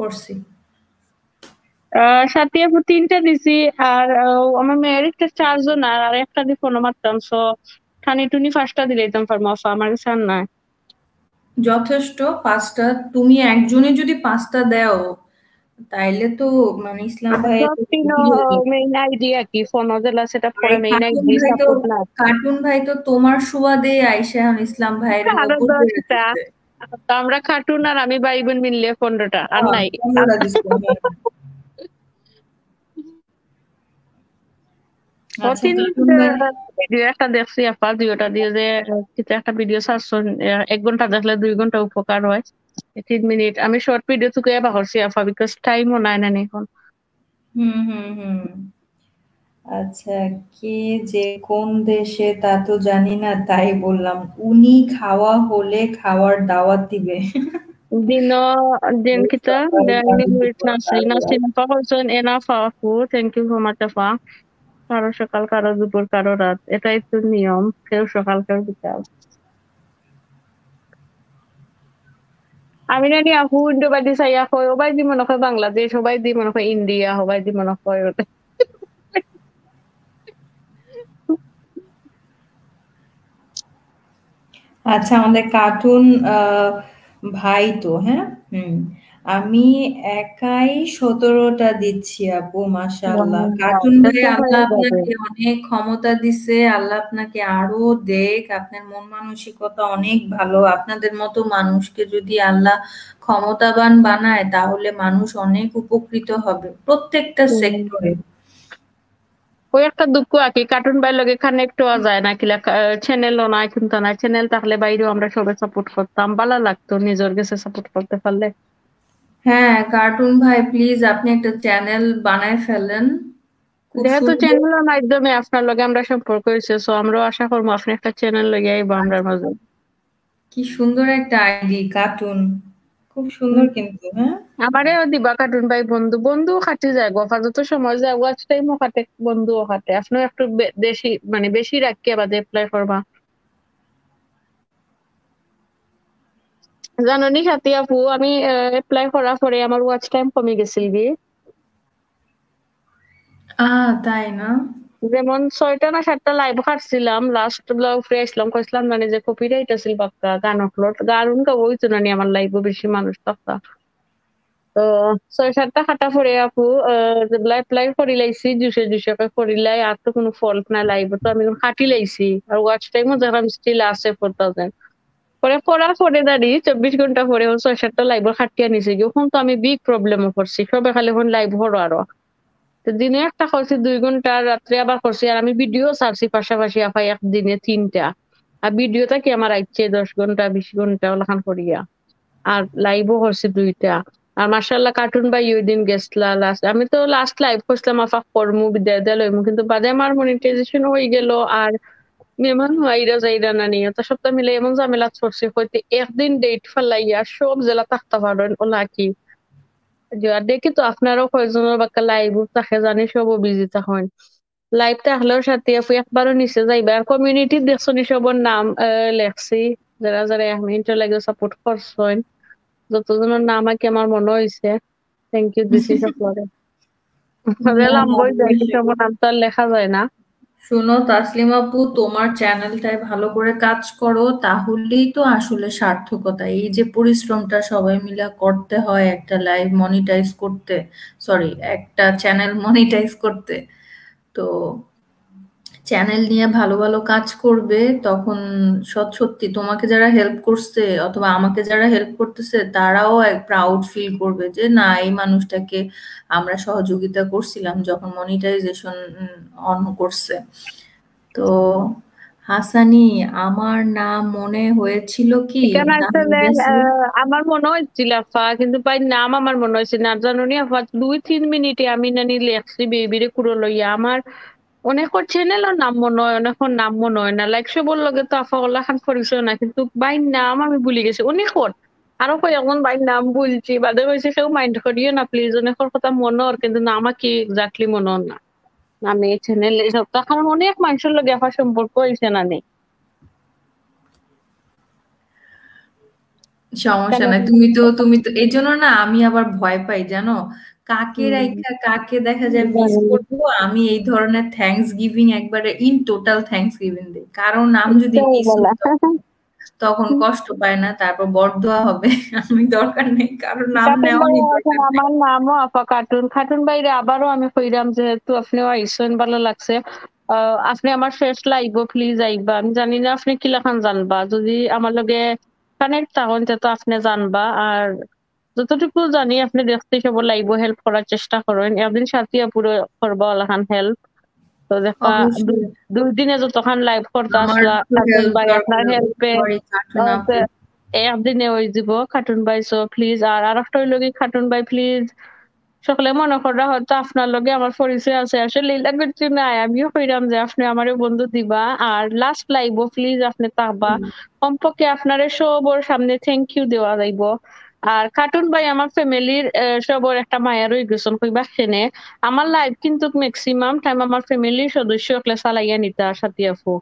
[SPEAKER 1] করছি।
[SPEAKER 16] সাথী আপু তিনটা দিছি আর আমার মেয়ের একটা চারজন আর আর একটা দিয়ে ফোন মারতাম সো ঠানি টুনি ফার্স্টটা দিলে দিতাম ফার্মাফা আমার কাছে আর নাই।
[SPEAKER 1] যথেষ্ট পাঁচটা তুমি একজনে যদি পাঁচটা দাও তাইলে তো মানে ইসলাম ভাই
[SPEAKER 16] মেইন আইডিয়া কি? ফোন জেলা সেটা করে মেইন সাপোর্ট না।
[SPEAKER 1] কার্টুন ভাই তো তোমার সুবাদে আইসা এখন ইসলাম ভাইয়ের
[SPEAKER 16] আমরা খাটুন আর আমি ভাই বোন মিললে পনেরোটা আর নাই।
[SPEAKER 1] আচ্ছা
[SPEAKER 16] একটা দেখছি আপা দুইটা দিয়ে যে আহ, কিছু একটা ভিডিও এক ঘণ্টা দেখলে দুই ঘণ্টা উপকার হয়। তিন মিনিট। আমি শর্ট ভিডিও এবার করছি আপা বিকজ টাইমও নাই না এখন
[SPEAKER 1] হুম হুম হুম। আচ্ছা কে যে কোন দেশে তা তো জানি না, তাই বললাম। উনি খাওয়া হলে খাওয়ার দাওয়াত দিবে।
[SPEAKER 16] dan কারও সকাল, কারও দুপুর, কারও রাত। এটাই তো নিয়ম। কেউ সকাল, কেউ বিকাল। আমি জানি আপু ইন্ডো বাদি সাইয়া কয়, ওবাই দি মনে হয় বাংলাদেশ, ওবাই দি মনে হয় ইন্ডিয়া, ওবাই দি মনে হয়
[SPEAKER 1] আচ্ছা আমাদের কার্টুন আহ, ভাই তো হ্যাঁ? হুম। আমি একাই সতেরোটা দিচ্ছি আপু মাশাআল্লাহ। কার্টুন ভাই আল্লাহ আপনাকে অনেক ক্ষমতা দিছে আল্লাহ আপনাকে আরও দেখ আপনার মন মানসিকতা অনেক ভালো। আপনাদের মতো মানুষকে যদি আল্লাহ ক্ষমতাবান বানায় তাহলে মানুষ অনেক উপকৃত হবে প্রত্যেকটা সেক্টরে
[SPEAKER 16] ওই একটা দুঃখ আর কি কার্টুন বাই লগে কানেক্ট হওয়া যায় না কিলা চ্যানেলও নাই কিন্তু না চ্যানেল থাকলে বাইরেও আমরা সবাই সাপোর্ট করতাম। ভালো লাগতো নিজের কাছে সাপোর্ট করতে পারলে।
[SPEAKER 1] হ্যাঁ কার্টুন ভাই প্লিজ আপনি একটা চ্যানেল বানায় ফেলেন।
[SPEAKER 16] যেহেতু চ্যানেলের মাধ্যমে আপনার লগে আমরা সম্পর্ক হয়েছে সো আমরাও আশা করব আপনি একটা চ্যানেল লগে আইবো আমরা মাঝে।
[SPEAKER 1] কি সুন্দর একটা আইডি কার্টুন খুব সুন্দর কিন্তু হ্যাঁ?
[SPEAKER 16] আমারেও দিবা কার্টুন ভাই বন্ধু বন্ধু খাটে যায় গফা যত সময় যায় ওয়াচ টাইমও খাটে বন্ধুও খাটে আপনিও একটু বেশি মানে বেশি রাখি আবার এপ্লাই করবা। জাননি সাথী আপু আমি এপ্লাই করার পরে আমার ওয়াচ টাইম কমে গেছিল কি
[SPEAKER 1] আহ তাই না?
[SPEAKER 16] যেমন ছয়টা না সাতটা লাইভ কাটছিলাম লাস্ট ব্লগ ফ্রি আসলাম, কইছিলাম মানে যে কপিরাইট আছিল পাক্কা, গান আপলোড গান গাবো হইতো না আমার লাইভও বেশি মানুষ থাকতা তো ছয় সাতটা খাটা পরে আপু লাইভ লাইভ করি লাইছি, জুসে জুসে করে লাই, আর তো কোনো ফল্ট না লাইভ তো আমি খাটি লাইছি। আর ওয়াচ টাইমও দেখলাম স্টিল আছে ফোর থাউজেন্ড পরে করার পরে দাঁড়ি, চব্বিশ ঘণ্টা পরে ছয় সাতটা লাইভ খাটিয়ে নিছি যখন তো আমি বিগ প্রবলেমও করছি, সবে খালি এখন লাইভ হরো আরও। দিনে একটা করছি, দুই ঘণ্টা, রাত্রে আবার করছি, আর আমি ভিডিও ছাড়ছি পাশাপাশি আপাই একদিনে তিনটা। আর ভিডিওটা কি আমার আইছে দশ ঘণ্টা, বিশ ঘণ্টা, ওলাখান করিয়া। আর লাইভও করছি দুইটা। আর মার্শাল্লাহ কার্টুন বা ওই দিন গেছলা লাস্ট আমি তো লাস্ট লাইভ করছিলাম, আফা কর্মু বিদ্যালয় দিলাম কিন্তু বাদে আমার মনিটাইজেশন হয়ে গেল, আর মেহমান আইরা যাইরা না নিয়ে, তো সপ্তাহ মিলে এমন ঝামেলা করছে হইতে একদিন ডেট ফেলাইয়া সব জেলা থাকতে পারেন ওলা কি? আর দেখি তো আপনারও কয়জনের বাক্কা লাইভ থাকে জানি সবও বিজি থাকেন। লাইভ থাকলেও সাথে আপু একবারও নিচে যাইবা। আর কমিউনিটি দেখছ নি সবর নাম লেখছি। যারা যারা এক মিনিটের লাগে সাপোর্ট করছেন যতজনের নাম আগে আমার মনে হয়েছে থ্যাংক ইউ দিছি সকলকে লম্বই যায় আমার নাম তো আর লেখা যায় না।
[SPEAKER 1] শুনো তাসলিম আপু, তোমার চ্যানেলটায় ভালো করে কাজ করো, তাহলেই তো আসলে সার্থকতা। এই যে পরিশ্রমটা সবাই মিলে করতে হয় একটা লাইভ মনিটাইজ করতে সরি একটা চ্যানেল মনিটাইজ করতে। তো চ্যানেল নিয়ে ভালো ভালো কাজ করবে তখন সৎ সত্যি তোমাকে যারা হেল্প করছে অথবা আমাকে যারা হেল্প করতেছে তারাও এক প্রাউড ফিল করবে যে না এই মানুষটাকে আমরা সহযোগিতা করছিলাম যখন মনিটাইজেশন অন করছে। তো হাসানি আমার নাম মনে হয়েছিল কি?
[SPEAKER 16] আমার মনে হচ্ছিল আফা কিন্তু ভাই নাম আমার মনে হয়েছে না জানো নি আফা? দুই তিন মিনিটে আমি নানি লেখছি বেবিরে কুড়ো লইয়া। আমার অনেকের চ্যানেলের নাম মনে হয় অনেকের নাম মনে হয় না। লাইক সবর লগে তো আফা ওলা খান পরিচয় না, কিন্তু বাইর নাম আমি ভুলে গেছি। অনেকর আরও কয়েকজন বাইর নাম বলছি, বাদে কইছে কেউ মাইন্ড করিও না প্লিজ অনেকের কথা মনে হর কিন্তু নাম কি এক্স্যাক্টলি মনে না। আমি এই চ্যানেল এসব তখন অনেক মানুষের লগে আফা সম্পর্ক হয়েছে না নেই
[SPEAKER 1] সমস্যা নাই। তুমি তো তুমি তো এই জন্য না আমি আবার ভয় পাই, জানো? কাকে রাইখা কাকে দেখা যায় মিস। করব আমি এই ধরনের থ্যাঙ্কস গিভিং একবারে ইন টোটাল থ্যাঙ্কস গিভিং দিই। কারও নাম যদি মিস তখন কষ্ট পায় না তারপর বরদোয়া হবে আমি দরকার নেই কারও নাম
[SPEAKER 16] আমার নামও আপা কার্টুন কার্টুন বাইরে আবারও আমি কইরাম যেহেতু আপনি আইসেন ভালো লাগছে। আপনি আমার শেষ লাইব প্লিজ আইবা। আমি জানি না আপনি কি লেখান জানবা যদি আমার লগে কানেক্ট থাকুন তো আপনি জানবা আর যতটুকু জানি আপনি দেখতে সব লাইব হেল্প করার চেষ্টা করেন। একদিন সাথিয়া পুরো করবা ওলাখান হেল্প তো দেখা দুই- দিনে যতক্ষণ লাইভ করতে
[SPEAKER 1] আমার
[SPEAKER 16] আসলা
[SPEAKER 1] একটু
[SPEAKER 16] কার্টুন
[SPEAKER 1] help
[SPEAKER 16] ভাই
[SPEAKER 1] দরকার,
[SPEAKER 16] আপনার হেল্পে
[SPEAKER 1] sorry, কার্টুন আপু।
[SPEAKER 16] একদিনে ওই দিব কার্টুন ভাই সো প্লিজ আর আর একটা হইল কি ভাই প্লিজ সকলে মনে করা হয়তো আপনার লগে আমার পরিচয় আছে আসলে নাই আমিও কইরাম যে আপনি আমারে বন্ধু দিবা। আর লাস্ট লাইবো প্লিজ আপনি থাকবা কমপক্ষে আপনারে সবর সামনে থ্যাংক ইউ দেওয়া যাইব। আর কার্টুন ভাই, আমার ফ্যামিলির সবর একটা মায়ের গেছন কইবা সেনে আমার লাইফ কিন্তু ম্যাক্সিমাম টাইম আমার ফ্যামিলির সদস্য একলে চালাইয়া নিতা সাথী আপু।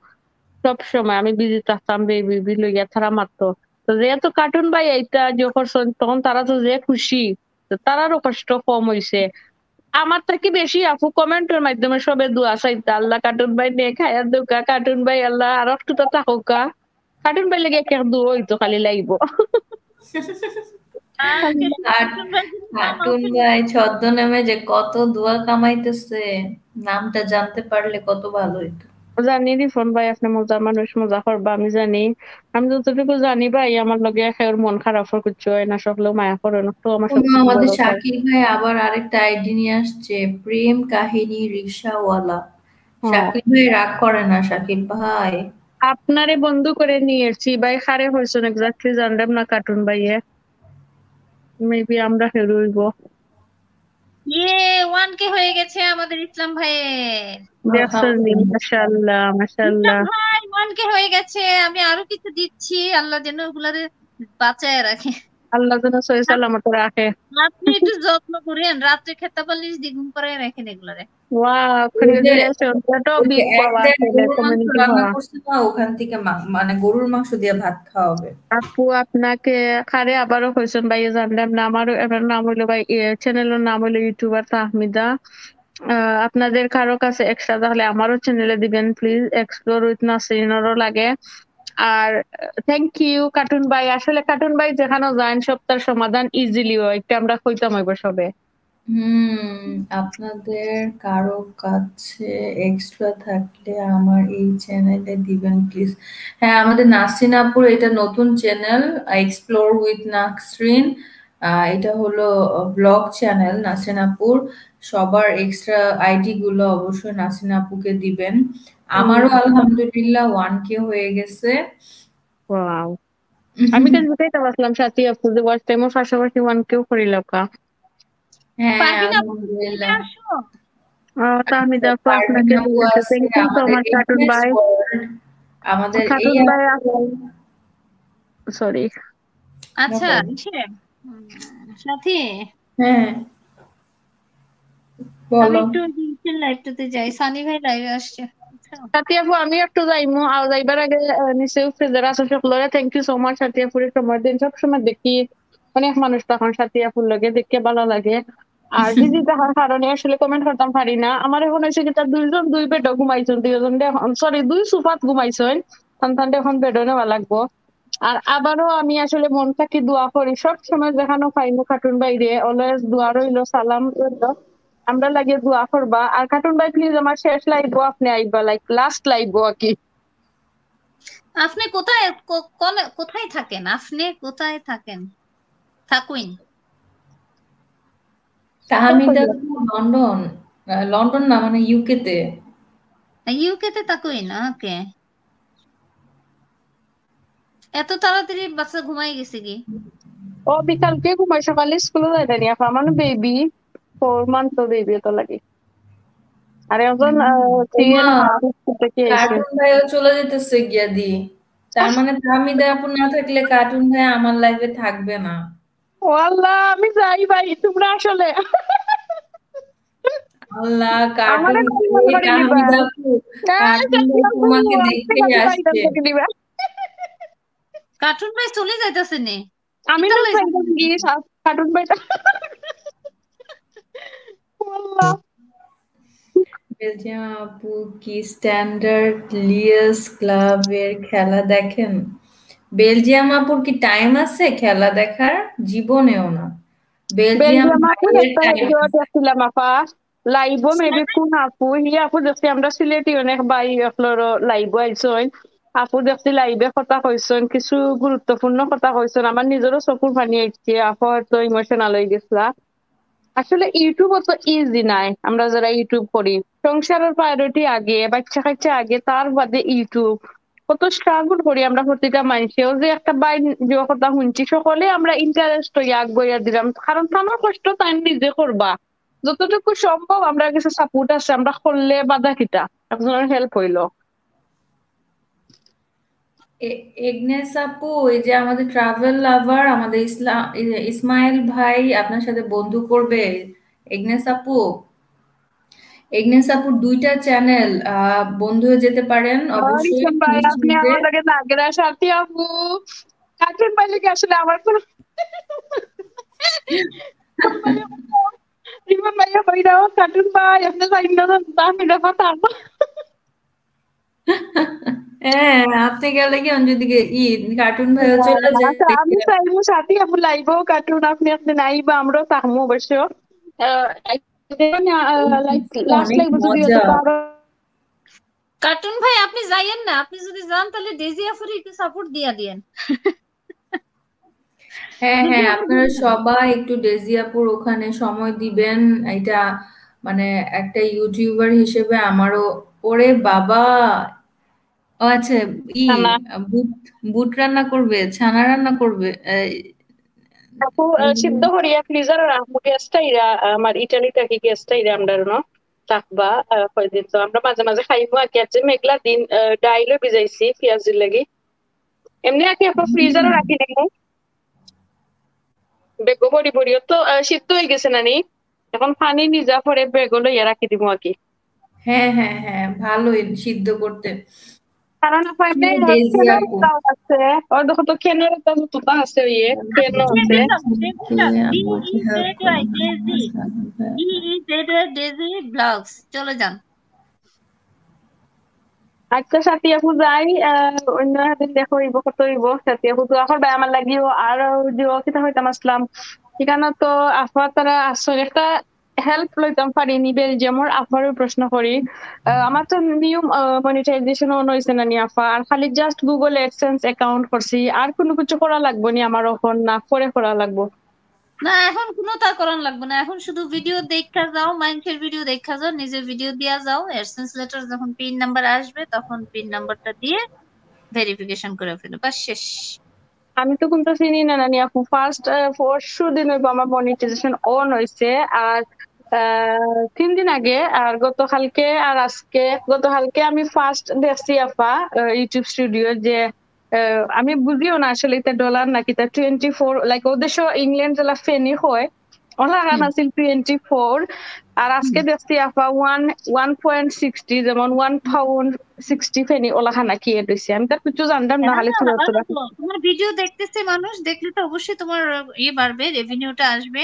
[SPEAKER 16] সব সময় আমি বিজি থাকতাম বেবি লইয়া তারা মারতো। তো যেহেতু কার্টুন ভাই এইটা যখন তখন তারা তো যে খুশি তারারও কষ্ট কম হইছে। আমার থেকে বেশি আপু কমেন্টের মাধ্যমে সবে দোয়া চাইতা, আল্লাহ কার্টুন ভাই নিয়ে খায়া দুকা কার্টুন ভাই, আল্লাহ আর একটু তো থাকুকা কার্টুন ভাই লেগে কে দু হইতো খালি লাগবো *laughs*
[SPEAKER 1] কার্টুন ভাই ছদ্মনামে যে কত দোয়া কামাইতেছে নামটা জানতে পারলে কত ভালো হইতো।
[SPEAKER 16] জানি রিফন ভাই আপনি মজার মানুষ মজা করবা আমি জানি। আমি যতটুকু জানি ভাই আমার লগে ওর মন খারাপ হয় না সকলেও মায়া করে না। তো আমার
[SPEAKER 1] আমাদের
[SPEAKER 16] বড় ভাই।
[SPEAKER 1] আবার আরেকটা আইডি নিয়ে আসছে প্রেম কাহিনী রিক্সাওয়ালা। শাকির ভাই রাগ করে না শাকির ভাই।
[SPEAKER 16] আপনারে বন্ধু করে নিয়েছি ভাই খারে হয়েছেন এক্স্যাক্টলি জানলাম না কার্টুন ভাইয়ে। মেবি আমরা হেরো হইব
[SPEAKER 8] ইয়ে ওয়ান কে হয়ে গেছে আমাদের ইসলাম ভাইয়ের।
[SPEAKER 16] মাশাআল্লাহ মাশাআল্লাহ।
[SPEAKER 8] ভাই ওয়ান কে হয়ে গেছে আমি আরও কিছু দিচ্ছি আল্লাহ যেন ওগুলারে বাঁচায় রাখে।
[SPEAKER 16] আল্লাহ যেন সহি সালামত রাখে।
[SPEAKER 8] আপনি একটু যত্ন করেন রাত্রে খেতে পারলে দ্বিগুণ করে রাখেন এগুলারে।
[SPEAKER 16] ওয়াও
[SPEAKER 1] ওই যে-
[SPEAKER 16] কংগ্রেচুলেশন তো
[SPEAKER 1] ওই যে
[SPEAKER 16] বিগ
[SPEAKER 1] এক
[SPEAKER 16] পাওয়ার
[SPEAKER 1] দেড় গরুর মাংস
[SPEAKER 16] কমিউনিটি
[SPEAKER 1] রান্না
[SPEAKER 16] হওয়া
[SPEAKER 1] করছে না ওখান থেকে মানে গরুর মাংস দিয়ে ভাত খাওয়াবে
[SPEAKER 16] আপু আপনাকে খারে আবারও হয়েছেন ভাই জানলাম না আমারও এবার নাম হইল ভাই চ্যানেলের নাম হইল ইউটিউবার তাহমিদা। আহ, আপনাদের কারও কাছে এক্সট্রা তাহলে আমারও চ্যানেলে দিবেন প্লিজ এক্সপ্লোর উইথ নাসরিনেরও লাগে। আর থ্যাংক ইউ কার্টুন ভাই আসলে কার্টুন ভাই যেখানে যান সব তার সমাধান ইজিলি হয়। এটা আমরা কইতাম হইব সবে।
[SPEAKER 1] হুম আপনাদের কারও কাছে এক্সট্রা থাকলে আমার এই চ্যানেলে দিবেন প্লিজ হ্যাঁ আমাদের নাসরিন আপুর এটা নতুন চ্যানেল এক্সপ্লোর উইথ নাসরিন। আহ, এটা হলো ব্লগ চ্যানেল নাসরিন আপুর সবার এক্সট্রা আইডি গুলো অবশ্যই নাসরিন আপুকে দিবেন। আমারও আলহামদুলিল্লাহ ওয়ান কে হয়ে গেছে।
[SPEAKER 16] ওয়াও আমি কিন্তু বুঝাইতে পারছিলাম সাথী আপু যে ওয়াচ পাশাপাশি ওয়ান কেউ করিল কা।
[SPEAKER 1] হ্যাঁ আলহামদুলিল্লাহ।
[SPEAKER 16] তাহমিদা আপু আপনাকে thank
[SPEAKER 1] you
[SPEAKER 16] so much
[SPEAKER 1] cartoon
[SPEAKER 16] ভাই
[SPEAKER 1] আমাদের এই
[SPEAKER 16] ভাই সরি
[SPEAKER 8] আচ্ছা সাথী।
[SPEAKER 1] হ্যাঁ।
[SPEAKER 8] আমি একটু লাইভটাতে যাই। সানি ভাই লাইভে আসছে।
[SPEAKER 16] আপু আমি একটু যাইমু। আর যাইবার আগে নিশ্চয়ই ফ্রেজার আছে সকলরে থ্যাংক ইউ সো মাচ দিন সব সময় দেখি অনেক মানুষ তখন লগে দেখতে ভালো লাগে। আর *laughs* বিজি কারণে আসলে কমেন্ট করতাম পারি না। আমার এখন হয়েছে কি তার দুইজন দুই বেডও ঘুমাইছেন দুইজন সরি দুই সুফাত ঘুমাইছেন। সন্তান এখন বেডও নেওয়া লাগবো। আর আবারও আমি আসলে মন থাকি দোয়া করি। সব সময় যেখানে পাইমু কার্টুন বাইরে অলওয়েজ দোয়া রইল সালাম রইল। আমরা লাগে দোয়া করবা। আর কার্টুন ভাই প্লিজ আমার শেষ লাইভও আপনি আইবা লাইক লাস্ট লাইভও আর কি
[SPEAKER 8] আপনি কোথায় কোথায় থাকেন? আপনি কোথায় থাকেন? থাকুইন।
[SPEAKER 1] তাহমিদা লন্ডন লন্ডন না মানে ইউকে তে।
[SPEAKER 8] ইউকে তে থাকুইন ওকে। এত তাড়াতাড়ি বাচ্চা ঘুমাই গেছে কি?
[SPEAKER 16] ও বিকালকে ঘুমাই সকালে স্কুলে যাই জানি আপা? আমার বেবি ফোর মান্থ বেবি তো লাগে। আর এখন
[SPEAKER 1] কার্টুন ভাইও চলে যেতেছে গিয়া দি। তার মানে তাহমিদা আপু না থাকলে কার্টুন ভাই আমার লাইফে থাকবে না।
[SPEAKER 16] ও আল্লাহ আমি যাই ভাই তোমরা আসলে।
[SPEAKER 1] আল্লাহ কার্টুন তাহমিদা আপু কার্টুন ভাই
[SPEAKER 16] আপু,
[SPEAKER 1] তোমাকে
[SPEAKER 16] ভাই
[SPEAKER 1] আসছে।
[SPEAKER 8] কার্টুন ভাই চলে যাইতেছে নে
[SPEAKER 16] আমি গিয়ে কার্টুন ভাইটা
[SPEAKER 1] বেলজিয়াম আপু কি স্ট্যান্ডার্ড লিয়াস ক্লাবের খেলা দেখেন? বেলজিয়াম আপুর কি টাইম আছে খেলা দেখার? জীবনেও না। বেলজিয়াম
[SPEAKER 16] একটা আপা। মেবি কোন আপু? হি আপু দেখছি আমরা সিলেটি অনেক বাই আপনার লাইভও আইসন আপু দেখছি লাইভে কথা কইসন কিছু গুরুত্বপূর্ণ কথা কইসন আমার নিজেরও চকুর পানি আইছে। আপু হয়তো ইমোশনাল হয়ে গেছিলা আসলে ইউটিউব অত ইজি নাই, আমরা যারা ইউটিউব করি। সংসারের প্রায়োরিটি আগে, বাচ্চা কাচ্চা আগে, তার বাদে ইউটিউব কত স্ট্রাগল করি আমরা প্রতিটা মানুষেও যে একটা বাই যে কথা শুনছি, সকলে আমরা ইন্টারেস্ট হয়ে আগ বইয়া দিলাম। কারণ আমার কষ্ট, তাই নিজে করবা। যতটুকু সম্ভব, আমরা কিছু সাপোর্ট আছে, আমরা করলে বাধা খিতা একজনের হেল্প হইল।
[SPEAKER 1] এগনেস আপু এই যে আমাদের ট্রাভেল লাভার আমাদের ইসলাম ইসমাইল ভাই আপনার সাথে বন্ধু করবে। এগনেস আপু এগনেস আপুর দুইটা চ্যানেল বন্ধু হয়ে যেতে পারেন অবশ্যই
[SPEAKER 16] আপনি সাথী আপু। কার্টুন ভাই লগে আসলে আমার কোনো রিমন ভাইয়া ভাইরাও কার্টুন ভাই আপনি জানি না আমি দেখা থাকব
[SPEAKER 1] হ্যাঁ আপনি গেলে কি অঞ্জলিকে ই কার্টুন ভাইও চলে যায়
[SPEAKER 16] আমি চাইব সাথী আপু লাইভও কার্টুন আপনি আপনি নাইবা আমরাও থাকব অবশ্য।
[SPEAKER 8] কার্টুন ভাই আপনি যাইয়েন না আপনি যদি যান তাহলে ডেজি আফুরি একটু সাপোর্ট দিয়া দিয়েন।
[SPEAKER 1] হ্যাঁ হ্যাঁ আপনারা সবাই একটু ডেজি আপুর ওখানে সময় দিবেন এটা মানে একটা ইউটিউবার হিসেবে আমারও ওরে বাবা ও আচ্ছা ই বুট বুট রান্না করবে ছানা রান্না করবে
[SPEAKER 16] আপু সিদ্ধ করিয়া ফ্রিজার রাখব গ্যাসটা ইরা আমার ইটালি থাকি আমরা ন থাকবা কয়দিন তো আমরা মাঝে মাঝে খাইবো আগে আছে মেঘলা দিন ডাইলও ভিজাইছি পেঁয়াজের লাগি। এমনি আগে আপনার ফ্রিজারও রাখি নাই। বেগো বড়ি বড়িও তো সিদ্ধ হয়ে গেছে নানি। এখন পানি নিজা পরে বেগো লইয়া রাখি দিব আর কি
[SPEAKER 1] হ্যাঁ হ্যাঁ হ্যাঁ ভালোই সিদ্ধ করতে।
[SPEAKER 16] ইয়ে
[SPEAKER 8] চলে যান
[SPEAKER 16] আচ্ছা সাথী আপু যাই আহ, অন্য হাতে দেখো ইব কত ইব সাথী আপু তো এখন ভাই আমার লাগিও আর দিও কিতা হইতাম আসলাম ঠিকানা তো আফা তারা আসলে একটা হেল্প লইতাম পারিনি বেলজিয়ামর আফারও প্রশ্ন করি। আমার তো নিউ মনিটাইজেশন অন হয়েছে না নি আফা আর খালি জাস্ট গুগল এডসেন্স অ্যাকাউন্ট করছি। আর কোনো কিছু করা লাগবো নি আমার এখন না পরে করা লাগবো।
[SPEAKER 8] না এখন কোনো তা করান লাগবে না। এখন শুধু ভিডিও দেখা যাও মাইন্ডের ভিডিও দেখা যাও নিজে ভিডিও দিয়া যাও। এডসেন্স লেটার যখন পিন নাম্বার আসবে তখন পিন নাম্বারটা দিয়ে ভেরিফিকেশন করে ফেলো। বাস শেষ।
[SPEAKER 16] আমি তো কিন্তু চিনি না নানি আপু ফার্স্ট পরশু দিন হইবো আমার মনিটাইজেশন অন হয়েছে আর তিন দিন আগে আর গতকালকে আর আজকে গতকালকে আমি ফার্স্ট দেখছি আপা ইউটিউব স্টুডিও যে আমি বুঝিও না আসলে এটা ডলার নাকি তা টোয়েন্টি ফোর লাইক ওদের ইংল্যান্ড জেলা ফেনি হয়। ওলা গান আছিল টোয়েন্টি ফোর আর আজকে দেখছি আপা ওয়ান ওয়ান পয়েন্ট সিক্সটি যেমন ওয়ান পাউন্ড সিক্সটি ফেনি ওলা খানা কি রয়েছে আমি তার কিছু জানতাম না খালি
[SPEAKER 8] তোমার ভিডিও দেখতেছে মানুষ দেখলে তো অবশ্যই তোমার ইয়ে বাড়বে রেভিনিউটা আসবে।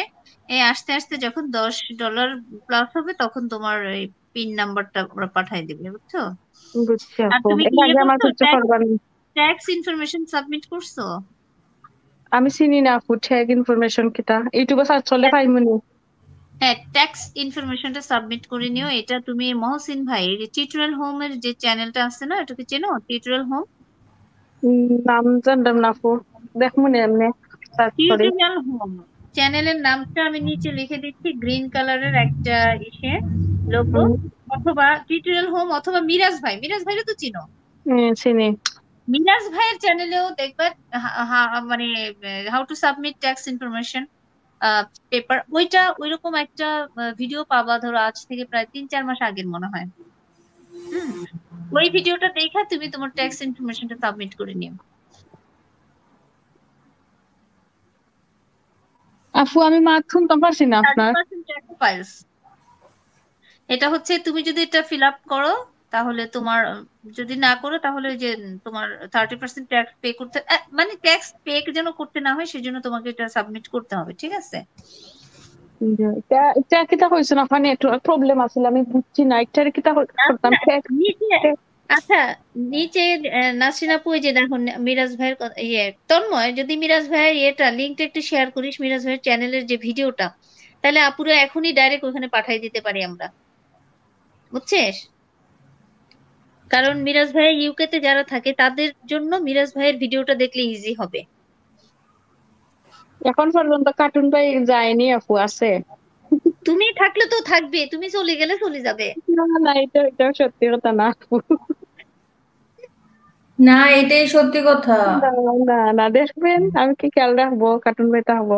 [SPEAKER 8] এই আস্তে আস্তে যখন দশ ডলার প্লাস হবে তখন তোমার এই পিন নাম্বারটা ওরা পাঠাই দিবে বুঝছ? আর তুমি
[SPEAKER 16] এর
[SPEAKER 8] ট্যাক্স ইনফরমেশন সাবমিট করছ?
[SPEAKER 16] আমি চিনি না আপু ট্যাগ ইনফরমেশন কিটা। ইউটিউবে সার্চ করলে পাইমুনি।
[SPEAKER 8] হ্যাঁ ট্যাক্স ইনফরমেশনটা সাবমিট করে নিও। এটা তুমি মহসিন ভাই যে টিউটোরিয়াল হোমের যে চ্যানেলটা আছে না এটাকে চেনো? টিউটোরিয়াল হোম
[SPEAKER 16] নাম জানতাম না আপু। দেখব না এমনি
[SPEAKER 8] টিউটোরিয়াল হোম চ্যানেলের নামটা আমি নিচে লিখে দিচ্ছি গ্রিন কালারের একটা ইসে লোগো অথবা টিউটোরিয়াল হোম অথবা মিরাজ ভাই মিরাজ ভাইরা তো চিনো?
[SPEAKER 16] চিনি।
[SPEAKER 8] মিনাজ ভাইয়ের চ্যানেলেও দেখবা মানে how to submit tax information paper ওইটা ওইরকম একটা ভিডিও পাবা ধরো আজ থেকে প্রায় তিন চার মাস আগের মনে হয়। হুম। ওই ভিডিওটা দেখা তুমি তোমার ট্যাক্স ইনফরমেশনটা সাবমিট করে নিও।
[SPEAKER 16] আপু আমি মাছ শুনতে পারছি না আপনার।
[SPEAKER 8] এটা হচ্ছে তুমি যদি এটা ফিল আপ করো তাহলে তোমার যদি না করো তাহলে যে তোমার থার্টি পার্সেন্ট ট্যাক্স পে করতে মানে ট্যাক্স পে যেন করতে না হয় সেজন্য তোমাকে এটা সাবমিট করতে হবে ঠিক আছে?
[SPEAKER 16] এটা কিতা হয়েছে না একটু প্রবলেম আছিল আমি বুঝছি না এটা কিতা করতাম?
[SPEAKER 8] আচ্ছা নিচে আহ, নাসরিন আপু যে দেখো মিরাজ ভাইয়ের ইয়ে তন্ময় যদি মিরাজ ভাইয়ের ইয়েটা লিঙ্কটা একটু শেয়ার করিস মিরাজ ভাইয়ের চ্যানেলের যে ভিডিওটা তাহলে আপুরা এখনই ডাইরেক্ট ওখানে পাঠিয়ে দিতে পারি আমরা। বুঝছিস? কারণ মিরাজ ভাই ইউকে তে যারা থাকে তাদের জন্য মিরাজ ভাইয়ের ভিডিওটা দেখলে ইজি হবে।
[SPEAKER 16] এখন পর্যন্ত কার্টুন ভাই যায়নি আপু আছে।
[SPEAKER 8] তুমি থাকলে তো থাকবে তুমি চলে গেলে চলে যাবে।
[SPEAKER 16] না না এটা এটা সত্যি কথা না
[SPEAKER 1] না এটাই সত্যি কথা।
[SPEAKER 16] না না দেখবেন আমি কি খেয়াল রাখব? কার্টুন ভাই তো হব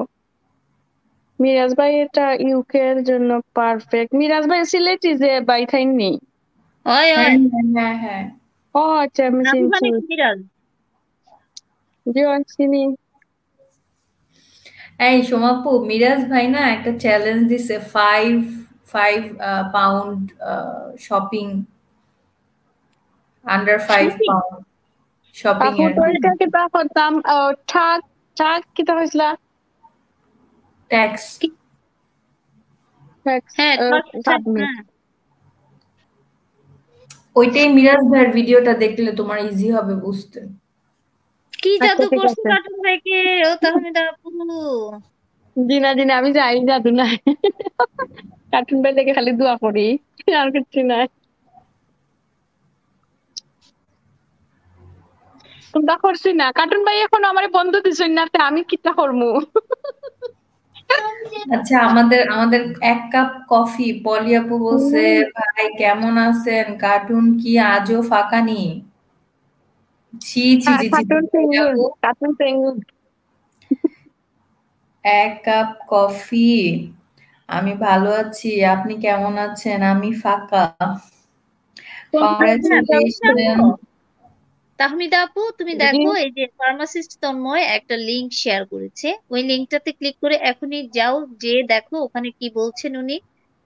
[SPEAKER 16] মিরাজ ভাই এটা ইউকে এর জন্য পারফেক্ট মিরাজ ভাই সিলেটি যে বাই থাইনি
[SPEAKER 8] ওই
[SPEAKER 1] হ্যাঁ
[SPEAKER 8] ওই
[SPEAKER 1] হ্যাঁ হ্যাঁ
[SPEAKER 16] ও আচ্ছা আমি চিনছি।
[SPEAKER 8] মানে মিরাজ?
[SPEAKER 16] জি চিনি।
[SPEAKER 1] এই সোমাপু মিরাজ ভাই না একটা চ্যালেঞ্জ দিছে five five pound
[SPEAKER 8] shopping
[SPEAKER 16] under five pound ঠাক ঠাক
[SPEAKER 1] ট্যাক্স। ওইটাই মিরাজ ভাইয়ের ভিডিওটা দেখলে তোমার ইজি হবে বুঝতে।
[SPEAKER 8] কি
[SPEAKER 16] আচ্ছা
[SPEAKER 8] জাদু করছ ভাইকে? ও তাহমিদা আপু
[SPEAKER 16] জি না জি না আমি যাই জাদু নাই কার্টুন ভাই দেখে খালি দোয়া করি আর কিছু নাই। তোমরা করছি না। কার্টুন ভাই এখন আমার বন্ধ দিছেন না আমি কিটা করমু?
[SPEAKER 1] আচ্ছা আমাদের আমাদের এক কাপ কফি। পলি আপু বলছে ভাই কেমন আছেন? কার্টুন কি আজও ফাঁকা নি? ছি ছি ছি
[SPEAKER 16] কার্টুন পেঙ্গুইন
[SPEAKER 1] এক কাপ কফি। আমি ভালো আছি। আপনি কেমন আছেন? আমি ফাঁকা। কংগ্রাচুলেশন
[SPEAKER 8] তাহমিদা আপু তুমি দেখো এই যে ফার্মাসিস্ট তন্ময় একটা লিংক শেয়ার করেছে। ওই লিংকটাতে ক্লিক করে এখনই যাও যে দেখো ওখানে কি বলছেন উনি।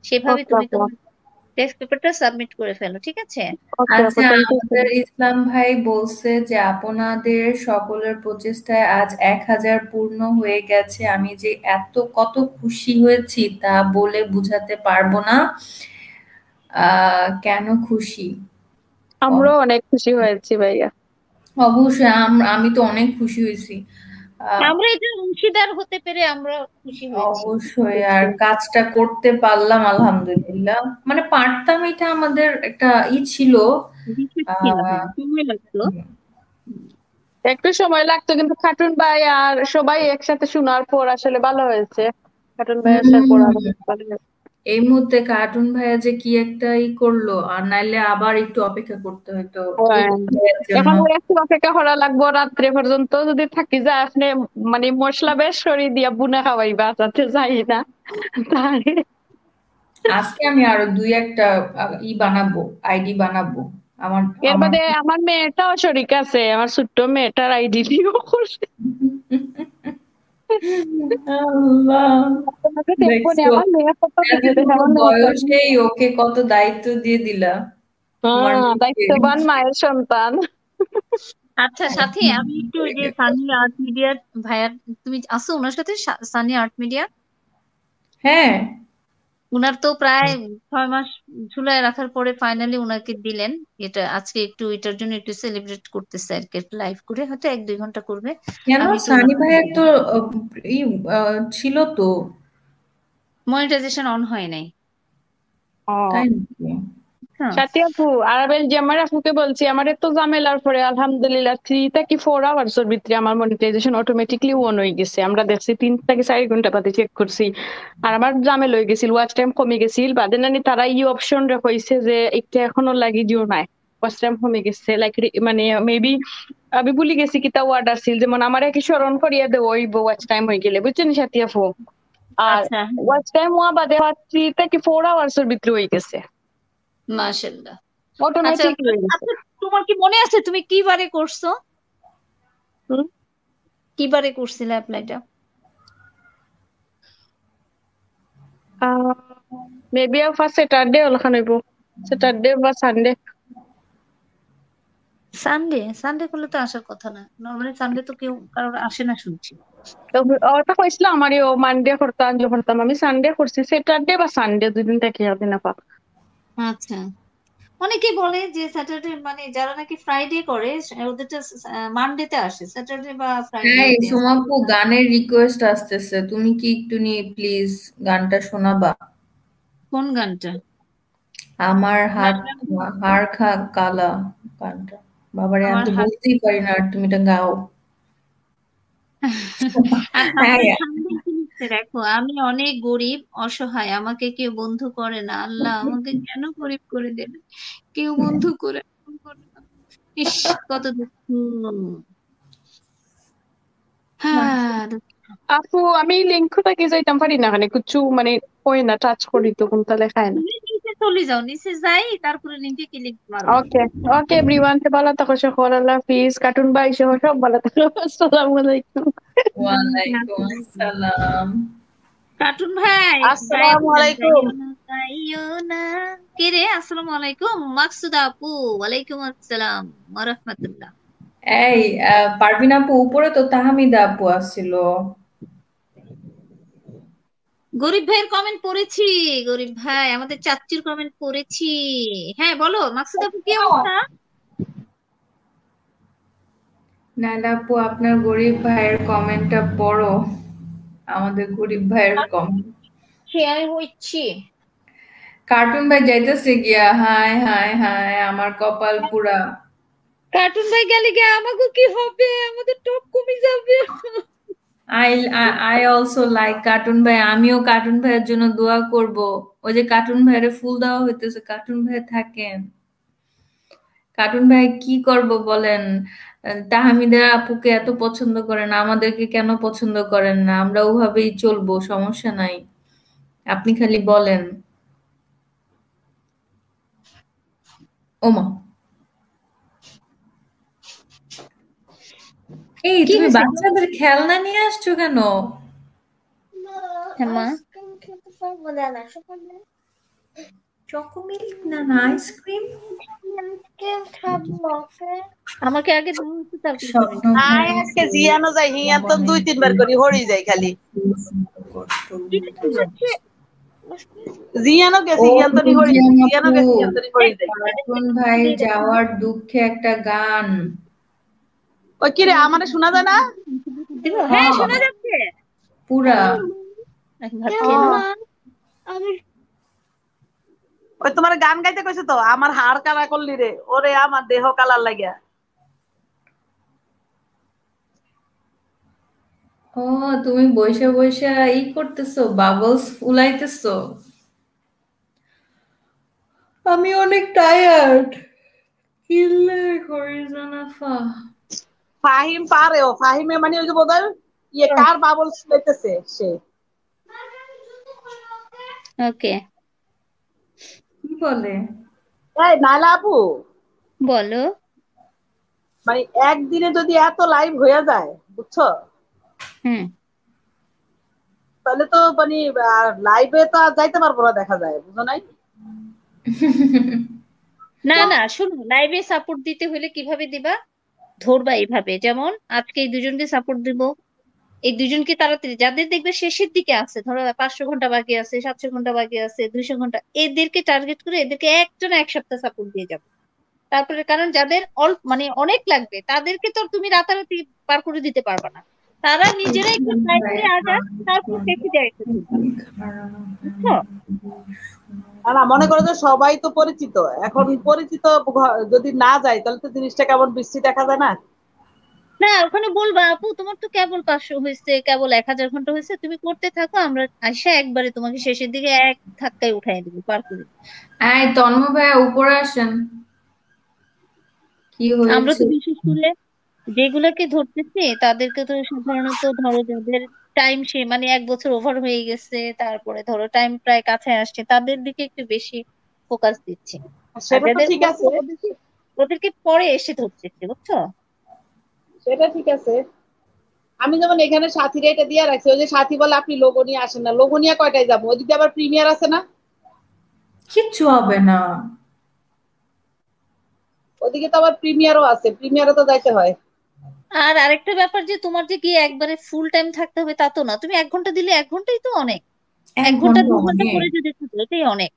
[SPEAKER 8] সেভাবে তুমি তোমার টেস্ট পেপারটা সাবমিট করে ফেলো ঠিক আছে?
[SPEAKER 1] আচ্ছা আমাদের ইসলাম ভাই বলছে যে আপনাদের সকলের প্রচেষ্টায় আজ এক হাজার পূর্ণ হয়ে গেছে। আমি যে এত কত খুশি হয়েছি তা বলে বুঝাতে পারব না। আহ কেন খুশি?
[SPEAKER 16] আমরাও অনেক খুশি হয়েছি ভাইয়া।
[SPEAKER 1] অবশ্যই আমি তো অনেক খুশি হয়েছি।
[SPEAKER 8] আমরা এটা অংশীদার হতে পেরে আমরা খুশি হয়েছি।
[SPEAKER 1] অবশ্যই আর কাজটা করতে পারলাম আলহামদুলিল্লাহ। মানে পারতাম এটা আমাদের একটা ই ছিল।
[SPEAKER 16] একটু সময় লাগতো কিন্তু খাটুন ভাই আর সবাই একসাথে শোনার পর আসলে ভালো হয়েছে। খাটুন ভাই আসার পর ভালো হয়েছে।
[SPEAKER 1] এই মুহূর্তে কার্টুন ভাইয়া যে কি একটা ই করল আর নাইলে আবার একটু অপেক্ষা করতে হতো
[SPEAKER 16] এখন একটু অপেক্ষা করা লাগবো রাত্রে পর্যন্ত যদি থাকি যায় আপনি মানে মশলা বেশ সরি দিয়া বুনা খাওয়াইবা যাতে যাই না। তাহলে
[SPEAKER 1] আজকে আমি আরও দুই একটা ই বানাবো আইডি বানাবো। আমার
[SPEAKER 16] এর বাদে আমার মেয়েটাও শরিক আছে আমার ছোট্ট মেয়েটার আইডি দিও *laughs*
[SPEAKER 1] বয়সেই ওকে কত দায়িত্ব দিয়ে দিলা। তোমার
[SPEAKER 16] হ্যাঁ দায়িত্ববান মায়ের সন্তান।
[SPEAKER 8] আচ্ছা সাথী আমি একটু যে সানি আর্ট মিডিয়ার ভাইয়ার তুমি আসো ওনার সাথে সানি আর্ট মিডিয়া?
[SPEAKER 1] হ্যাঁ।
[SPEAKER 8] উনার তো প্রায় ছয় মাস ঝুলায় রাখার পরে ফাইনালি উনাকে দিলেন। এটা আজকে একটু এটার জন্য একটু সেলিব্রেট করতেছে আর কি লাইভ করে। হয়তো এক দুই ঘণ্টা করবে।
[SPEAKER 1] কেন? সানি ভাইয়ের তো আহ, ছিল তো।
[SPEAKER 8] মনিটাইজেশন অন হয় নাই।
[SPEAKER 1] তাই নাকি?
[SPEAKER 16] সাথী আপু আর বেলজিয়ামের আপুকে বলছি আমার এত ঝামেলার পরে আলহামদুলিল্লাহ থ্রি থেকে ফোর আওয়ার্স এর ভিতরে আমার মনিটাইজেশন অটোমেটিকলি অন হয়ে গেছে। আমরা দেখছি তিন থেকে চার ঘণ্টা বাদে চেক করছি। আর আমার ঝামেলা হয়ে গেছিল ওয়াচ টাইম কমে গেছিল বাদে নানি তারা ই অপশন হয়েছে যে একটা এখনও লাগি দিও নাই। ওয়াচ টাইম কমে গেছে। লাইক মানে মেবি আমি ভুলে গেছি কিতা ওয়ার্ড আসছিল যেমন আমার একই স্মরণ করিয়া দেবো ওই ওয়াচ টাইম হয়ে গেলে। বুঝছেন সাথী আপু? আর
[SPEAKER 8] আচ্ছা।
[SPEAKER 16] ওয়াচ টাইম হওয়া বাদে থ্রি থেকে ফোর আওয়ার্স এর ভিতরে হয়ে গেছে।
[SPEAKER 8] মাশাআল্লাহ। আচ্ছা
[SPEAKER 16] অটোমেটিক
[SPEAKER 8] আচ্ছা তোমার কি মনে আছে তুমি কি বারে করছ?
[SPEAKER 16] হুম?
[SPEAKER 8] কি বারে করছিলে অ্যাপ্লাইটা
[SPEAKER 16] মেবি ফার্স্ট স্যাটারডে ওখানে হইব। স্যাটারডে বা সানডে
[SPEAKER 8] সানডে সানডে করলে তো আসার কথা না। নর্মালি সানডে তো কেউ কারোর আসে না শুনছি।
[SPEAKER 16] ওটা কইছিল আমারই ও মানডে করতাম যে করতাম। আমি সানডে করছি। স্যাটারডে বা সানডে দুই দিন থেকে দিন আপা
[SPEAKER 8] আচ্ছা। অনেকে বলে যে স্যাটারডে মানে যারা নাকি ফ্রাইডে করে ওদেরটা মানডেতে আসে। স্যাটারডে বা
[SPEAKER 1] হ্যাঁ
[SPEAKER 8] ফ্রাইডে
[SPEAKER 1] সোমাপু গানের রিকোয়েস্ট আসতেছে। তুমি কি একটু নিয়ে প্লিজ গানটা শোনাবা?
[SPEAKER 8] কোন গানটা?
[SPEAKER 1] আমার হাত হার খা কালা গানটা। বাবারে আমি তো বলতেই পারি না আর তুমি এটা গাও। *laughs*
[SPEAKER 8] দেখো আমি অনেক গরিব অসহায় আমাকে কেউ বন্ধু করে না। আল্লাহ আমাকে কেন গরিব করে দেবে? কেউ বন্ধু করে। ইস কত দুঃখ। হ্যাঁ
[SPEAKER 16] আপু আমি লিঙ্কটা কি যাইতাম পারি না মানে কিছু মানে কই না টাচ করি তো কোনটা লেখায় না।
[SPEAKER 8] চলে যাও নিচে যাই তারপরে লিঙ্কে ক্লিক মারো।
[SPEAKER 16] ওকে ওকে এভরিওয়ান ভালো থাকো সকল আল্লাহ হাফিজ। কার্টুন ভাই সহ সব ভালো থাকো। আসসালামু আলাইকুম।
[SPEAKER 1] ওয়ালাইকুম আসসালাম।
[SPEAKER 8] কার্টুন ভাই
[SPEAKER 13] আসসালামু আলাইকুম।
[SPEAKER 8] কে রে? আসসালামু আলাইকুম। মাকসুদা আপু ওয়ালাইকুম আসসালাম। ওয়া রাহমাতুল্লাহ।
[SPEAKER 1] এই পারভিন আপু উপরে তো তাহমিদা আপু আসছিল।
[SPEAKER 8] গরিব ভাইয়ের কমেন্ট পড়েছি। গরিব ভাই আমাদের চাচ্চির কমেন্ট পড়েছি। হ্যাঁ বলো মাকসুদা আপু কি অবস্থা?
[SPEAKER 1] নাইলা আপু আপনার গরিব ভাইয়ের কমেন্টটা পড়ো আমাদের গরিব ভাইয়ের কমেন্ট
[SPEAKER 8] শেয়ার হচ্ছে
[SPEAKER 1] কার্টুন ভাই যাইতেছে গিয়া। হাই হাই হাই আমার কপাল পুরা।
[SPEAKER 8] কার্টুন ভাই গেলে গিয়ে আমাকে কি হবে? আমাদের টপ কমে যাবে।
[SPEAKER 1] I I also like cartoon ভাই, আমিও কার্টুন ভাইয়ের জন্য দোয়া করব। ওই যে কার্টুন ভাইয়ের ফুল দেওয়া হইতেছে কার্টুন ভাই থাকেন। কার্টুন ভাই কি করব বলেন? তাহমিদের আপুকে এত পছন্দ করেন, আমাদেরকে কেন পছন্দ করেন না? আমরা ওভাবেই চলবো, সমস্যা নাই। আপনি খালি বলেন। ওমা। এই তুমি বাচ্চাদের খেলনা নিয়ে আসছো কেন?
[SPEAKER 8] হ্যাঁ মা।
[SPEAKER 1] চকোমিল্ক না না আইসক্রিম?
[SPEAKER 8] আমাকে আগে দাও একটু তারপরে
[SPEAKER 1] স্বপ্ন
[SPEAKER 8] খাবে।
[SPEAKER 13] আয় আজকে জিয়ানো যাই হিয়া তো দুই তিনবার করি হরি যাই খালি। জিয়ানো গেছি
[SPEAKER 1] ও
[SPEAKER 13] হরি
[SPEAKER 1] জিয়ানো
[SPEAKER 13] গেছি
[SPEAKER 1] আপু,
[SPEAKER 13] হরি যাই
[SPEAKER 1] ভাই যাওয়ার দুঃখে একটা গান।
[SPEAKER 13] ওই কি রে আমারে শোনা যায় না?
[SPEAKER 8] হ্যাঁ শোনা যাচ্ছে।
[SPEAKER 1] পুরা?
[SPEAKER 13] ওই তোমার গান গাইতে কইছে তো আমার হাড় কালা করলি রে। ওরে আমার দেহ কালার লাগিয়া।
[SPEAKER 1] ও তুমি বইসা বইসা ই করতেছো বাবলস ফুলাইতেছো। আমি অনেক টায়ার্ড কিল্লে হরিজানাফা
[SPEAKER 13] ফাহিম পারে ও ফাহিমে মানে ওই যে বোধহয় ইয়ে কার বাবল লইতেছে সে।
[SPEAKER 8] ওকে।
[SPEAKER 1] কি বলে?
[SPEAKER 13] এই নাইলা আপু।
[SPEAKER 8] বলো।
[SPEAKER 13] মানে একদিনে যদি এত লাইভ হয়ে যায় বুঝছ?
[SPEAKER 8] হুম।
[SPEAKER 13] তাহলে তো মানে লাইভে তো আর যাইতে পারব না দেখা যায় বুঝো নাই?
[SPEAKER 8] না না শোনো লাইভে সাপোর্ট দিতে হলে কীভাবে দিবা? ধরবা এইভাবে। যেমন আজকে এই দুজনকে সাপোর্ট দিব এই দুজনকে তাড়াতাড়ি যাদের দেখবে শেষের দিকে আছে ধরো পাঁচশো ঘণ্টা বাকি আছে সাতশো ঘণ্টা বাকি আছে দুইশো ঘণ্টা এদেরকে টার্গেট করে এদেরকে একজন এক সপ্তাহ সাপোর্ট দিয়ে যাবে। তারপরে কারণ যাদের অল্প মানে অনেক লাগবে তাদেরকে তো তুমি রাতারাতি পার করে দিতে পারবা না। তারা নিজেরা একটু ট্রাই করে আগান তারপর দেখে যায়। *laughs* বুঝছ?
[SPEAKER 17] না না মনে করো যে সবাই তো পরিচিত। এখন পরিচিত যদি না যায় তাহলে তো জিনিসটা কেমন বৃষ্টি দেখা যায় না?
[SPEAKER 8] না ওখানে বলবা আপু তোমার তো কেবল পাঁচশো হয়েছে কেবল এক হাজার ঘণ্টা হয়েছে তুমি করতে থাকো আমরা আইসা একবারে তোমাকে শেষের দিকে এক ধাক্কায় উঠাই দেবো পার করে।
[SPEAKER 1] এই তন্ম ভাইয়া উপরে আসেন। কি হয়েছে?
[SPEAKER 8] আমরা তো বিশেষ করে যেগুলোকে ধরতেছি তাদেরকে তো সাধারণত ধরো যাদের টাইম সে মানে এক বছর ওভার হয়ে গেছে তারপরে ধরো টাইম প্রায় কাছে আসছে তাদের দিকে একটু বেশি ফোকাস দিচ্ছি।
[SPEAKER 17] ঠিক আছে।
[SPEAKER 8] ওদেরকে ওদেরকে পরে এসে ধরতেছি বুঝছ?
[SPEAKER 17] সেটা ঠিক আছে। আমি যেমন এখানে সাথীরা এটা দিয়ে রাখছি ওই যে সাথী বলে আপনি লোগো নিয়ে আসেন না লোগো নিয়ে কয়টায় যাব? ওদিকে আবার প্রিমিয়ার আছে না?
[SPEAKER 1] কিচ্ছু হবে না।
[SPEAKER 17] ওদিকে তো আবার প্রিমিয়ারও আছে প্রিমিয়ারও তো যাইতে হয়।
[SPEAKER 8] আর আরেকটা ব্যাপার যে তোমার যে কি একবারে ফুল টাইম থাকতে হবে তা তো না। তুমি এক ঘণ্টা দিলে এক ঘন্টাই তো অনেক।
[SPEAKER 1] এক ঘণ্টা
[SPEAKER 8] দু ঘণ্টা
[SPEAKER 1] অনেক।
[SPEAKER 8] করে যদি থাকো এটাই অনেক।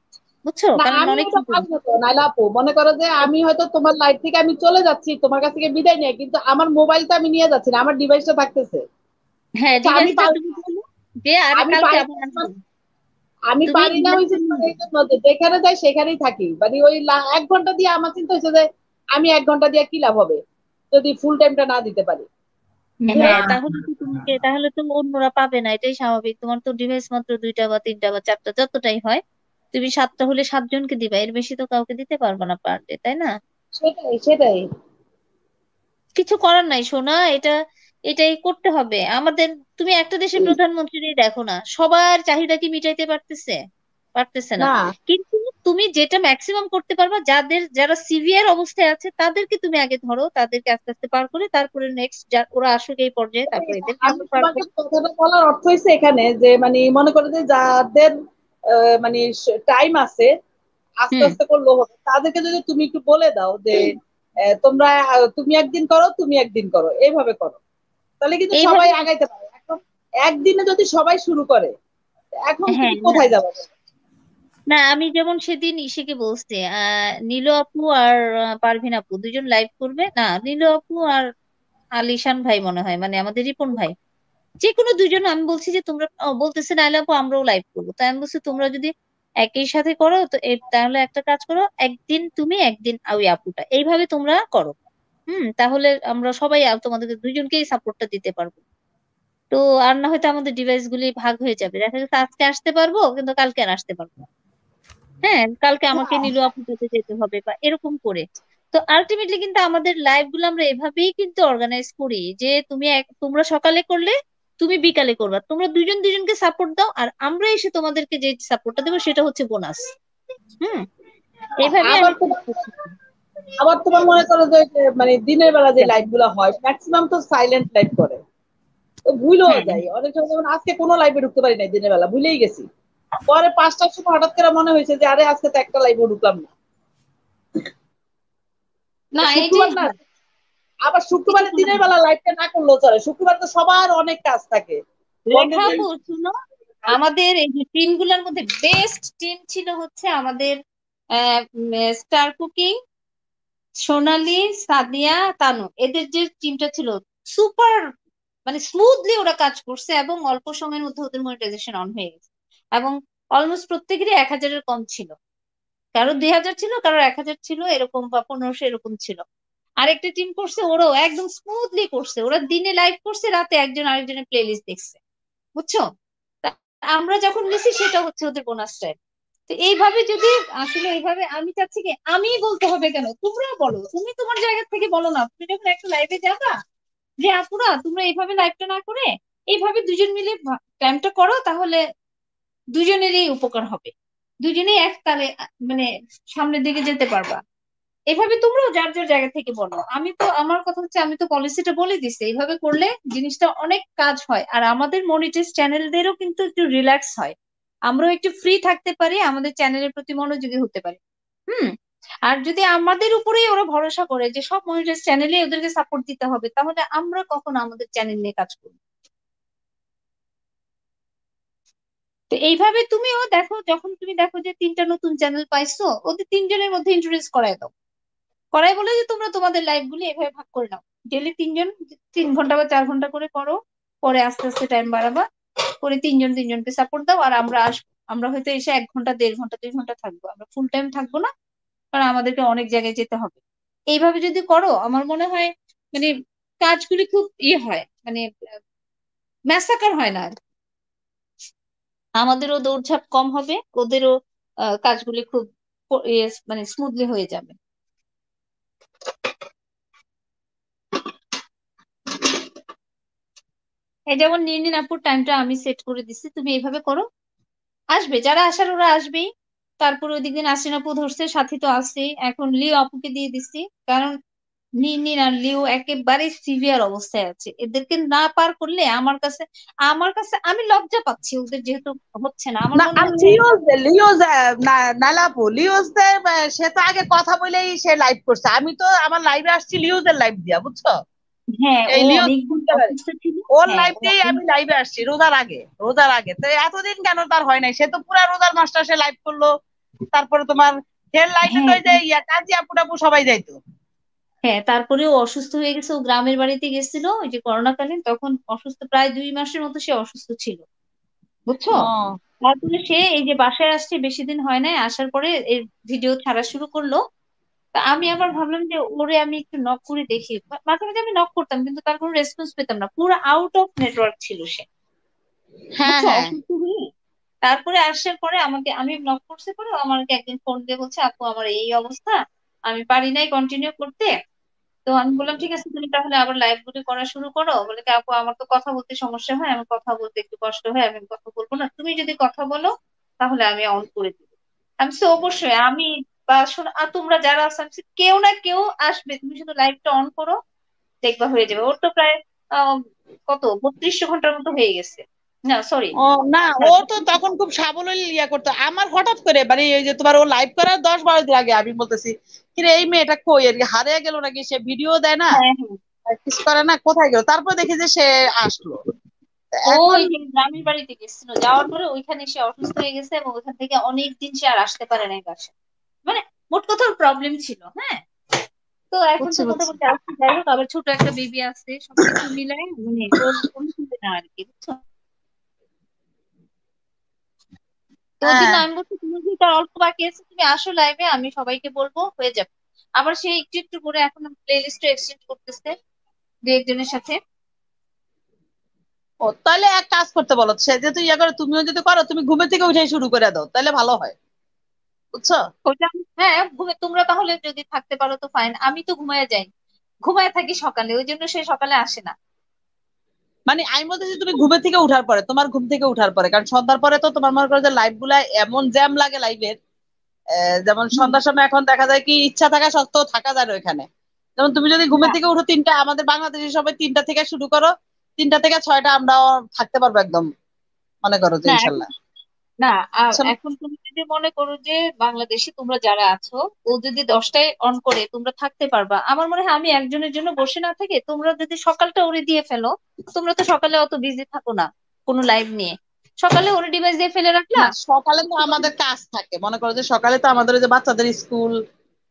[SPEAKER 8] বুঝছ? কারণ অনেক
[SPEAKER 17] ওটা নাইলা আপু মনে করো যে আমি হয়তো তোমার লাইফ থেকে আমি চলে যাচ্ছি তোমার কাছ থেকে বিদায় নিয়ে কিন্তু আমার মোবাইল তো আমি নিয়ে যাচ্ছি না আমার ডিভাইসটা থাকতেছে।
[SPEAKER 8] হ্যাঁ ডিভাইসটা তুমি যে আর
[SPEAKER 17] আমি
[SPEAKER 8] কালকে আবার
[SPEAKER 17] আমি পারি না জন্য যেখানে যাই সেখানেই থাকি। মানে ওই এক ঘণ্টা দিয়ে আমার চিন্তা হয়েছে যে আমি এক ঘণ্টা দিয়ে কি লাভ হবে? যদি ফুল টাইমটা না দিতে পারি।
[SPEAKER 8] তাহলে তো তোমাকে তাহলে তো অন্যরা পাবে না এটাই স্বাভাবিক। তোমার তো ডিভাইস মাত্র দুইটা বা তিনটা বা চারটা যতটাই হয় তুমি সাতটা হলে সাতজনকে দিবা এর বেশি তো কাউকে দিতে পারবে না পার ডে তাই না?
[SPEAKER 17] সেটাই সেটাই।
[SPEAKER 8] কিছু করার নাই সোনা এটা এটাই করতে হবে। আমাদের তুমি একটা দেশের প্রধানমন্ত্রী দেখো না সবার চাহিদা কি মিটাইতে পারতেছে? পারতেছে না। কিন্তু তুমি যেটা ম্যাক্সিমাম করতে পারবা যাদের যারা সিভিয়ার অবস্থায় আছে তাদেরকে তুমি আগে ধরো তাদেরকে আস্তে আস্তে পার করে তারপরে নেক্সট ওরা আসুক এই পর্যায়ে তারপরে
[SPEAKER 17] কথাটা বলার অর্থ হয়েছে এখানে যে মানে মনে করো যে যাদের মানে টাইম আছে আস্তে আস্তে করলেও হবে। তাদেরকে যদি তুমি একটু বলে দাও যে তোমরা তুমি একদিন করো তুমি একদিন করো এইভাবে করো। তাহলে কিন্তু সবাই আগাইতে পারে একদিনে যদি সবাই শুরু করে এখন
[SPEAKER 8] হ্যাঁ।
[SPEAKER 17] তুমি কোথায় যাবে
[SPEAKER 8] না, আমি যেমন সেদিন ইসেকে বলছি নীলু আপু আর পারভিন আপু দুজন লাইভ করবে। না, নীলু আপু আর আলিশান ভাই মনে হয় মানে আমাদের রিপন ভাই। যে কোনো দুজন আমি বলছি যে তোমরা বলতেছে নাইলে আপু আমরাও লাইভ করব। তাই আমি বলছি তোমরা যদি একই সাথে করো, তো তাহলে একটা কাজ করো, একদিন তুমি, একদিন ওই আপুটা। এইভাবে তোমরা করো। হুম, তাহলে আমরা সবাই তোমাদেরকে দুজনকেই সাপোর্টটা দিতে পারব। তো আর না হয়তো আমাদের ডিভাইস গুলি ভাগ হয়ে যাবে। দেখা গেছে আজকে আসতে পারব, কিন্তু কালকে আর আসতে পারব না। হ্যাঁ কালকে আমাকে নীলু আপুর সাথে যেতে হবে বা এরকম করে। তো আলটিমেটলি কিন্তু আমাদের লাইভগুলো আমরা এভাবেই কিন্তু অর্গানাইজ করি যে তুমি তোমরা সকালে করলে তুমি বিকালে করবা। তোমরা দুজন দুজনকে সাপোর্ট দাও আর আমরা এসে তোমাদেরকে যে সাপোর্টটা দেবো সেটা হচ্ছে বোনাস হুম? এইভাবে
[SPEAKER 17] আবার তোমার মনে করো যে যে মানে দিনের বেলা যে লাইভগুলো হয় ম্যাক্সিমাম তো সাইলেন্ট লাইভ করে। তো ভুলেও
[SPEAKER 8] হ্যাঁ।
[SPEAKER 17] যায়। অনেক সময় যেমন আজকে কোনো লাইভে ঢুকতে পারি নাই দিনের বেলা ভুলেই গেছি। পরে পাঁচটার সময় হঠাৎ করে মনে হয়েছে যে আরে আজকে তো একটা লাইভে ঢুকলাম না।
[SPEAKER 8] না
[SPEAKER 17] আবার শুক্রবারে দিনের বেলা লাইভটা না করলেও চলে। শুক্রবার তো সবার অনেক কাজ থাকে।
[SPEAKER 8] আমাদের এই যে টিমগুলোর মধ্যে বেস্ট টিম ছিল হচ্ছে আমাদের স্টার কুকিং সোনালি সাদিয়া তানু। এদের যে টিমটা ছিল সুপার মানে স্মুথলি ওরা কাজ করছে এবং অল্প সময়ের মধ্যে ওদের মনিটাইজেশন অন হয়ে গেছে। এবং অলমোস্ট প্রত্যেকেরই এক হাজারের কম ছিল। কারও দুই হাজার ছিল কারও এক হাজার ছিল, এরকম বা পনেরোশো এরকম ছিল। আরেকটা টিম করছে, ওরাও একদম স্মুথলি করছে। ওরা দিনে লাইভ করছে, রাতে একজন আরেকজনের প্লে লিস্ট দেখছে। বুঝছ? আমরা যখন নিছি, সেটা হচ্ছে ওদের বোনাস টাইম তো এইভাবে যদি, আসলে এইভাবে আমি চাচ্ছি কি আমি বলতে হবে কেন? তোমরা বলো। তুমি তোমার জায়গা থেকে বলো না। তুমি যখন একটা লাইভে যাবা, যে আপুরা, তোমরা এইভাবে লাইভটা না করে, এইভাবে দুজন মিলে টাইমটা করো, তাহলে দুজনেরই উপকার হবে। দুজনেই এক তালে মানে সামনের দিকে যেতে পারবা। এভাবে তোমরাও যার যার জায়গা থেকে বলো। আমি তো, আমার কথা হচ্ছে, আমি তো পলিসিটা বলে দিছি। এইভাবে করলে জিনিসটা অনেক কাজ হয়। আর আমাদের মনিটাইজ চ্যানেলদেরও কিন্তু একটু রিল্যাক্স হয়। আমরাও একটু ফ্রি থাকতে পারি, আমাদের চ্যানেলের প্রতি মনোযোগী হতে পারি। হুম? আর যদি আমাদের উপরেই ওরা ভরসা করে যে সব মনিটাইজ চ্যানেলে ওদেরকে সাপোর্ট দিতে হবে, তাহলে আমরা কখন আমাদের চ্যানেল নিয়ে কাজ করব তো এইভাবে তুমিও দেখো, যখন তুমি দেখো যে তিনটা নতুন চ্যানেল পাইছো, ওদের তিনজনের মধ্যে ইন্ট্রোডিউস করায় দাও। করাই বলে যে তোমরা তোমাদের লাইভ গুলি এভাবে ভাগ করে নাও। ডেলি তিনজন, তিন ঘণ্টা বা চার ঘণ্টা করে করো, পরে আস্তে আস্তে টাইম বাড়াবা, করে তিনজন তিনজনকে সাপোর্ট দাও, আর আমরা আসব আমরা হয়তো এসে এক ঘণ্টা, দেড় ঘণ্টা, দুই ঘণ্টা থাকব। আমরা ফুল টাইম থাকব না, কারণ আমাদেরকে অনেক জায়গায় যেতে হবে। এইভাবে যদি করো, আমার মনে হয় মানে কাজগুলি খুব ইয়ে হয় মানে ম্যাসাকার হয় না। আমাদেরও দৌড়ঝাঁপ কম হবে, ওদেরও কাজগুলি খুব ইয়ে মানে স্মুথলি হয়ে যাবে। এই যেমন নির্নিন আপুর টাইমটা আমি সেট করে দিচ্ছি তুমি এইভাবে করো। আসবে, যারা আসার ওরা আসবেই। তারপর ওইদিক দিন আসিন আপু ধরছে, সাথী তো আসছেই এখন লি আপুকে দিয়ে দিচ্ছি কারণ নির্নিন আর লিও একেবারে সিভিয়ার অবস্থায় আছে। এদেরকে না পার করলে আমার কাছে আমার কাছে আমি লজ্জা পাচ্ছি ওদের যেহেতু হচ্ছে না আমার
[SPEAKER 17] নালাপু লিওজ সে তো আগে কথা বলেই সে লাইভ করছে। আমি তো আমার লাইভে আসছি লিওজের লাইভ দিয়া বুঝছ?
[SPEAKER 8] হ্যাঁ
[SPEAKER 17] ওর
[SPEAKER 8] হ্যাঁ
[SPEAKER 17] আমি লাইভে আসছি রোজার আগে রোজার আগে। তো এতদিন কেন তার হয় নাই? সে তো পুরা রোজার মাস্টার সে লাইভ করল। তারপরে তোমার ফের লাইভে তো
[SPEAKER 8] হ্যাঁ
[SPEAKER 17] যে ইয়া কাজী সবাই যাইতো।
[SPEAKER 8] হ্যাঁ তারপরে ও অসুস্থ হয়ে গেছে। ও গ্রামের বাড়িতে গেছিল ওই যে করোনাকালীন তখন অসুস্থ প্রায় দুই মাসের মতো সে অসুস্থ ছিল। বুঝছ? তারপরে সে এই যে বাসায় আসছে বেশি দিন হয় নাই আসার পরে এর ভিডিও ছাড়া শুরু করল। তা আমি আবার ভাবলাম যে ওরে আমি একটু নক করে দেখি। মাঝে মাঝে আমি নক করতাম কিন্তু তার কোনো রেসপন্স পেতাম না। পুরো আউট অফ নেটওয়ার্ক ছিল সে।
[SPEAKER 17] হ্যাঁ হ্যাঁ।
[SPEAKER 8] হয়ে তারপরে আসার পরে আমাকে আমি নক করছে পরে আমাকে একদিন ফোন দিয়ে বলছে আপু আমার এই অবস্থা। আমি পারি নাই কন্টিনিউ করতে। তো আমি বললাম, ঠিক আছে, তুমি তাহলে আবার লাইভগুলো করা শুরু করো। বলে আপু, আমার তো কথা বলতে সমস্যা হয়, আমি কথা বলতে একটু কষ্ট হয়, আমি কথা বলব না। তুমি যদি কথা বলো, তাহলে আমি অন করে দিব। আমি তো অবশ্যই, আমি বা তোমরা যারা আছো, আমি কেউ না কেউ আসবে, তুমি শুধু লাইভটা অন করো, দেখবা হয়ে যাবে। ওর তো প্রায় কত, বত্রিশশো ঘণ্টার মতো হয়ে গেছে। না সরি
[SPEAKER 17] ও না ও তো তখন খুব সাবলীল ইয়া করতো। আমার হঠাৎ করে মানে এই যে তোমার ও লাইভ করার দশ বারো দিন আগে আমি বলতেছি কিরে এই মেয়েটা কই? আর কি হারিয়ে গেল নাকি? সে ভিডিও দেয় না?
[SPEAKER 8] হ্যাঁ হ্যাঁ।
[SPEAKER 17] করে না? কোথায় গেল? তারপর দেখি যে সে আসলো।
[SPEAKER 8] ওই গ্রামের বাড়িতে গেছিল। যাওয়ার পরে ওইখানে সে অসুস্থ হয়ে গেছে এবং ওইখান থেকে অনেক দিন সে আর আসতে পারে নাই বাসায়। মানে মোট কথা প্রবলেম ছিল হ্যাঁ? তো এখন তো
[SPEAKER 17] বুঝছি
[SPEAKER 8] মোটামুটি আছে যাই হোক আবার ছোট একটা বেবি আছে সবকিছু মিলাই মানে আর কি বুঝছ? তো ওর জন্য
[SPEAKER 17] হ্যাঁ
[SPEAKER 8] আমি বলছি তুমি যেটা অল্প বাকি আছে তুমি আসো লাইভে আমি সবাইকে বলব হয়ে যাবে। আবার সে একটু একটু করে এখন প্লে লিস্টে এক্সচেঞ্জ করতেছে দু একজনের সাথে।
[SPEAKER 17] ও তাহলে এক কাজ করতে বলো সে যেহেতু ইয়া করে তুমিও যদি করো তুমি ঘুমে থেকে উঠে শুরু করে দাও তাহলে ভালো হয়। বুঝছ?
[SPEAKER 8] ওইটা হ্যাঁ ঘুমে তোমরা তাহলে যদি থাকতে পারো তো ফাইন আমি তো ঘুমায় যাই। ঘুমায় থাকি সকালে ওই জন্য সে সকালে আসে না।
[SPEAKER 17] মানে আমি বলতেছি তুমি ঘুমে থেকে উঠার পরে তোমার ঘুম থেকে উঠার পরে কারণ সন্ধ্যার পরে তো তোমার মনে করো যে লাইভগুলা এমন জ্যাম লাগে লাইভের যেমন সন্ধ্যার সময় এখন দেখা যায় কি ইচ্ছা থাকা সত্ত্বেও থাকা যায় না ওইখানে। যেমন তুমি যদি ঘুমে থেকে উঠো তিনটা আমাদের বাংলাদেশে সবাই তিনটা থেকে শুরু করো তিনটা থেকে ছয়টা আমরাও থাকতে পারব একদম মনে করো যে ইনশাল্লাহ।
[SPEAKER 8] না আ-
[SPEAKER 17] বুঝছ না?
[SPEAKER 8] এখন তুমি যদি মনে করো যে বাংলাদেশে তোমরা যারা আছো ও যদি দশটায় অন করে তোমরা থাকতে পারবা। আমার মনে হয় আমি একজনের জন্য বসে না থেকে তোমরা যদি সকালটা ওরে দিয়ে ফেলো তোমরা তো সকালে অত বিজি থাকো না কোনো লাইভ নিয়ে। সকালে ওরে ডিভাইস দিয়ে ফেলে রাখলা?
[SPEAKER 17] সকালে তো আমাদের কাজ থাকে। মনে করো যে সকালে তো আমাদের ওই যে বাচ্চাদের স্কুল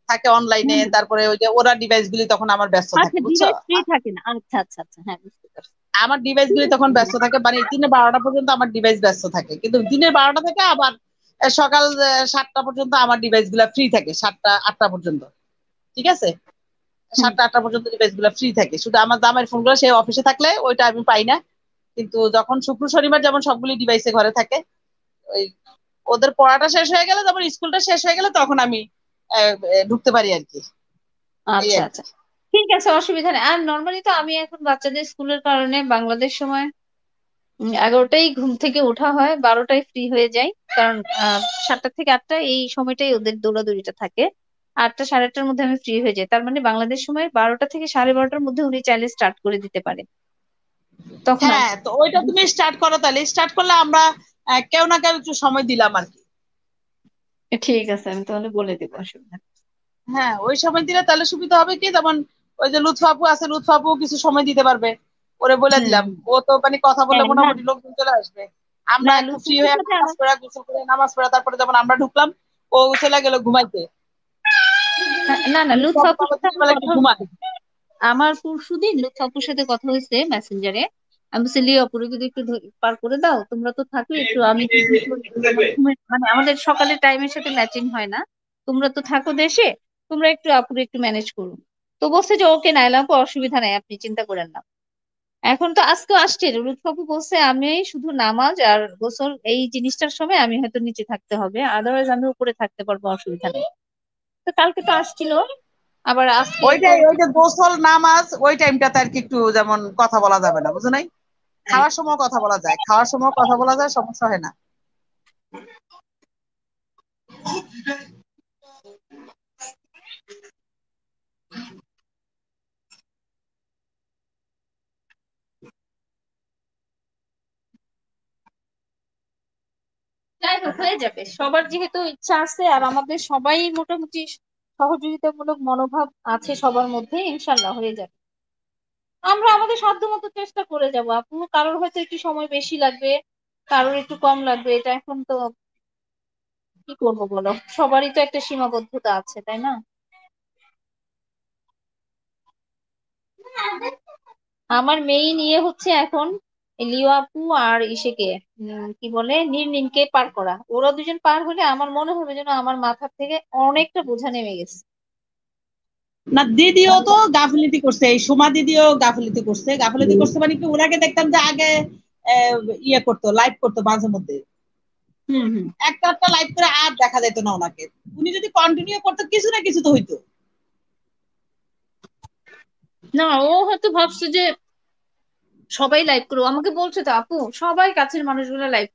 [SPEAKER 17] থাকে অনলাইনে তারপরে ওই যে ওরা ডিভাইস গুলি তখন আমার ব্যস্ত
[SPEAKER 8] আচ্ছা
[SPEAKER 17] থাকে বুঝছ?
[SPEAKER 8] ফ্রি থাকে না। আচ্ছা আচ্ছা আচ্ছা হ্যাঁ বুঝতে পারছি।
[SPEAKER 17] আমার ডিভাইস গুলি তখন ব্যস্ত থাকে। মানে দিনে বারোটা পর্যন্ত আমার ডিভাইস ব্যস্ত থাকে। কিন্তু দিনের বারোটা থেকে আবার সকাল সাতটা পর্যন্ত আমার ডিভাইসগুলা ফ্রি থাকে সাতটা আটটা পর্যন্ত। ঠিক আছে? সাতটা আটটা পর্যন্ত ডিভাইসগুলা ফ্রি থাকে। শুধু আমার দামের ফোনগুলো সে অফিসে থাকলে ওইটা আমি পাই না। কিন্তু যখন শুক্র শনিবার যেমন সবগুলি ডিভাইসে ঘরে থাকে ওই ওদের পড়াটা শেষ হয়ে গেলে যেমন স্কুলটা শেষ হয়ে গেলে তখন আমি ঢুকতে পারি আর কি।
[SPEAKER 8] আচ্ছা আচ্ছা। ঠিক আছে অসুবিধা নেই। আর নর্মালি তো আমি এখন বাচ্চাদের স্কুলের কারণে বাংলাদেশ সময় উম, এগারোটায় ঘুম থেকে ওঠা হয় বারোটায় ফ্রি হয়ে যায় কারণ আহ, সাতটা থেকে আটটা এই সময়টাই ওদের দৌড়াদৌড়িটা থাকে। আটটা সাড়ে আটটার মধ্যে আমি ফ্রি হয়ে যাই। তার মানে বাংলাদেশ সময় বারোটা থেকে সাড়ে বারোটার মধ্যে উনি চাইলে স্টার্ট করে দিতে পারে তখন
[SPEAKER 17] হ্যাঁ তো ওইটা তুমি স্টার্ট করো তাহলে। স্টার্ট করলে আমরা কেউ না কেউ একটু সময় দিলাম আর কি।
[SPEAKER 8] ঠিক আছে আমি তাহলে বলে দেবো অসুবিধা নেই।
[SPEAKER 17] হ্যাঁ ওই সময় দিলে তাহলে সুবিধা হবে কি? যেমন ওই যে লুৎফা আপু আছে লুৎফা আপু কিছু সময় দিতে পারবে। ওরে বলে দিলাম। ও তো মানে কথা বললে
[SPEAKER 8] হ্যাঁ
[SPEAKER 17] মোটামুটি লোকজন চলে আসবে। আমরা
[SPEAKER 8] না
[SPEAKER 17] ফ্রি হয়ে নামাজ পড়া গোসল করে নামাজ পড়া তারপরে যেমন আমরা ঢুকলাম ও চলে গেল ঘুমাইতে।
[SPEAKER 8] না না লুৎফাপুর আমার
[SPEAKER 17] বেলা ঘুমায়।
[SPEAKER 8] পরশুদিন লুৎফাপুর সাথে কথা হয়েছে মেসেঞ্জারে। আমি বলছি লিও যদি একটু পার করে দাও তোমরা তো থাকো একটু আমি মানে আমাদের সকালের টাইমের সাথে ম্যাচিং হয় না। তোমরা তো থাকো দেশে তোমরা একটু আপুরে একটু ম্যানেজ করো। তো বলছে যে, ওকে নাইলে, আপু, অসুবিধা নাই, আপনি চিন্তা করেন না। এখন তো আজকে আসছে লুৎফু বলছে, আমি শুধু নামাজ আর গোসল, এই জিনিসটার সময় আমি হয়তো নিচে থাকতে হবে আদারওয়াইজ আমি উপরে থাকতে পারব, অসুবিধা নেই। তো কালকে তো আসছিল, আবার
[SPEAKER 17] ওইটাই ওই যে গোসল, নামাজ, ওই টাইমটাতে আর কি একটু যেমন কথা বলা যাবে না, বুঝো নাই? খাওয়ার সময় কথা বলা যায়, খাওয়ার সময় কথা বলা যায়, সমস্যা হয় না।
[SPEAKER 8] যাই হোক, হয়ে যাবে। সবার যেহেতু ইচ্ছা আছে, আর আমাদের সবাই মোটামুটি সহযোগিতামূলক মনোভাব আছে সবার মধ্যে, ইনশাল্লাহ হয়ে যাবে। আমরা আমাদের সাধ্যমতো চেষ্টা করে যাব। আপু, কারোর হয়তো একটু সময় বেশি লাগবে, কারোর একটু কম লাগবে, এটা এখন তো কি করব বলো? সবারই তো একটা সীমাবদ্ধতা আছে, তাই না? আমার মেইন ইয়ে হচ্ছে এখন লিও আপু আর ইসেকে কি বলে নির্নিনকে পার করা। ওরা দুজন পার হলে আমার মনে হবে যেন আমার মাথার থেকে অনেকটা বোঝা নেমে গেছে।
[SPEAKER 17] না দিদিও তো গাফিলতি করছে এই সোমা দিদিও গাফিলতি করছে। গাফিলতি করছে মানে কি ওনাকে দেখতাম যে আগে ইয়ে করতো লাইভ করতো মাঝে মধ্যে। একটা একটা লাইভ করে আর দেখা যেত না ওনাকে। উনি যদি কন্টিনিউ করতো কিছু না কিছু তো হইতো।
[SPEAKER 8] না ও হয়তো ভাবছে যে সবাই লাইভ করো আমাকে বলছে তো, আপু, সবাই কাছের মানুষগুলো লাইভ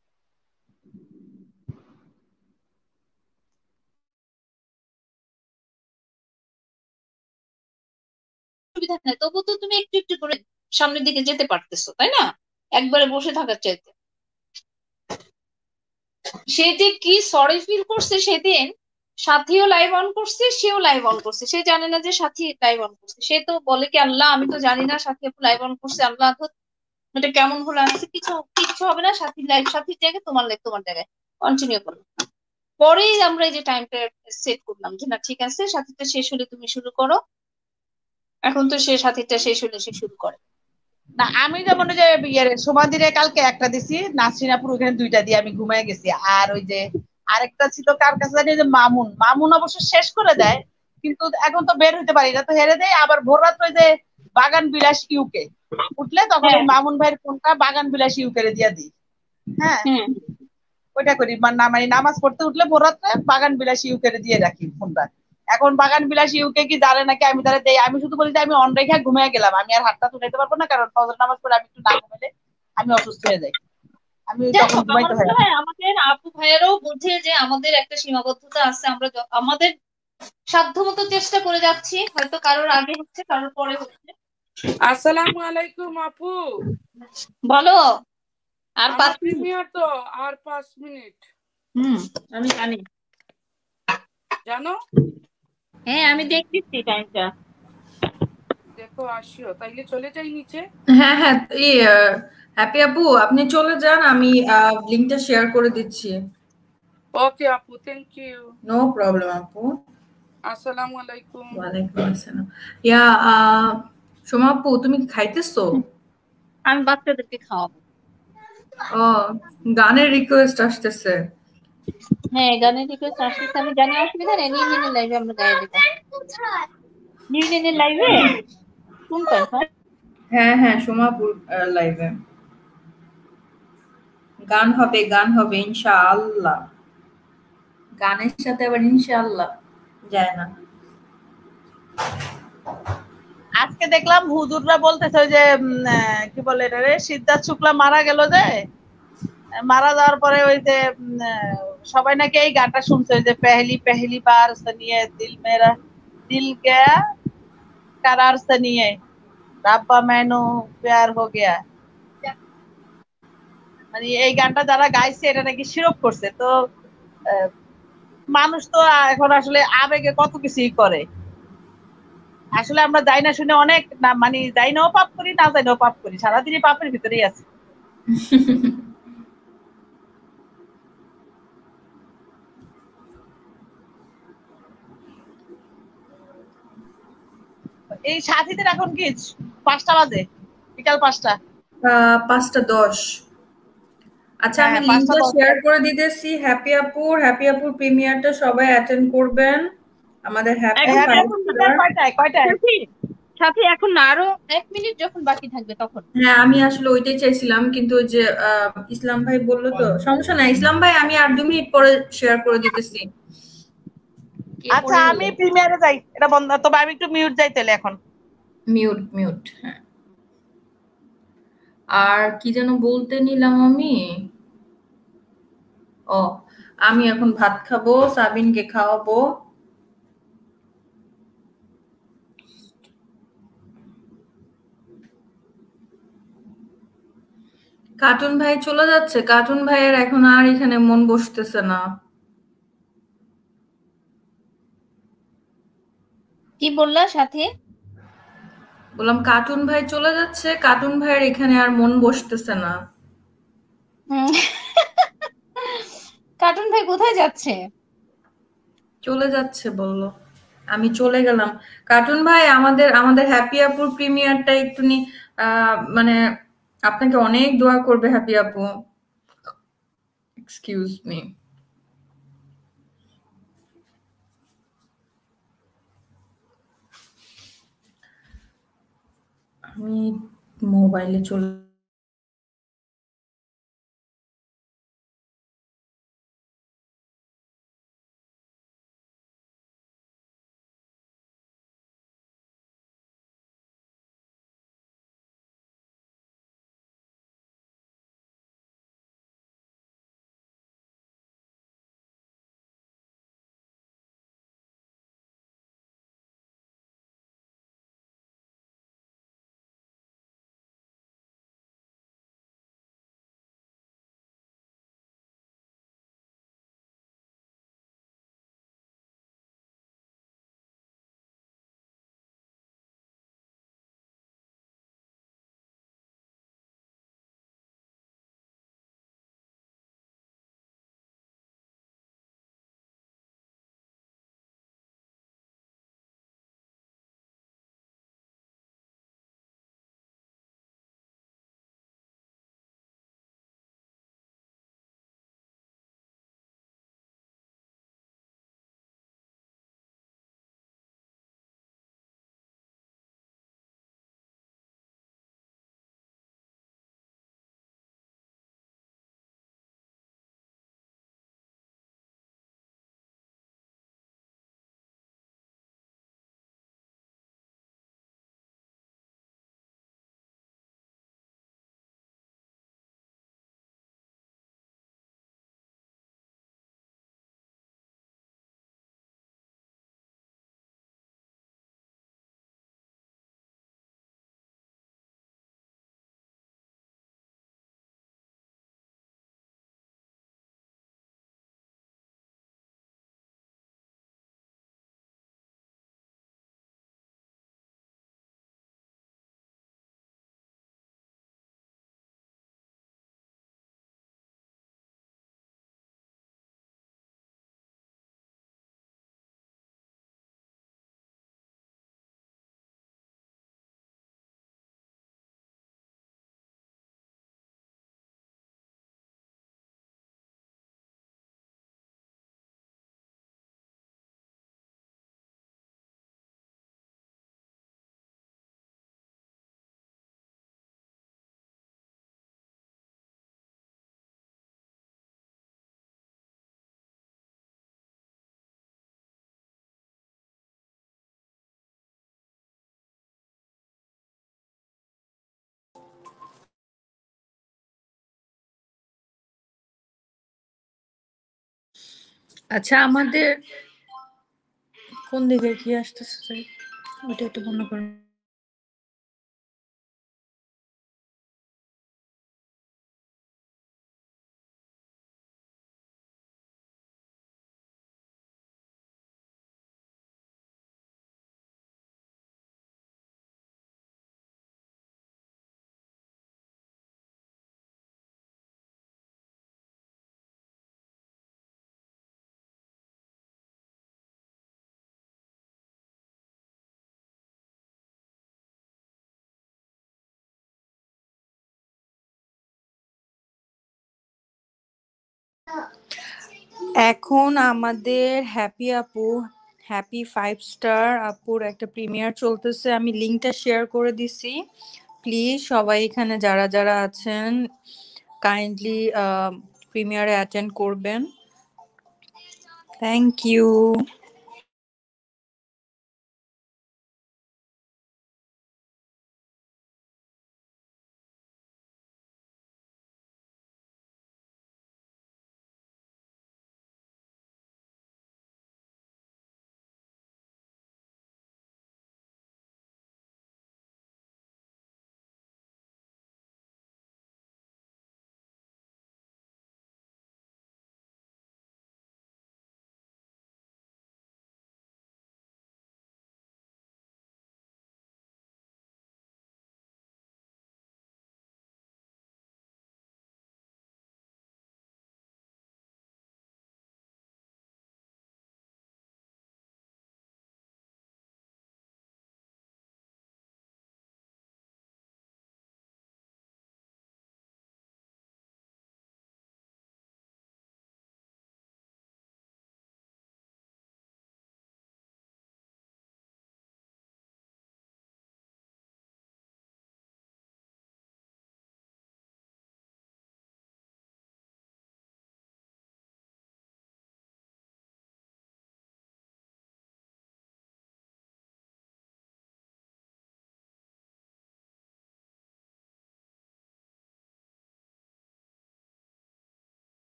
[SPEAKER 8] সুবিধা তবু তো তুমি একটু একটু করে সামনের দিকে যেতে পারতেছো, তাই না? একবারে বসে থাকার চাইতে। সে যে কি সরি ফিল করছে সেদিন, সাথীও লাইভ অন করছে, সেও লাইভ অন করছে। সে জানে না যে সাথী লাইভ অন করছে। সে তো বলে কি, আল্লাহ, আমি তো জানি না সাথী লাইভ অন করছে। আল্লাহ এটা কেমন হলো? আমি কিছু কিচ্ছু হবে না, সাথীর লাইভ সাথীর জায়গায়, তোমার লাইভ তোমার জায়গায়। কন্টিনিউ করো। পরেই আমরা এই যে টাইমটা সেট করলাম যে, না, ঠিক আছে সাথীটা শেষ হলে তুমি শুরু করো। এখন তো সে সাথীটা শেষ হলে সে শুরু করে।
[SPEAKER 17] না, আমি যেমন যে সোমাদিরে কালকে একটা দিছি, নাসরিনাপুর ওখানে দুইটা দিয়ে আমি ঘুমায় গেছি। আর ওই যে আরেকটা ছিল কার কাছে জানি যে মামুন। মামুন অবশ্য শেষ করে দেয়, কিন্তু এখন তো বের হইতে পারি না। তো হেরে দেয়, আবার ভোর রাত ওই যে বাগান বিলাস ইউকে। উঠলে তখন ওই মামুন ভাইয়ের ফোনটা বাগান বিলাস ইউকে দিয়ে দিই। হ্যাঁ? ওইটা করি। মানে নামাজ পড়তে উঠলে ভোর রাত্রে বাগান বিলাস ইউকে দিয়ে রাখি ফোনটা। এখন বাগান বিলাস ইউকে কি জানে নাকি আমি তারা দেই? আমি শুধু বলি যে আমি অন রেখে ঘুমিয়ে গেলাম। আমি আর হাতটা তুলাইতে পারব না কারণ ফজর নামাজ পড়ে আমি একটু না ঘুমাইলে আমি অসুস্থ হয়ে যাই। আমি তখন ঘুমাইতে হয়।
[SPEAKER 8] হয় আমাদের আপু ভাইয়েরাও বোঝে যে আমাদের একটা সীমাবদ্ধতা আছে। আমরা আমাদের সাধ্যমতো চেষ্টা করে যাচ্ছি। হয়তো কারোর আগে হচ্ছে কারোর পরে হচ্ছে।
[SPEAKER 15] আসসালামু আলাইকুম আপু।
[SPEAKER 8] বলো আর পাঁচ মিনিট।
[SPEAKER 15] প্রিমিয়ার তো আর পাঁচ মিনিট।
[SPEAKER 8] হুম আমি জানি।
[SPEAKER 15] জানো?
[SPEAKER 8] হ্যাঁ আমি দেখতেছি টাইমটা
[SPEAKER 15] দেখো আসিও। তাইলে চলে যাই নিচে।
[SPEAKER 1] হ্যাঁ হ্যাঁ এই হ্যাপি আপু আপনি চলে যান আমি লিংকটা শেয়ার করে দিচ্ছি।
[SPEAKER 15] ওকে আপু থ্যাংক ইউ
[SPEAKER 1] নো প্রবলেম আপু।
[SPEAKER 15] আসসালামু আলাইকুম।
[SPEAKER 1] ওয়ালাইকুম আসসালাম। ইয়া আহ, সোমা আপু তুমি খাইতেছো?
[SPEAKER 8] আমি বাচ্চাদেরকে খাওয়াবো।
[SPEAKER 1] ও গানের রিকোয়েস্ট আসতেছে।
[SPEAKER 8] হ্যাঁ গানের রিকোয়েস্ট আসতেছে। আমি জানি অসুবিধা নেই নিয়ে নিয়ে লাইভে আমরা গায়ে দেবো। নিয়ে নিয়ে লাইভে কোনটা হ্যাঁ
[SPEAKER 1] হ্যাঁ হ্যাঁ সোমাপুর লাইভে গান হবে গান হবে ইনশাআল্লাহ। গানের সাথে আবার ইনশাআল্লাহ যায় না।
[SPEAKER 17] আজকে দেখলাম হুজুররা বলতেছে যে কি বলে এটা রে, সিদ্ধার্থ শুক্লা মারা গেল যে? মারা যাওয়ার পরে ওই যে সবাই নাকি এই গানটা শুনছে যে পেহলি পেহলি বার সনিয়ে দিল মেরা দিল গয়া কারার সনিয়ে রাব্বা মেনু প্যার হো গয়া। মানে এই গানটা যারা গাইছে, এটা নাকি শিরোপ করছে। তো মানুষ তো এখন আসলে আবেগে কত কিছুই করে। আসলে আমরা যাই না শুনে অনেক না মানে যাই নাও পাপ করি না যাই নাও পাপ করি সারাদিনই পাপের ভিতরেই আছি। এই সাথীদের এখন কি পাঁচটা বাজে? বিকাল পাঁচটা।
[SPEAKER 1] পাঁচটা দশ। আচ্ছা আমি
[SPEAKER 17] হ্যাঁ,
[SPEAKER 1] লিঙ্কটা শেয়ার করে দিতেছি। হ্যাপি আপুর হ্যাপি আপুর প্রিমিয়ারটা সবাই অ্যাটেন্ড করবেন। আমাদের
[SPEAKER 17] হ্যাঁ,
[SPEAKER 8] সাথী এখন আরও এক মিনিট যখন বাকি থাকবে তখন।
[SPEAKER 1] হ্যাঁ আমি আসলে ওইটাই চাইছিলাম কিন্তু যে আহ, ইসলাম ভাই বলল তো সমস্যা নাই। ইসলাম ভাই আমি আর দু মিনিট পরে শেয়ার করে দিতেছি।
[SPEAKER 17] আচ্ছা আমি প্রিমিয়ারে যাই এটা বন্ধ তবে আমি একটু মিউট যাই তাহলে এখন।
[SPEAKER 1] মিউট মিউট হ্যাঁ। আর কি যেন বলতে নিলাম আমি? ও আমি এখন ভাত খাব সাবিনকে খাওয়াবো। কার্টুন ভাই চলে যাচ্ছে কার্টুন ভাইয়ের এখন আর এখানে মন বসতেছে না।
[SPEAKER 8] কি বললা সাথী?
[SPEAKER 1] বললাম কার্টুন ভাই চলে যাচ্ছে কার্টুন ভাইয়ের এখানে আর মন বসতেছে না।
[SPEAKER 8] কার্টুন ভাই কোথায় যাচ্ছে?
[SPEAKER 1] চলে যাচ্ছে বলল। আমি চলে গেলাম। কার্টুন ভাই আমাদের আমাদের হ্যাপি আপুর প্রিমিয়ারটা একটু নি আহ, মানে আপনাকে অনেক দোয়া করবে হ্যাপি আপু। এক্সকিউজ মি আমি মোবাইলে চলে আচ্ছা আমাদের কোন দিকে কি আসতেছে? ওইটা একটু বন্ধ করুন। এখন আমাদের হ্যাপি আপু হ্যাপি ফাইভ স্টার আপুর একটা প্রিমিয়ার চলতেছে। আমি লিঙ্কটা শেয়ার করে দিছি। প্লিজ সবাই এখানে যারা যারা আছেন কাইন্ডলি প্রিমিয়ারে অ্যাটেন্ড করবেন। থ্যাংক ইউ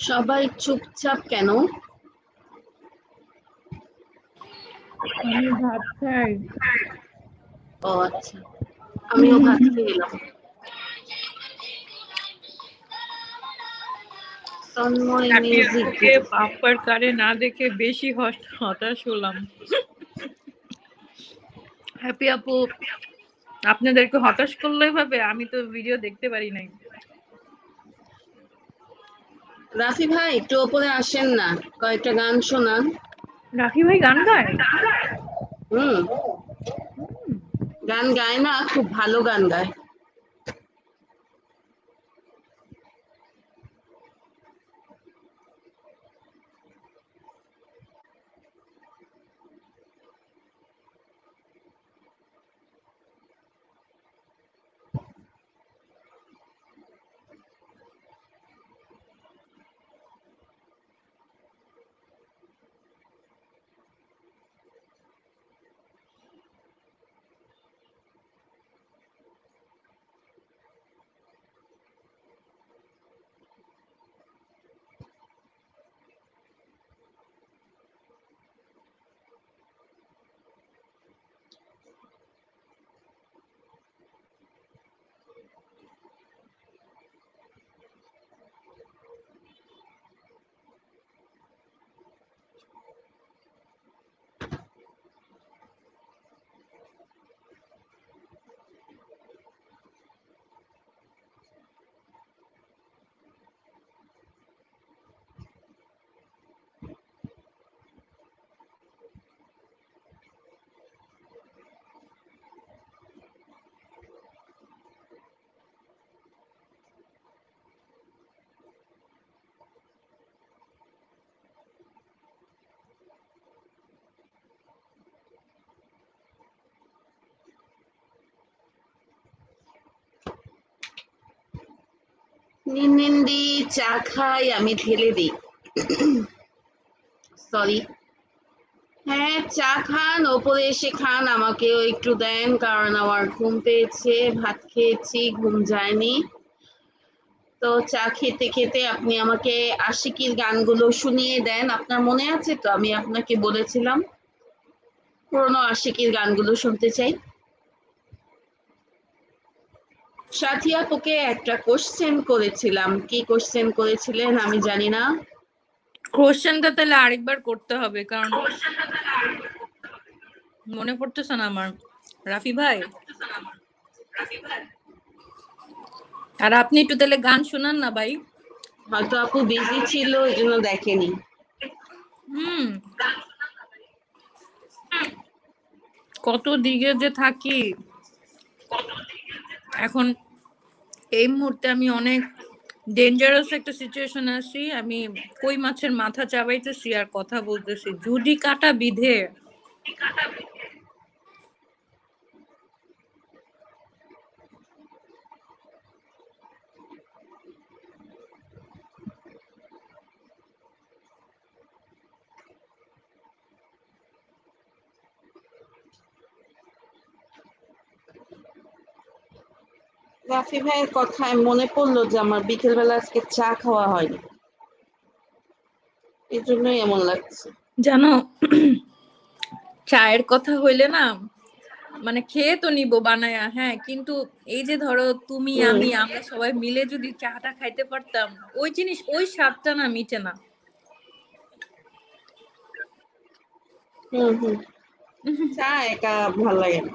[SPEAKER 7] সবাই চুপচাপ কেন?
[SPEAKER 1] আমি ভাত খাই।
[SPEAKER 7] ও আচ্ছা। আমিও ভাত খেয়ে এলাম তন্ময় মিউজিক
[SPEAKER 1] কারে না দেখে বেশি হতাশ হলাম। হ্যাপি আপু আপনাদেরকে হতাশ করল এভাবে আমি তো ভিডিও দেখতে পারি নাই।
[SPEAKER 7] রাফি ভাই একটু ওপরে আসেন না কয়েকটা গান শোনান।
[SPEAKER 1] রাফি ভাই গান গায়?
[SPEAKER 7] হুম। গান গায় না খুব ভালো গান গায়। নিন্দি চা খাই, আমি ঢেলে দিই। সরি হ্যাঁ চা খান, ওপরে এসে খান, আমাকেও একটু দেন, কারণ আমার ঘুম পেয়েছে, ভাত খেয়েছি, ঘুম যায়নি। তো চা খেতে খেতে আপনি আমাকে আশিকির গানগুলো শুনিয়ে দেন, আপনার মনে আছে তো? আমি আপনাকে বলেছিলাম। পুরোনো আশিকির গানগুলো শুনতে চাই। সাথী আপুকে একটা কোশ্চেন করেছিলাম। কি কোশ্চেন করেছিলেন আমি জানি না।
[SPEAKER 1] কোশ্চেনটা তাহলে আরেকবার করতে হবে কারণ মনে পড়তেছে না আমার। রাফি ভাই? আর আপনি একটু তাহলে গান শোনান না ভাই।
[SPEAKER 7] হয়তো আপু বিজি ছিল এই জন্য দেখেনি।
[SPEAKER 1] হুম। কত দিকে যে থাকি। এখন এই মুহূর্তে আমি অনেক ডেঞ্জারাস একটা সিচুয়েশন আছি। আমি কই মাছের মাথা চাবাইতেছি আর কথা বলতেছি। জুডি কাটা বিধে
[SPEAKER 7] রাফি ভাইয়ের কথায় মনে পড়ল যে আমার বিকেলবেলা আজকে চা খাওয়া হয়নি। এই জন্যই এমন লাগছে।
[SPEAKER 1] জানো চায়ের কথা হইলে না মানে খেয়ে তো নিব বানায়া হ্যাঁ কিন্তু এই যে ধরো তুমি আমি আমরা সবাই মিলে যদি চাটা খাইতে পারতাম ওই জিনিস ওই স্বাদটা না মিটে না।
[SPEAKER 7] হুম হুম। চা একা ভালো লাগে না।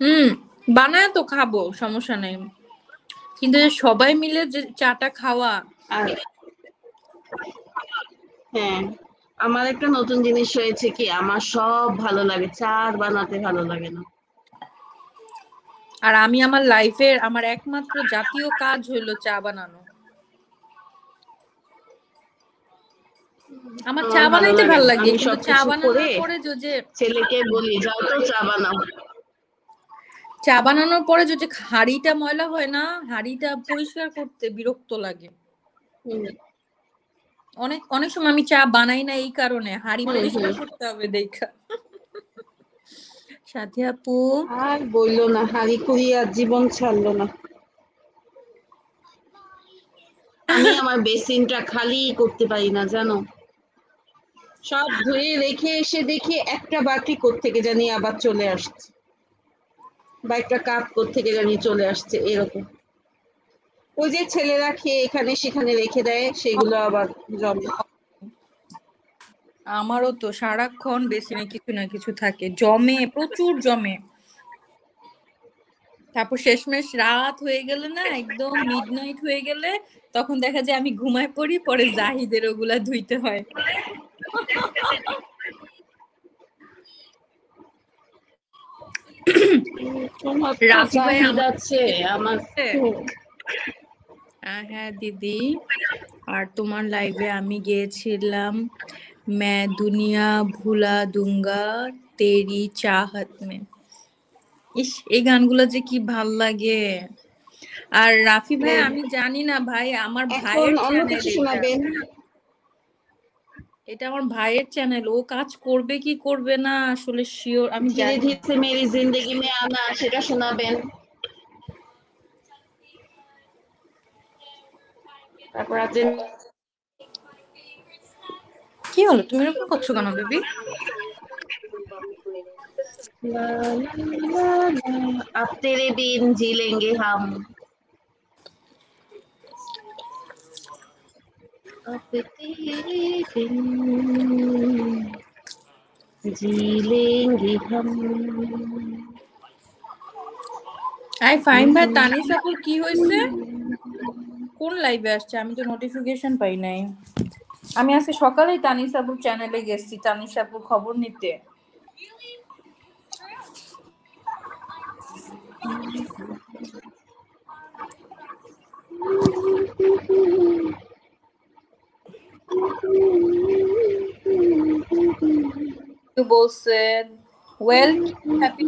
[SPEAKER 1] হুম। বানায় তো খাব সমস্যা নেই। কিন্তু যে সবাই মিলে যে চাটা খাওয়া
[SPEAKER 7] আর হ্যাঁ আমার একটা নতুন জিনিস হয়েছে কি আমার সব ভালো লাগে চা বানাতে ভালো লাগে না।
[SPEAKER 1] আর আমি আমার লাইফের আমার একমাত্র জাতীয় কাজ হইল চা বানানো। আমার চা বানাইতে ভালো লাগে চা বানানোর পরে যে যে
[SPEAKER 7] ছেলেকে বলি যাও তো চা বানাও।
[SPEAKER 1] চা বানানোর পরে যদি হাঁড়িটা ময়লা হয় না হাঁড়িটা পরিষ্কার করতে বিরক্ত লাগে। অনেক অনেক সময় আমি চা বানাই না এই কারণে হাঁড়ি পরিষ্কার করতে হবে দেখা। সাথী আপু?
[SPEAKER 7] আর বইলো না হাড়ি কুড়ি আর জীবন ছাড়লো না। আমি আমার বেসিনটা খালি করতে পারি না জানো? সব ধুয়ে রেখে এসে দেখি একটা বাটি থেকে জানি আবার চলে আসছে। বা একটা কাপ থেকে জানি চলে আসছে, এরকম। ওই যে ছেলেরা খেয়ে এখানে সেখানে রেখে দেয়, সেগুলো আবার জমে।
[SPEAKER 1] আমারও তো সারাক্ষণ বেসিনে কিছু না কিছু থাকে, জমে, প্রচুর জমে। তারপর শেষমেশ রাত হয়ে গেলে না, একদম মিডনাইট হয়ে গেলে তখন দেখা যায় আমি ঘুমায় পড়ি, পরে জাহিদের ওগুলা ধুইতে হয়
[SPEAKER 7] তোমার তো
[SPEAKER 1] হ্যাঁ।, হ্যাঁ। দিদি। আর তোমার লাইভে আমি গিয়েছিলাম দুনিয়া ভুলা দুঙ্গা তেরি চাহত মে ইস এই গানগুলো যে কি ভালো লাগে। আর রাফি ভাই আমি জানি না ভাই আমার ভাইয়ের এটা আমার ভাইয়ের চ্যানেল ও কাজ করবে কি করবে না আসলে শিওর আমি
[SPEAKER 7] ধীরে
[SPEAKER 1] জানি না
[SPEAKER 7] ধীরে মেরি জিন্দগি মে আনা সেটা শোনাবেন তারপর আছে
[SPEAKER 1] কি হলো তুমি এরকম করছো কেন বেবি
[SPEAKER 7] ला ला ला अब तेरे बिन जी लेंगे हम अब तेरे बिन जी लेंगे हम
[SPEAKER 1] আই ফাইন ভাই তানিস আপুর কি হয়েছে কোন লাইভে আসছে আমি তো নোটিফিকেশন পাই নাই আমি আজকে সকালেই তানিস আপুর চ্যানেলে গেছি তানিস আপুর খবর নিতে You both said, well, happy.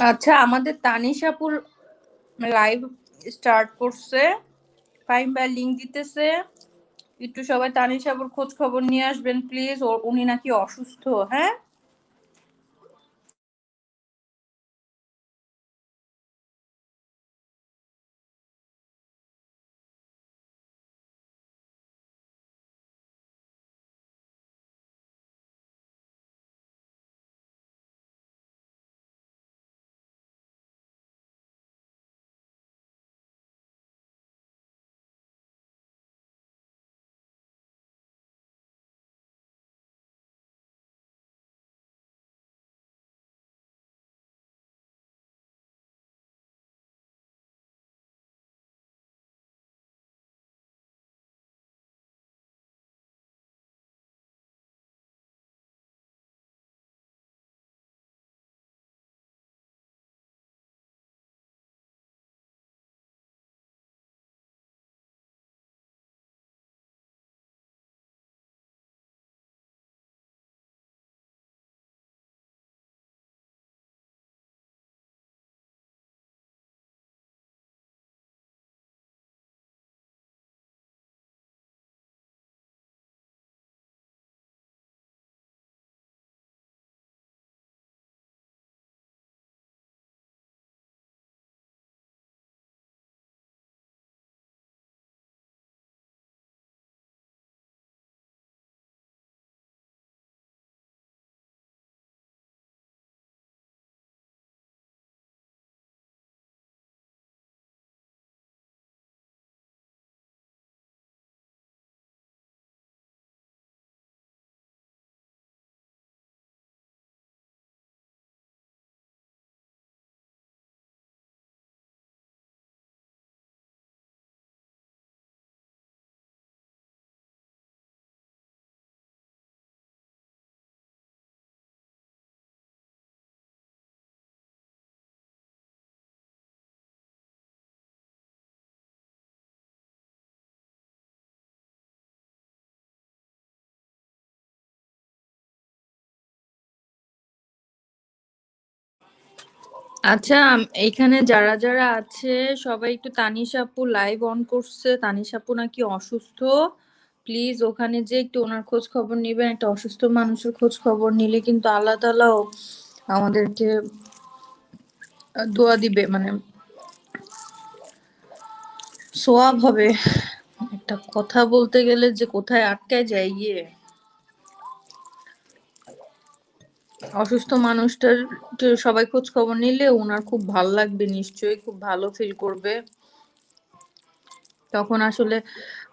[SPEAKER 1] আচ্ছা আমাদের তানিশাপুর লাইভ স্টার্ট করছে। ফাইম বাই লিঙ্ক দিতেছে। একটু সবাই তানিশাপুর খোঁজ খবর নিয়ে আসবেন প্লিজ উনি নাকি অসুস্থ হ্যাঁ? আচ্ছা এইখানে যারা যারা আছে, সবাই একটু তানিশ আপু লাইভ অন করছে। তানিশ আপু নাকি অসুস্থ। প্লিজ ওখানে যে একটু ওনার খোঁজ খবর নিবেন। একটা অসুস্থ মানুষের খোঁজ খবর নিলে কিন্তু আল্লাহ তালাও আমাদেরকে দোয়া দিবে। মানে সোয়াব হবে। একটা কথা বলতে গেলে যে কোথায় আটকায় যায় গিয়ে। অসুস্থ মানুষটার সবাই খোঁজ খবর নিলে ওনার খুব ভালো লাগবে নিশ্চয়ই, খুব ভালো ফিল করবে। তখন আসলে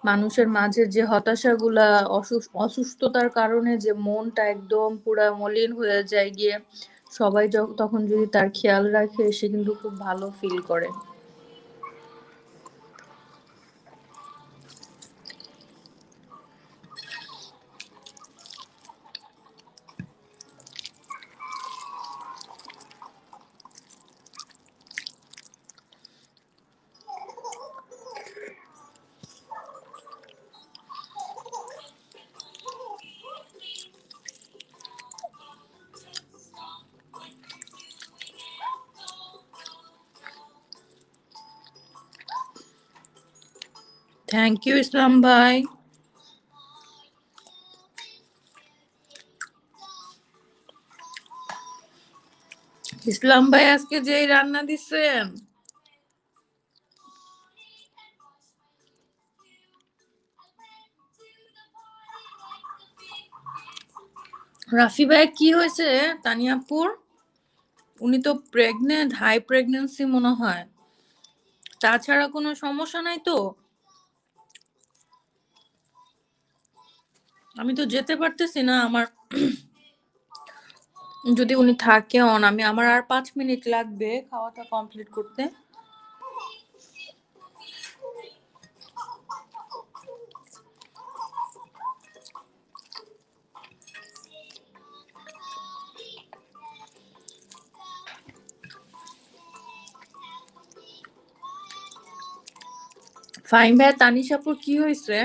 [SPEAKER 1] মানুষের মাঝে যে হতাশাগুলা অসুস- অসুস্থতার কারণে যে মনটা একদম পুরা মলিন হয়ে যায় গিয়ে, সবাই তখন যদি তার খেয়াল রাখে, সে কিন্তু খুব ভালো ফিল করে। থ্যাংক ইউ ইসলাম ভাই ইসলাম ভাই আজকে যে রান্না দিচ্ছেন? রাফি ভাই, কি হয়েছে? তানিয়াপুর? উনি তো প্রেগনেন্ট হাই প্রেগন্যান্সি মনে হয়। তাছাড়া কোনো সমস্যা নাই তো? আমি তো যেতে পারতেছি না, আমার যদি উনি থাকে অন আমি, আমার আর পাঁচ মিনিট লাগবে খাওয়াটা কমপ্লিট করতে। ফাইন ভাই তানিশাপুর কি হয়েছে?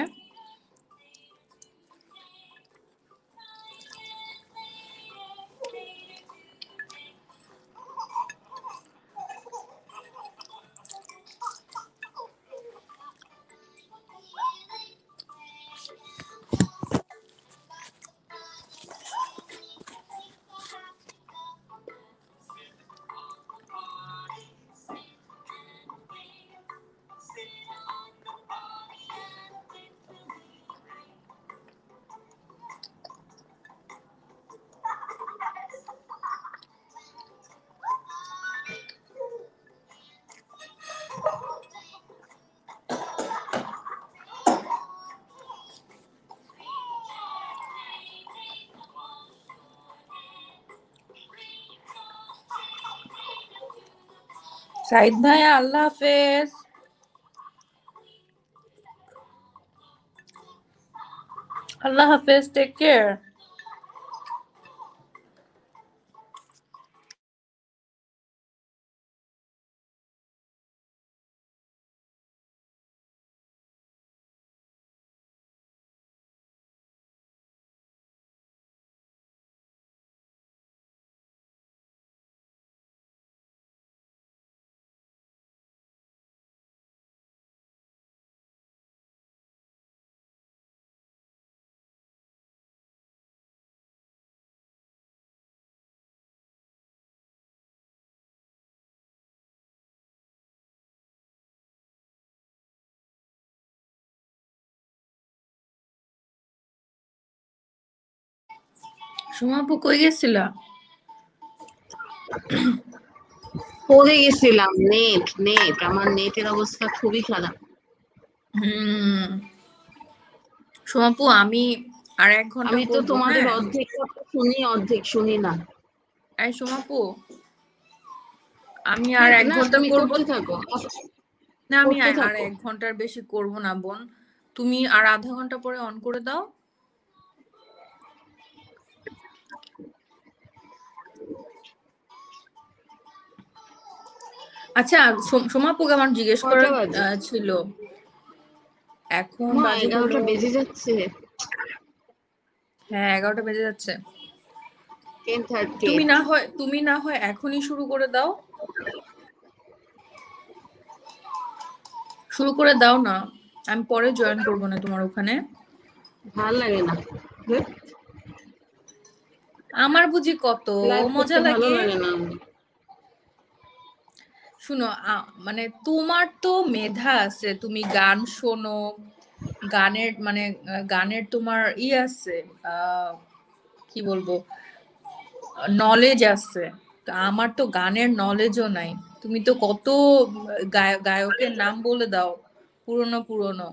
[SPEAKER 1] সাইদ ভাই আল্লাহ হাফেজ আল্লাহ হাফেজ টেক কেয়ার সুমাপু কই গেছিলা?
[SPEAKER 7] পড়ে গেছিলাম? Net net. আমার নেটের অবস্থা খুবই খারাপ।
[SPEAKER 1] হুম। সুমাপু আমি আর এক ঘণ্টা
[SPEAKER 7] আমি তো তোমাদের
[SPEAKER 1] হ্যাঁ?
[SPEAKER 7] অর্ধেক শুনি অর্ধেক শুনি না।
[SPEAKER 1] এই সুমাপু আমি আর এক
[SPEAKER 7] ঘণ্টা
[SPEAKER 1] করব
[SPEAKER 7] থাকো।
[SPEAKER 1] না আমি আর আর এক ঘণ্টার বেশি করব না বোন। তুমি আর আধা ঘণ্টা পরে অন করে দাও। আচ্ছা সোম- সোমাপুকে আমার জিজ্ঞেস করার ছিল। এখন
[SPEAKER 7] এগারোটা বেজে যাচ্ছে।
[SPEAKER 1] হ্যাঁ এগারোটা বেজে যাচ্ছে। তুমি না হয় তুমি না হয় এখনই শুরু করে দাও। শুরু করে দাও না। আমি পরে জয়েন করব না তোমার ওখানে।
[SPEAKER 7] ভালো লাগে না।
[SPEAKER 1] আমার বুঝি কত মজা লাগে।
[SPEAKER 7] না
[SPEAKER 1] শুনো মানে তোমার তো মেধা আছে, তুমি গান শোনো, গানের মানে গানের তোমার ই আছে কি বলব নলেজ আছে আমার তো গানের নলেজও নাই। তুমি তো কত গায়- গায়কের নাম বলে দাও, পুরনো পুরনো।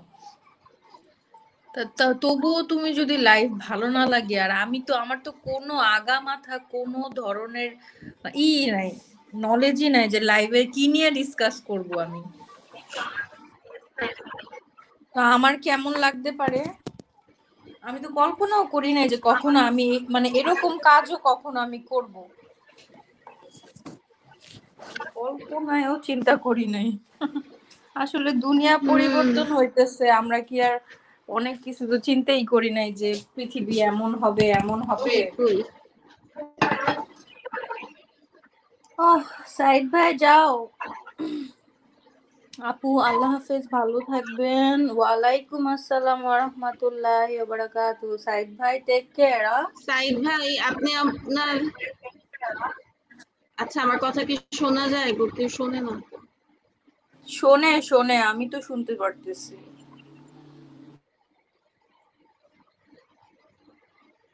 [SPEAKER 1] তবুও তুমি যদি লাইভ ভালো না লাগে, আর আমি তো, আমার তো কোনো আগা মাথা কোনো ধরনের ই নাই। নলেজই নাই যে লাইভে কি নিয়ে ডিসকাস করব আমি। তো আমার কেমন লাগতে পারে? আমি তো কল্পনাও করি নাই যে কখনো আমি মানে এরকম কাজও কখনো আমি করব। কল্পনায়ও চিন্তা করি নাই। আসলে দুনিয়া পরিবর্তন হইতেছে আমরা কি আর অনেক কিছু তো চিন্তাই করি নাই যে পৃথিবী এমন হবে এমন হবে। সাইদ ভাই যাও। আপু আল্লাহ হাফেজ ভালো থাকবেন। ওয়ালাইকুম আসসালাম ওরহমতুল্লাহ বারাকাতু সাইদ ভাই টেক কেয়ার
[SPEAKER 7] সাইদ ভাই আপনি আপনার আচ্ছা আমার কথা কি শোনা যায়? গো কেউ শোনে না।
[SPEAKER 1] শোনে শোনে আমি তো শুনতে পারতেছি।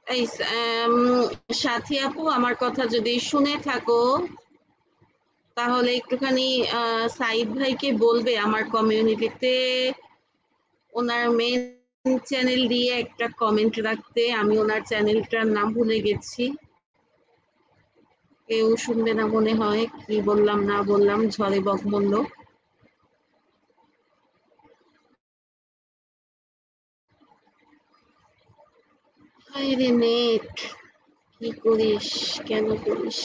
[SPEAKER 7] এই সাথী আপু আমার কথা যদি শুনে থাকো তাহলে একটুখানি সাইদ ভাইকে বলবে আমার কমিউনিটিতে ওনার মেন চ্যানেল দিয়ে একটা কমেন্ট রাখতে। আমি ওনার চ্যানেলটার নাম ভুলে গেছি। কেউ শুনবে না মনে হয়, কি বললাম, না বললাম, ঝড়ে বকমল্ল। হায় নেট কি করিস, কেন করিস?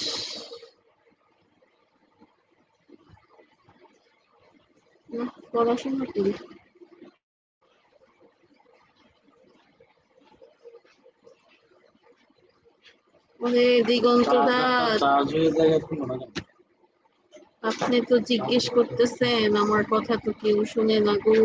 [SPEAKER 7] না পড়াশোনা করি। ওরে দিগন্ত দাস
[SPEAKER 10] চার্জ হয়ে যায় এখন মনে হয়
[SPEAKER 7] আপনি তো জিজ্ঞেস করতেছেন আমার কথা তো কেউ শুনে না গো।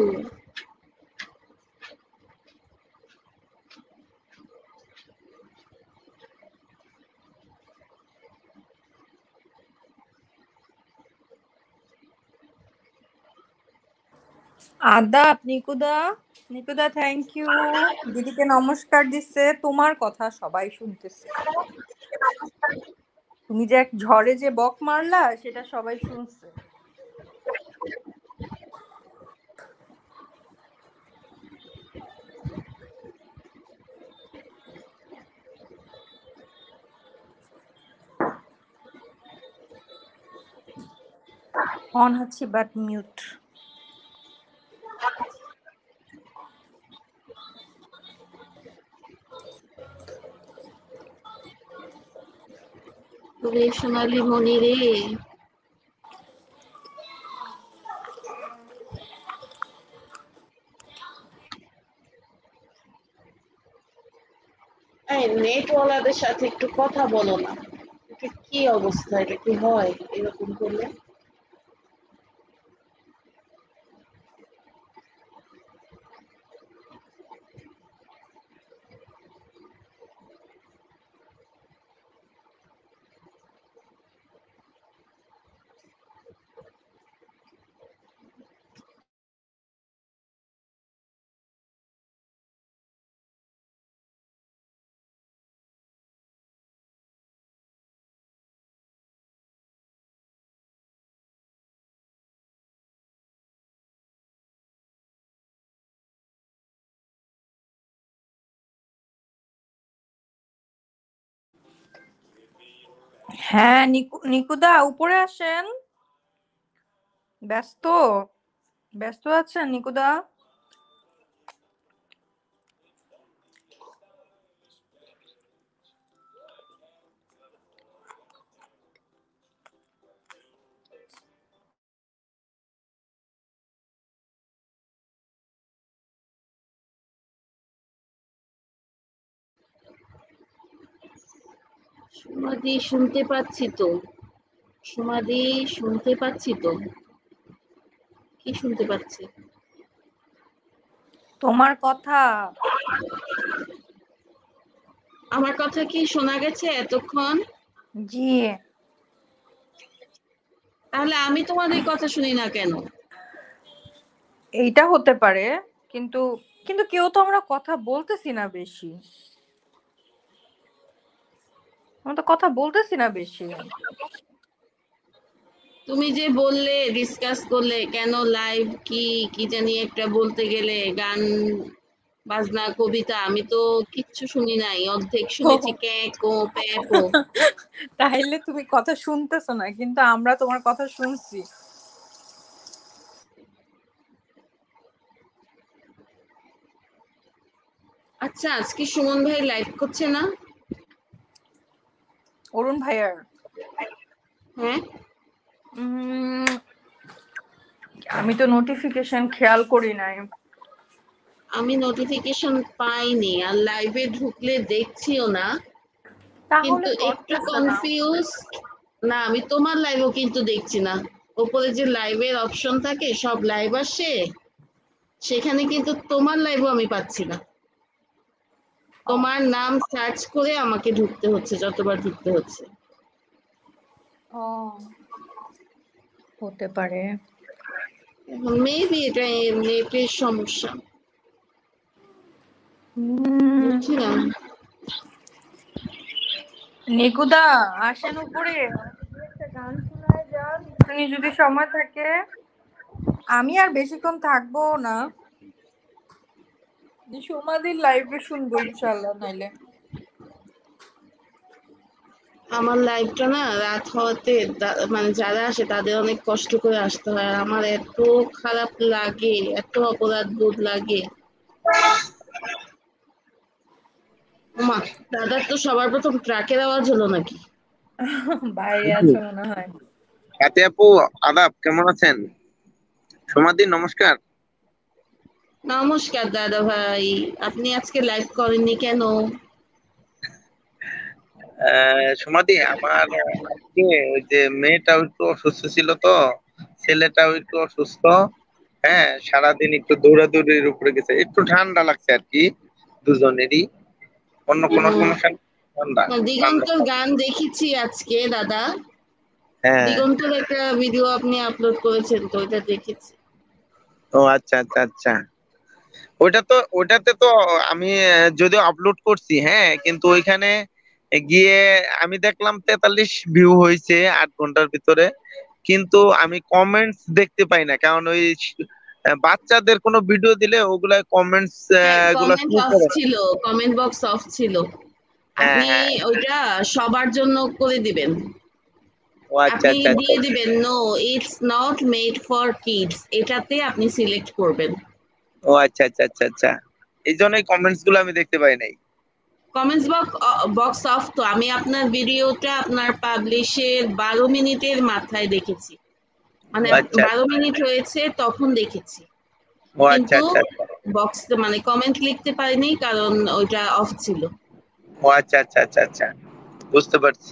[SPEAKER 1] আদাব নিকুদা নিকুদা থ্যাংক ইউ দিদিকে নমস্কার দিচ্ছে, তোমার কথা সবাই শুনতেছে। তুমি যে এক ঝড়ে যে বক মারলা, সেটা সবাই শুনছে। অন হচ্ছে বাট মিউট
[SPEAKER 7] ওরে সোনালি মনি রে নেটওয়ালাদের সাথে একটু কথা বলো না। কি অবস্থা? এটা কি হয়? এরকম করলে?
[SPEAKER 1] হ্যাঁ নিকু নিকুদা উপরে আসেন। ব্যস্ত ব্যস্ত আছেন নিকুদা?
[SPEAKER 7] সমাধি শুনতে পাচ্ছি তো। সমাধি শুনতে পাচ্ছি তো। কি শুনতে পাচ্ছি?
[SPEAKER 1] তোমার কথা।
[SPEAKER 7] আমার কথা কি শোনা গেছে এতক্ষণ?
[SPEAKER 1] জি।
[SPEAKER 7] তাহলে আমি তোমাদের কথা শুনি না কেন?
[SPEAKER 1] এইটা হতে পারে কিন্তু কিন্তু কেউ তো আমরা কথা বলতেছি না বেশি। আমরা তো কথা বলতেছি না বেশি।
[SPEAKER 7] তুমি যে বললে ডিসকাস করলে কেন লাইভ কি কি জানি একটা বলতে গেলে গান বাজনা কবিতা আমি তো কিচ্ছু শুনি নাই অর্ধেক শুনেছি *laughs* কে ক্যাকো প্যাকো
[SPEAKER 1] তাইলে তুমি কথা শুনতেছো না কিন্তু আমরা তোমার কথা শুনছি।
[SPEAKER 7] আচ্ছা আজকে সুমন ভাই লাইভ করছে না?
[SPEAKER 1] অরুণ ভাইয়ার?
[SPEAKER 7] হ্যাঁ?
[SPEAKER 1] আমি তো নোটিফিকেশন খেয়াল করি নাই।
[SPEAKER 7] আমি নোটিফিকেশন পাইনি আর লাইভে ঢুকলে দেখছিও না। কিন্তু একটু কনফিউজ না। আমি তোমার লাইভও কিন্তু দেখছি না। ওপরে যে লাইভের অপশন থাকে সব লাইভ আসে সেখানে কিন্তু তোমার লাইভও আমি পাচ্ছি না। তোমার নাম সার্চ করে আমাকে ঢুকতে হচ্ছে যতবার ঢুকতে হচ্ছে।
[SPEAKER 1] ও হতে পারে।
[SPEAKER 7] মেবি এটা নেটের সমস্যা। বুঝছি না
[SPEAKER 1] নিকুদা আসেন উপরে। গান শোনায় যান আপনি যদি সময় থাকে। আমি আর বেশিক্ষণ থাকব না। সমাধির লাইভে শুনব ইনশাল্লাহ নাইলে।
[SPEAKER 7] আমার লাইফটা না রাত হওয়াতে মানে যারা আসে তাদের অনেক কষ্ট করে আসতে হয়। আর আমার এত খারাপ লাগে এত অপরাধ বোধ লাগে। মা দাদার তো সবার প্রথম ট্রাকের আওয়াজ হলো নাকি?
[SPEAKER 1] বাইরে আছে মনে হয়।
[SPEAKER 18] আপু আদাব কেমন আছেন? সমাধি নমস্কার।
[SPEAKER 7] নমস্কার দাদা ভাই। আপনি আজকে লাইভ করেননি কেন?
[SPEAKER 18] সমাধি আমার ওই যে মেয়েটাও একটু অসুস্থ ছিল তো ছেলেটাও একটু অসুস্থ হ্যাঁ সারাদিন একটু দৌড়াদৌড়ির উপরে গেছে। একটু ঠান্ডা লাগছে আর কি দুজনেরই। অন্য কোনো সমস্যা ঠান্ডা।
[SPEAKER 7] দিগন্তর গান দেখেছি আজকে দাদা।
[SPEAKER 18] হ্যাঁ।
[SPEAKER 7] দিগন্তর একটা ভিডিও আপনি আপলোড করেছেন তো ওটা দেখেছি।
[SPEAKER 18] ও আচ্ছা আচ্ছা আচ্ছা। ওটা তো ওটাতে তো আমি যদিও আপলোড করছি হ্যাঁ কিন্তু ওইখানে গিয়ে আমি দেখলাম তেতাল্লিশ ভিউ হয়েছে আট ঘণ্টার ভিতরে। কিন্তু আমি কমেন্টস দেখতে পাই না কারণ ওই বাচ্চাদের কোনো ভিডিও দিলে ওগুলা কমেন্টসগুলা
[SPEAKER 7] ছিল কমেন্ট বক্স অফ ছিল।
[SPEAKER 18] হ্যাঁ
[SPEAKER 7] আপনি
[SPEAKER 18] হ্যাঁ
[SPEAKER 7] ওইটা সবার জন্য করে দিবেন।
[SPEAKER 18] ও আচ্ছা
[SPEAKER 7] আপনি
[SPEAKER 18] আচ্ছা আচ্ছা।
[SPEAKER 7] দিয়ে দিবেন no it's not made for kids এটাতে আপনি সিলেক্ট করবেন।
[SPEAKER 18] ও আচ্ছা আচ্ছা আচ্ছা আচ্ছা। এই জন্যই কমেন্টসগুলো আমি দেখতে পাই নাই।
[SPEAKER 7] কমেন্টস বক্স বক্স অফ তো। আমি আপনার ভিডিওটা আপনার পাবলিশের বারো মিনিটের মাথায় দেখেছি। মানে
[SPEAKER 18] আচ্ছা
[SPEAKER 7] বারো মিনিট হয়েছে তখন দেখেছি।
[SPEAKER 18] ও আচ্ছা
[SPEAKER 7] কিন্তু
[SPEAKER 18] আচ্ছা আচ্ছা।
[SPEAKER 7] বক্স মানে কমেন্ট লিখতে পারিনি কারণ ওইটা অফ ছিল।
[SPEAKER 18] ও আচ্ছা আচ্ছা আচ্ছা আচ্ছা। বুঝতে পারছি।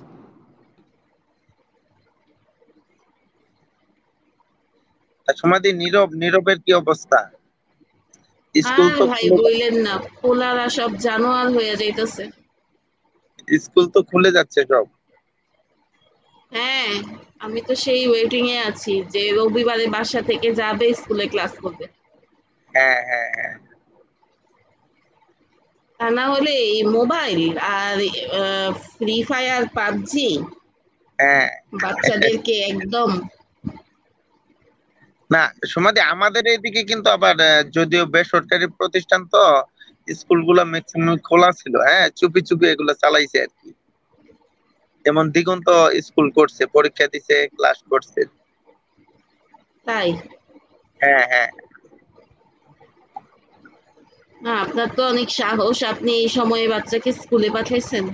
[SPEAKER 18] সমাধি নীরব নীরবের কি অবস্থা? স্কুল তো
[SPEAKER 7] ভাই
[SPEAKER 18] খুলে
[SPEAKER 7] বললেন না পোলারা সব জানোয়ার হয়ে যাইতেছে।
[SPEAKER 18] স্কুল তো খুলে যাচ্ছে সব।
[SPEAKER 7] হ্যাঁ আমি তো সেই ওয়েটিং এ আছি যে রবিবারে বাসা থেকে যাবে স্কুলে ক্লাস করবে।
[SPEAKER 18] হ্যাঁ হ্যাঁ হ্যাঁ।
[SPEAKER 7] তা না হলে এই মোবাইল আর ফ্রি ফায়ার পাবজি
[SPEAKER 18] হ্যাঁ।
[SPEAKER 7] বাচ্চাদেরকে একদম
[SPEAKER 18] না সমাধি আমাদের এদিকে কিন্তু আবার যদিও বেসরকারি প্রতিষ্ঠান তো স্কুলগুলো ম্যাক্সিমাম খোলা ছিল হ্যাঁ চুপি চুপি এগুলো চালাইছে আর কি। যেমন দিগন্ত স্কুল করছে পরীক্ষা দিছে ক্লাস করছে।
[SPEAKER 7] তাই?
[SPEAKER 18] হ্যাঁ হ্যাঁ।
[SPEAKER 7] না আপনার তো অনেক সাহস আপনি এই সময়ে বাচ্চাকে স্কুলে পাঠাইছেন।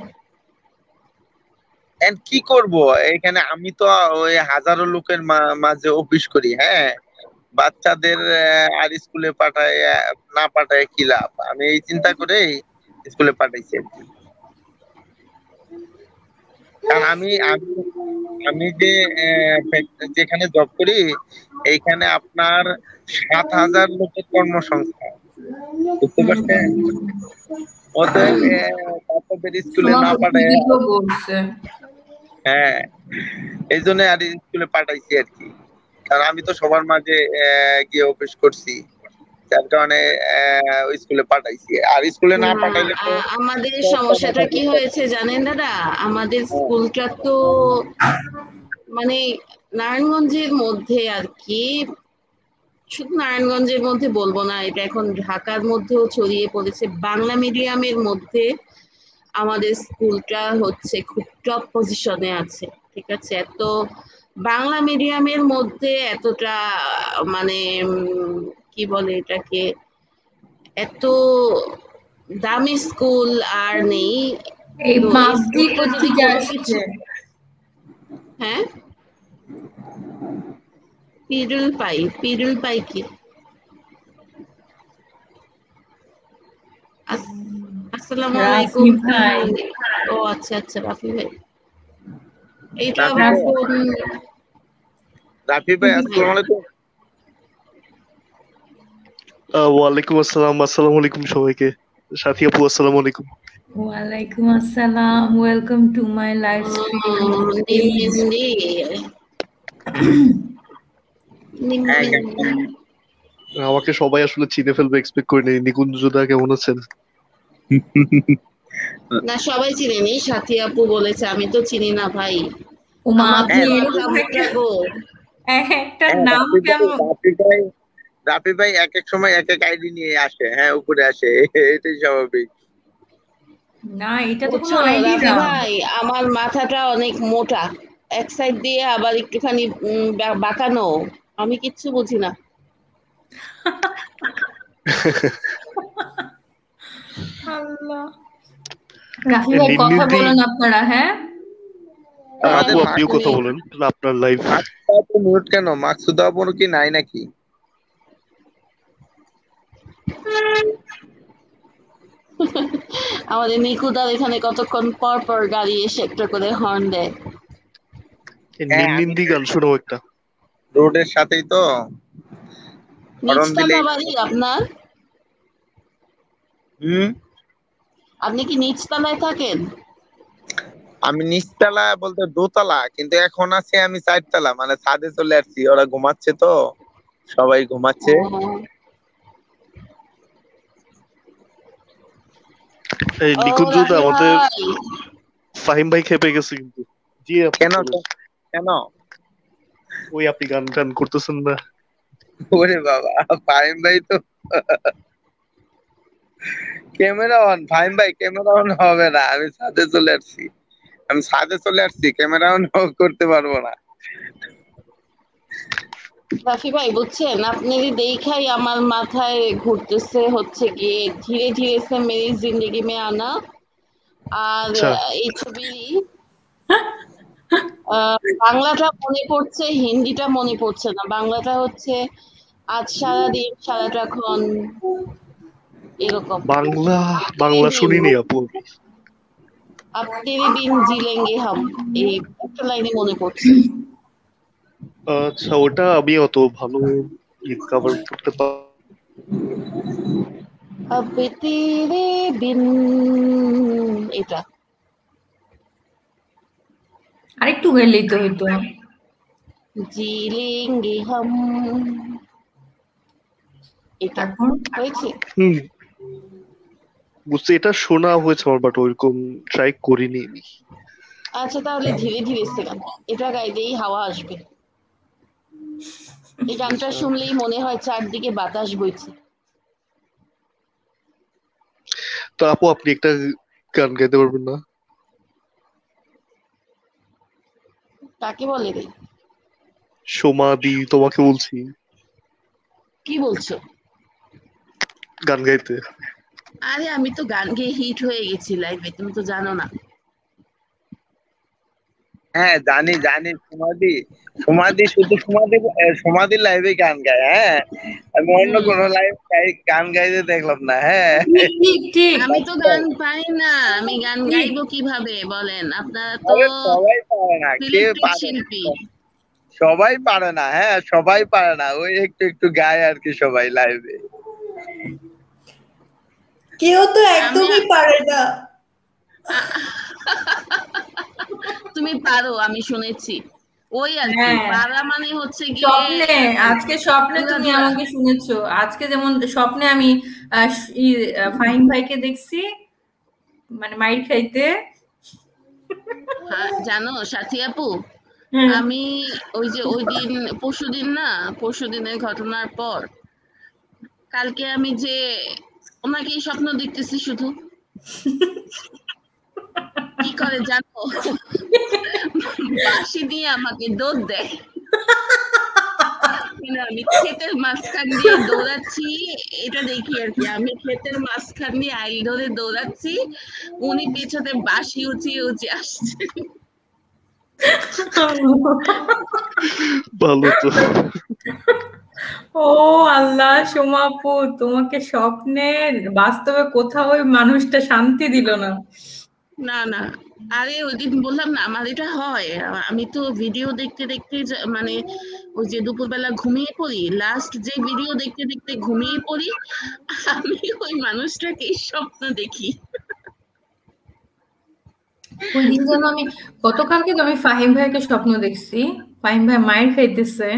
[SPEAKER 18] এন্ড কি করব? এখানে আমি তো ওই হাজারো লোকের মাঝে অফিস করি হ্যাঁ। বাচ্চাদের আর স্কুলে পাঠায় না পাঠায় কি লাভ? আমি এই চিন্তা করেই স্কুলে পাঠাইছি আর কি। কারণ আমি আমি আমি যে যেখানে জব করি এইখানে আপনার সাত হাজার লোকের কর্মসংস্থান। বুঝতে পারছেন? ওদের বাচ্চাদের স্কুলে না পাঠায় হ্যাঁ এই জন্য আর স্কুলে পাঠাইছি আর কি। কারণ আমি তো সবার মাঝে গিয়ে অফিস করছি। যার কারণে স্কুলে পাঠাইছি। আর স্কুলে না
[SPEAKER 7] না,
[SPEAKER 18] পাঠাইলে
[SPEAKER 7] আমাদের সমস্যাটা কি হয়েছে জানেন দাদা? আমাদের স্কুলটা তো মানে নারায়ণগঞ্জের মধ্যে আর কি। শুধু নারায়ণগঞ্জের মধ্যে বলব না এটা এখন ঢাকার মধ্যেও ছড়িয়ে পড়েছে। বাংলা মিডিয়ামের মধ্যে আমাদের স্কুলটা হচ্ছে খুব টপ পজিশনে আছে ঠিক আছে? এত বাংলা মিডিয়ামের মধ্যে এতটা মানে কি বলে এটাকে এত দামি স্কুল আর নেই। হ্যাঁ? পিরুল পাই পিরুল পাই কি? আস- আসসালামু আলাইকুম।
[SPEAKER 1] ভাই।
[SPEAKER 7] ও আচ্ছা আচ্ছা রাফি ভাই। এইটা কোন
[SPEAKER 18] রাফি ভাই আসসালামু আলাইকুম।
[SPEAKER 19] ওয়ালাইকুম আসসালাম আসসালামু আলাইকুম সবাইকে। সাথী আপু আসসালামু আলাইকুম।
[SPEAKER 1] ওয়ালাইকুম আসসালাম
[SPEAKER 7] welcome
[SPEAKER 1] to
[SPEAKER 7] my
[SPEAKER 18] live
[SPEAKER 7] stream
[SPEAKER 19] আমাকে সবাই আসলে চিনে ফেলবে এক্সপেক্ট করিনি। নিকুঞ্জদা কেমন আছেন?
[SPEAKER 7] না সবাই চিনেনি। সাথী আপু বলেছে আমি তো চিনি না ভাই।
[SPEAKER 1] ওমা
[SPEAKER 7] আমার
[SPEAKER 1] আপনি একটা একটা
[SPEAKER 18] হ্যাঁ
[SPEAKER 1] নাম
[SPEAKER 18] রাফি ভাই
[SPEAKER 1] কেমন
[SPEAKER 18] রাফি ভাই এক এক সময় এক এক আইডি নিয়ে আসে হ্যাঁ উপরে আসে *laughs* এটাই স্বাভাবিক।
[SPEAKER 1] না এটা তো কোনো আইডি না।
[SPEAKER 7] ভাই আমার মাথাটা অনেক মোটা। এক সাইড দিয়ে আবার একটুখানি বাঁকানো। আমি কিচ্ছু বুঝি না। *laughs*
[SPEAKER 1] আল্লাহ। রাফি ভাই কথা বলেন আপনারা হ্যাঁ?
[SPEAKER 18] আমাদের
[SPEAKER 19] আপনিও কথা বলেন আপনার লাইভ
[SPEAKER 18] মাকসুদা আপু মিউট কেন? মাকসুদা আপু কি নাই নাকি?
[SPEAKER 7] আমাদের নিকুদার এখানে কতক্ষণ পর পর গাড়ি এসে একটা করে হর্ন দেয়।
[SPEAKER 19] নিন্দি গান শোনাও একটা।
[SPEAKER 18] রোডের সাথেই তো। হরন
[SPEAKER 7] বাড়ি আপনার?
[SPEAKER 18] হুম?
[SPEAKER 7] আপনি কি নিচতলায় থাকেন?
[SPEAKER 18] আমি নিচতলা বলতে দোতলা কিন্তু এখন আছে আমি চারতলা মানে ছাদে চলে আসছি। ওরা ঘুমাচ্ছে তো সবাই ঘুমাচ্ছে।
[SPEAKER 19] এই
[SPEAKER 7] ও
[SPEAKER 19] নিকুঞ্জদা আমাদের ফাহিম ভাই খেপে গেছে কিন্তু। জি
[SPEAKER 18] কেন? কেন?
[SPEAKER 19] ওই আপনি গান গান করতেছেন না।
[SPEAKER 18] ওরে বাবা ফাহিম ভাই তো ক্যামেরা অন ফাহিম ভাই ক্যামেরা অন হবে না আমি ছাদে চলে আসছি। আমি ছাদে চলে আসছি ক্যামেরা অন করতে পারব না।
[SPEAKER 7] রাফি ভাই বুঝছেন? আপনারই দেখাই আমার মাথায় ঘুরতেছে হচ্ছে গিয়ে ধীরে ধীরে সে মেরি জিন্দগি মে আনা। আর
[SPEAKER 19] আচ্ছা।
[SPEAKER 7] এই ছবি আহ, বাংলাটা মনে পড়ছে হিন্দিটা মনে পড়ছে না। বাংলাটা হচ্ছে আজ সারাদিন সারাটাক্ষণ এরকম।
[SPEAKER 19] বাংলা বাংলা শুনিনি আপু।
[SPEAKER 7] अब तेरे बिन जी लेंगे हम এই একটা লাইনে মনে পড়ছে
[SPEAKER 19] আচ্ছা ওটা আমি অত ভালো কভার করতে পার
[SPEAKER 7] अब तेरे बिन এটা
[SPEAKER 1] আরেকটু গেলেই তো হইতো
[SPEAKER 7] जी लेंगे हम এটা
[SPEAKER 1] তারপর
[SPEAKER 7] হয়েছে
[SPEAKER 19] হুম বুঝতে এটা শোনা হয়েছে আমার বাট ওইরকম ট্রাই করিনি আমি।
[SPEAKER 7] আচ্ছা তাহলে ধীরে ধীরে সেখান এটা গাইলেই হাওয়া আসবে। এই গানটা শুনলেই মনে হয় চারদিকে বাতাস বইছে।
[SPEAKER 19] তো আপু আপনি একটা গান গাইতে পারবেন না?
[SPEAKER 7] কাকে বলে রে?
[SPEAKER 19] সমাধি তোমাকে বলছি।
[SPEAKER 7] কি বলছো?
[SPEAKER 19] গান গাইতে।
[SPEAKER 7] আরে আমি তো গান গেয়ে হিট হয়ে গেছি লাইভে তুমি তো জানো না।
[SPEAKER 20] হ্যাঁ জানি জানি সমাধি সমাধি শুধু সমাধি আহ, সমাধির লাইভে গান গায় হ্যাঁ? আমি অন্য কোনো লাইভ গান গাইতে দেখলাম না হ্যাঁ?
[SPEAKER 1] ঠিক ঠিক
[SPEAKER 7] আমি তো গান পাই না আমি গান গাইবো কীভাবে বলেন? আপনারা তো
[SPEAKER 20] সবাই পারে না কে
[SPEAKER 7] শিল্পী।
[SPEAKER 20] সবাই পারে না হ্যাঁ সবাই পারে না ওই একটু একটু গায় আর কি সবাই লাইভে
[SPEAKER 1] কেউ তো একদমই পারে না।
[SPEAKER 7] তুমি পারো আমি শুনেছি। ওই আর কি
[SPEAKER 1] হ্যাঁ।
[SPEAKER 7] পারা মানে হচ্ছে গিয়ে
[SPEAKER 1] স্বপ্নে আজকে স্বপ্নে তুমি আমাকে শুনেছো। আজকে যেমন স্বপ্নে আমি ফাহিম ভাইকে দেখছি মানে মাইর খাইতে।
[SPEAKER 7] হ্যাঁ, জানো সাথী আপু আমি ওই যে ওই দিন পরশু দিন না পরশু দিনের ঘটনার পর কালকে আমি যে ওনাকে স্বপ্ন দেখতেছি শুধু। কি করে জানো বাঁশি দিয়ে আমাকে দৌড় দেয়। আমি ক্ষেতের মাঝখান দিয়ে দৌড়াচ্ছি, এটা দেখি আর কি। আমি ক্ষেতের মাঝখান দিয়ে আইল ধরে দৌড়াচ্ছি, উনি পেছনে বাঁশি উঁচিয়ে উঁচিয়ে আসছে।
[SPEAKER 21] ভালো তো।
[SPEAKER 1] ও আল্লাহ সোমাপু তোমাকে স্বপ্নের বাস্তবে কোথাও ওই মানুষটা শান্তি দিল না।
[SPEAKER 7] না না। আরে ওই দিন বললাম না আমার এটা হয়। আমি তো ভিডিও দেখতে দেখতে মানে ওই যে দুপুরবেলা ঘুমিয়ে পড়ি লাস্ট যে ভিডিও দেখতে দেখতে ঘুমিয়ে পড়ি আমি ওই মানুষটাকে স্বপ্ন দেখি।
[SPEAKER 1] ওই দিন যেন আমি গতকালকে তো আমি ফাহিম ভাইকে স্বপ্ন দেখছি। ফাহিম ভাই মায়ের খাইতেছে।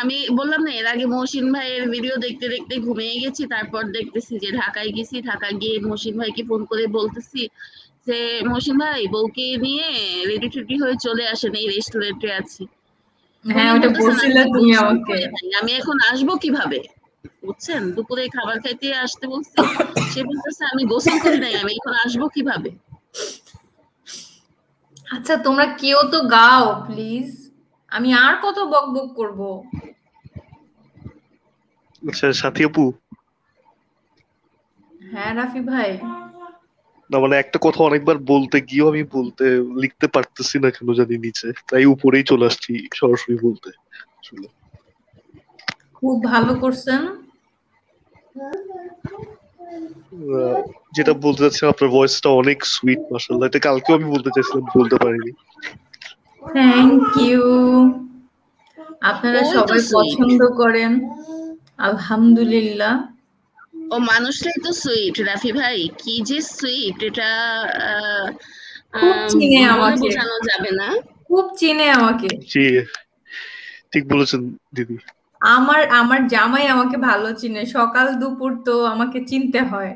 [SPEAKER 7] আমি বললাম না এর আগে মহসিন ভাইয়ের ভিডিও দেখতে দেখতে ঘুমিয়ে গেছি তারপর দেখতেছি যে ঢাকায় গেছি ঢাকা গিয়ে মহসিন ভাইকে ফোন করে বলতেছি যে মহসিন ভাই বউকে নিয়ে রেডি টেডি হয়ে চলে আসেন এই রেস্টুরেন্টে আছি।
[SPEAKER 1] হ্যাঁ
[SPEAKER 7] আমি এখন আসব কীভাবে? বুঝছেন? দুপুরে খাবার খাইতে আসতে বলছে সে বলতেছে আমি গোসল করি নাই আমি এখন আসব কীভাবে?
[SPEAKER 1] আচ্ছা তোমরা কেউ তো গাও প্লিজ আমি আর কত বক বক করব?
[SPEAKER 21] আচ্ছা সাথী আপু।
[SPEAKER 1] হ্যাঁ রাফি ভাই।
[SPEAKER 21] না মানে একটা কথা অনেকবার বলতে গিয়েও আমি বলতে লিখতে পারতেছি না কেন জানি নিচে। তাই উপরেই চলে আসছি সরাসরি বলতে।
[SPEAKER 1] খুব ভালো করছেন।
[SPEAKER 21] যেটা বলতে চাচ্ছিলাম আপনার ভয়েসটা অনেক সুইট মাশাআল্লাহ। এটা কালকেও আমি বলতে চাইছিলাম বলতে পারিনি।
[SPEAKER 1] থ্যাংক ইউ আপনারা সবাই পছন্দ করেন। আলহামদুলিল্লাহ।
[SPEAKER 7] ও মানুষটাই তো সুইট রাফি ভাই। কি যে সুইট এটা আহ,
[SPEAKER 1] খুব চিনে আমাকে।
[SPEAKER 7] বোঝানো যাবে না।
[SPEAKER 1] খুব চিনে আমাকে।
[SPEAKER 21] জি ঠিক বলেছেন দিদি।
[SPEAKER 1] আমার আমার জামাই আমাকে ভালো চিনে। সকাল দুপুর তো আমাকে চিনতে হয়।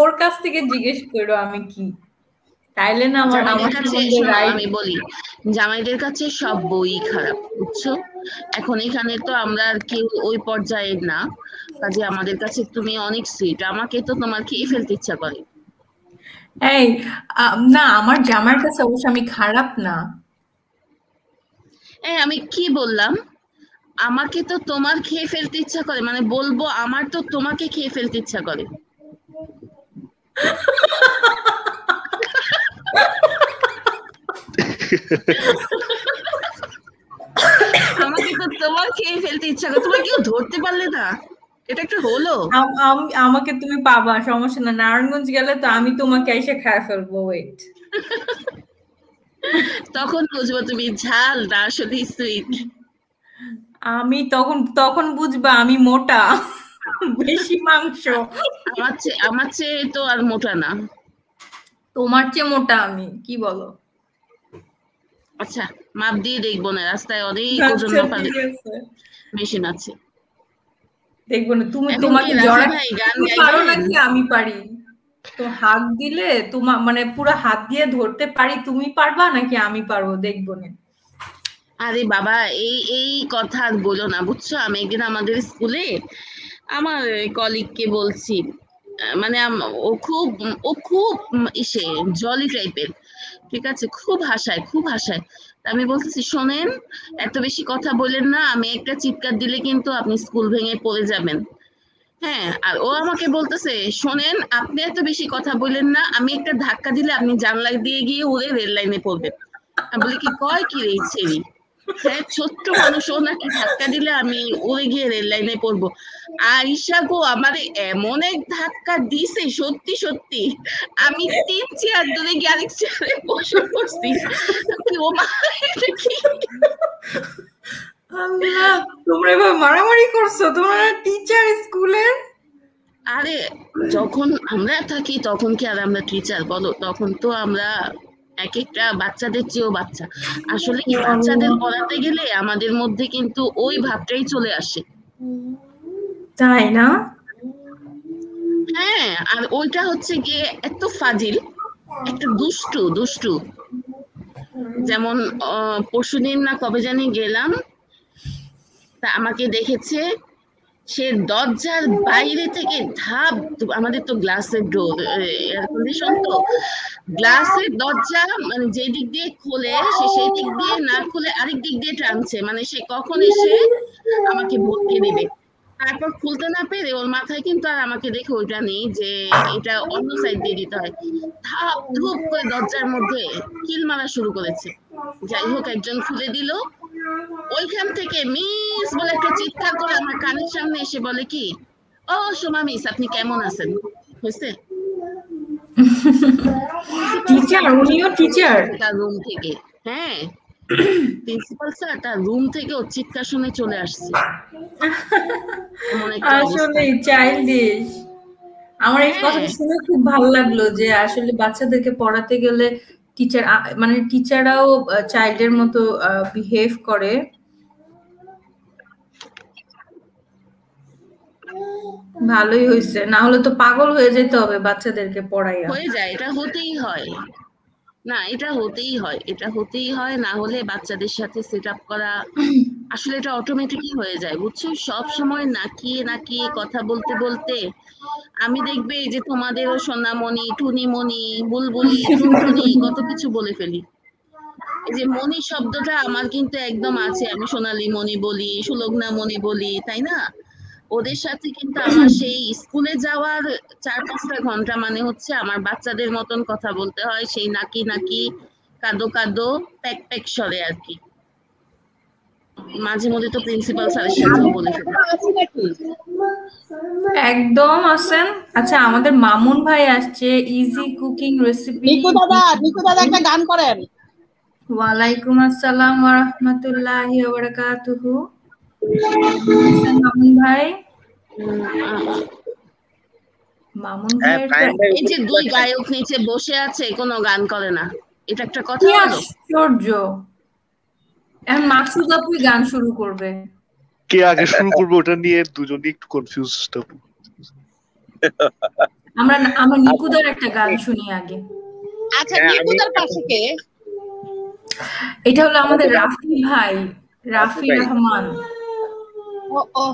[SPEAKER 1] ওর কাছ থেকে জিজ্ঞেস করো আমি কি। তাইলে না আমার আমার
[SPEAKER 7] কাছে আমি বলি জামাইদের কাছে সব বই খারাপ বুঝছ? এখন এখানে তো আমরা আর কেউ ওই পর্যায়ে না। কাজে আমাদের কাছে তুমি অনেক সুইট আমাকে তো তোমার খেয়ে ফেলতে ইচ্ছা করে।
[SPEAKER 1] এই না আমার জামাইয়ের কাছে অবশ্য আমি খারাপ না।
[SPEAKER 7] এই আমি কি বললাম? আমাকে তো তোমার খেয়ে ফেলতে ইচ্ছা করে মানে বলব আমার তো তোমাকে খেয়ে ফেলতে ইচ্ছা করে। আমাকে তো তোমার খেয়ে ফেলতে ইচ্ছা করে তোমার কেউ ধরতে পারলে না। এটা একটা হলো।
[SPEAKER 1] আম- আম- আমাকে তুমি পাবা, সমস্যা না নারায়ণগঞ্জ গেলে তো আমি তোমাকে এসে খায় ফেলব ওয়েট
[SPEAKER 7] তখন বুঝব তুমি ঝাল না আসলে সুইট
[SPEAKER 1] আমি তখন তখন বুঝবা আমি মোটা বেশি মাংস।
[SPEAKER 7] আমার চেয়ে আমার চেয়ে তো আর মোটা না।
[SPEAKER 1] তোমার চেয়ে মোটা আমি কি বলো?
[SPEAKER 7] আচ্ছা মাপ দিয়ে দেখব না রাস্তায় অনেক
[SPEAKER 1] আচ্ছা,
[SPEAKER 7] ওজন মাপার মেশিন আছে।
[SPEAKER 1] দেখব না তুমি তোমাকে জড়া
[SPEAKER 7] গান
[SPEAKER 1] পারো নাকি আমি পারি? তো হাত দিলে তোমার মানে পুরো হাত দিয়ে ধরতে পারি, তুমি পারবা নাকি আমি পারব? দেখব না।
[SPEAKER 7] আরে বাবা, এই এই কথা আর বলো না, বুঝছ? আমি একদিন আমাদের স্কুলে আমার কলিগকে বলছি মানে ও খুব ও খুব ইসে জলি টাইপের ঠিক আছে? খুব হাসায় খুব হাসায়। আমি বলতেছি, শোনেন, এত বেশি কথা বলেন না, আমি একটা চিৎকার দিলে কিন্তু আপনি স্কুল ভেঙে পড়ে যাবেন। হ্যাঁ আর ও আমাকে বলতেছে, শোনেন, আপনি এত বেশি কথা বললেন না, আমি একটা ধাক্কা দিলে আপনি জানলা দিয়ে গিয়ে উড়ে রেল লাইনে পড়বেন। বলি, কি কয় কি রে, ছেড়ি? হ্যাঁ ছোট্ট মানুষ, ও নাকি ধাক্কা দিলে আমি উড়ে গিয়ে রেল লাইনে পড়ব। আইসা গো, আমারে এমন এক ধাক্কা দিছে, সত্যি সত্যি। আমি তিন চেয়ার দূরে গিয়ে আরেক চেয়ারে বসে পড়ছি। ও মা
[SPEAKER 1] আল্লাহ তোমরা এবার মারামারি করছ? তোমরা টিচার স্কুলের
[SPEAKER 7] আরে যখন আমরা থাকি তখন কি আর আমরা টিচার বলো তখন তো আমরা এক একটা বাচ্চাদের চেয়েও বাচ্চা। আসলে কি বাচ্চাদের পড়াতে গেলে আমাদের মধ্যে কিন্তু ওই ভাবটাই চলে আসে।
[SPEAKER 1] তাই না?
[SPEAKER 7] হ্যাঁ আর ওইটা হচ্ছে গিয়ে এত ফাজিল একটা দুষ্টু দুষ্টু। যেমন পরশুদিন না কবে জানি গেলাম আমাকে দেখেছে। সে দরজার বাইরে থেকে ধাপ, আমাদের তো গ্লাসের ডোর এয়ার কন্ডিশন তো। গ্লাসের দরজা মানে যে দিক দিয়ে খোলে সে সেই দিক দিয়ে না খুলে আরেক দিক দিয়ে টানছে। মানে সে কখন এসে আমাকে ভটকে দেবে? তারপর খুলতে না পেরে ওর মাথায় কিন্তু আর আমাকে দেখে ওইটা নেই যে এটা অন্য সাইড দিয়ে দিতে হয়। ধাপ ধুপ করে দরজার মধ্যে কিল মারা শুরু করেছে। যাই হোক, একজন খুলে দিল। ওইখান থেকে মিস বলে একটা চিৎকার করে আমার কানের সামনে এসে বলে কি ও সোমা মিস আপনি কেমন আছেন? হয়েছে?
[SPEAKER 1] টিচার উনিও টিচার
[SPEAKER 7] তার রুম থেকে। হ্যাঁ প্রিন্সিপাল স্যার তার রুম থেকে ওর চিৎকার শুনে চলে আসছে।
[SPEAKER 1] আসলে চাইল্ডিশ আমার এই
[SPEAKER 7] হ্যাঁ।
[SPEAKER 1] কথাটা শুনে খুব ভালো লাগল যে আসলে বাচ্চাদেরকে পড়াতে গেলে টিচার মানে টিচাররাও চাইল্ডের মতো বিহেভ করে। ভালোই হয়েছে না হলে তো পাগল হয়ে যেতে হবে বাচ্চাদেরকে পড়াইয়া।
[SPEAKER 7] হয়ে যায় এটা হতেই হয়। না এটা হতেই হয় এটা হতেই হয় না হলে বাচ্চাদের সাথে সেট আপ করা *clears throat* আসলে এটা অটোমেটিকই হয়ে যায়, বুঝছ? সব সময় নাকিয়ে নাকিয়ে কথা বলতে বলতে আমি দেখবে এই যে তোমাদেরও সোনামণি, টুনিমণি, বুলবুলি, টুনটুনি কত কিছু বলে ফেলি। এই যে মণি শব্দটা আমার কিন্তু একদম আছে, আমি সোনালী মণি বলি সুলগ্না মণি বলি, তাই না? ওদের সাথে কিন্তু আমার সেই স্কুলে যাওয়ার চার পাঁচটা ঘণ্টা মানে হচ্ছে আমার বাচ্চাদের মতন কথা বলতে হয়, সেই নাকি নাকি, কাদো কাদো, প্যাক প্যাক সরে আর কি। মাঝে মধ্যে তো প্রিন্সিপাল স্যারের সাথেও বলে
[SPEAKER 1] একদম আছেন আচ্ছা আমাদের মামুন ভাই আসছে। ইজি কুকিং রেসিপি
[SPEAKER 17] নিকু দাদা নিকু দাদা একটা গান করেন।
[SPEAKER 1] ওয়ালাইকুম আসসালাম ওয়া রাহমাতুল্লাহি ওয়া বারাকাতুহু মামুন ভাই। মামুন
[SPEAKER 20] হ্যাঁ,
[SPEAKER 1] ভাই
[SPEAKER 7] এই যে দুই গায়ক নিচে বসে আছে কোনো গান করে না। এটা একটা কথা
[SPEAKER 1] আশ্চর্য! এখন মাসুদ আপুই গান শুরু করবে।
[SPEAKER 21] কে আগে শুরু করবে ওটা নিয়ে দুজনেই একটু কনফিউজ
[SPEAKER 1] আমরা আমরা নিকুদার একটা গান শুনি আগে।
[SPEAKER 17] আচ্ছা
[SPEAKER 20] হ্যাঁ,
[SPEAKER 17] নিকুদার পাশে কে?
[SPEAKER 1] এটা হলো আমাদের রাফি ভাই রাফি রহমান।
[SPEAKER 17] ও ও।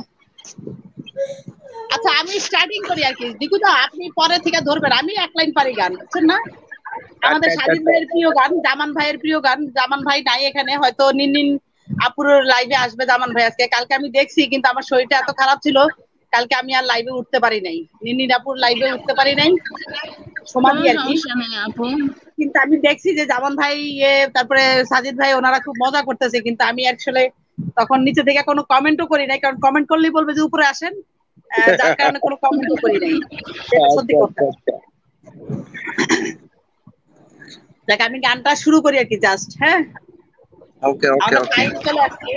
[SPEAKER 17] আচ্ছা আমি স্টার্টিং করি আর কি। নিকুদা আপনি পরে থেকে ধরবেন আমি এক লাইন পারি গান বুঝছেন না? আমাদের
[SPEAKER 20] আচ্ছা,
[SPEAKER 17] স্বাধীন
[SPEAKER 20] আচ্ছা।
[SPEAKER 17] ভাইয়ের প্রিয় গান জামান ভাইয়ের প্রিয় গান জামান ভাই নাই এখানে হয়তো নিন আপুর লাইভে আসবে জামান ভাই আজকে। কালকে আমি দেখছি কিন্তু আমার শরীরটা এত খারাপ ছিল কালকে আমি আর লাইভে উঠতে পারি নাই। নিনিন আপুর লাইভে উঠতে পারি নাই। সমাধি আর কি। কিন্তু আমি দেখছি যে জামান ভাই ইয়ে, তারপরে সাজিদ ভাই ওনারা খুব মজা করতেছে কিন্তু আমি আসলে তখন নিচে থেকে কোনো কমেন্টও করি নাই কারণ কমেন্ট করলেই বলবে যে উপরে আসেন। আহ, যার কারণে কোনো কমেন্টও করি নাই। সত্যি কথা দেখ আমি গানটা শুরু করি আর কি জাস্ট হ্যাঁ?
[SPEAKER 20] ওকে ওকে ওকে
[SPEAKER 17] টাইম চলে আসছে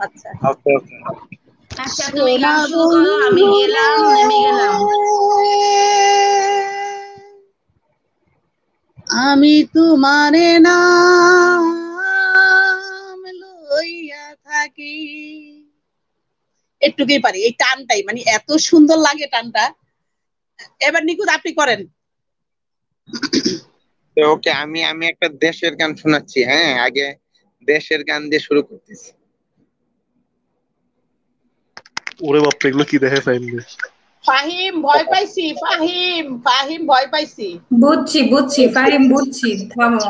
[SPEAKER 17] আচ্ছা।
[SPEAKER 20] ওকে ওকে
[SPEAKER 7] আচ্ছা তুমি গান শুরু করো আমি গেলাম নেমে গেলাম।
[SPEAKER 17] আমি তোমারে নাম লইয়া থাকি। একটুকুই পারি এই টানটাই মানে এত সুন্দর লাগে টানটা। এবার নিকুত আপনি করেন।
[SPEAKER 20] ওকে আমি আমি একটা দেশের গান শোনাচ্ছি হ্যাঁ? আগে দেশের গান দিয়ে শুরু করতেছি।
[SPEAKER 21] ওরে বাপরে এগুলো কি দেখে ফাইন
[SPEAKER 17] ফাহিম ভয় পাইছি ফাহিম ফাহিম ভয় পাইছি।
[SPEAKER 1] বুঝছি বুঝছি ফাহিম বুঝছি থামো।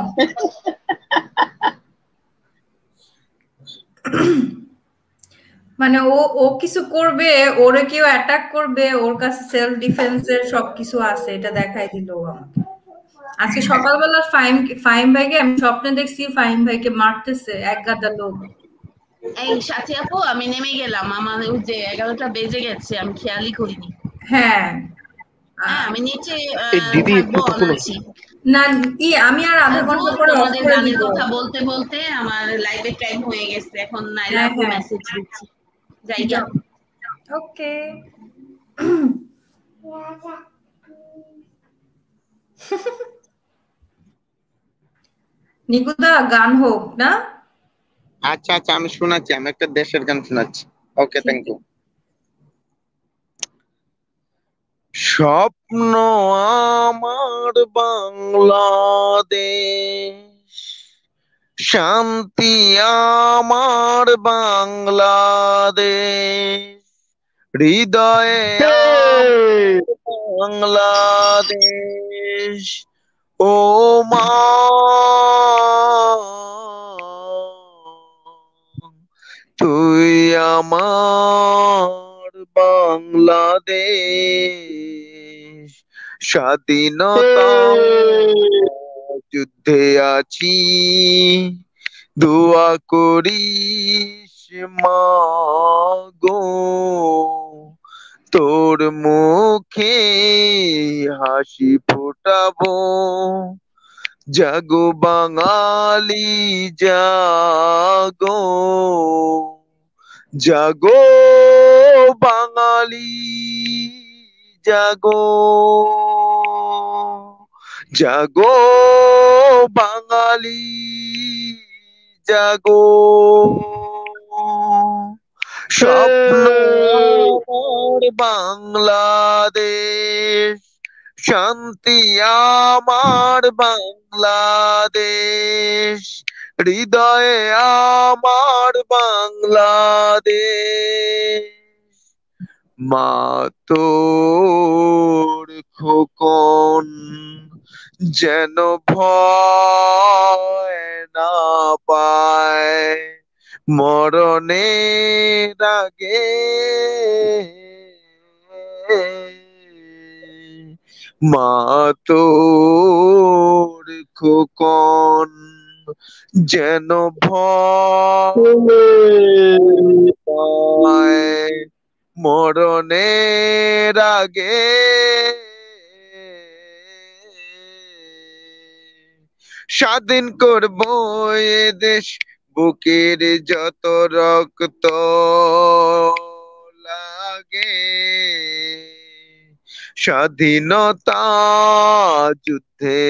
[SPEAKER 1] মানে ও ও কিছু করবে ওরে কেউ অ্যাটাক করবে ওর কাছে সেলফ ডিফেন্সের সবকিছু আছে এটা দেখাই দিল ও আমাকে। আজকে সকালবেলা ফাইম ফাইম ভাইকে আমি স্বপ্নে দেখছি ফাইম ভাইকে মারতেছে এক গাদা লোক।
[SPEAKER 7] এই সাথী আপু আমি নেমে গেলাম। আমার ওই যে এগারোটা বেজে গেছে আমি খেয়ালই করিনি।
[SPEAKER 1] হ্যাঁ।
[SPEAKER 7] হ্যাঁ আমি নিচে আহ,
[SPEAKER 21] দিদি
[SPEAKER 1] না কি আমি আর আধা
[SPEAKER 7] ঘণ্টা
[SPEAKER 1] পরে অফ
[SPEAKER 7] তোমাদের গানের কথা বলতে বলতে আমার লাইভের টাইম হয়ে গেছে। এখন নাইলা
[SPEAKER 1] হ্যাঁ,
[SPEAKER 7] আপু
[SPEAKER 1] হ্যাঁ।
[SPEAKER 7] মেসেজ দিচ্ছি। জায়গা
[SPEAKER 1] ওকে। *clears throat* *laughs* নিকুদা গান হোক না?
[SPEAKER 20] আচ্ছা আচ্ছা আমি শোনাচ্ছি আমি একটা দেশের গান শোনাচ্ছি। ওকে থ্যাংক ইউ স্বপ্ন আমার বাংলাদেশ শান্তি আমার বাংলাদেশ হৃদয়ে বাংলাদেশ। ও মা। তুই আমার বাংলাদেশ স্বাধীনতা যুদ্ধে আছি। দোয়া করিস মা গো। তোর মুখে হাসি ফোটাবো। জাগো বাঙালি জাগো। জাগো বাঙালি জাগো। জাগো বাঙালি জাগো। স্বপ্ন বাংলাদেশ, শান্তি আমার বাংলাদেশ, হৃদয়ে আমার বাংলাদেশ। মা তোর খোকন যেন ভয় না পায়। মরণের আগে মা তোর খোকন যেন ভয় মরণের আগে স্বাধীন করব এ দেশ বুকের যত রক্ত লাগে, স্বাধীনতা যুদ্ধে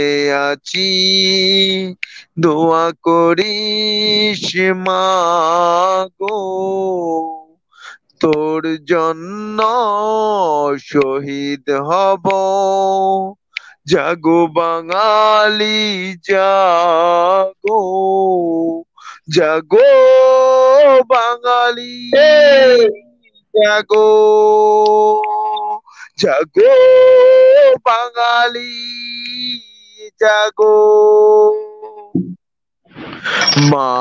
[SPEAKER 20] আছি। দোয়া করিস মা গো, তোর জন্য শহীদ হব। জাগো বাঙালি, জাগো। জাগো বাঙালি। জাগো। জাগো বাঙালি। জাগো। মা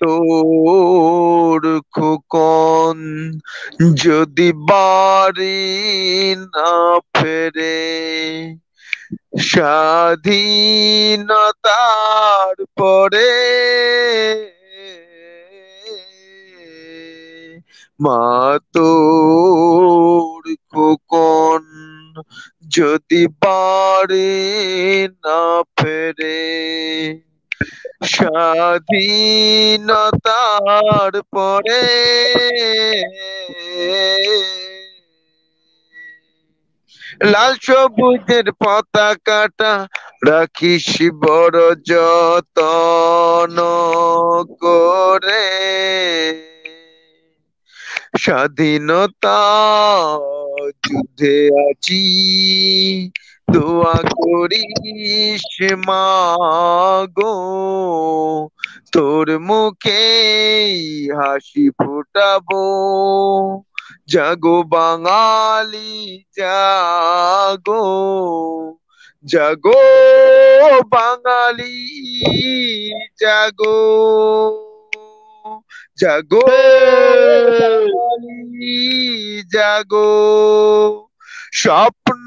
[SPEAKER 20] তোর খোকন যদি বাড়ি না ফেরে স্বাধীনতার পরে মা তোর খোকন যদি বাড়ি না ফেরে, স্বাধীনতার পরে লাল সবুজের পতাকাটা রাখিস বড় যতন করে। স্বাধীনতা যুদ্ধে আছি, দোয়া করিস মা তোর মুখে হাসি ফোটাবো, জাগো বাঙালি, জাগো। জাগো বাঙালি, জাগো। জাগো জাগো। স্বপ্ন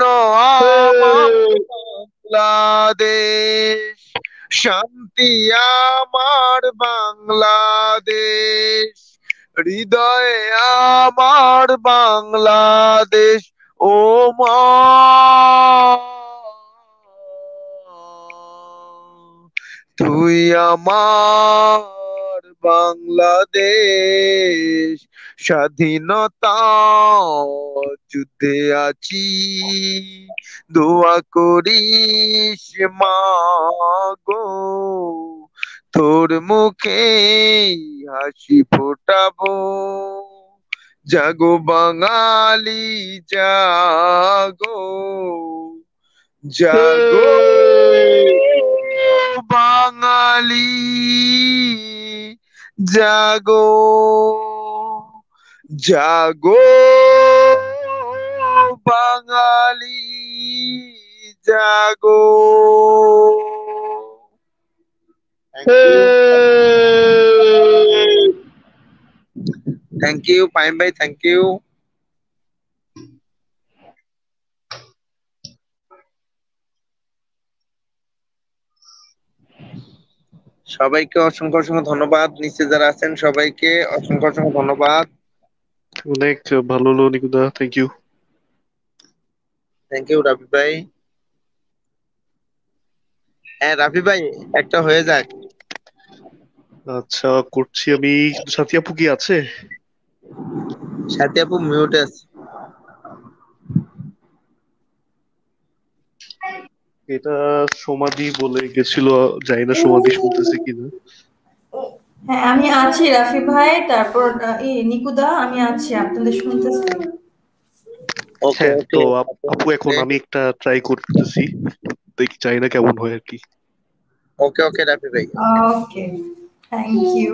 [SPEAKER 20] বাংলাদেশ শান্তি আমার বাংলাদেশ হৃদয়ে আমার বাংলাদেশ ও মা। তুই আমার বাংলাদেশ। স্বাধীনতা যুদ্ধে আছি। দোয়া করিস মা গো। তোর মুখে হাসি ফোটাবো। জাগো বাঙালি জাগো। জাগো বাঙালি। জাগো জাগো বাঙালি জাগো থ্যাংক ইউ পাইম ভাই থ্যাংক ইউ সবাইকে অসংখ্য অসংখ্য ধন্যবাদ। নিচে যারা আছেন সবাইকে অসংখ্য অসংখ্য ধন্যবাদ।
[SPEAKER 21] অনেক ভালো হলো নিকুদা। Thank you
[SPEAKER 20] thank you Rafi ভাই। হ্যাঁ রাফি ভাই একটা হয়ে যাক।
[SPEAKER 21] আচ্ছা করছি আমি। সাথী আপু কি আছে?
[SPEAKER 20] সাথী আপু মিউটে আছে।
[SPEAKER 21] এটা সমাধি বলে গেছিল জানি না সমাধি শুনতেছে কিনা।
[SPEAKER 1] হ্যাঁ আমি আছি রাফি ভাই তারপর নিকুদা আমি আছি আপনাদের শুনতেছি।
[SPEAKER 21] হ্যাঁ তো আপু এখন আমি একটা ট্রাই করতেছি দেখি চাই না কেমন হয় আর কি।
[SPEAKER 20] ওকে ওকে রাফি ভাই।
[SPEAKER 1] ওকে থ্যাংক ইউ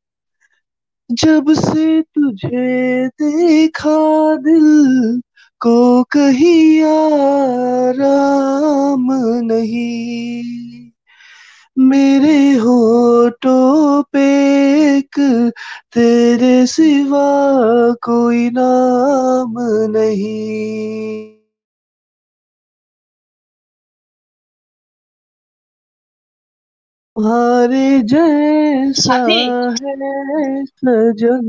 [SPEAKER 21] जब से तुझे देखा दिल को कहीं आराम नहीं। मेरे होठों पे एक तेरे सिवा कोई नाम नहीं। तुम्हारे जैसा है सजन।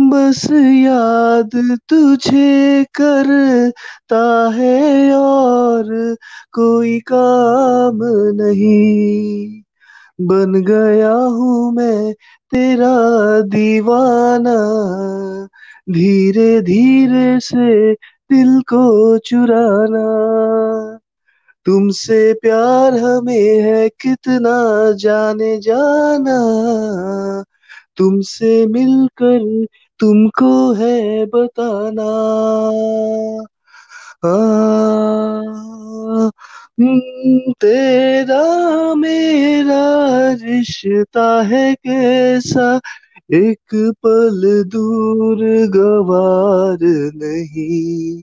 [SPEAKER 21] बस याद तुझे करता है और कोई काम नहीं। बन गया हूँ मैं तेरा दीवाना। धीरे धीरे से दिल को चुराना। तुमसे प्यार हमें है कितना जाने जाना। तुमसे मिलकर तुमको है बताना। आ, हम्म, तेरा मेरा रिश्ता है कैसा? एक पल दूर गवार नहीं।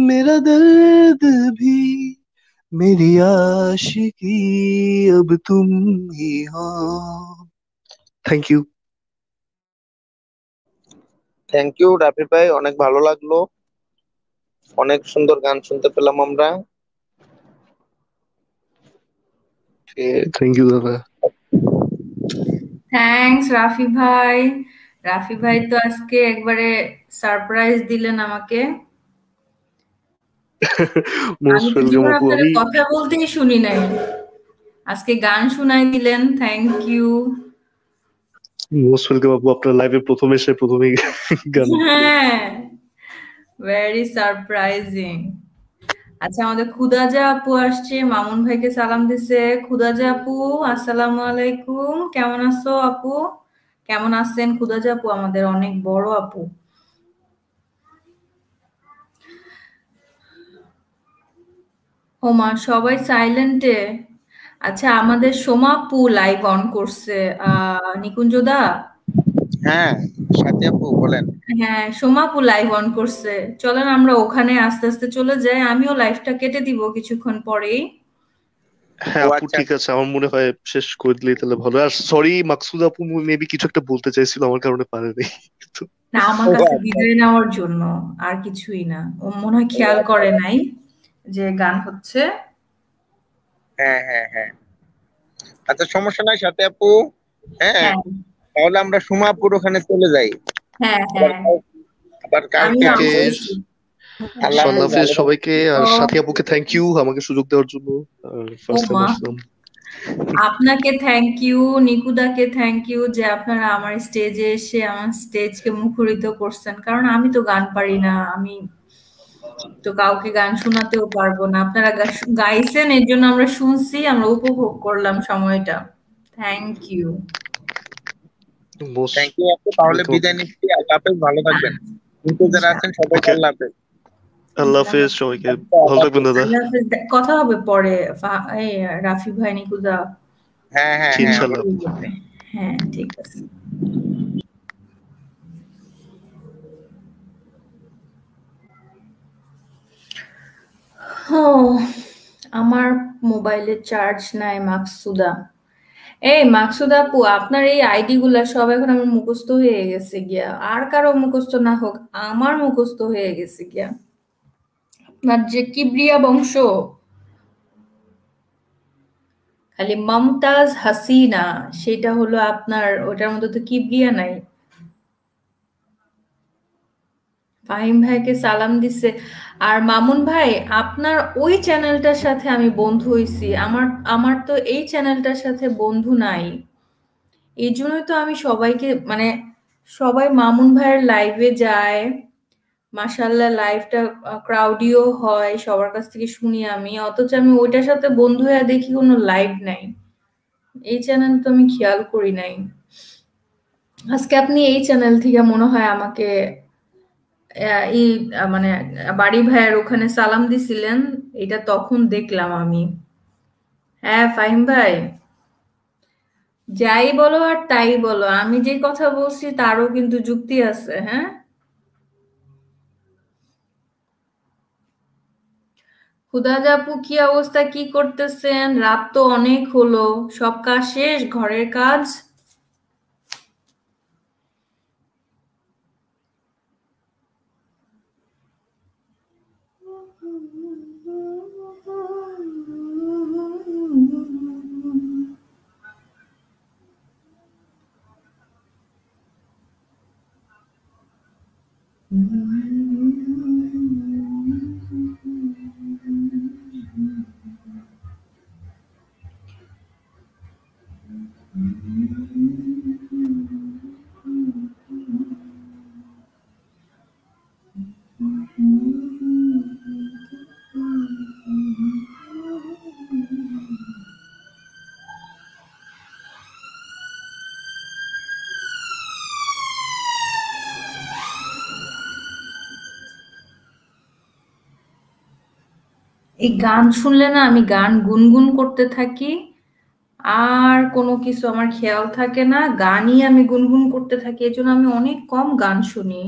[SPEAKER 21] मेरा दर्द भी मेरी आशिकी अब तुम ही हो thank you
[SPEAKER 20] thank you Rafi ভাই অনেক ভালো লাগলো অনেক সুন্দর গান শুনতে পেলাম আমরা
[SPEAKER 21] থ্যাংক ইউ দাদা
[SPEAKER 1] থ্যাঙ্কস রাফি ভাই রাফি ভাই তো আজকে একবারে সারপ্রাইজ দিলেন আমাকে *laughs*
[SPEAKER 21] মোস্ট ওয়েলকাম
[SPEAKER 1] কথা বলতেই শুনি নাই। আজকে গান শুনাই দিলেন থ্যাংক ইউ
[SPEAKER 21] মোস্ট ওয়েলকাম আপু আপনার লাইভে প্রথম এসে প্রথমেই *laughs* গান
[SPEAKER 1] হ্যাঁ। ভেরি সারপ্রাইজিং আচ্ছা আমাদের খুদাজা আপু আসছে মামুন ভাইকে সালাম দিছে। খুদাজা আপু আসসালামু আলাইকুম। কেমন আছো আপু? কেমন আছেন? খুদাজা আপু আমাদের অনেক বড় আপু। ও মা সবাই সাইলেন্টে আচ্ছা আমাদের সোমা আপু লাইভ অন করছে। আহ নিকুঞ্জদা?
[SPEAKER 20] হ্যাঁ সাথী আপু বলেন।
[SPEAKER 1] হ্যাঁ সোমা আপু লাইভ অন করছে। চলেন আমরা ওখানে আস্তে আস্তে চলে যাই। আমিও লাইভটা কেটে দিব কিছুক্ষণ পরেই।
[SPEAKER 21] হ্যাঁ আপু ঠিক আছে। আমার মনে হয় শেষ করে দিলেই তাহলে ভালো। আর সরি মাকসুদ আপু মেবি কিছু একটা বলতে চাইছিল আমার কারণে পারেনি।
[SPEAKER 1] না আমার কাছে বিদায় নেওয়ার জন্য আর কিছুই না। ও মনে হয় খেয়াল করে নাই। যে গান হচ্ছে।
[SPEAKER 20] হ্যাঁ হ্যাঁ হ্যাঁ। আচ্ছা সমস্যা নাই সাথে আপু। হ্যাঁ তাহলে আমরা সুমাপুর ওখানে চলে যাই।
[SPEAKER 1] হ্যাঁ হ্যাঁ।
[SPEAKER 20] আবার কালকে আল্লাহ
[SPEAKER 21] সবাইকে আর সাথী আপুকে থ্যাংক ইউ আমাকে সুযোগ দেওয়ার জন্য আর ফার্স্ট টাইম
[SPEAKER 1] মা।
[SPEAKER 21] আসলাম।
[SPEAKER 1] আপনাকে থ্যাংক ইউ নিকুদাকে থ্যাংক ইউ যে আপনারা আমার স্টেজে এসে আমার স্টেজকে মুখরিত করছেন। কারণ আমি তো গান পারি না আমি তো কাউকে গান শোনাতেও পারব না। আপনারা গাইছেন এর জন্য আমরা শুনছি আমরা উপভোগ করলাম সময়টা। থ্যাংক ইউ
[SPEAKER 20] থ্যাংক ইউ আপু। তাহলে বিদায় নিচ্ছি। আল্লাহ হাফেজ ভালো থাকবেন। কিন্তু যারা আছেন সবাইকে আল্লাহ হাফেজ।
[SPEAKER 21] আল্লাহ হাফেজ সবাইকে। ভালো থাকবেন দাদা।
[SPEAKER 1] কথা হবে পরে রাফি ভাই নিকুদা
[SPEAKER 20] হ্যাঁ হ্যাঁ হ্যাঁ।
[SPEAKER 1] হ্যাঁ ঠিক আছে। ও আমার মোবাইলে চার্জ নাই মাকসুদা। এই মাকসুদা আপু, আপনার এই আইডি গুলা সব এখন আমার মুখস্থ হয়ে গেছে গিয়া। আর কারও মুখস্থ না হোক, আমার মুখস্থ হয়ে গেছে গিয়া। আপনার যে কিবরিয়া বংশ। খালি মমতাজ হাসিনা, সেটা হলো আপনার, ওটার মধ্যে তো কিবরিয়া নাই। ফাহিম ভাইকে সালাম দিছে। আর মামুন ভাই, আপনার ওই চ্যানেলটার সাথে আমি বন্ধু হইছি। আমার আমার তো এই চ্যানেলটার সাথে বন্ধু নাই। এই জন্যই তো আমি সবাইকে মানে সবাই মামুন ভাইয়ের লাইভে যায়। মাশাল্লাহ লাইভটা ক্রাউডিও হয়, সবার কাছ থেকে শুনি আমি। অথচ আমি ওইটার সাথে বন্ধু হয়ে দেখি কোনো লাইভ নাই। এই চ্যানেল তো আমি খেয়াল করি নাই। আজকে আপনি এই চ্যানেল থেকে মনে হয় আমাকে এই মানে বাড়ি ভাইয়ের ওখানে সালাম দিছিলেন, এটা তখন দেখলাম আমি। হ্যাঁ ফাহিম ভাই। যাই বলো আর তাই বলো, আমি যে কথা বলছি তারও কিন্তু যুক্তি আছে হ্যাঁ? আপু কি অবস্থা, কি করতেছেন? রাত তো অনেক হলো, সব কাজ শেষ, ঘরের কাজ? এই গান শুনলে না আমি গান গুনগুন করতে থাকি, আর কোনো কিছু আমার খেয়াল থাকে না, গানই আমি গুনগুন করতে থাকি এই জন্য আমি অনেক কম গান শুনি।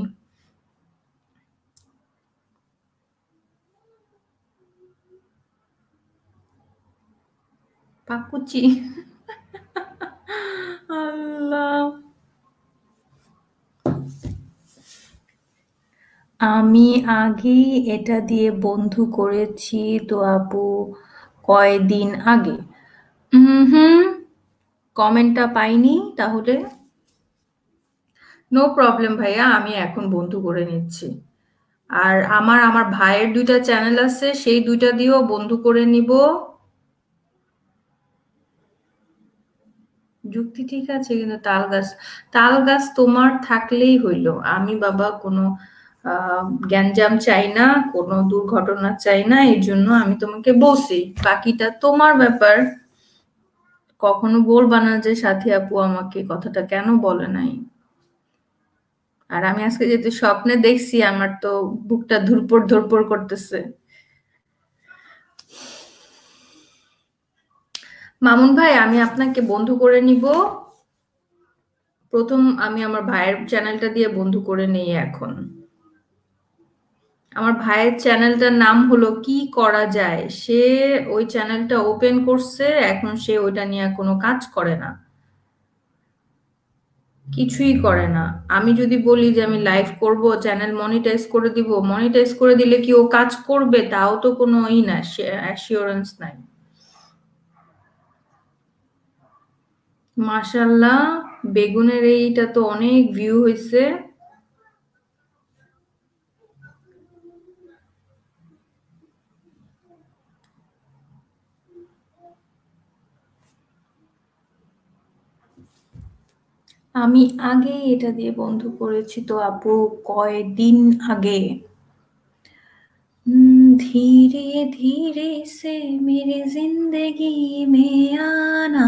[SPEAKER 1] পাকুচি। আমি আগেই এটা দিয়ে বন্ধু করেছি তো আপু কয়দিন আগে। হুম কমেন্টটা পাইনি তাহলে? নো প্রবলেম ভাইয়া, আমি এখন বন্ধু করে নিচ্ছি। আর আমার আমার ভাইয়ের দুইটা চ্যানেল আছে, সেই দুইটা দিয়েও বন্ধু করে নিব। যুক্তি ঠিক আছে, কিন্তু তাল গাছ তাল গাছ তোমার থাকলেই হইল। আমি বাবা কোনো গ্যাঞ্জাম চাই না, কোনো দুর্ঘটনা চাই না এই জন্য আমি তোমাকে বলছি, বাকিটা তোমার ব্যাপার। কখনো বলবা না যে, সাথী আপু আমাকে কথাটা কেন বলে নাই? আর আমি আজকে যেহেতু স্বপ্নে দেখছি, আমার তো বুকটা ধুরপর ধরপর করতেছে। মামুন ভাই, আমি আপনাকে বন্ধু করে নিব। প্রথম আমি আমার ভাইয়ের চ্যানেলটা দিয়ে বন্ধু করে নেই এখন। আমার ভাইয়ের চ্যানেলটার নাম হলো কি করা যায়? সে ওই চ্যানেলটা ওপেন করছে, এখন সে ওইটা নিয়ে কোনো কাজ করে না। কিছুই করে না। আমি যদি বলি যে আমি লাইভ করব চ্যানেল মনিটাইজ করে দিব মনিটাইজ করে দিলে কি ও কাজ করবে? তাও তো কোনো ই না অ্যাসিওরেন্স নাই। মাশাল্লাহ বেগুনের এইটা তো অনেক ভিউ হয়েছে আমি আগে এটা দিয়ে বন্ধ করেছি তো আপু কয়দিন আগে धीरे धीरे से मेरी जिंदगी में आना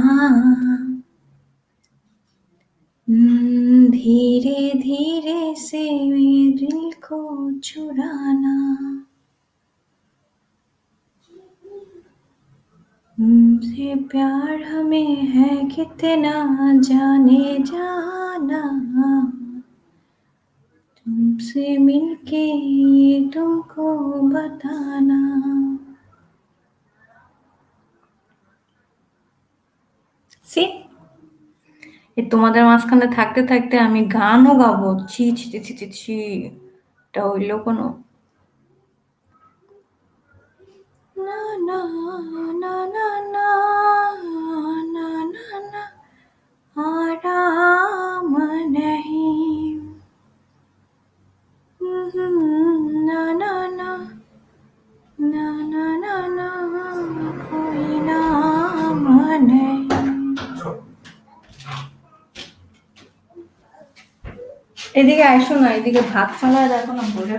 [SPEAKER 1] धीरे धीरे से मेरे दिल को चुराना तुमसे प्यार हमें है कितना जाने जाना तुमसे मिलके ये तुमको बताना See? এ তোমাদের মাঝখানে থাকতে থাকতে আমি গানও গাবো ছি ছি ছি ছি ছি এটা হইল কোনো এদিকে আইসো না এদিকে ভাত ফালা দেখো না বোঝা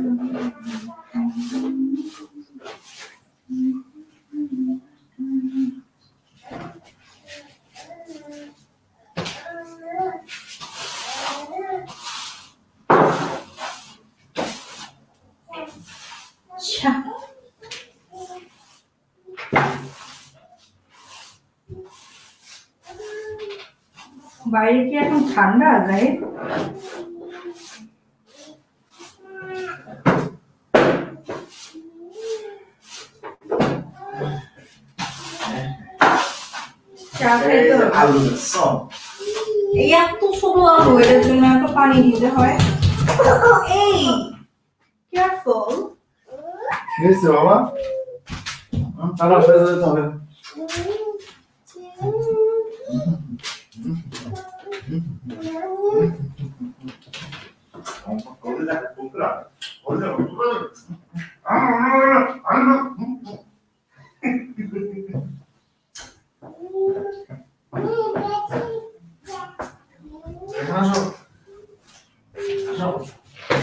[SPEAKER 1] বাইরে কি এখন ঠান্ডা, গায়ে? এত ছোট আলু এটার জন্য এত পানি দিতে হয়। এই কেয়ারফুল
[SPEAKER 10] হয়েছে বাবা? যেতে হবে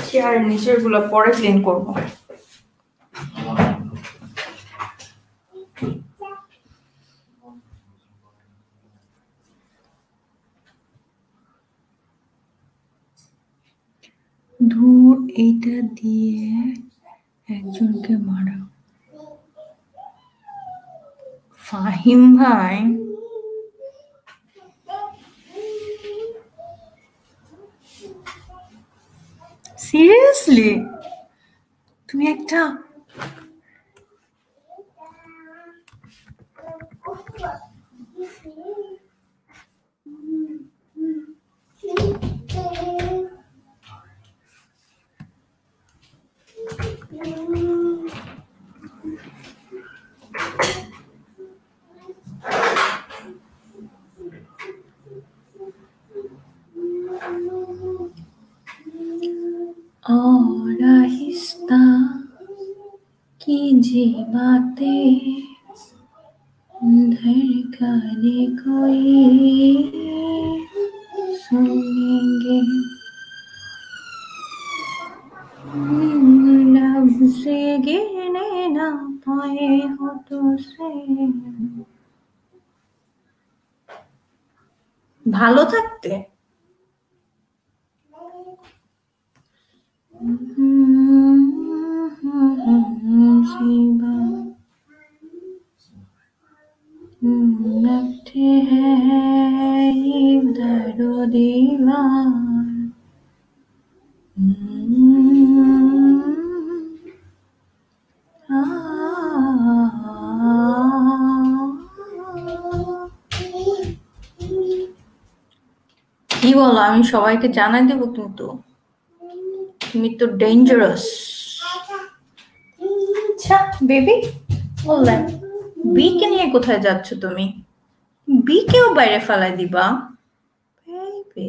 [SPEAKER 1] চেয়ারের নিচেরগুলো পরে ক্লিন করব ধুর এইটা দিয়ে একজনকে মারা। ফাহিম ভাই। সিরিয়াসলি তুমি একটা और आहिस्ता कीजिए बातें धड़कने कोई सुनेंगे लब से गिरने ना पाए हो तो से ভালো থাকতে लगते हैं इधर दीवार কি বলো আমি সবাইকে জানাই দেবো কিন্তু তুমি তো ডেঞ্জারাস আচ্ছা বেবি বললেন বিকে নিয়ে কোথায় যাচ্ছ তুমি? বিকেও বাইরে ফেলাই দিবা? বেবি।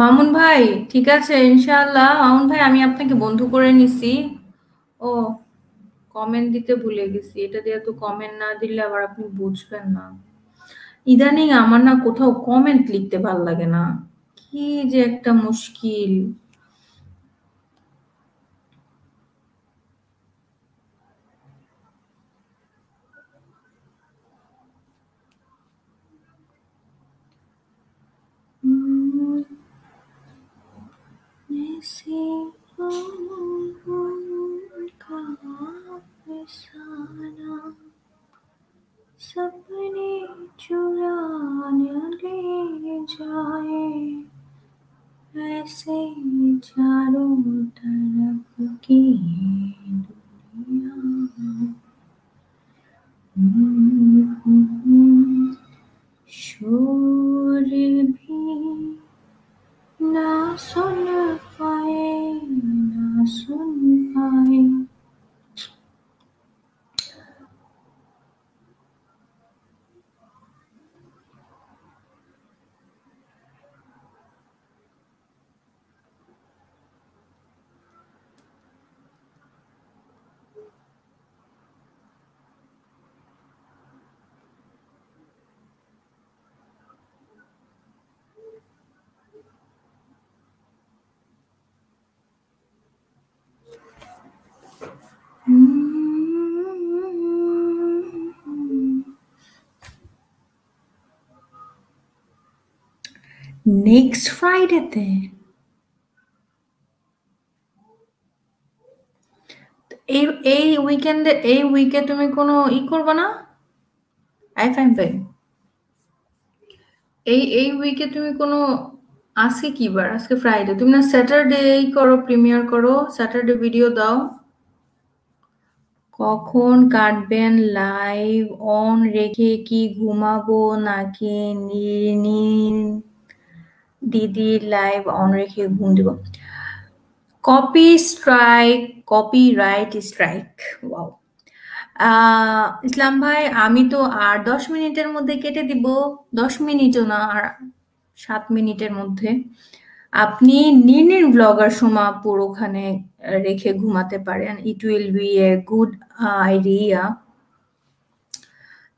[SPEAKER 1] মামুন ভাই, ঠিক আছে ইনশাল্লাহ মামুন ভাই, আমি আপনাকে বন্ধু করে নিছি। ও কমেন্ট দিতে ভুলে গেছি। এটা দিয়ে তো কমেন্ট না দিলে আবার আপনি বুঝবেন না। ইদানিং আমার না কোথাও কমেন্ট লিখতে ভালো লাগে না। কি যে একটা মুশকিল। सपने चुराने ले जाए ऐसे चारों तरफ़ की নেক্সট ফ্রাইডেতে এই এই উইকেন্ডে এই উইকে তুমি কোনো ই করবে না? আই ফাইন ফাইন এই এই উইকে তুমি কোনো, আজকে কি বার? আজকে ফ্রাইডে তুমি না স্যাটারডে করো প্রিমিয়ার করো স্যাটারডে ভিডিও দাও। কখন কাটবেন লাইভ অন রেখে কি ঘুমাবো নাকি নির্নিন দিদি লাইভ অন রেখে ঘুম দিব। Copy strike copyright strike wow Islam ভাই, আমি তো আর দশ মিনিটের মধ্যে কেটে দিব। দশ মিনিটও না, আর সাত মিনিটের মধ্যে। আপনি নির্নির ব্লগার সোমাপুর ওখানে রেখে ঘুমাতে পারেন। It will be a good idea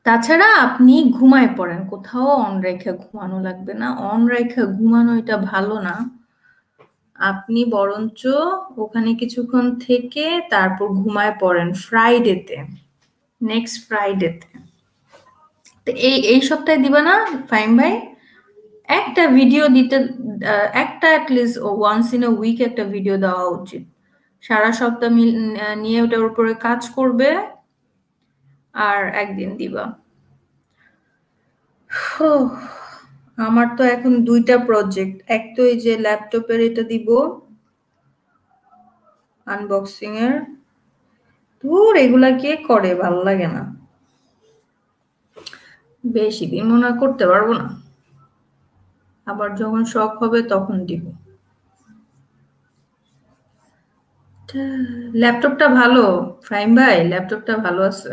[SPEAKER 1] তাছাড়া আপনি ঘুমায় পড়েন। কোথাও অন রেখে ঘুমানো লাগবে না। অন রেখে ঘুমানো এটা ভালো না। আপনি বরঞ্চ ওখানে কিছুক্ষণ থেকে তারপর ঘুমায় পড়েন ফ্রাইডেতে নেক্সট ফ্রাইডেতে এই এই সপ্তাহে দিবা না, ফাইম ভাই? একটা ভিডিও দিতে একটা at least once in a week একটা ভিডিও দেওয়া উচিত। সারা সপ্তাহ নিয়ে ওটার উপরে কাজ করবে। আর একদিন দিবা। আমার তো এখন দুইটা প্রজেক্ট এক তো এই যে ল্যাপটপের এটা দিব আনবক্সিং এর ধুর, এগুলা কে করে? ভালো লাগে না। বেশি দিন মনে করতে পারব না। আবার যখন শখ হবে তখন দিব। ল্যাপটপটা ভালো ফাইম ভাই ল্যাপটপটা ভালো আছে।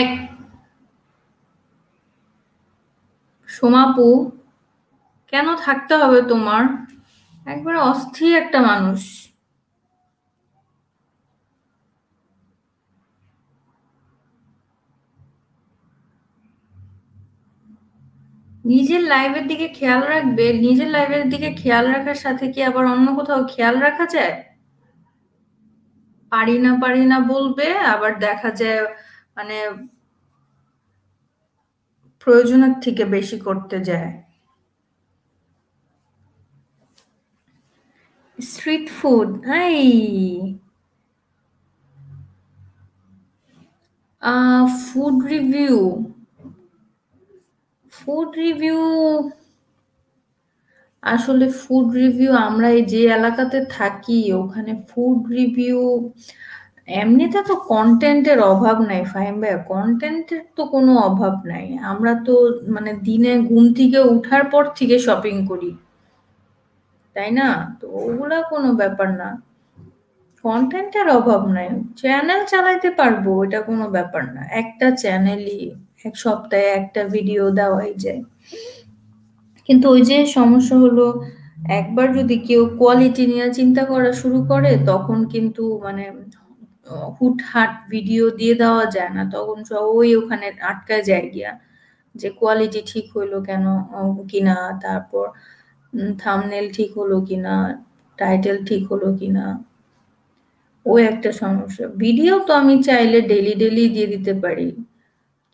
[SPEAKER 1] এক সোমাপু, কেন থাকতে হবে তোমার? একবারে অস্থির একটা মানুষ। নিজের লাইভের দিকে খেয়াল রাখবে, নিজের লাইভের দিকে খেয়াল রাখার সাথে কি আবার অন্য কোথাও খেয়াল রাখা যায়? পারি না পারি না বলবে, আবার দেখা যায় মানে প্রয়োজনের থেকে বেশি করতে যায়। স্ট্রিট ফুড এই ফুড রিভিউ ফুড রিভিউ আসলে ফুড রিভিউ আমরা এই যে এলাকাতে থাকি, ওখানে ফুড রিভিউ এমনিতে তো কন্টেন্টের অভাব নাই, ফাহিম ভাইয়া। কন্টেন্টের তো কোনো অভাব নাই। আমরা তো মানে দিনে ঘুম থেকে উঠার পর থেকে শপিং করি। তাই না? তো ওগুলা কোনো ব্যাপার না। কন্টেন্টের অভাব নাই। চ্যানেল চালাইতে পারব এটা কোনো ব্যাপার না। একটা চ্যানেলই এক সপ্তাহে একটা ভিডিও দেওয়াই যায়। কিন্তু ওই যে সমস্যা হলো, একবার যদি কেউ কোয়ালিটি নিয়ে চিন্তা করা শুরু করে, তখন কিন্তু মানে হুটহাট ভিডিও দিয়ে দেওয়া যায় না। তখন ওই ওখানে আটকা যায় গিয়া যে কোয়ালিটি ঠিক হইল কেন কিনা, তারপর থামনেল ঠিক হলো কিনা টাইটেল ঠিক হলো কিনা। ওই একটা সমস্যা। ভিডিও তো আমি চাইলে ডেলি ডেলি দিয়ে দিতে পারি।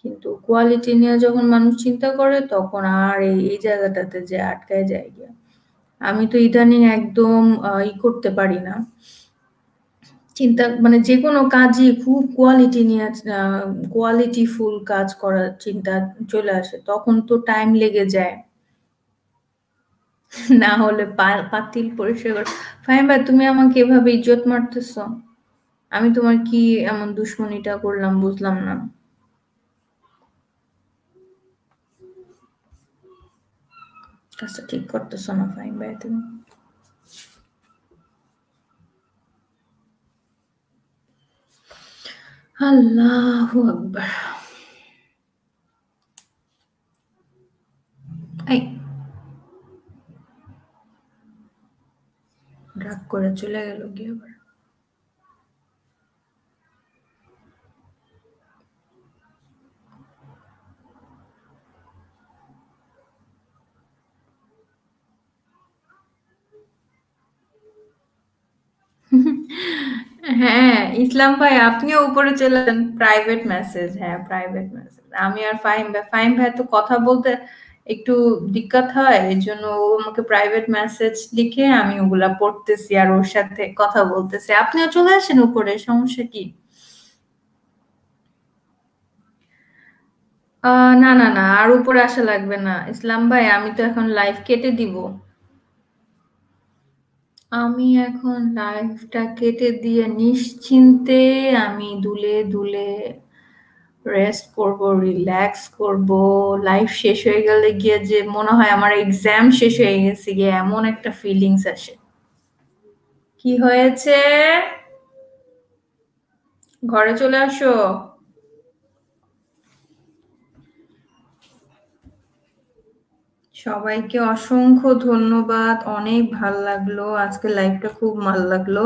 [SPEAKER 1] কিন্তু কোয়ালিটি নিয়ে যখন মানুষ চিন্তা করে, তখন আর এই জায়গাটাতে যে আটকায় যায় গিয়া। আমি তো ইদানিং একদম ই করতে পারি না। চিন্তা মানে যে কোনো কাজই খুব কোয়ালিটি নিয়ে কোয়ালিটি ফুল কাজ করার চিন্তা চলে আসে, তখন তো টাইম লেগে যায়। না হলে পাতিল পরিষ্কার ফাইম ভাই, তুমি আমাকে এভাবে ইজ্জত মারতেছ? আমি তোমার কি এমন দুশ্মনীটা করলাম বুঝলাম না। কাজটা ঠিক করতেছ না ফাইম ভাই, তুমি। আল্লাহু আকবার। এই। রাগ করে চলে গেল কি আবার? হ্যাঁ ইসলাম ভাই, আপনিও উপরে চলে প্রাইভেট মেসেজ হ্যাঁ প্রাইভেট মেসেজ আমি আর ফাহিম ভাই ফাহিম ভাই তো কথা বলতে একটু দিক্কত হয় এই জন্য ও আমাকে প্রাইভেট মেসেজ লিখে আমি ওগুলা পড়তেছি আর ওর সাথে কথা বলতেছি। আপনিও চলে আসেন উপরে, সমস্যা কি? না না না, আর উপরে আসা লাগবে না। ইসলাম ভাই, আমি তো এখন লাইভ কেটে দিব। আমি এখন লাইফটা কেটে দিয়ে নিশ্চিন্তে আমি দুলে দুলে রেস্ট করব রিল্যাক্স করব। লাইফ শেষ হয়ে গেলে গিয়ে যে মনে হয় আমার এক্সাম শেষ হয়ে গেছে গিয়ে এমন একটা ফিলিংস আসে। কি হয়েছে? ঘরে চলে আসো। সবাইকে অসংখ্য ধন্যবাদ অনেক ভালো লাগল। আজকে লাইভটা খুব ভালো লাগল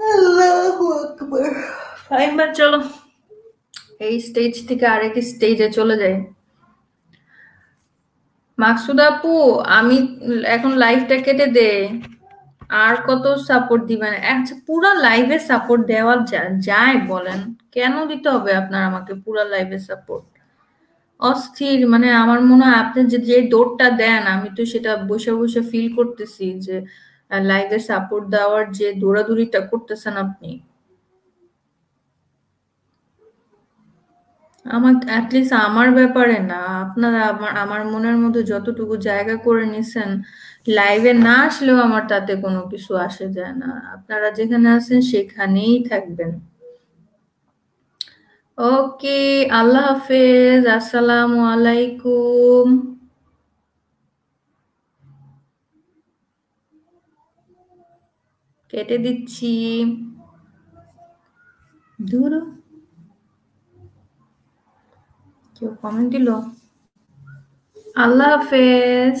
[SPEAKER 1] আল্লাহু আকবার ফাইবার চলো। এই স্টেজ থেকে আরেক স্টেজে চলে যাই। মাকসুদ আপু আমি এখন লাইভটা কেটে দে। আর কত সাপোর্ট দিবেন আচ্ছা পুরো লাইভে সাপোর্ট দেওয়া যায় বলেন। কেন দিতে হবে আপনার আমাকে পুরো লাইভে সাপোর্ট অস্থির মানে আমার মনে হয় আপনি যে যে দৌড়টা দেন, আমি তো সেটা বসে বসে ফিল করতেছি যে লাইভে সাপোর্ট দেওয়ার যে দৌড়াদৌড়িটা করতেছেন আপনি। আমার অ্যাটলিস্ট আমার ব্যাপারে না। আপনারা আমার আমার মনের মধ্যে যতটুকু জায়গা করে নিছেন লাইভে না আসলেও আমার তাতে কোনো কিছু আসে যায় না। আপনারা যেখানে আছেন সেখানেই থাকবেন। ওকে আল্লাহ হাফেজ, আসসালামু আলাইকুম। কেটে দিচ্ছি। দূর কেউ কমেন্ট দিল? আল্লাহ হাফেজ।